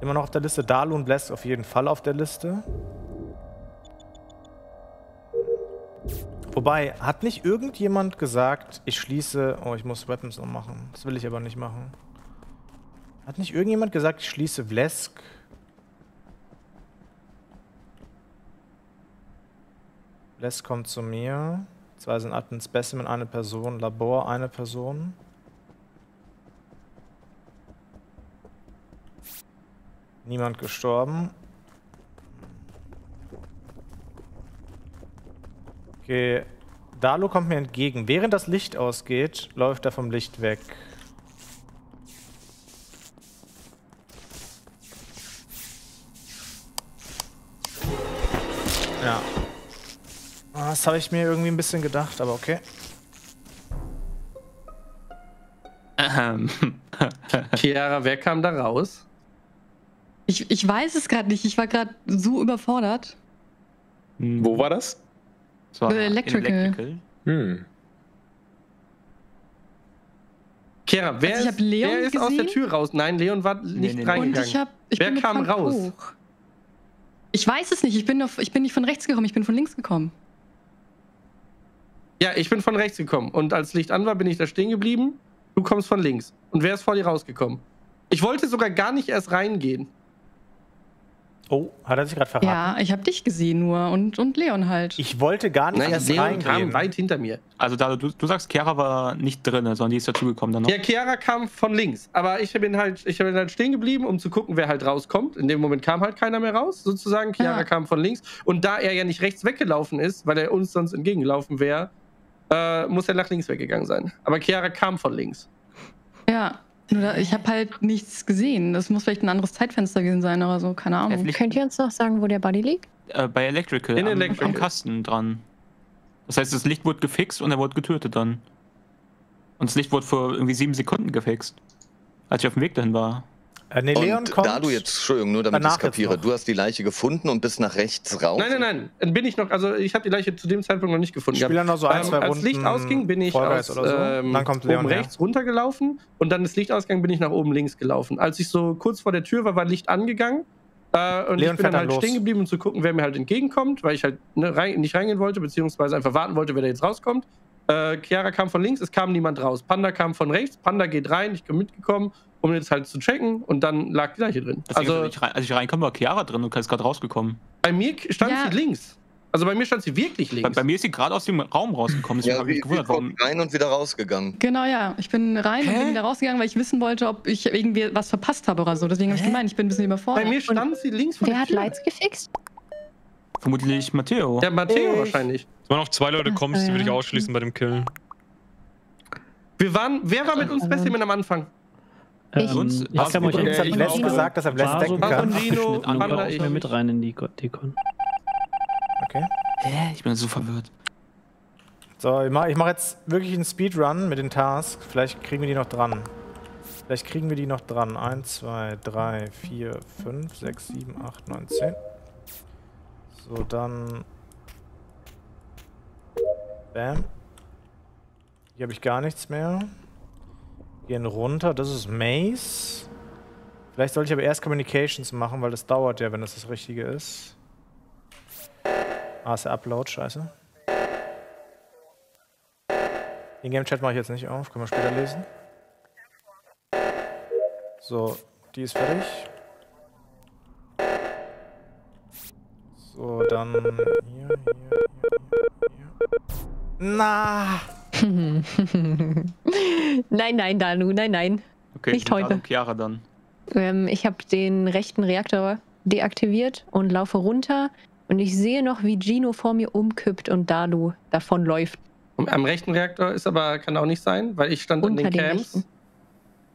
immer noch auf der Liste. Dalu und Bless auf jeden Fall auf der Liste. Wobei, hat nicht irgendjemand gesagt, ich schließe... Oh, ich muss Weapons noch machen. Das will ich aber nicht machen. Hat nicht irgendjemand gesagt, ich schließe Vlesk? Vlesk kommt zu mir. Zwei sind Admin Specimen, eine Person. Labor, eine Person. Niemand gestorben. Okay, Dalo kommt mir entgegen. Während das Licht ausgeht, läuft er vom Licht weg. Ja. Ah, Das habe ich mir irgendwie ein bisschen gedacht, aber okay. Ähm. Chiara, wer kam da raus? Ich, ich weiß es gerade nicht. Ich war gerade so überfordert. Wo war das? Das war Äh, Electrical. Hm. Chiara, wer, Also ist, Leon wer ist aus der. Tür raus? Nein, Leon war nicht nee, nee. Und reingegangen. ich, hab, ich Wer kam raus? Hoch. Ich weiß es nicht. Ich bin, auf, ich bin nicht von rechts gekommen. Ich bin von links gekommen. Ja, ich bin von rechts gekommen. Und als Licht an war, bin ich da stehen geblieben. Du kommst von links. Und wer ist vor dir rausgekommen? Ich wollte sogar gar nicht erst reingehen. Oh, hat er sich gerade verraten? Ja, ich habe dich gesehen nur und, und Leon halt. Ich wollte gar nicht Nein, erst Leon kam reingehen. weit hinter mir. Also da, du, du sagst, Chiara war nicht drin, sondern die ist dazugekommen dann noch. Ja, Chiara kam von links. Aber ich bin halt, ich bin halt stehen geblieben, um zu gucken, wer halt rauskommt. In dem Moment kam halt keiner mehr raus, sozusagen. Chiara Ja. kam von links. Und da er ja nicht rechts weggelaufen ist, weil er uns sonst entgegengelaufen wäre, äh, muss er nach links weggegangen sein. Aber Chiara kam von links. Ja. Nur da, ich habe halt nichts gesehen. Das muss vielleicht ein anderes Zeitfenster gewesen sein oder so. Keine Ahnung. Könnt ihr uns noch sagen, wo der Body liegt? Äh, bei Electrical, In am, Electrical. am Kasten dran. Das heißt, das Licht wurde gefixt und er wurde getötet dann. Und das Licht wurde vor irgendwie sieben Sekunden gefixt. Als ich auf dem Weg dahin war. Äh, nee, Leon Und kommt. da du jetzt, Entschuldigung, nur damit ich es kapiere, du hast die Leiche gefunden und bist nach rechts raus. Nein, nein, nein. Dann bin ich noch, also ich habe die Leiche zu dem Zeitpunkt noch nicht gefunden. Ich spiele noch so ein, Ähm, zwei als Runden. Licht ausging, bin ich aus, so. ähm, Dann kommt Leon oben her. rechts runtergelaufen und dann ist Licht ausgegangen, bin ich nach oben links gelaufen. Als ich so kurz vor der Tür war, war Licht angegangen. Äh, und Leon ich bin dann halt los. stehen geblieben, um zu gucken, wer mir halt entgegenkommt, weil ich halt ne, rein, nicht reingehen wollte, beziehungsweise einfach warten wollte, wer da jetzt rauskommt. Äh, Chiara kam von links, es kam niemand raus. Panda kam von rechts, Panda geht rein, ich bin mitgekommen, um jetzt halt zu checken und dann lag die Leiche drin. Deswegen, Also als, ich rein, als ich reinkomme, war Chiara drin und ist gerade rausgekommen. bei mir stand Ja. sie links. Also bei mir stand sie wirklich Bei, links. bei mir ist sie gerade aus dem Raum rausgekommen. Deswegen Ja, habe ich gewundert, warum. rein und wieder rausgegangen. Genau, ja. Ich bin rein und Hä? bin wieder rausgegangen, weil ich wissen wollte, ob ich irgendwie was verpasst habe oder so. Deswegen habe ich gemeint, ich bin ein bisschen überfordert. bei mir stand sie links von Wer der hat. Lights gefixt? Vermutlich Matteo. Der Matteo Ich. wahrscheinlich. Es waren noch zwei Leute kommst, die würde ich ausschließen bei dem Kill. Wir waren, wer war mit uns Specimen am Anfang? Ich. Sonst- Ähm, ich kann euch Übrigens hat war- gesagt, dass er Bless decken kann. Gino, Panda, ich. mir mit rein in die Decon. Okay. Hä? Ich bin so verwirrt. So, ich mache mach jetzt wirklich einen Speedrun mit den Tasks. Vielleicht kriegen wir die noch dran. Vielleicht kriegen wir die noch dran. 1, 2, 3, 4, 5, 6, 7, 8, 9, 10. So, dann. Bam. Hier habe ich gar nichts mehr. Gehen runter. Das ist Maze. Vielleicht sollte ich aber erst Communications machen, weil das dauert ja, wenn das das Richtige ist. Ah, ist der Upload, scheiße. Den Game Chat mache ich jetzt nicht auf, können wir später lesen. So, die ist fertig. So, dann hier, hier, hier, hier. Na! nein, nein, Danu, nein, nein. Okay, Nicht heute. Chiara dann. Ähm, ich habe den rechten Reaktor deaktiviert und laufe runter. Und ich sehe noch, wie Gino vor mir umkippt und Dalu davonläuft. Am rechten Reaktor ist aber, kann auch nicht sein, weil ich stand an Unter den dem Camps. rechten.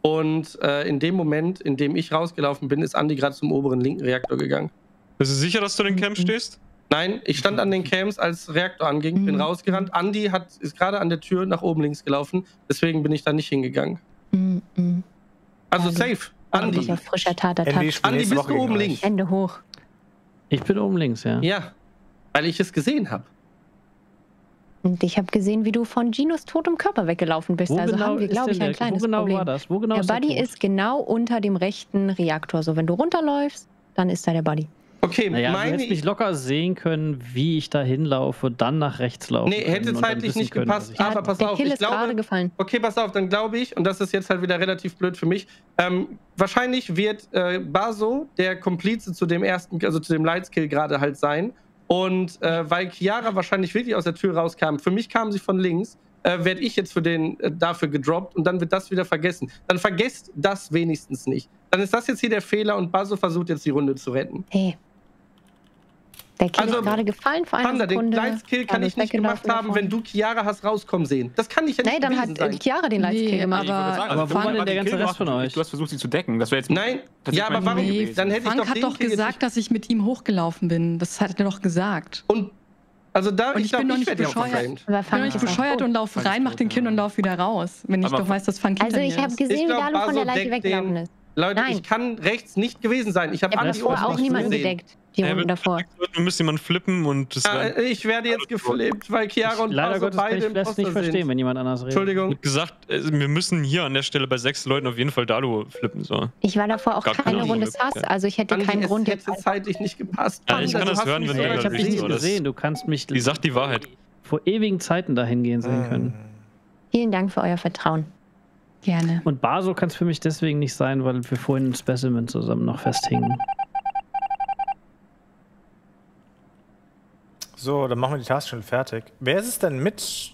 Und äh, in dem Moment, in dem ich rausgelaufen bin, ist Andi gerade zum oberen linken Reaktor gegangen. Bist du sicher, dass du in den Camp stehst? Nein, ich stand an den Cams, als Reaktor anging, bin Mhm. rausgerannt. Andi hat, ist gerade an der Tür nach oben links gelaufen, deswegen bin ich da nicht hingegangen. Mm. Also Andi. safe. Andi. Ordentlicher frischer Tatertag. Andy bist Woche du oben links? Hände hoch. Ich bin oben links, ja. Ja, weil ich es gesehen habe. Und ich habe gesehen, wie du von Ginos totem Körper weggelaufen bist. Wo also genau haben wir, glaube ich, ein der- kleines Wo genau Problem. war das? Wo genau der ist der Buddy tot? ist genau unter dem rechten Reaktor. So, wenn du runterläufst, dann ist da der Buddy. Okay, Naja, du meine hättest mich locker sehen können, wie ich da hinlaufe, dann nach rechts laufen. Nee, hätte können zeitlich nicht können, gepasst. was ich- Ja, Aber pass der auf, Kill ich ist gerade glaube, gefallen. Okay, pass auf, dann glaube ich, und das ist jetzt halt wieder relativ blöd für mich, ähm, wahrscheinlich wird äh, Baso der Komplize zu dem ersten, also zu dem Lightskill gerade halt sein. Und äh, weil Chiara wahrscheinlich wirklich aus der Tür rauskam, für mich kam sie von links, äh, werde ich jetzt für den äh, dafür gedroppt und dann wird das wieder vergessen. Dann vergesst das wenigstens nicht. Dann ist das jetzt hier der Fehler und Baso versucht jetzt die Runde zu retten. Hey. Der Kill Also, ist gerade gefallen vor einer Panda, den Sekunde. Lightskill kann ich nicht gemacht haben, davon. wenn du Chiara hast rauskommen sehen. Das kann ich ja nicht Nee, dann hat sein. äh, Chiara den Lightskill Nee, gemacht. aber- Aber wo war denn der ganze Rest von euch? Du hast versucht, sie zu decken. Das wäre jetzt. Nein, Das ja, ist aber warum? Nee. Dann hätte ich Frank doch hat den doch Kill gesagt, dass ich mit ihm hochgelaufen bin. Das hat er doch gesagt. Und also da, Und ich glaub, bin doch nicht ja bescheuert. Aber Ich bin Fang doch nicht bescheuert und laufe ist rein, mach den Kill ja. und laufe wieder raus, wenn ich Aber doch weiß, dass Frank Also hinter ich mir habe ist. gesehen, Ich wie Dalu von der Leiche weggelaufen den- ist. Leute, Nein. ich kann rechts nicht gewesen sein. Ich habe Ja, Andi auch nicht niemanden gesehen. gedeckt. Die Ja, Runden davor. Wir müssen jemanden flippen und das wäre. äh, ich werde jetzt geflippt, weil Chiara und Leider Gottes kann beide ich das nicht verstehen, sind. wenn jemand anders redet. Entschuldigung. Wie gesagt, also wir müssen hier an der Stelle bei sechs Leuten auf jeden Fall Dalu flippen. So. Ich war davor auch Gar keine keine Runde sass, also ich hätte Andi, keinen Grund jetzt. hätte zeitlich nicht gepasst. Ja, ich kann du das hören, wenn Ja, ich habe dich nicht gesehen. Du kannst mich Die sagt die Wahrheit. vor ewigen Zeiten dahin gehen sehen können. Vielen Dank für euer Vertrauen. Gerne. Und Baso kann es für mich deswegen nicht sein, weil wir vorhin ein Specimen zusammen noch festhingen. So, dann machen wir die Task schnell fertig. Wer ist es denn mit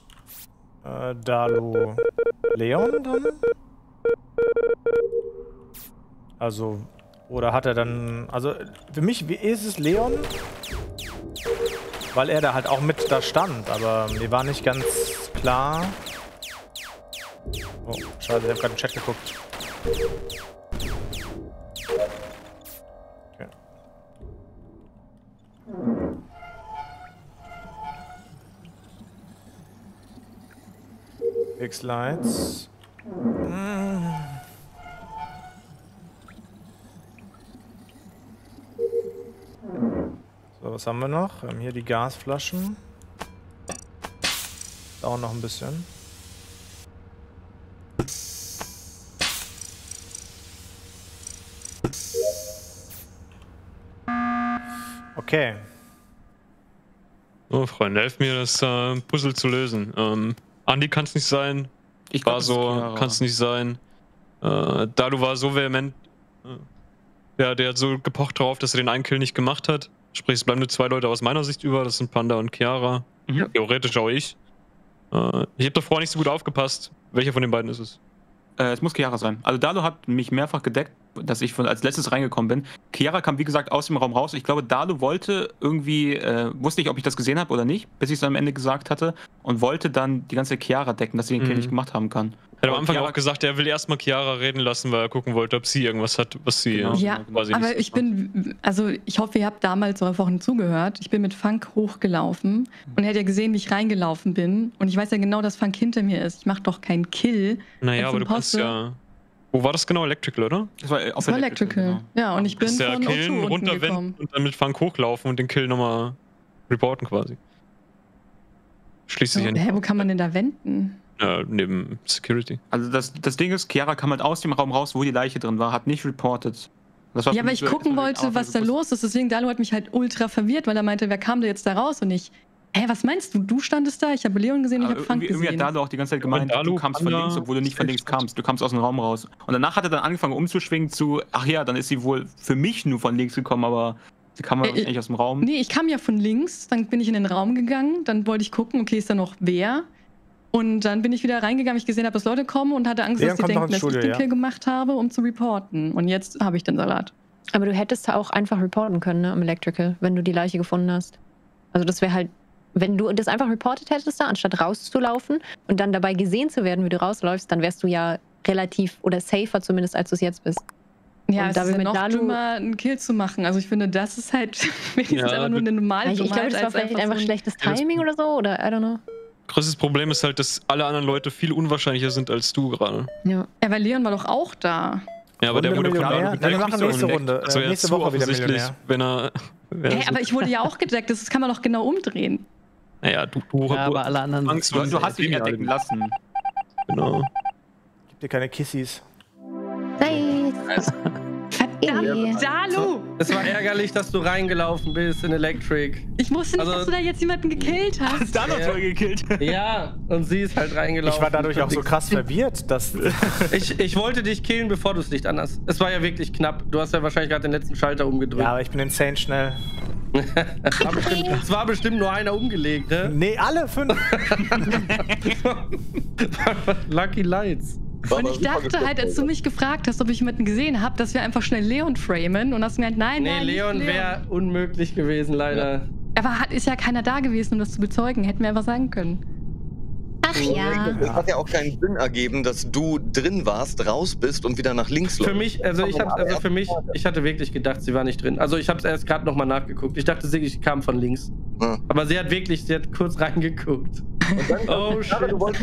äh, Dalu? Leon dann? Also, oder hat er dann. Also, für mich wie ist es Leon, weil er da halt auch mit da stand, aber mir war nicht ganz klar. Oh, schade, ich habe gerade im Chat geguckt. Okay. X-Lights. So, was haben wir noch? Wir haben hier die Gasflaschen. Dauert noch ein bisschen. Okay. Oh, Freunde, helft mir, das äh, Puzzle zu lösen. Ähm, Andi kann es nicht sein. Ich War glaub, ist so, kann es nicht sein. Äh, Dalu war so vehement. Äh, ja, der hat so gepocht drauf, dass er den einen Kill nicht gemacht hat. Sprich, es bleiben nur zwei Leute aus meiner Sicht über. Das sind Panda und Chiara. Mhm. Theoretisch auch ich. Äh, ich habe davor nicht so gut aufgepasst. Welcher von den beiden ist es? Äh, es muss Chiara sein. Also Dalo hat mich mehrfach gedeckt, dass ich von, als letztes reingekommen bin. Chiara kam, wie gesagt, aus dem Raum raus. Ich glaube, Dalo wollte irgendwie, äh, wusste ich, ob ich das gesehen habe oder nicht, bis ich es am Ende gesagt hatte und wollte dann die ganze Chiara decken, dass sie den Kill Mhm. nicht gemacht haben kann. Er hat am Anfang Chiara- auch gesagt, er will erstmal Chiara reden lassen, weil er gucken wollte, ob sie irgendwas hat, was sie Genau. Ja, quasi aber nicht ich bin, also ich hoffe, ihr habt damals eure Wochen zugehört. Ich bin mit Funk hochgelaufen und er hat ja gesehen, wie ich reingelaufen bin. Und ich weiß ja genau, dass Funk hinter mir ist. Ich mache doch keinen Kill. Naja, aber du kannst ja. Wo war das genau? Electrical, oder? Das war, äh, auf Das war Electrical. genau. Ja, und ich bin Ist ja von killen, O2 unten runterwenden gekommen. und dann mit Funk hochlaufen und den Kill nochmal reporten quasi. Schließt sich ja nicht. Hä, wo kann man denn da wenden? Äh, neben Security. Also das, das Ding ist, Chiara kam halt aus dem Raum raus, wo die Leiche drin war, hat nicht reported. Das war Ja, mich ich so- gucken wollte, was da los ist. Deswegen, Dalu hat mich halt ultra verwirrt, weil er meinte, wer kam da jetzt da raus? Und ich, hä, was meinst du? Du standest da, ich habe Leon gesehen, ich Aber habe Funk irgendwie, irgendwie hat gesehen. Dalo auch die ganze Zeit gemeint, Dalu du kamst von links, obwohl du nicht von links kamst. Du kamst aus dem Raum raus. Und danach hat er dann angefangen umzuschwingen zu, ach ja, dann ist sie wohl für mich nur von links gekommen, aber sie kam Äh, wahrscheinlich aus dem Raum. Nee, ich kam ja von links, dann bin ich in den Raum gegangen, dann wollte ich gucken, okay, ist da noch wer? Und dann bin ich wieder reingegangen, weil ich gesehen habe, dass Leute kommen und hatte Angst, Leon dass die denken, dass ich Studio, den ja. Kill gemacht habe, um zu reporten. Und jetzt habe ich den Salat. Aber du hättest da auch einfach reporten können, ne, am Electrical, wenn du die Leiche gefunden hast. Also das wäre halt, wenn du das einfach reportet hättest da, anstatt rauszulaufen und dann dabei gesehen zu werden, wie du rausläufst, dann wärst du ja relativ oder safer zumindest, als du es jetzt bist. Ja, Und es da ist ja mit noch Dalu- dümmer, einen Kill zu machen. Also ich finde, das ist halt wenigstens Ja, einfach nur eine normale Ich, ich glaube, das war vielleicht einfach schlechtes Timing oder so, oder I don't know. Größtes Problem ist halt, dass alle anderen Leute viel unwahrscheinlicher sind als du gerade. Ja. Ja, weil Leon war doch auch da. Ja, aber der Runde wurde von? Dalu Dann wir gedeckt machen nächste und Runde. Äh, nächste Woche wieder offensichtlich, Millionär. wenn er. Wenn Hey, er so- aber ich wurde ja auch gedeckt. Das kann man doch genau umdrehen. Naja, du, du, Ja, aber alle anderen Angst, Du, du hast dich ja erdecken lassen. Genau. Gib dir keine Kissys. Nice. Verdammt, Dalu! Es war ärgerlich, dass du reingelaufen bist in Electric. Ich wusste nicht, Also- dass du da jetzt jemanden gekillt hast. Da noch toll gekillt. Ja, und sie ist halt reingelaufen. Ich war dadurch auch so krass verwirrt, dass. Ich, ich wollte dich killen, bevor du das Licht an hast. Es war ja wirklich knapp. Du hast ja wahrscheinlich gerade den letzten Schalter umgedrückt. Ja, aber ich bin insane schnell. War bestimmt, es war bestimmt nur einer umgelegt, ne? Nee, alle fünf. Lucky Lights. Und ich dachte halt, als du mich gefragt hast, ob ich jemanden gesehen habe, dass wir einfach schnell Leon framen und hast mir halt, nein, Nee, nein. nicht Leon wäre unmöglich gewesen, leider. Aber hat, ist ja keiner da gewesen, um das zu bezeugen. Hätten wir einfach sagen können. Ach ja. Es hat ja auch keinen Sinn ergeben, dass du drin warst, raus bist und wieder nach links läufst. Für mich, also ich hab, also für mich, ich hatte wirklich gedacht, sie war nicht drin. Also ich habe es erst gerade nochmal nachgeguckt. Ich dachte, sie kam von links. Ja. Aber sie hat wirklich, sie hat kurz reingeguckt. Oh shit.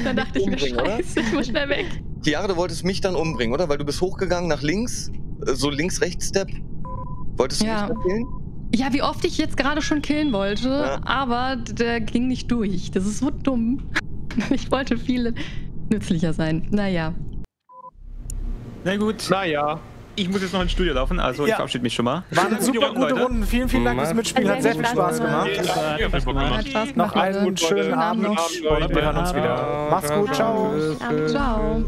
Dann dachte ich mir, scheiße, ich muss schnell weg. Chiara, du wolltest mich dann umbringen, oder? Weil du bist hochgegangen nach links, äh, so links-rechts-Step. Wolltest du Ja. mich dann killen? Ja, wie oft ich jetzt gerade schon killen wollte, Ja. aber der ging nicht durch. Das ist so dumm. Ich wollte viel nützlicher sein. Naja. Na gut. Naja. Ich muss jetzt noch ins Studio laufen, also ich Ja. verabschiede mich schon mal. Waren super Runden, gute Leute. Runden. Vielen, vielen Dank fürs Mitspielen. Hat sehr viel Spaß gemacht. Viel Spaß gemacht. Hat Noch einen schönen Abend noch. und wir hören uns wieder. Macht's gut. Ciao. Ciao.